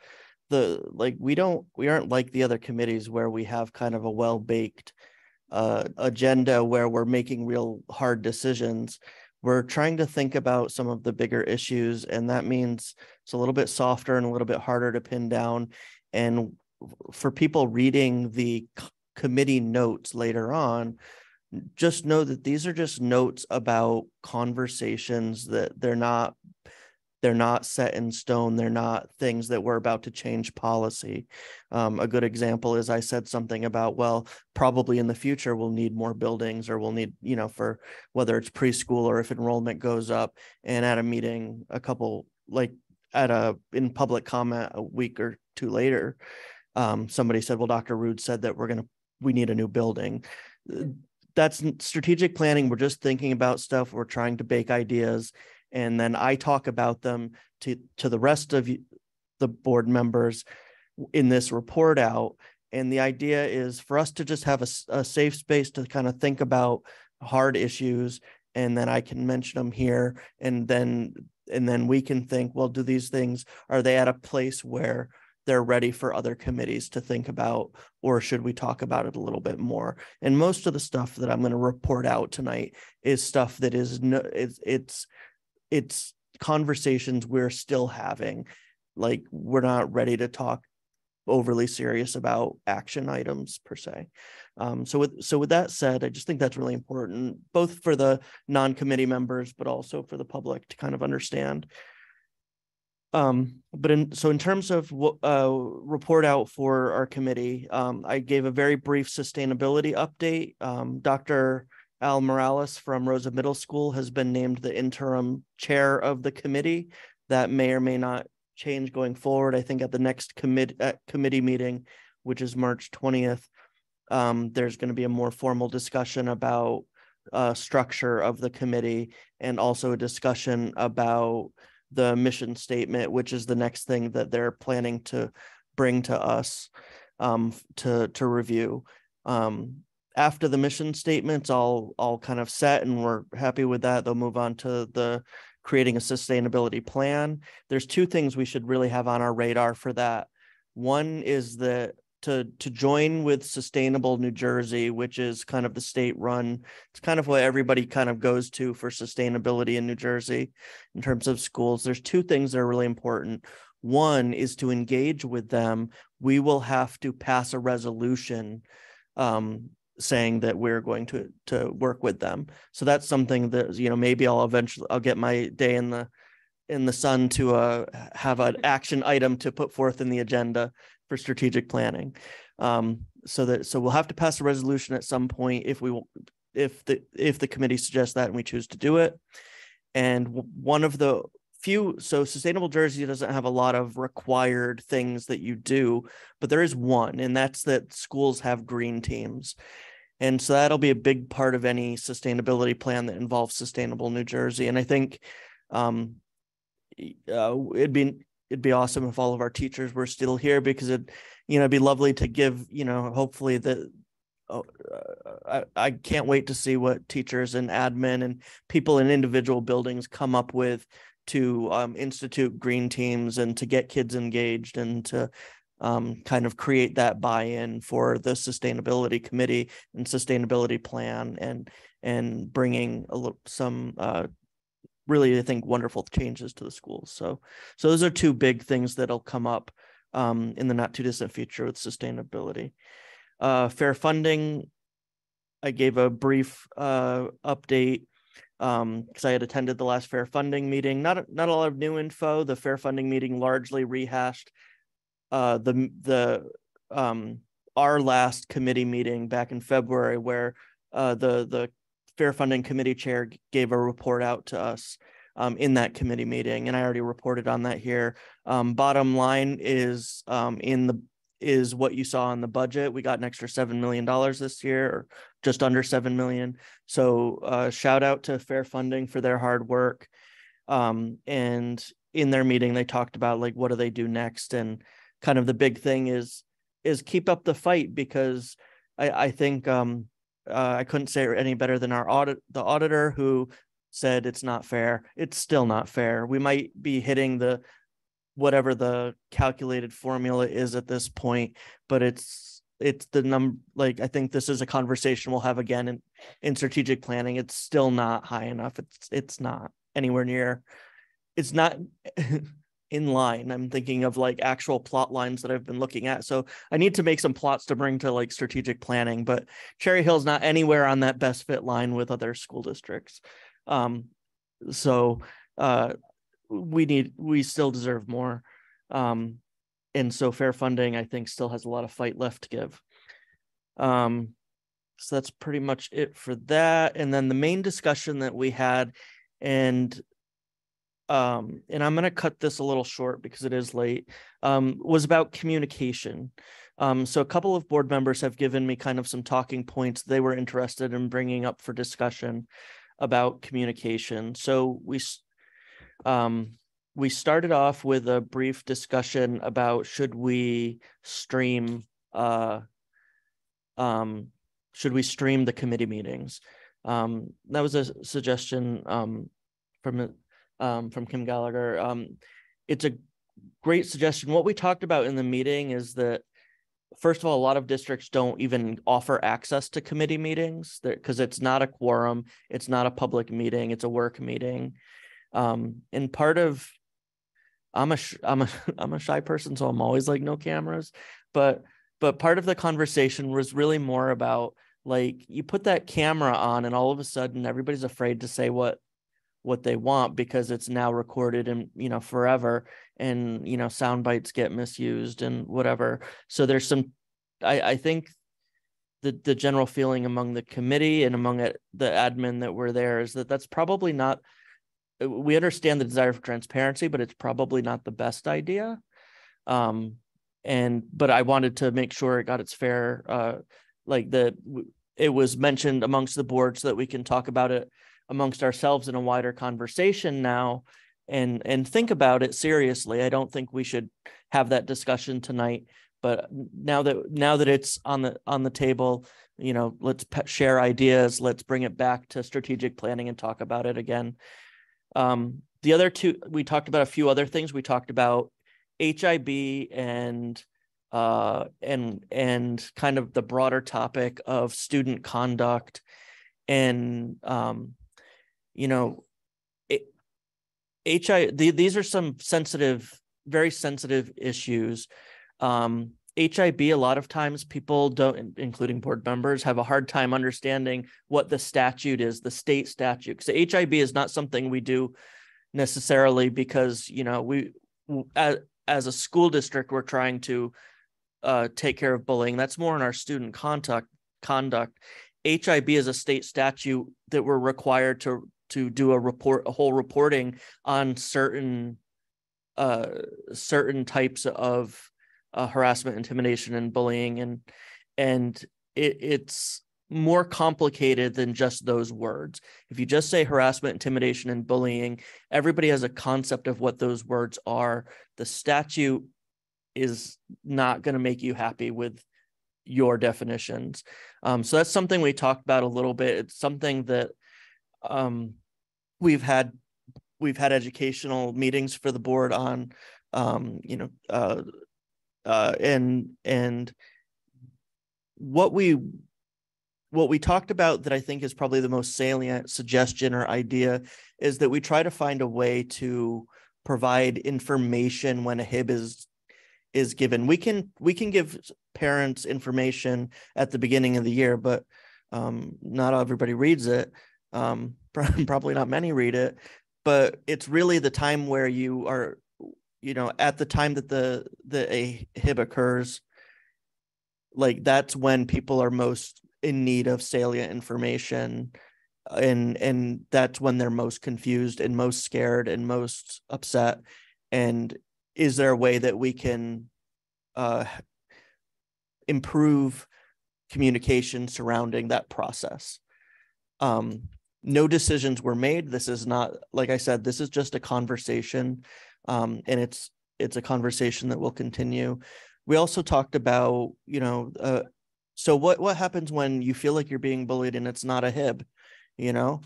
the, like, we don't, we aren't like the other committees where we have kind of a well-baked uh, agenda where we're making real hard decisions. We're trying to think about some of the bigger issues, and that means it's a little bit softer and a little bit harder to pin down. And for people reading the committee notes later on, just know that these are just notes about conversations that they're not they're not set in stone they're not things that we're about to change policy um, a good example is i said something about well probably in the future we'll need more buildings or we'll need you know for whether it's preschool or if enrollment goes up and at a meeting a couple like at a in public comment a week or two later um, somebody said well dr rude said that we're going to we need a new building that's strategic planning. We're just thinking about stuff. We're trying to bake ideas. And then I talk about them to, to the rest of the board members in this report out. And the idea is for us to just have a safe space to kind of think about hard issues. And then I can mention them here and then, and then we can think, well, do these things, are they at a place where they're ready for other committees to think about, or should we talk about it a little bit more? And most of the stuff that I'm going to report out tonight is stuff that is no, it's it's it's conversations we're still having. Like we're not ready to talk overly serious about action items per se. Um, so with so with that said, I just think that's really important, both for the non-committee members, but also for the public to kind of understand. Um, but in, so in terms of what, uh, report out for our committee, um, I gave a very brief sustainability update. Um, Dr. Al Morales from Rosa Middle School has been named the interim chair of the committee. That may or may not change going forward. I think at the next commit, committee meeting, which is March twentieth, um, there's going to be a more formal discussion about uh, structure of the committee and also a discussion about the mission statement, which is the next thing that they're planning to bring to us um, to to review. Um, after the mission statements, all all kind of set, and we're happy with that. They'll move on to the creating a sustainability plan. There's two things we should really have on our radar for that. One is that to to join with Sustainable New Jersey, which is kind of the state run. It's kind of what everybody kind of goes to for sustainability in New Jersey in terms of schools. There's two things that are really important. One is to engage with them. We will have to pass a resolution um, saying that we're going to to work with them. So that's something that you know maybe I'll eventually I'll get my day in the in the sun to uh, have an action item to put forth in the agenda for strategic planning. Um, so that so we'll have to pass a resolution at some point if we if the if the committee suggests that and we choose to do it. And one of the few so sustainable Jersey doesn't have a lot of required things that you do, but there is one, and that's that schools have green teams. And so that'll be a big part of any sustainability plan that involves sustainable New Jersey. And I think um, uh, it'd be it'd be awesome if all of our teachers were still here because it, you know, it'd be lovely to give, you know, hopefully the, oh, uh, I, I can't wait to see what teachers and admin and people in individual buildings come up with to um, institute green teams and to get kids engaged and to um, kind of create that buy-in for the sustainability committee and sustainability plan and and bringing a little some uh, really I think wonderful changes to the schools. So so those are two big things that'll come up um, in the not too distant future with sustainability. Uh, fair funding, I gave a brief uh, update um because I had attended the last fair funding meeting. Not not a lot of new info. The fair funding meeting largely rehashed uh the the um our last committee meeting back in February where uh the the fair funding committee chair gave a report out to us um, in that committee meeting, and I already reported on that here. Um, bottom line is um, in the is what you saw in the budget. We got an extra seven million dollars this year, or just under seven million. So uh, shout out to Fair Funding for their hard work. Um, and in their meeting, they talked about like what do they do next, and kind of the big thing is is keep up the fight because I, I think um, uh, I couldn't say it any better than our audit the auditor who said it's not fair. It's still not fair. We might be hitting the whatever the calculated formula is at this point, but it's it's the num like I think this is a conversation we'll have again in, in strategic planning. It's still not high enough. It's it's not anywhere near it's not in line. I'm thinking of like actual plot lines that I've been looking at. So I need to make some plots to bring to like strategic planning, but Cherry Hill's not anywhere on that best fit line with other school districts. Um, so uh, we need, we still deserve more. Um, and so fair funding, I think, still has a lot of fight left to give. Um, so that's pretty much it for that. And then the main discussion that we had, and um, and I'm going to cut this a little short because it is late, um, was about communication. Um, so a couple of board members have given me kind of some talking points they were interested in bringing up for discussion about communication. So we um, we started off with a brief discussion about should we stream uh, um, should we stream the committee meetings. Um, that was a suggestion um, from um, from Kim Gallagher. Um, it's a great suggestion. What we talked about in the meeting is that, first of all, a lot of districts don't even offer access to committee meetings because it's not a quorum, it's not a public meeting, it's a work meeting. Um, and part of I'm a I'm a I'm a shy person, so I'm always like no cameras. But but part of the conversation was really more about like you put that camera on, and all of a sudden everybody's afraid to say what what they want because it's now recorded and you know forever and you know sound bites get misused and whatever so there's some i i think the the general feeling among the committee and among it, the admin that were there is that that's probably not we understand the desire for transparency but it's probably not the best idea. Um and but i wanted to make sure it got its fair uh like the it was mentioned amongst the board so that we can talk about it amongst ourselves in a wider conversation now and and think about it seriously. I don't think we should have that discussion tonight but now that now that it's on the on the table you know let's share ideas. Let's bring it back to strategic planning and talk about it again um, the other two we talked about a few other things we talked about HIB and uh, and and kind of the broader topic of student conduct and um, you know, it, HI, the, these are some sensitive, very sensitive issues. Um, HIB, a lot of times people don't, including board members, have a hard time understanding what the statute is, the state statute. Because HIB is not something we do necessarily because, you know, we, as, as a school district, we're trying to uh, take care of bullying. That's more in our student conduct. Conduct. HIB is a state statute that we're required to to do a report, a whole reporting on certain uh, certain types of uh, harassment, intimidation, and bullying, and and it, it's more complicated than just those words. If you just say harassment, intimidation, and bullying, everybody has a concept of what those words are. The statute is not going to make you happy with your definitions. Um, so that's something we talked about a little bit. It's something that um, we've had we've had educational meetings for the board on, um, you know, uh, uh, and and what we what we talked about that I think is probably the most salient suggestion or idea is that we try to find a way to provide information when a HIB is is given. We can we can give parents information at the beginning of the year, but um, not everybody reads it. Um, probably not many read it, but it's really the time where you are, you know, at the time that the the a HIB occurs. Like that's when people are most in need of salient information and and that's when they're most confused and most scared and most upset. And is there a way that we can uh, improve communication surrounding that process? Um, no decisions were made. This is not like i said this is just a conversation um, and it's it's a conversation that will continue. We also talked about you know uh, so what what happens when you feel like you're being bullied and it's not a HIB? You know,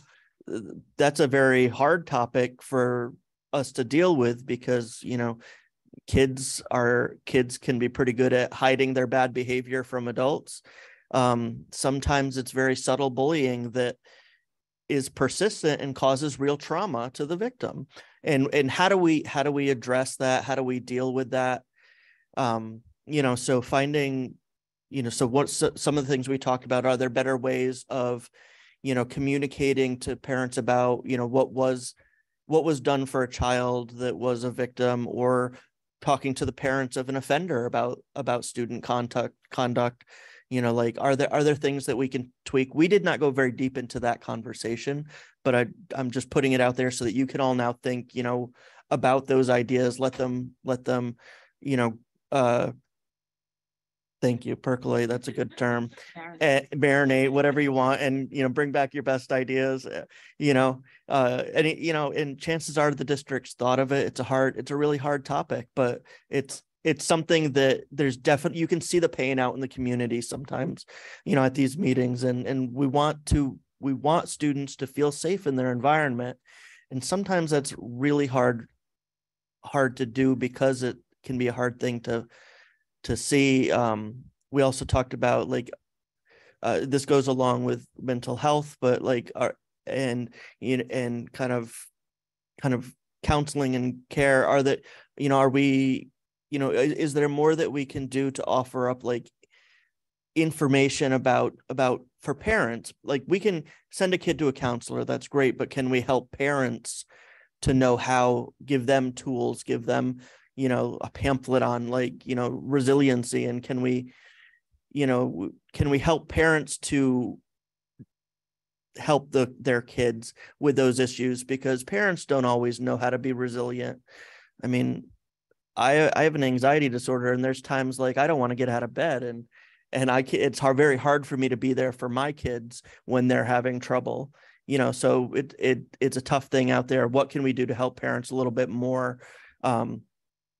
that's a very hard topic for us to deal with because you know kids are kids can be pretty good at hiding their bad behavior from adults. Um, sometimes it's very subtle bullying that is persistent and causes real trauma to the victim and and how do we how do we address that? How do we deal with that? Um, you know so finding you know so what so, some of the things we talked about are there better ways of you know communicating to parents about you know what was what was done for a child that was a victim or talking to the parents of an offender about about student conduct conduct you know like are there are there things that we can tweak we did not go very deep into that conversation but i i'm just putting it out there so that you can all now think you know about those ideas let them let them you know uh Thank you. Percolate. That's a good term. Uh, marinate, whatever you want, and you know, bring back your best ideas. Uh, you know, uh, and you know, and chances are the district's thought of it. It's a hard, it's a really hard topic, but it's it's something that there's definitely you can see the pain out in the community sometimes, you know, at these meetings, and and we want to we want students to feel safe in their environment, and sometimes that's really hard hard to do because it can be a hard thing to to see. Um, we also talked about like uh, this goes along with mental health, but like our and you know, and kind of kind of counseling and care are that you know are we you know is, is there more that we can do to offer up like information about about for parents? Like we can send a kid to a counselor that's great but can we help parents to know how give them tools give them you know a pamphlet on like you know resiliency? And can we you know can we help parents to help the their kids with those issues? Because parents don't always know how to be resilient. I mean i i have an anxiety disorder and there's times like i don't want to get out of bed and and i it's hard very hard for me to be there for my kids when they're having trouble you know so it it it's a tough thing out there. What can we do to help parents a little bit more? Um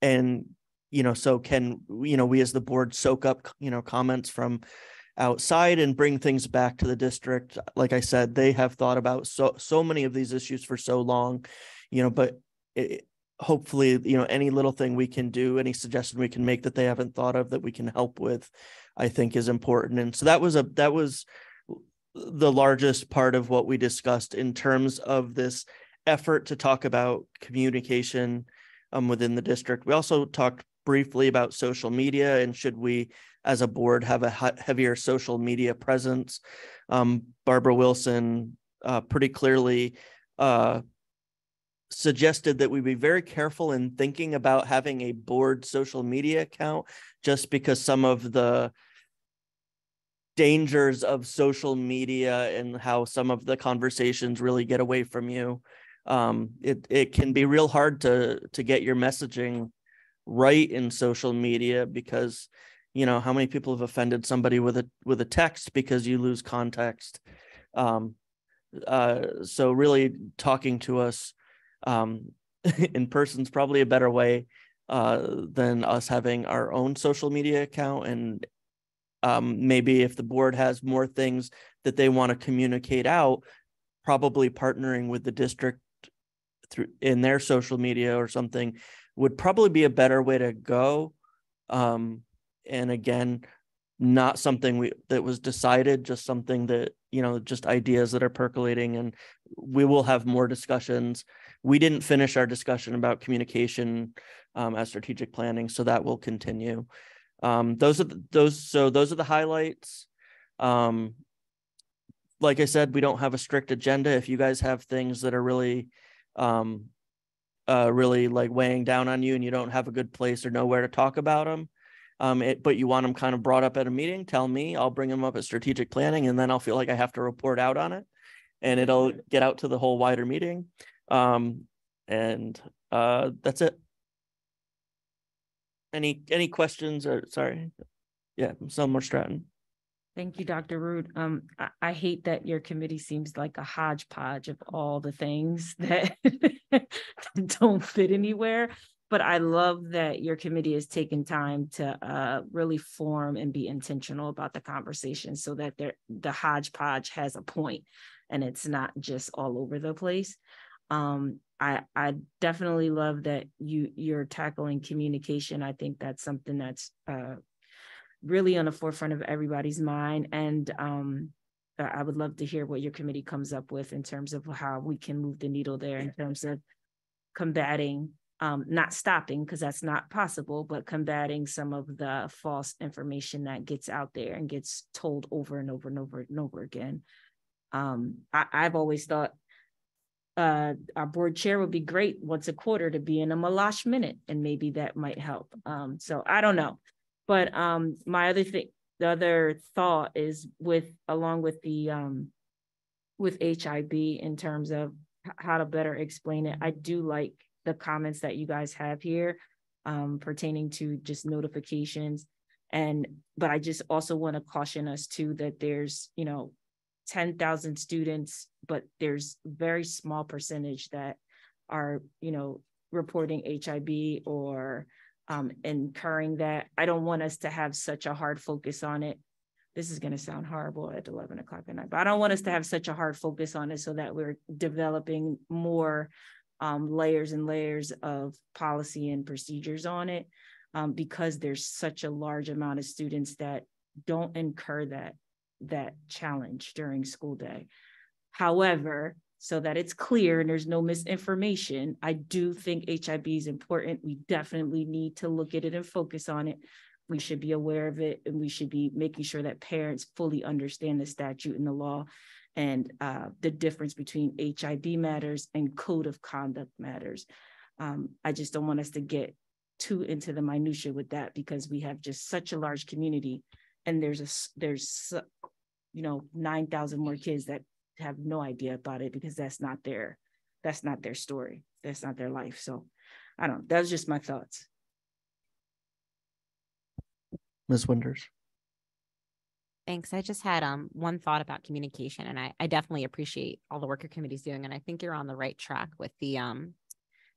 and you know so can you know we as the board soak up you know comments from outside and bring things back to the district. Like i said they have thought about so so many of these issues for so long you know but it, hopefully you know any little thing we can do any suggestion we can make that they haven't thought of that we can help with i think is important and so that was a that was the largest part of what we discussed in terms of this effort to talk about communication um, within the district. We also talked briefly about social media and should we, as a board, have a heavier social media presence. Um, Barbara Wilson uh, pretty clearly uh, suggested that we be very careful in thinking about having a board social media account, just because some of the dangers of social media and how some of the conversations really get away from you. Um, it it can be real hard to to get your messaging right in social media because you know how many people have offended somebody with a with a text because you lose context? Um uh so really talking to us um in person is probably a better way uh than us having our own social media account. And um maybe if the board has more things that they want to communicate out probably partnering with the district through in their social media or something would probably be a better way to go. Um and again not something we that was decided just something that you know just ideas that are percolating and we will have more discussions we didn't finish our discussion about communication um, as strategic planning so that will continue. Um, those are the, those so those are the highlights. Um, like i said we don't have a strict agenda. If you guys have things that are really um, uh, really like weighing down on you and you don't have a good place or nowhere to talk about them um, it, but you want them kind of brought up at a meeting, tell me, I'll bring them up at strategic planning and then I'll feel like I have to report out on it and it'll get out to the whole wider meeting. Um, and uh, that's it. Any, any questions or sorry? Yeah, Summer Stratton. Thank you, Dr. Root. Um, I, I hate that your committee seems like a hodgepodge of all the things that don't fit anywhere but I love that your committee has taken time to uh, really form and be intentional about the conversation so that the hodgepodge has a point and it's not just all over the place. Um, I, I definitely love that you you're tackling communication. I think that's something that's uh, really on the forefront of everybody's mind. And um, I would love to hear what your committee comes up with in terms of how we can move the needle there in terms of combating um, not stopping because that's not possible, but combating some of the false information that gets out there and gets told over and over and over and over again. Um, I, I've always thought uh, our board chair would be great once a quarter to be in a Meloche minute, and maybe that might help. Um, so I don't know, but um, my other thing, the other thought is with along with the um, with HIB in terms of how to better explain it. I do like the comments that you guys have here um, pertaining to just notifications. And, but I just also want to caution us too that there's, you know, 10,000 students, but there's very small percentage that are, you know, reporting HIB or um, incurring that. I don't want us to have such a hard focus on it. This is going to sound horrible at 11 o'clock at night, but I don't want us to have such a hard focus on it so that we're developing more um, layers and layers of policy and procedures on it um, because there's such a large amount of students that don't incur that that challenge during school day. However, so that it's clear and there's no misinformation, I do think HIB is important. We definitely need to look at it and focus on it. We should be aware of it and we should be making sure that parents fully understand the statute and the law and uh, the difference between HIB matters and code of conduct matters. Um, I just don't want us to get too into the minutia with that because we have just such a large community, and there's a there's you know nine thousand more kids that have no idea about it because that's not their that's not their story, that's not their life. So I don't. That's just my thoughts. Ms. Winters. Thanks. I just had um one thought about communication, and I, I definitely appreciate all the work your committee's doing, and I think you're on the right track with the um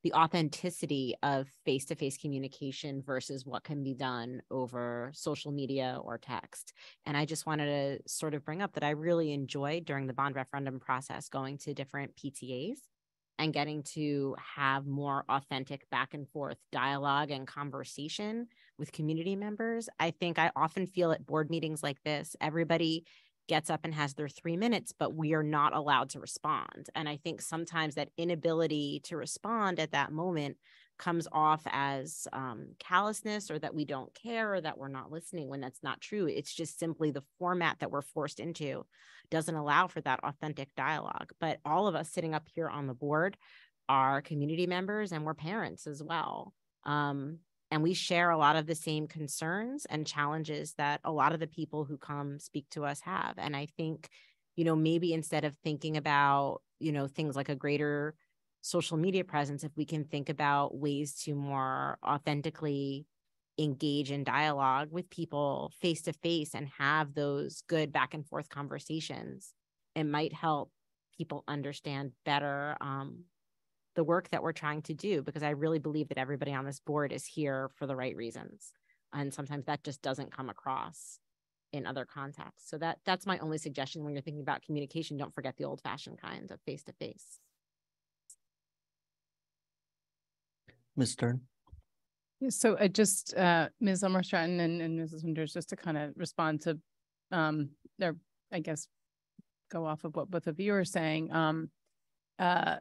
the authenticity of face-to-face communication versus what can be done over social media or text. And I just wanted to sort of bring up that I really enjoyed during the bond referendum process going to different PTAs and getting to have more authentic back and forth dialogue and conversation with community members. I think I often feel at board meetings like this, everybody gets up and has their three minutes, but we are not allowed to respond. And I think sometimes that inability to respond at that moment comes off as um, callousness or that we don't care or that we're not listening when that's not true. It's just simply the format that we're forced into doesn't allow for that authentic dialogue. But all of us sitting up here on the board are community members and we're parents as well. Um, and we share a lot of the same concerns and challenges that a lot of the people who come speak to us have and i think you know maybe instead of thinking about you know things like a greater social media presence if we can think about ways to more authentically engage in dialogue with people face to face and have those good back and forth conversations, it might help people understand better um, the work that we're trying to do because I really believe that everybody on this board is here for the right reasons. And sometimes that just doesn't come across in other contexts. So that that's my only suggestion when you're thinking about communication. Don't forget the old fashioned kind of face to face. Ms. Stern? Yeah, So I just, uh, Ms. Elmore Stratton and, and Mrs. Winters, just to kind of respond to, um, their, I guess, go off of what both of you are saying. Um, uh,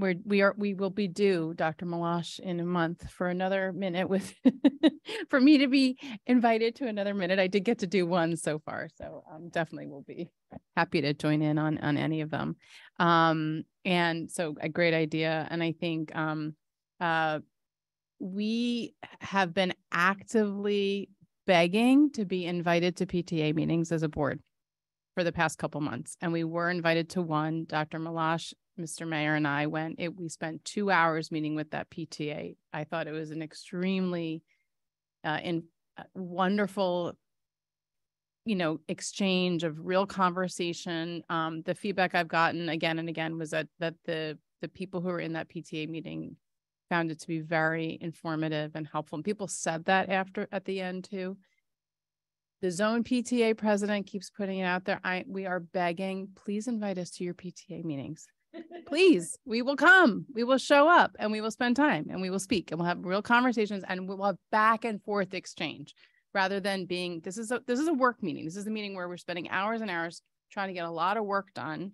we're, we are, we will be due, Dr. Meloche, in a month for another minute with, for me to be invited to another minute. I did get to do one so far, so um, definitely will be happy to join in on, on any of them. Um, and so a great idea. And I think, um, uh, we have been actively begging to be invited to PTA meetings as a board for the past couple months. And we were invited to one. Dr. Meloche, Mr. Mayor, and I went. It, we spent two hours meeting with that PTA. I thought it was an extremely uh, in, uh, wonderful you know exchange of real conversation um the feedback i've gotten again and again was that that the the people who were in that pta meeting found it to be very informative and helpful. And people said that after at the end too. The zone PTA president keeps putting it out there. I we are begging, please invite us to your PTA meetings. Please, we will come. We will show up and we will spend time and we will speak and we'll have real conversations and we'll have back and forth exchange rather than being this is a this is a work meeting. This is a meeting where we're spending hours and hours trying to get a lot of work done.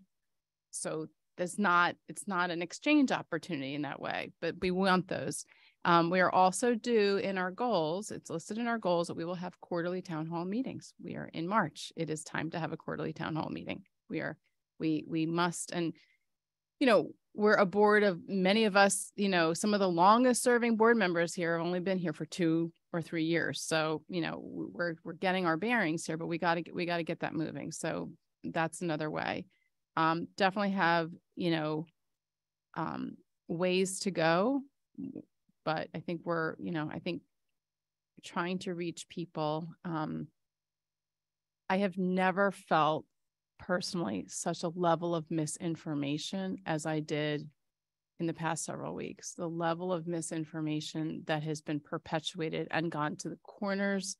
So there's not it's not an exchange opportunity in that way but we want those um, we are also due in our goals it's listed in our goals that we will have quarterly town hall meetings we are in march it is time to have a quarterly town hall meeting we are we we must and you know we're a board of many of us you know some of the longest serving board members here have only been here for two or three years. So you know we're we're getting our bearings here but we got to get we got to get that moving. So that's another way. Um, definitely have you know um, ways to go but i think we're you know i think trying to reach people um, i have never felt personally such a level of misinformation as i did in the past several weeks the level of misinformation that has been perpetuated and gone to the corners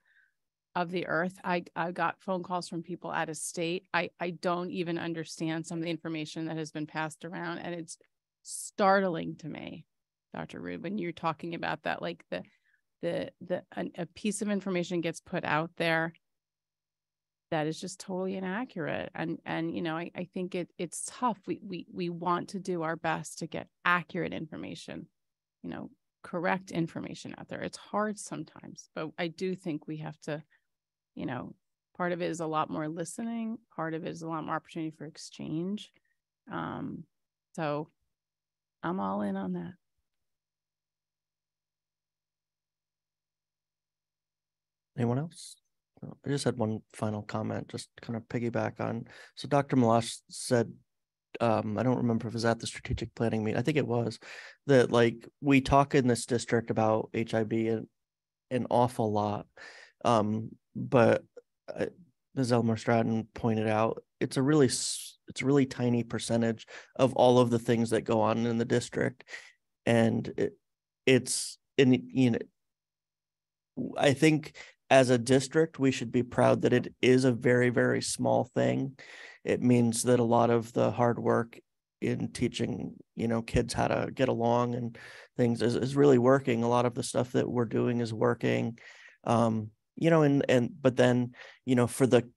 of the earth. I, I got phone calls from people out of state. I, I don't even understand some of the information that has been passed around. And it's startling to me, Dr. Rubin, you're talking about that, like the, the, the, a, a piece of information gets put out there that is just totally inaccurate. And, and, you know, I, I think it, it's tough. We, we, we want to do our best to get accurate information, you know, correct information out there. It's hard sometimes, but I do think we have to you know, part of it is a lot more listening, part of it is a lot more opportunity for exchange. Um, so I'm all in on that. Anyone else? I just had one final comment, just kind of piggyback on. So Dr. Meloche said, um, I don't remember if it was at the strategic planning meeting. I think it was that like we talk in this district about HIB an, an awful lot. Um, but uh, as Elmore Stratton pointed out, it's a really it's a really tiny percentage of all of the things that go on in the district, and it, it's in you know. I think as a district, we should be proud that it is a very very small thing. It means that a lot of the hard work in teaching you know kids how to get along and things is, is really working a lot of the stuff that we're doing is working um, you know and and but then you know for the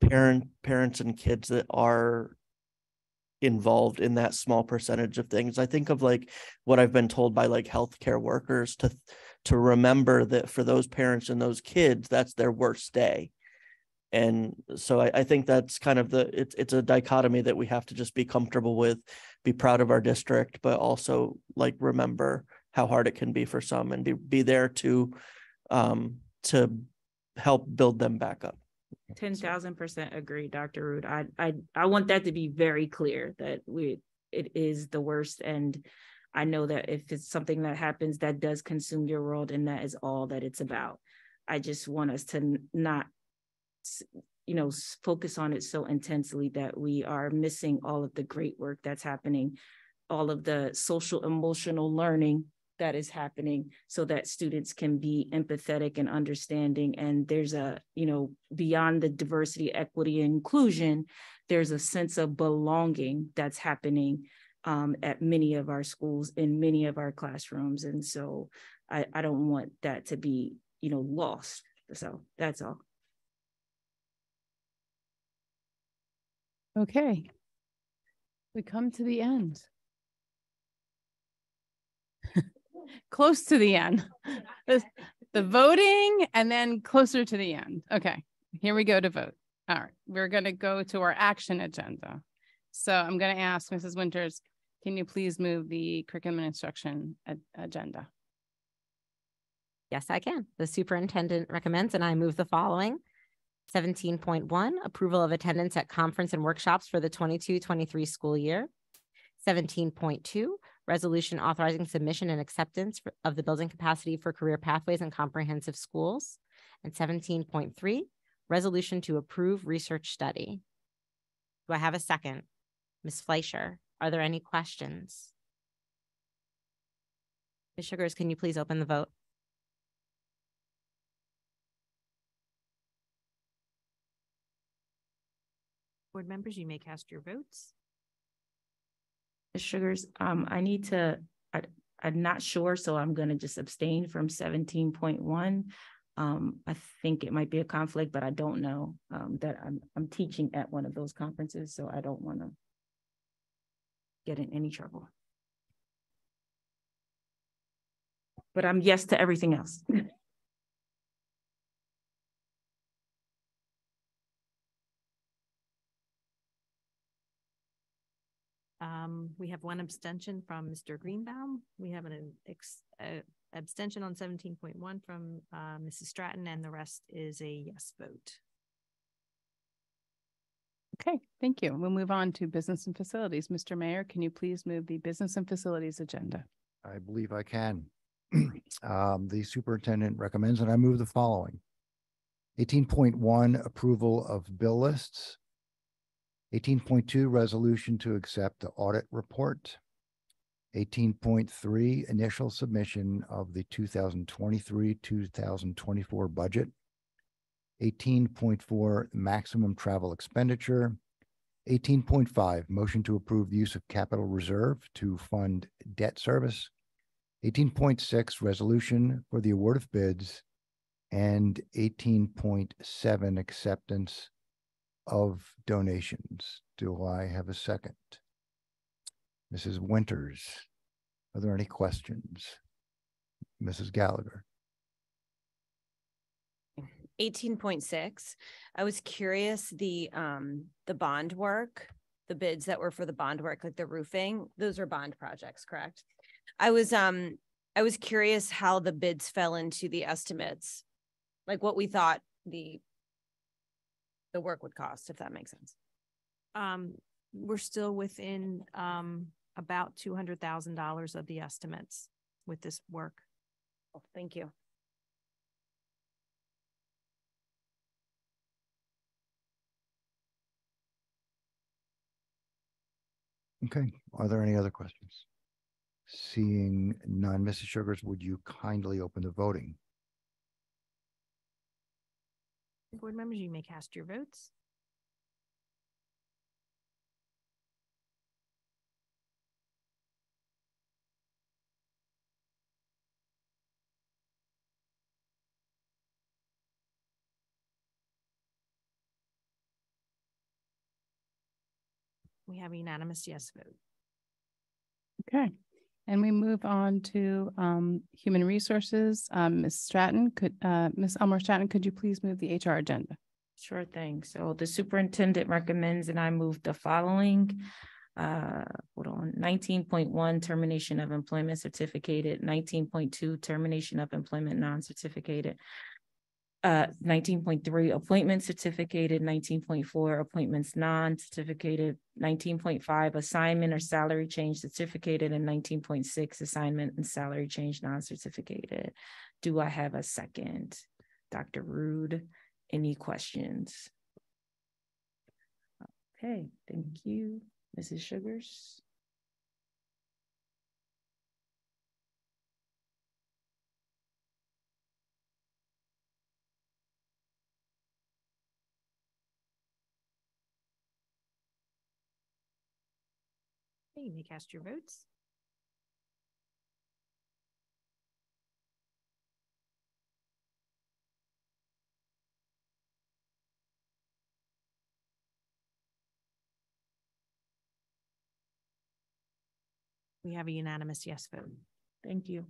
parent parents and kids that are involved in that small percentage of things i think of like what i've been told by like healthcare workers to to remember that for those parents and those kids that's their worst day and so I, I think that's kind of the it's it's a dichotomy that we have to just be comfortable with be proud of our district but also like remember how hard it can be for some and be, be there to um to help build them back up. Ten thousand percent agree, Dr. Root. I I I want that to be very clear that we it is the worst and I know that if it's something that happens that does consume your world and that is all that it's about. I just want us to not, you know, focus on it so intensely that we are missing all of the great work that's happening, all of the social emotional learning that is happening so that students can be empathetic and understanding and there's a you know beyond the diversity equity and inclusion there's a sense of belonging that's happening um, at many of our schools in many of our classrooms and so I, I don't want that to be you know lost so that's all Okay. We come to the end. Close to the end. The, the voting and then closer to the end. Okay, here we go to vote. All right, we're going to go to our action agenda. So I'm going to ask Mrs. Winters, can you please move the curriculum and instruction agenda? Yes, I can. The superintendent recommends, and I move the following. Seventeen point one, approval of attendance at conference and workshops for the 22-23 school year. Seventeen point two, resolution authorizing submission and acceptance of the building capacity for career pathways and comprehensive schools. And seventeen point three, resolution to approve research study. Do I have a second? Ms. Fleischer, are there any questions? Ms. Shugars, can you please open the vote? Board members, you may cast your votes. Ms. Shugars, um, I need to, I, I'm not sure, so I'm gonna just abstain from seventeen point one. Um, I think it might be a conflict, but I don't know, um, that I'm, I'm teaching at one of those conferences, so I don't wanna get in any trouble. But I'm yes to everything else. Um, we have one abstention from Mr. Greenbaum. We have an ex, abstention on seventeen point one from, uh, Mrs. Stratton, and the rest is a yes vote. Okay, thank you. We'll move on to business and facilities. Mr. Mayor, can you please move the business and facilities agenda? I believe I can. Um, the superintendent recommends and I move the following. Eighteen point one, approval of bill lists. Eighteen point two, resolution to accept the audit report. Eighteen point three, initial submission of the two thousand twenty-three, two thousand twenty-four budget. Eighteen point four, maximum travel expenditure. Eighteen point five, motion to approve the use of capital reserve to fund debt service. Eighteen point six, resolution for the award of bids. And eighteen point seven, acceptance of donations. Do I have a second? Mrs. Winters, are there any questions? Mrs. Gallagher? Eighteen point six, I was curious, the um, the bond work, the bids that were for the bond work, like the roofing, those are bond projects, correct? I was um, I was curious how the bids fell into the estimates, like what we thought the the work would cost, if that makes sense. Um, we're still within, um, about two hundred thousand dollars of the estimates with this work. Oh, Thank you. Okay, are there any other questions? Seeing none, Mrs. Shugars, would you kindly open the voting? Board members, you may cast your votes. We have a unanimous yes vote. Okay, and we move on to um human resources. Um, Ms. Stratton, could uh, Ms. Elmore Stratton, could you please move the HR agenda? Sure thing. So the superintendent recommends and I move the following. Uh, hold on, nineteen point one, termination of employment certificated, nineteen point two, termination of employment non-certificated. Uh, nineteen point three, appointments certificated, nineteen point four, appointments non-certificated, nineteen point five, assignment or salary change certificated, and nineteen point six, assignment and salary change non-certificated. Do I have a second? Dr. Rude, any questions? Okay, thank you. Mrs. Shugars? Okay, You may cast your votes. We have a unanimous yes vote. Thank you.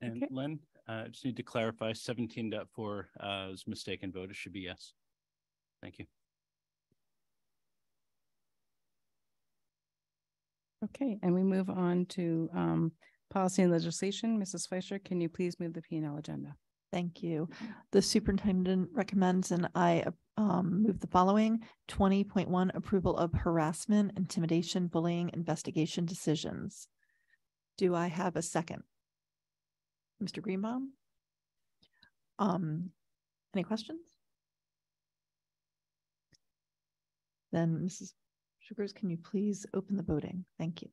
And Len, uh, just need to clarify 17.4 uh, is mistaken vote. It should be yes. Thank you. Okay, and we move on to um, policy and legislation. Mrs. Fleischer, can you please move the P and L agenda? Thank you. The superintendent recommends and I um, move the following. Twenty point one, approval of harassment, intimidation, bullying, investigation decisions. Do I have a second? Mr. Greenbaum? Um, any questions? Then Mrs. Shugars, can you please open the voting? Thank you.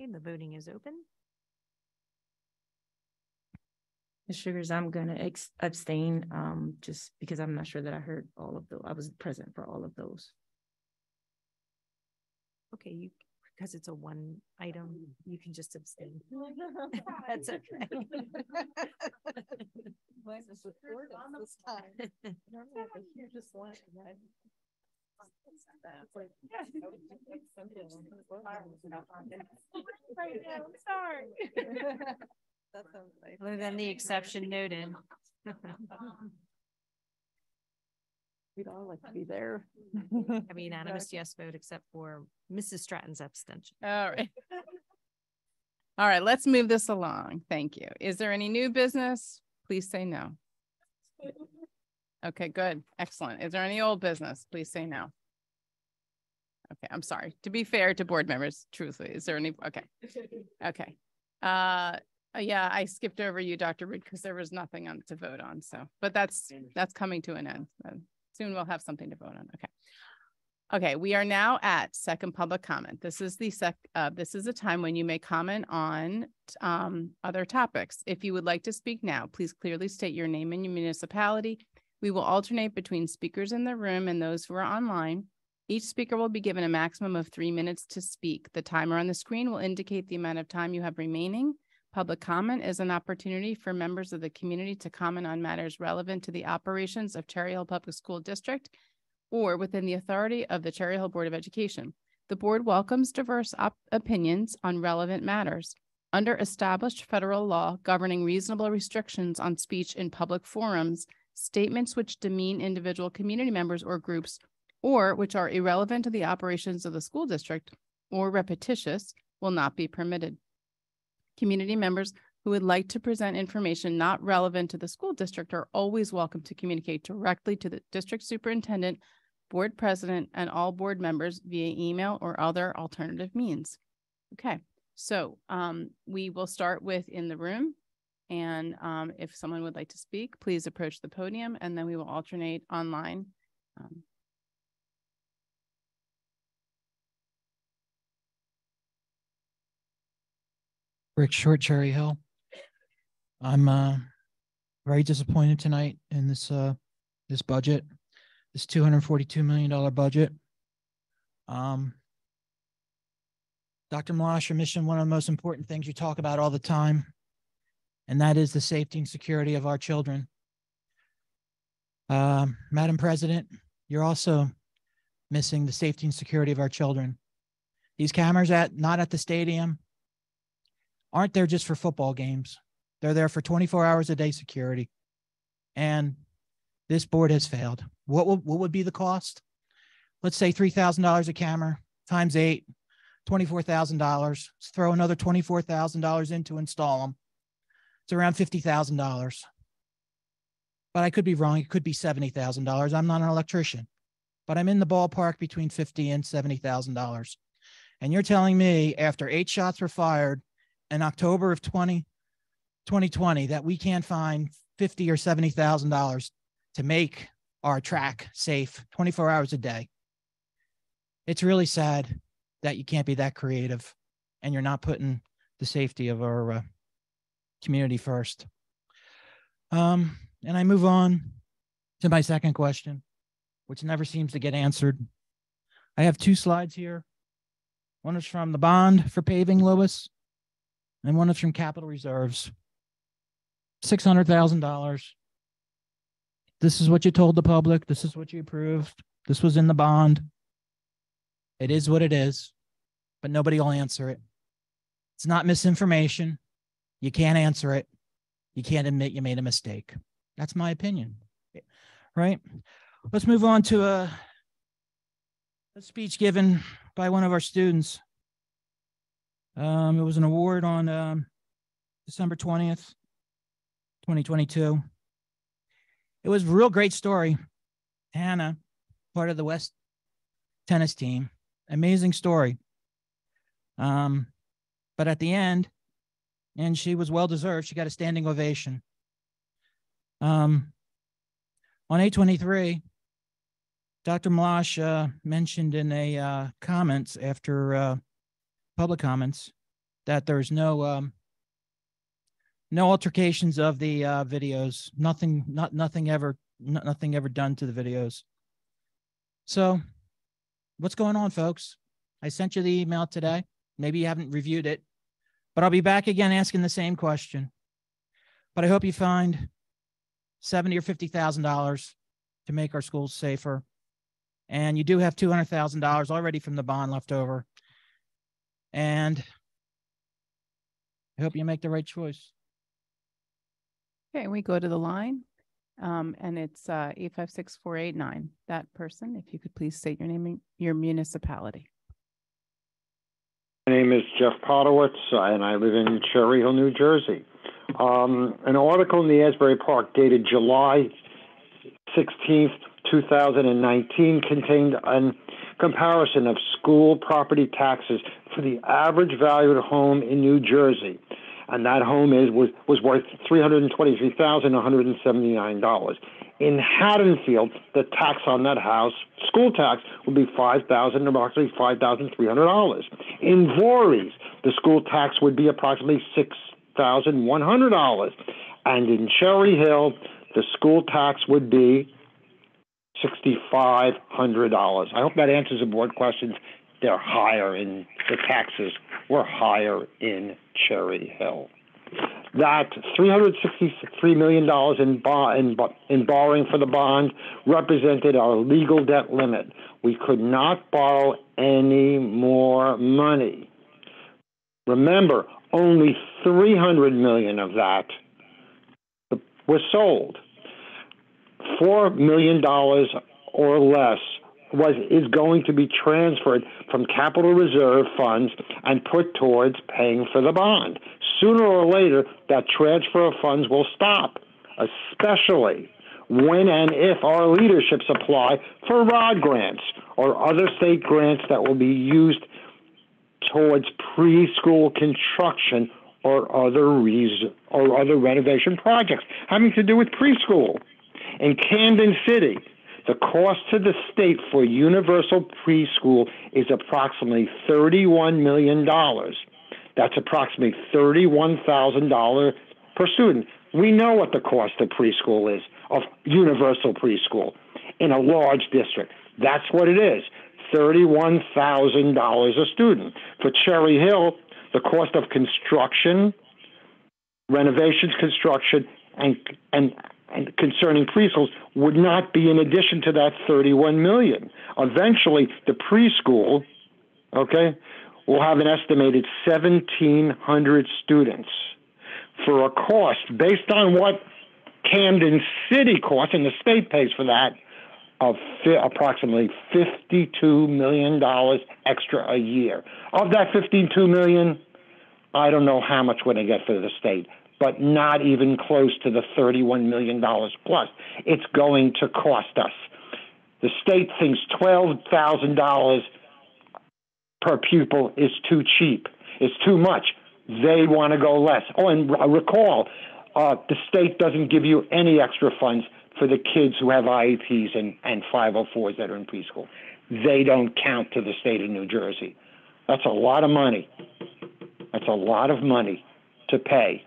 Okay, the voting is open. Ms. Shugars, I'm gonna abstain, um, just because I'm not sure that I heard all of those. I was present for all of those. Okay, you, because it's a one item, you can just abstain. That's okay. Other than the exception noted. We'd all like to be there. I mean, unanimous yes vote except for Mrs. Stratton's abstention. All right. All right, let's move this along. Thank you. Is there any new business? Please say no. Okay, good. Excellent. Is there any old business? Please say no. Okay, I'm sorry. To be fair to board members, truthfully, is there any? Okay. Okay. Uh, uh, yeah, I skipped over you, Dr. Reed, because there was nothing on to vote on. So, but that's, that's coming to an end. Soon we'll have something to vote on. Okay. Okay, we are now at second public comment. This is the sec, uh, this is a time when you may comment on um, other topics. If you would like to speak now, please clearly state your name and your municipality. We will alternate between speakers in the room and those who are online. Each speaker will be given a maximum of three minutes to speak. The timer on the screen will indicate the amount of time you have remaining. Public comment is an opportunity for members of the community to comment on matters relevant to the operations of Cherry Hill Public School District or within the authority of the Cherry Hill Board of Education. The board welcomes diverse op- opinions on relevant matters. Under established federal law governing reasonable restrictions on speech in public forums, statements which demean individual community members or groups or which are irrelevant to the operations of the school district or repetitious will not be permitted. Community members who would like to present information not relevant to the school district are always welcome to communicate directly to the district superintendent, board president, and all board members via email or other alternative means. Okay, so um, we will start with in the room. And um, if someone would like to speak, please approach the podium and then we will alternate online. Um, Rick Short, Cherry Hill. I'm uh, very disappointed tonight in this uh, this budget, this two hundred forty-two million dollar budget. Um, Dr. Meloche, you're missing one of the most important things you talk about all the time, and that is the safety and security of our children. Um, Madam President, you're also missing the safety and security of our children. These cameras at not at the stadium, aren't there just for football games. They're there for 24 hours a day security. And this board has failed. What will, what would be the cost? let's say $3,000 a camera times eight, $24,000. Let's throw another $24,000 in to install them. It's around $50,000. But I could be wrong. It could be $70,000. I'm not an electrician, but I'm in the ballpark between 50 and $70,000. And you're telling me after eight shots were fired in October of 20, 2020 that we can't find 50 or $70,000 to make our track safe 24 hours a day. It's really sad that you can't be that creative and you're not putting the safety of our uh, community first. Um, and I move on to my second question, which never seems to get answered. I have two slides here. One is from the bond for paving Lewis, and one is from capital reserves. $600,000. This is what you told the public. This is what you approved. This was in the bond. It is what it is, but nobody will answer it. It's not misinformation. You can't answer it. You can't admit you made a mistake. That's my opinion. Right? Let's move on to a, a speech given by one of our students. Um, it was an award on um, December 20th, 2022. It was a real great story. Hannah, part of the West tennis team, amazing story. Um, but at the end, and she was well deserved, she got a standing ovation. Um, on 823, Dr. Meloche uh, mentioned in a uh, comments after uh, public comments that there's no um, no altercations of the uh, videos. Nothing, not nothing ever, nothing ever done to the videos. So, what's going on, folks? I sent you the email today. Maybe you haven't reviewed it, but I'll be back again asking the same question. But I hope you find seventy or fifty thousand dollars to make our schools safer, and you do have two hundred thousand dollars already from the bond left over. And I hope you make the right choice. Okay, we go to the line. Um, and it's uh, 856489. That person, if you could please state your name and your municipality. My name is Jeff Potowitz, and I live in Cherry Hill, New Jersey. Um, an article in the Asbury Park dated July 16th, 2019 contained a comparison of school property taxes for the average valued home in New Jersey and that home is was was worth three hundred and twenty three thousand one hundred and seventy nine dollars. In Haddonfield, the tax on that house, school tax, would be five thousand approximately five thousand three hundred dollars. In Voorhees, the school tax would be approximately six thousand one hundred dollars, and in Cherry Hill, the school tax would be sixty five hundred dollars. I hope that answers the board questions they're higher in the taxes were higher in Cherry Hill. That $363 million in, in, in borrowing for the bond represented our legal debt limit. We could not borrow any more money. Remember, only 300 million of that was sold. $4 million or less was is going to be transferred from capital reserve funds and put towards paying for the bond. Sooner or later, that transfer of funds will stop, especially when and if our leaderships apply for ROD grants or other state grants that will be used towards preschool construction or other reason or other renovation projects having to do with preschool. In Camden City, the cost to the state for universal preschool is approximately $31 million. That's approximately $31,000 per student. We know what the cost of preschool is, of universal preschool in a large district. That's what it is $31,000 a student. For Cherry Hill, the cost of construction, renovations, construction, and, and and concerning preschools would not be in addition to that 31 million. Eventually, the preschool, okay, will have an estimated 1,700 students for a cost based on what Camden City costs, and the state pays for that, of fi- approximately $52 million extra a year. Of that 52 million, I don't know how much we're going to get for the state, but not even close to the $31 million plus it's going to cost us. The state thinks $12,000 per pupil is too cheap, it's too much. They want to go less. Oh, and recall, uh, the state doesn't give you any extra funds for the kids who have IEPs and, and 504s that are in preschool. They don't count to the state of New Jersey. That's a lot of money. That's a lot of money to pay.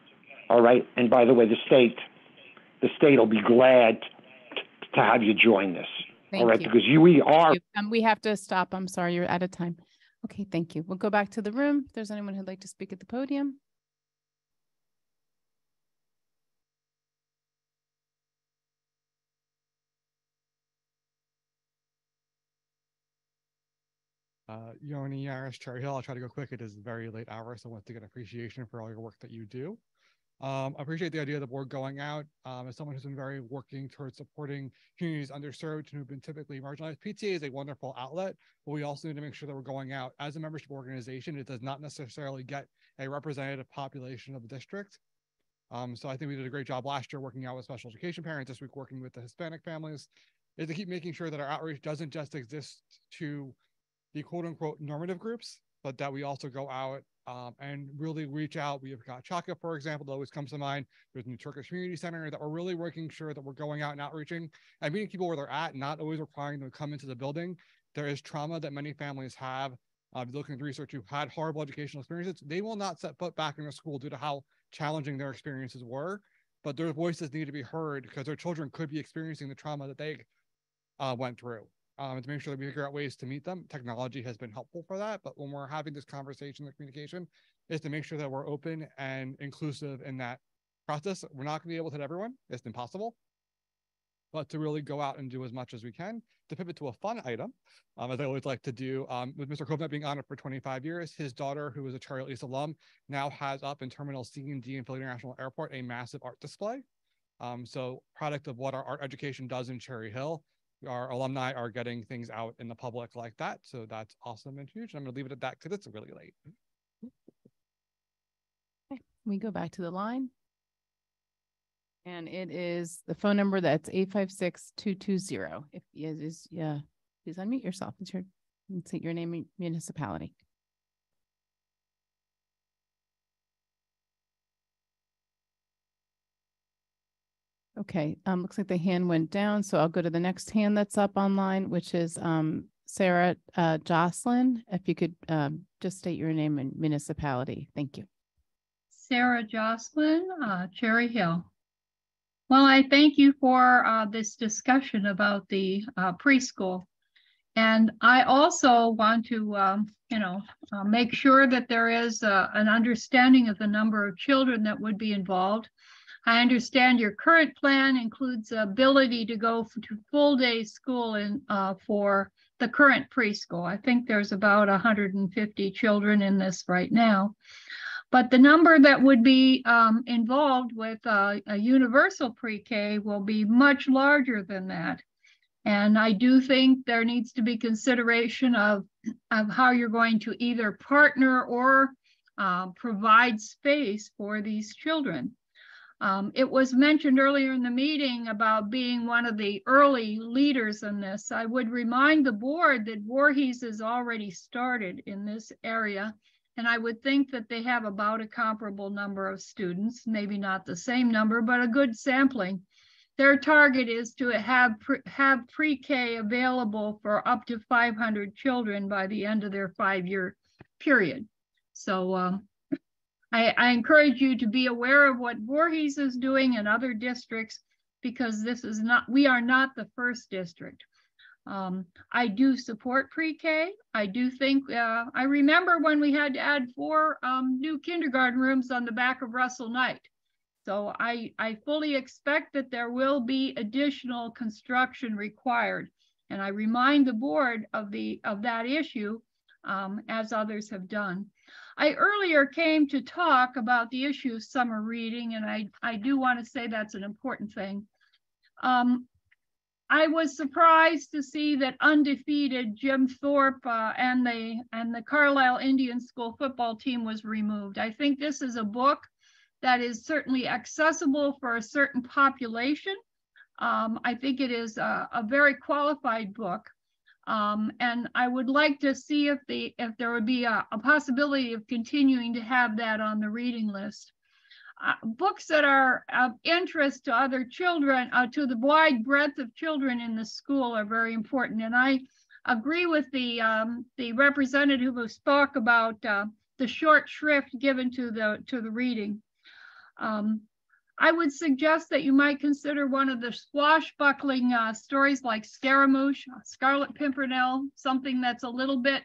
All right. And by the way, the state, the state will be glad t- to have you join this. Thank all right, you. because you we are Thank you. Um, we have to stop. I'm sorry, you're out of time. Okay, thank you. We'll go back to the room. If there's anyone who'd like to speak at the podium. Uh, Yoni Yaris, Cherry Hill. I'll try to go quick. It is very late hour, so once again, appreciation for all your work that you do. Um, I appreciate the idea of the board going out. Um, as someone who's been very working towards supporting communities underserved and who've been typically marginalized, PTA is a wonderful outlet, but we also need to make sure that we're going out as a membership organization. It does not necessarily get a representative population of the district. Um, so I think we did a great job last year working out with special education parents, this week working with the Hispanic families, is to keep making sure that our outreach doesn't just exist to the quote unquote normative groups, but that we also go out um, and really reach out. We have got Chaka, for example, that always comes to mind. There's New Turkish Community Center that we're really working sure that we're going out and outreaching and meeting people where they're at, not always requiring them to come into the building. There is trauma that many families have. Uh, if you research who had horrible educational experiences, they will not set foot back in a school due to how challenging their experiences were. But their voices need to be heard because their children could be experiencing the trauma that they uh, went through um, to make sure that we figure out ways to meet them. Technology has been helpful for that, but when we're having this conversation, the communication is to make sure that we're open and inclusive in that process. We're not going to be able to hit everyone; it's impossible. But to really go out and do as much as we can. To pivot to a fun item, um, as I always like to do, um, with Mr. Kovnet being honored for 25 years, his daughter, who is a Hill East alum, now has up in Terminal C and D in Philly International Airport a massive art display. Um, so, product of what our art education does in Cherry Hill our alumni are getting things out in the public like that. So that's awesome and huge. I'm going to leave it at that because it's really late. Okay, we go back to the line. And it is the phone number that's eight five six two two zero. If it is, yeah, please unmute yourself. It's your, and say your name and municipality. Okay, um, looks like the hand went down, so I'll go to the next hand that's up online, which is um Sarah uh Jocelyn. If you could um just state your name and municipality. Thank you. Sarah Jocelyn, uh, Cherry Hill. Well, I thank you for uh, this discussion about the uh, preschool. And I also want to, um, you know, uh, make sure that there is uh, an understanding of the number of children that would be involved. I understand your current plan includes the ability to go to full day school in uh, for the current preschool. I think there's about 150 children in this right now. But the number that would be um, involved with uh, a universal pre-K will be much larger than that. And I do think there needs to be consideration of, of how you're going to either partner or uh, provide space for these children. Um, it was mentioned earlier in the meeting about being one of the early leaders in this. I would remind the board that Voorhees has already started in this area. And I would think that they have about a comparable number of students, maybe not the same number, but a good sampling. Their target is to have, pre- have pre-K available for up to 500 children by the end of their five-year period. So um, I, I encourage you to be aware of what Voorhees is doing in other districts because this is not, we are not the first district. Um, I do support pre-K. I do think, uh, I remember when we had to add four um, new kindergarten rooms on the back of Russell Knight. So I, I fully expect that there will be additional construction required. And I remind the board of the, of that issue um, as others have done. I earlier came to talk about the issue of summer reading, and I, I do want to say that's an important thing. Um, I was surprised to see that undefeated Jim Thorpe uh, and the and the Carlisle Indian School football team was removed. I think this is a book that is certainly accessible for a certain population. Um, I think it is a, a very qualified book. Um, and I would like to see if the if there would be a, a possibility of continuing to have that on the reading list uh, books that are of interest to other children, uh, to the wide breadth of children in the school are very important. And I agree with the um, the representative who spoke about uh, the short shrift given to the to the reading. Um, I would suggest that you might consider one of the swashbuckling uh, stories like Scaramouche, Scarlet Pimpernel, something that's a little bit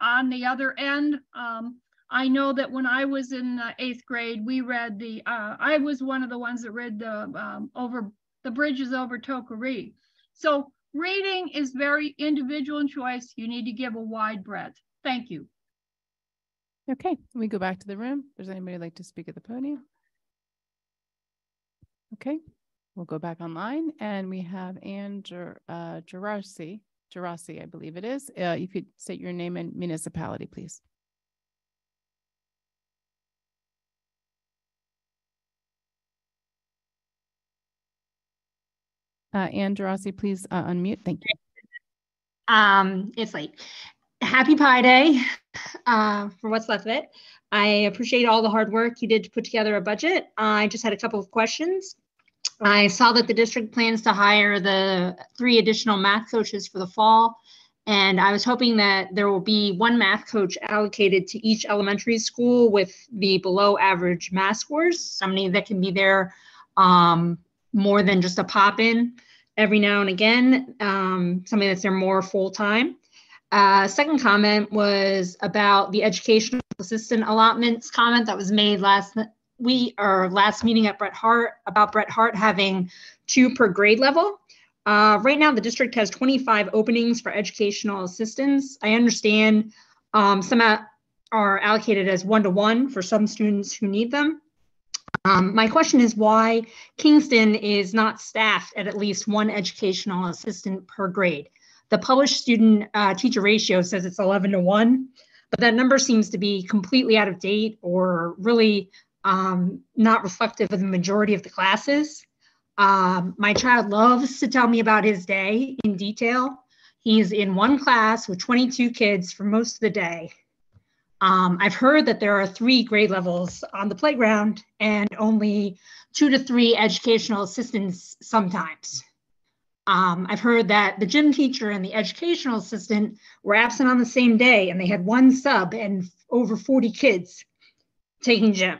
on the other end. Um, I know that when I was in eighth grade, we read the, uh, I was one of the ones that read the um, over the bridges over Toko-Ri. So reading is very individual in choice. You need to give a wide breadth. Thank you. Okay, we go back to the room. Does anybody like to speak at the podium? Okay, we'll go back online and we have Ann uh, Gerasi, Gerasi, I believe it is. Uh, you could state your name and municipality, please. Uh, Ann Gerasi, please uh, unmute. Thank you. Um, it's late. Happy Pi Day uh, for what's left of it. I appreciate all the hard work you did to put together a budget. I just had a couple of questions. I saw that the district plans to hire the three additional math coaches for the fall. And I was hoping that there will be one math coach allocated to each elementary school with the below average math scores, somebody that can be there um, more than just a pop in every now and again, um, something that's there more full time. Uh, second comment was about the educational assistant allotments comment that was made last week or last meeting at Bret Harte about Bret Harte having two per grade level. Uh, right now, the district has 25 openings for educational assistants. I understand um, some are allocated as one to one for some students who need them. Um, my question is why Kingston is not staffed at at least one educational assistant per grade. The published student uh, teacher ratio says it's 11 to 1, but that number seems to be completely out of date or really um, not reflective of the majority of the classes. Um, my child loves to tell me about his day in detail. He's in one class with 22 kids for most of the day. Um, I've heard that there are three grade levels on the playground and only two to three educational assistants sometimes. Um, I've heard that the gym teacher and the educational assistant were absent on the same day and they had one sub and over 40 kids taking gym.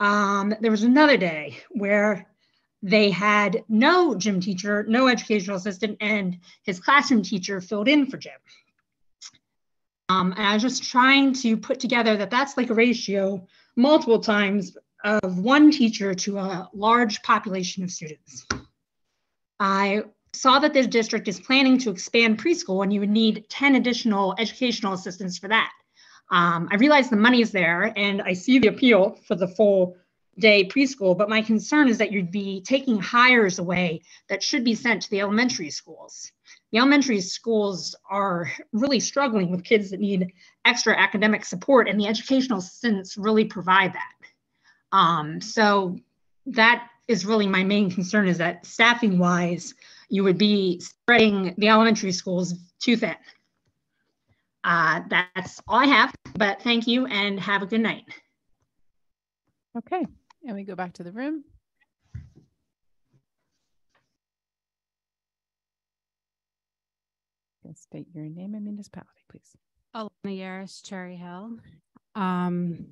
Um, there was another day where they had no gym teacher, no educational assistant, and his classroom teacher filled in for gym. Um, and I was just trying to put together that that's like a ratio multiple times of one teacher to a large population of students. I saw that this district is planning to expand preschool and you would need 10 additional educational assistants for that. Um, I realize the money is there and I see the appeal for the full day preschool, but my concern is that you'd be taking hires away that should be sent to the elementary schools the elementary schools are really struggling with kids that need extra academic support, and the educational assistants really provide that. Um, so that is really my main concern is that staffing wise, you would be spreading the elementary schools too thin. Uh, that's all I have, but thank you and have a good night. Okay, and we go back to the room. state your name and municipality, please. Alana Yaris, Cherry Hill. Um,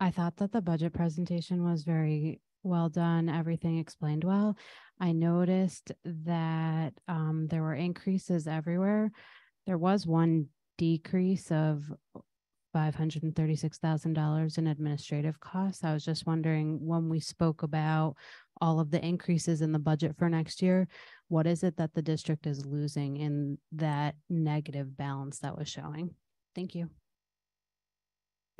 I thought that the budget presentation was very well done. Everything explained well. I noticed that um, there were increases everywhere. There was one decrease of $536,000 in administrative costs. I was just wondering when we spoke about all of the increases in the budget for next year, what is it that the district is losing in that negative balance that was showing? Thank you.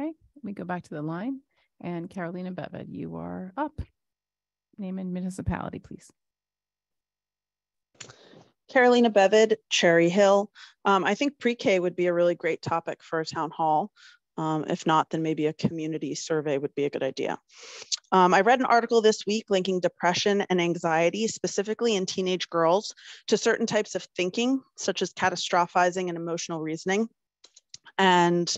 Okay, let me go back to the line. And Carolina Bevid, you are up. Name and municipality, please. Carolina Bevid, Cherry Hill. Um, I think pre-K would be a really great topic for a town hall. Um, if not, then maybe a community survey would be a good idea. Um, I read an article this week linking depression and anxiety, specifically in teenage girls, to certain types of thinking, such as catastrophizing and emotional reasoning. And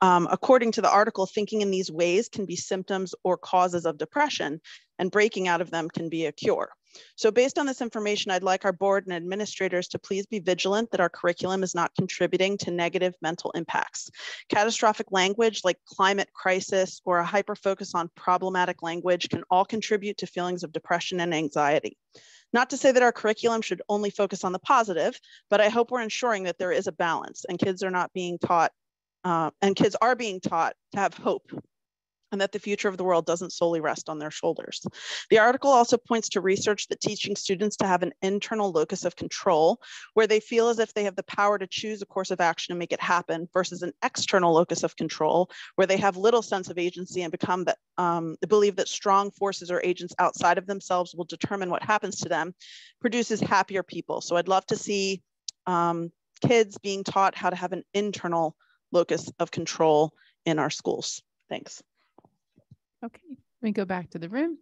um, according to the article, thinking in these ways can be symptoms or causes of depression, and breaking out of them can be a cure. So based on this information, I'd like our board and administrators to please be vigilant that our curriculum is not contributing to negative mental impacts. Catastrophic language like climate crisis or a hyper focus on problematic language can all contribute to feelings of depression and anxiety. Not to say that our curriculum should only focus on the positive, but I hope we're ensuring that there is a balance and kids are not being taught, uh, and kids are being taught to have hope and that the future of the world doesn't solely rest on their shoulders. The article also points to research that teaching students to have an internal locus of control where they feel as if they have the power to choose a course of action and make it happen versus an external locus of control where they have little sense of agency and become that um, believe that strong forces or agents outside of themselves will determine what happens to them produces happier people. So I'd love to see um, kids being taught how to have an internal locus of control in our schools. Thanks. Okay, we go back to the room.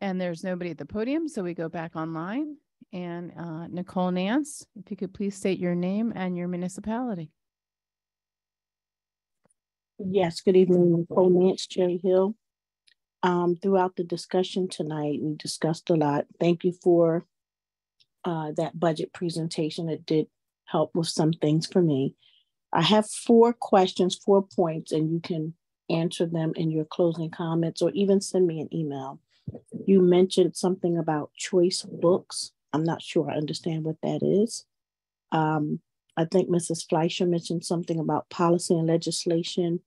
And there's nobody at the podium, so we go back online. And uh, Nicole Nance, if you could please state your name and your municipality. Yes, good evening, Nicole Nance, Cherry Hill. Um, throughout the discussion tonight, we discussed a lot. Thank you for uh, that budget presentation. It did help with some things for me. I have four questions, four points, and you can answer them in your closing comments or even send me an email. You mentioned something about choice books. I'm not sure I understand what that is. Um, I think Mrs. Fleischer mentioned something about policy and legislation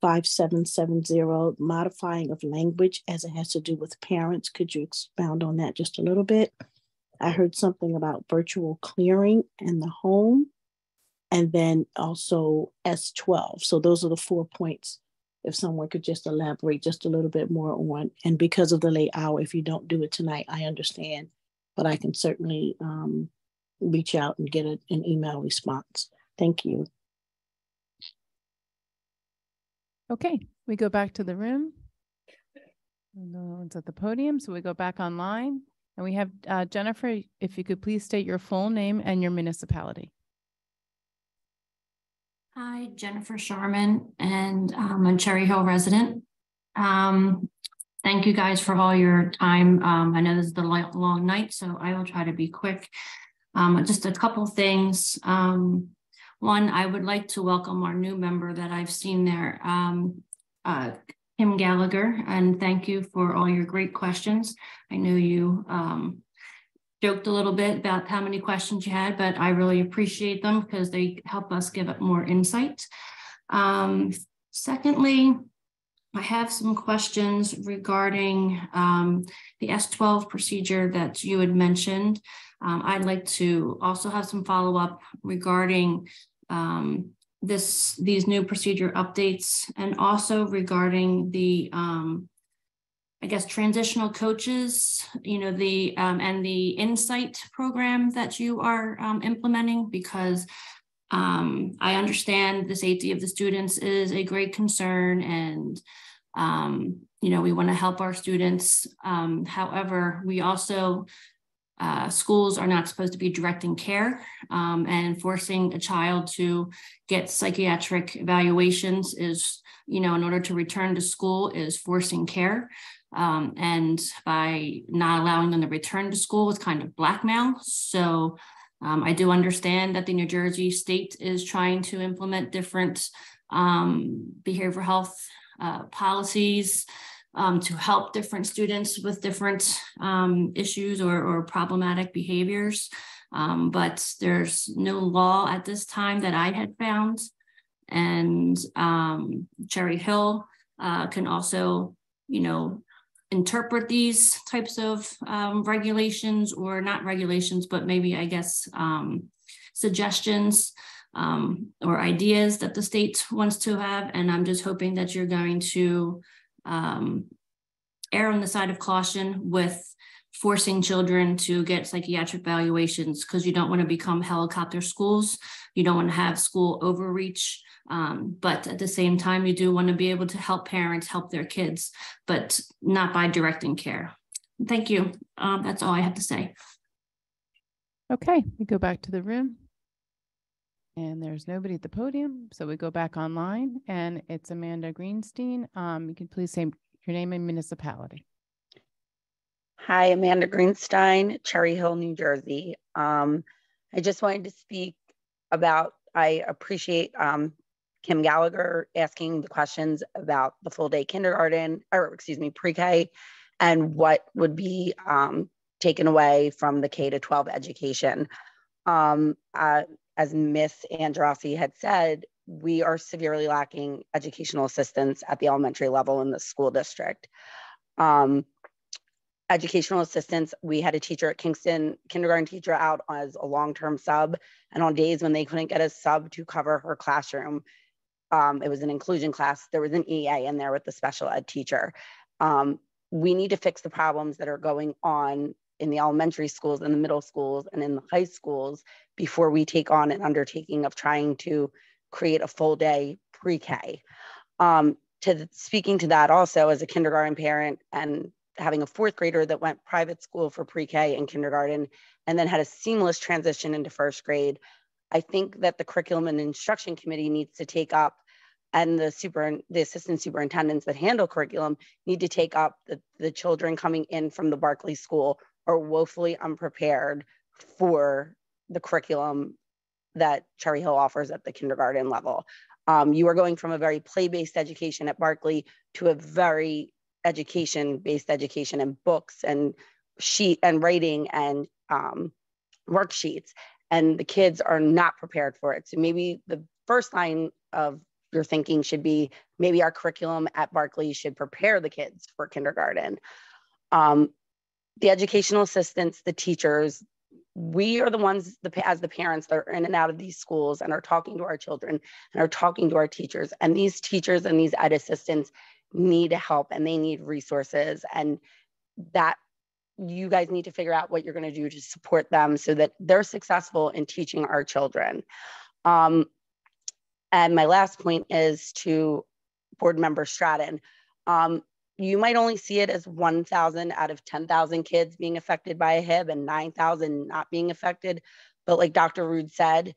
5770, modifying of language as it has to do with parents. Could you expound on that just a little bit? I heard something about virtual clearing and the home and then also S12. So those are the four points if someone could just elaborate just a little bit more on, and because of the late hour, if you don't do it tonight, I understand, but I can certainly um, reach out and get a, an email response. Thank you. Okay, we go back to the room. No one's at the podium, so we go back online. And we have uh, Jennifer, if you could please state your full name and your municipality. Hi, Jennifer Sharman, and I'm a Cherry Hill resident. Um, thank you guys for all your time. Um, I know this is the long night, so I will try to be quick. Um, just a couple things. Um, one, I would like to welcome our new member that I've seen there, um, uh, Kim Gallagher, and thank you for all your great questions. I know you um, joked a little bit about how many questions you had, but I really appreciate them because they help us give it more insight. Um, secondly, I have some questions regarding um, the S12 procedure that you had mentioned. Um, I'd like to also have some follow-up regarding um, this these new procedure updates and also regarding the um, I guess transitional coaches, you know, the um, and the insight program that you are um, implementing because um, I understand the safety of the students is a great concern and um, you know we want to help our students. Um, however, we also uh, schools are not supposed to be directing care um, and forcing a child to get psychiatric evaluations is you know in order to return to school is forcing care um, and by not allowing them to return to school is kind of blackmail. So um, I do understand that the New Jersey state is trying to implement different um, behavioral health uh, policies um, to help different students with different um, issues or, or, problematic behaviors. Um, but there's no law at this time that I had found. And Cherry Hill uh, can also, you know, interpret these types of um, regulations or not regulations, but maybe I guess um, suggestions um, or ideas that the state wants to have. And I'm just hoping that you're going to um, err on the side of caution with forcing children to get psychiatric evaluations because you don't want to become helicopter schools. You don't want to have school overreach. Um, but at the same time, you do want to be able to help parents help their kids, but not by directing care. Thank you. Um, that's all I have to say. Okay, we go back to the room. And there's nobody at the podium, so we go back online and it's Amanda Greenstein. Um, you can please say your name and municipality. Hi, Amanda Greenstein, Cherry Hill, New Jersey. Um, I just wanted to speak about, I appreciate um, Kim Gallagher asking the questions about the full day kindergarten, or excuse me, pre-K, and what would be um, taken away from the K to 12 education. Um, uh, as Miss Andrassi had said, we are severely lacking educational assistance at the elementary level in the school district. Um, educational assistance, we had a teacher at Kingston, kindergarten teacher out as a long-term sub. And on days when they couldn't get a sub to cover her classroom, um, it was an inclusion class, there was an EA in there with the special ed teacher. Um, we need to fix the problems that are going on in the elementary schools and the middle schools and in the high schools before we take on an undertaking of trying to create a full day pre-K. Um, to speaking to that also as a kindergarten parent and having a fourth grader that went private school for pre-K and kindergarten and then had a seamless transition into first grade, I think that the curriculum and instruction committee needs to take up and the super the assistant superintendents that handle curriculum need to take up the, the children coming in from the Barclay school are woefully unprepared for the curriculum that Cherry Hill offers at the kindergarten level. Um, you are going from a very play-based education at Barclay to a very education-based education and books and sheet and writing and um, worksheets. And the kids are not prepared for it. So maybe the first line of your thinking should be maybe our curriculum at Barclay should prepare the kids for kindergarten. Um, the educational assistants, the teachers, we are the ones the, as the parents that are in and out of these schools and are talking to our children and are talking to our teachers and these teachers and these ed assistants need help and they need resources and that you guys need to figure out what you're going to do to support them so that they're successful in teaching our children um, and my last point is to board member stratton um, you might only see it as 1,000 out of 10,000 kids being affected by a HIB and 9,000 not being affected. But like Dr. Rude said,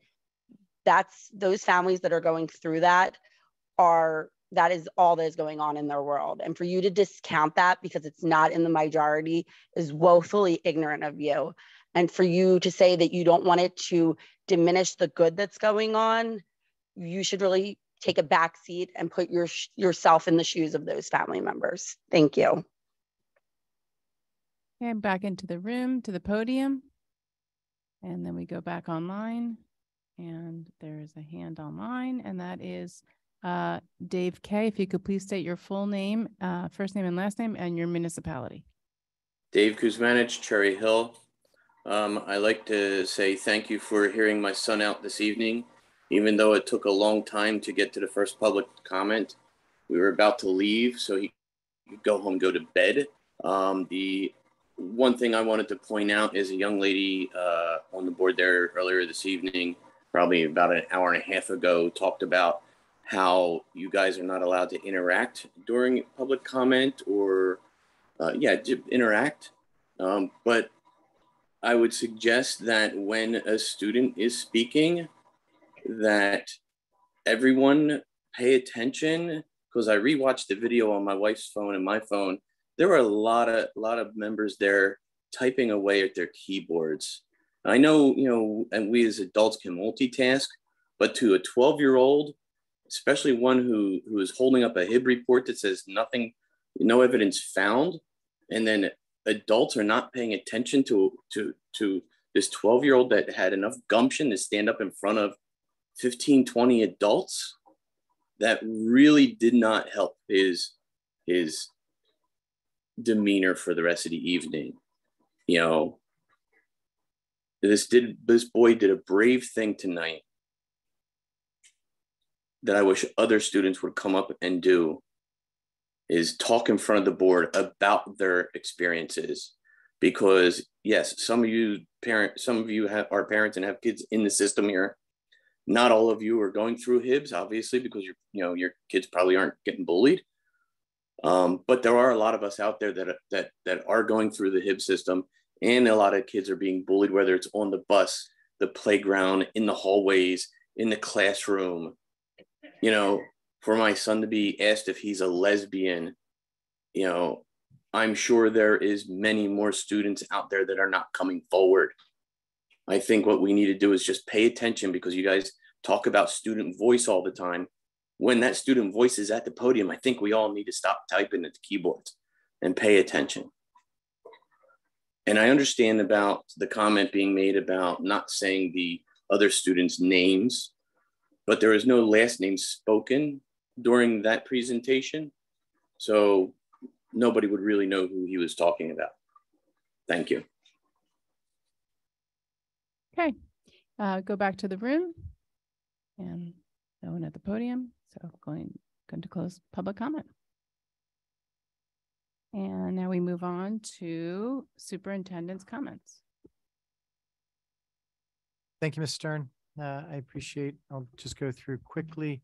that's those families that are going through that are that is all that is going on in their world. And for you to discount that because it's not in the majority is woefully ignorant of you. And for you to say that you don't want it to diminish the good that's going on, you should really take a back seat and put your yourself in the shoes of those family members. Thank you. And back into the room to the podium. And then we go back online and there's a hand online and that is uh, Dave K. If you could please state your full name, uh, first name and last name and your municipality. Dave Kuzmanich, Cherry Hill. Um, I like to say thank you for hearing my son out this evening even though it took a long time to get to the first public comment. We were about to leave, so he could go home, go to bed. Um, the one thing I wanted to point out is a young lady uh, on the board there earlier this evening, probably about an hour and a half ago, talked about how you guys are not allowed to interact during public comment or, uh, yeah, interact. Um, but I would suggest that when a student is speaking, that everyone pay attention because I rewatched the video on my wife's phone and my phone. There were a lot of a lot of members there typing away at their keyboards. I know, you know, and we as adults can multitask, but to a 12 year old, especially one who who is holding up a HIB report that says nothing, no evidence found, and then adults are not paying attention to to to this 12 year old that had enough gumption to stand up in front of 15, 20 adults, that really did not help his his demeanor for the rest of the evening. You know, this did this boy did a brave thing tonight that I wish other students would come up and do is talk in front of the board about their experiences because yes, some of you parent, some of you have are parents and have kids in the system here. Not all of you are going through HIBs, obviously, because your you know your kids probably aren't getting bullied. Um, but there are a lot of us out there that that that are going through the HIB system, and a lot of kids are being bullied, whether it's on the bus, the playground, in the hallways, in the classroom. You know, for my son to be asked if he's a lesbian, you know, I'm sure there is many more students out there that are not coming forward. I think what we need to do is just pay attention because you guys talk about student voice all the time when that student voice is at the podium, I think we all need to stop typing at the keyboards and pay attention. And I understand about the comment being made about not saying the other students' names, but there is no last name spoken during that presentation. So nobody would really know who he was talking about. Thank you. Okay, uh, go back to the room and no one at the podium. So going, going to close public comment. And now we move on to superintendent's comments. Thank you, Ms. Stern. Uh, I appreciate, I'll just go through quickly.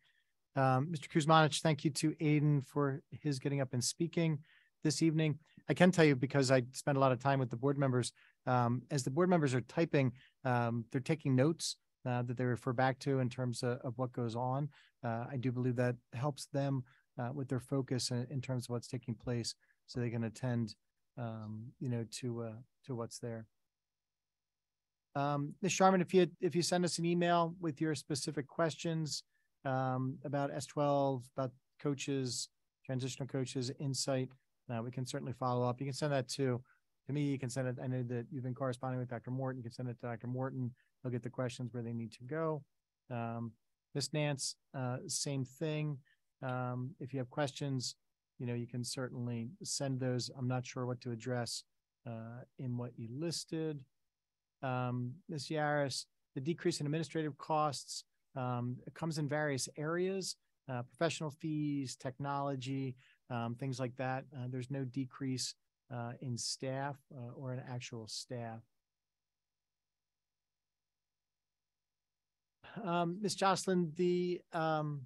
Um, Mr. Kuzmanich, thank you to Aiden for his getting up and speaking this evening. I can tell you because I spend a lot of time with the board members. Um, as the board members are typing, um, they're taking notes uh, that they refer back to in terms of, of what goes on. Uh, I do believe that helps them uh, with their focus in, in, terms of what's taking place, so they can attend, um, you know, to uh, to what's there. Um, Ms. Sharman, if you if you send us an email with your specific questions um, about S12, about coaches, transitional coaches, insight, uh, we can certainly follow up. You can send that to to me. You can send it. I know that you've been corresponding with Dr. Morton. You can send it to Dr. Morton. They'll get the questions where they need to go. Um, Miss Nance, uh, same thing. Um, if you have questions, you know, you can certainly send those. I'm not sure what to address uh, in what you listed. Um, Ms. Yaris, the decrease in administrative costs um, comes in various areas, uh, professional fees, technology, um, things like that. Uh, there's no decrease uh, in staff uh, or in actual staff. um, Ms. Jocelyn, the um,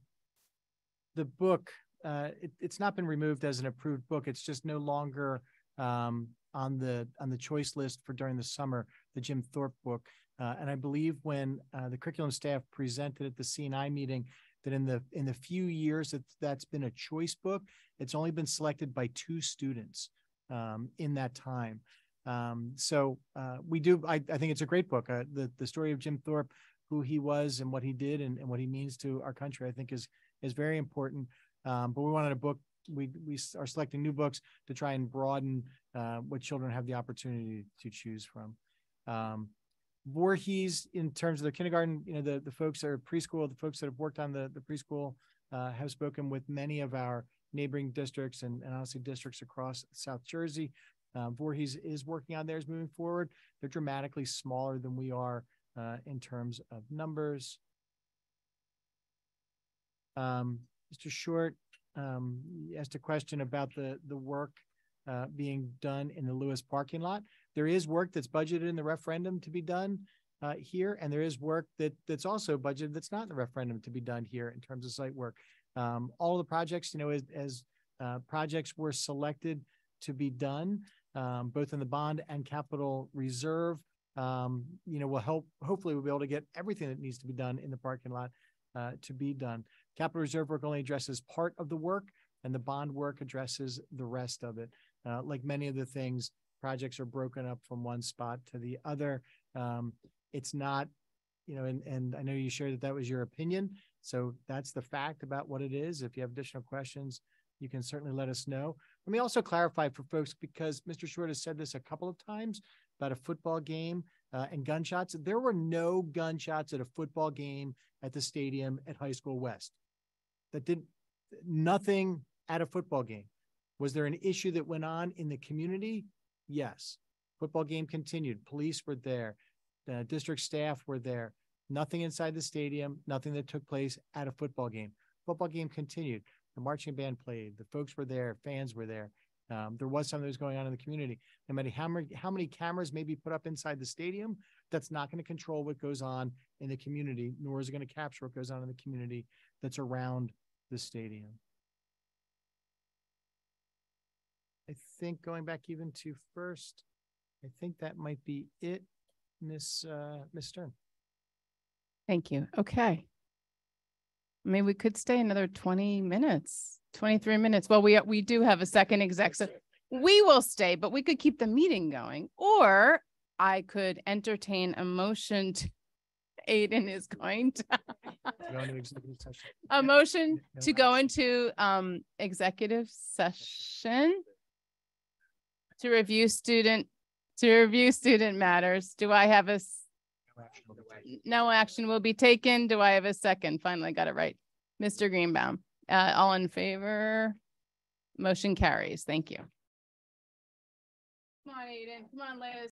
the book uh, it, it's not been removed as an approved book. It's just no longer um, on the on the choice list for during the summer. The Jim Thorpe book, uh, and I believe when uh, the curriculum staff presented at the C&I meeting that in the in the few years that that's been a choice book, it's only been selected by two students um, in that time. Um, so uh, we do. I, I, think it's a great book. Uh, the the story of Jim Thorpe who he was and what he did and, and what he means to our country, I think is is very important. Um, but we wanted a book. We we are selecting new books to try and broaden uh, what children have the opportunity to choose from. Um, Voorhees, in terms of the kindergarten, you know, the, the folks that are preschool, the folks that have worked on the, the preschool uh, have spoken with many of our neighboring districts and, and honestly districts across South Jersey. Uh, Voorhees is working on theirs moving forward. They're dramatically smaller than we are uh, in terms of numbers. Um, Mr. Short um, asked a question about the, the work uh, being done in the Lewis parking lot. There is work that's budgeted in the referendum to be done uh, here, and there is work that that's also budgeted that's not in the referendum to be done here in terms of site work. Um, all the projects, you know, as, as uh, projects were selected to be done, um, both in the bond and capital reserve, um, you know, will help. Hopefully, we'll be able to get everything that needs to be done in the parking lot uh, to be done. Capital reserve work only addresses part of the work, and the bond work addresses the rest of it. Uh, like many of the things, projects are broken up from one spot to the other. Um, it's not, you know, and and I know you shared that that was your opinion. So that's the fact about what it is. If you have additional questions, you can certainly let us know. Let me also clarify for folks because Mr. Short has said this a couple of times about a football game uh, and gunshots. There were no gunshots at a football game at the stadium at High School West. That did nothing at a football game. Was there an issue that went on in the community? Yes. Football game continued. Police were there. The district staff were there. Nothing inside the stadium, nothing that took place at a football game. Football game continued. The marching band played. The folks were there. Fans were there. Um, there was something that was going on in the community. No matter how many, how many cameras may be put up inside the stadium, that's not going to control what goes on in the community, nor is it going to capture what goes on in the community that's around the stadium. Think going back even to first, I think that might be it, Miss uh, Miss Stern. Thank you. Okay. I mean, we could stay another twenty minutes, twenty-three minutes. Well, we, we do have a second exec. so We will stay, but we could keep the meeting going, or I could entertain a motion. to- Aiden is going to, executive session. a motion to go into um executive session to review student, to review student matters. Do I have a no action will be taken. Do I have a second? Finally got it right. Mr. Greenbaum, uh, all in favor? Motion carries. Thank you. Come on, Aiden. Come on, Liz.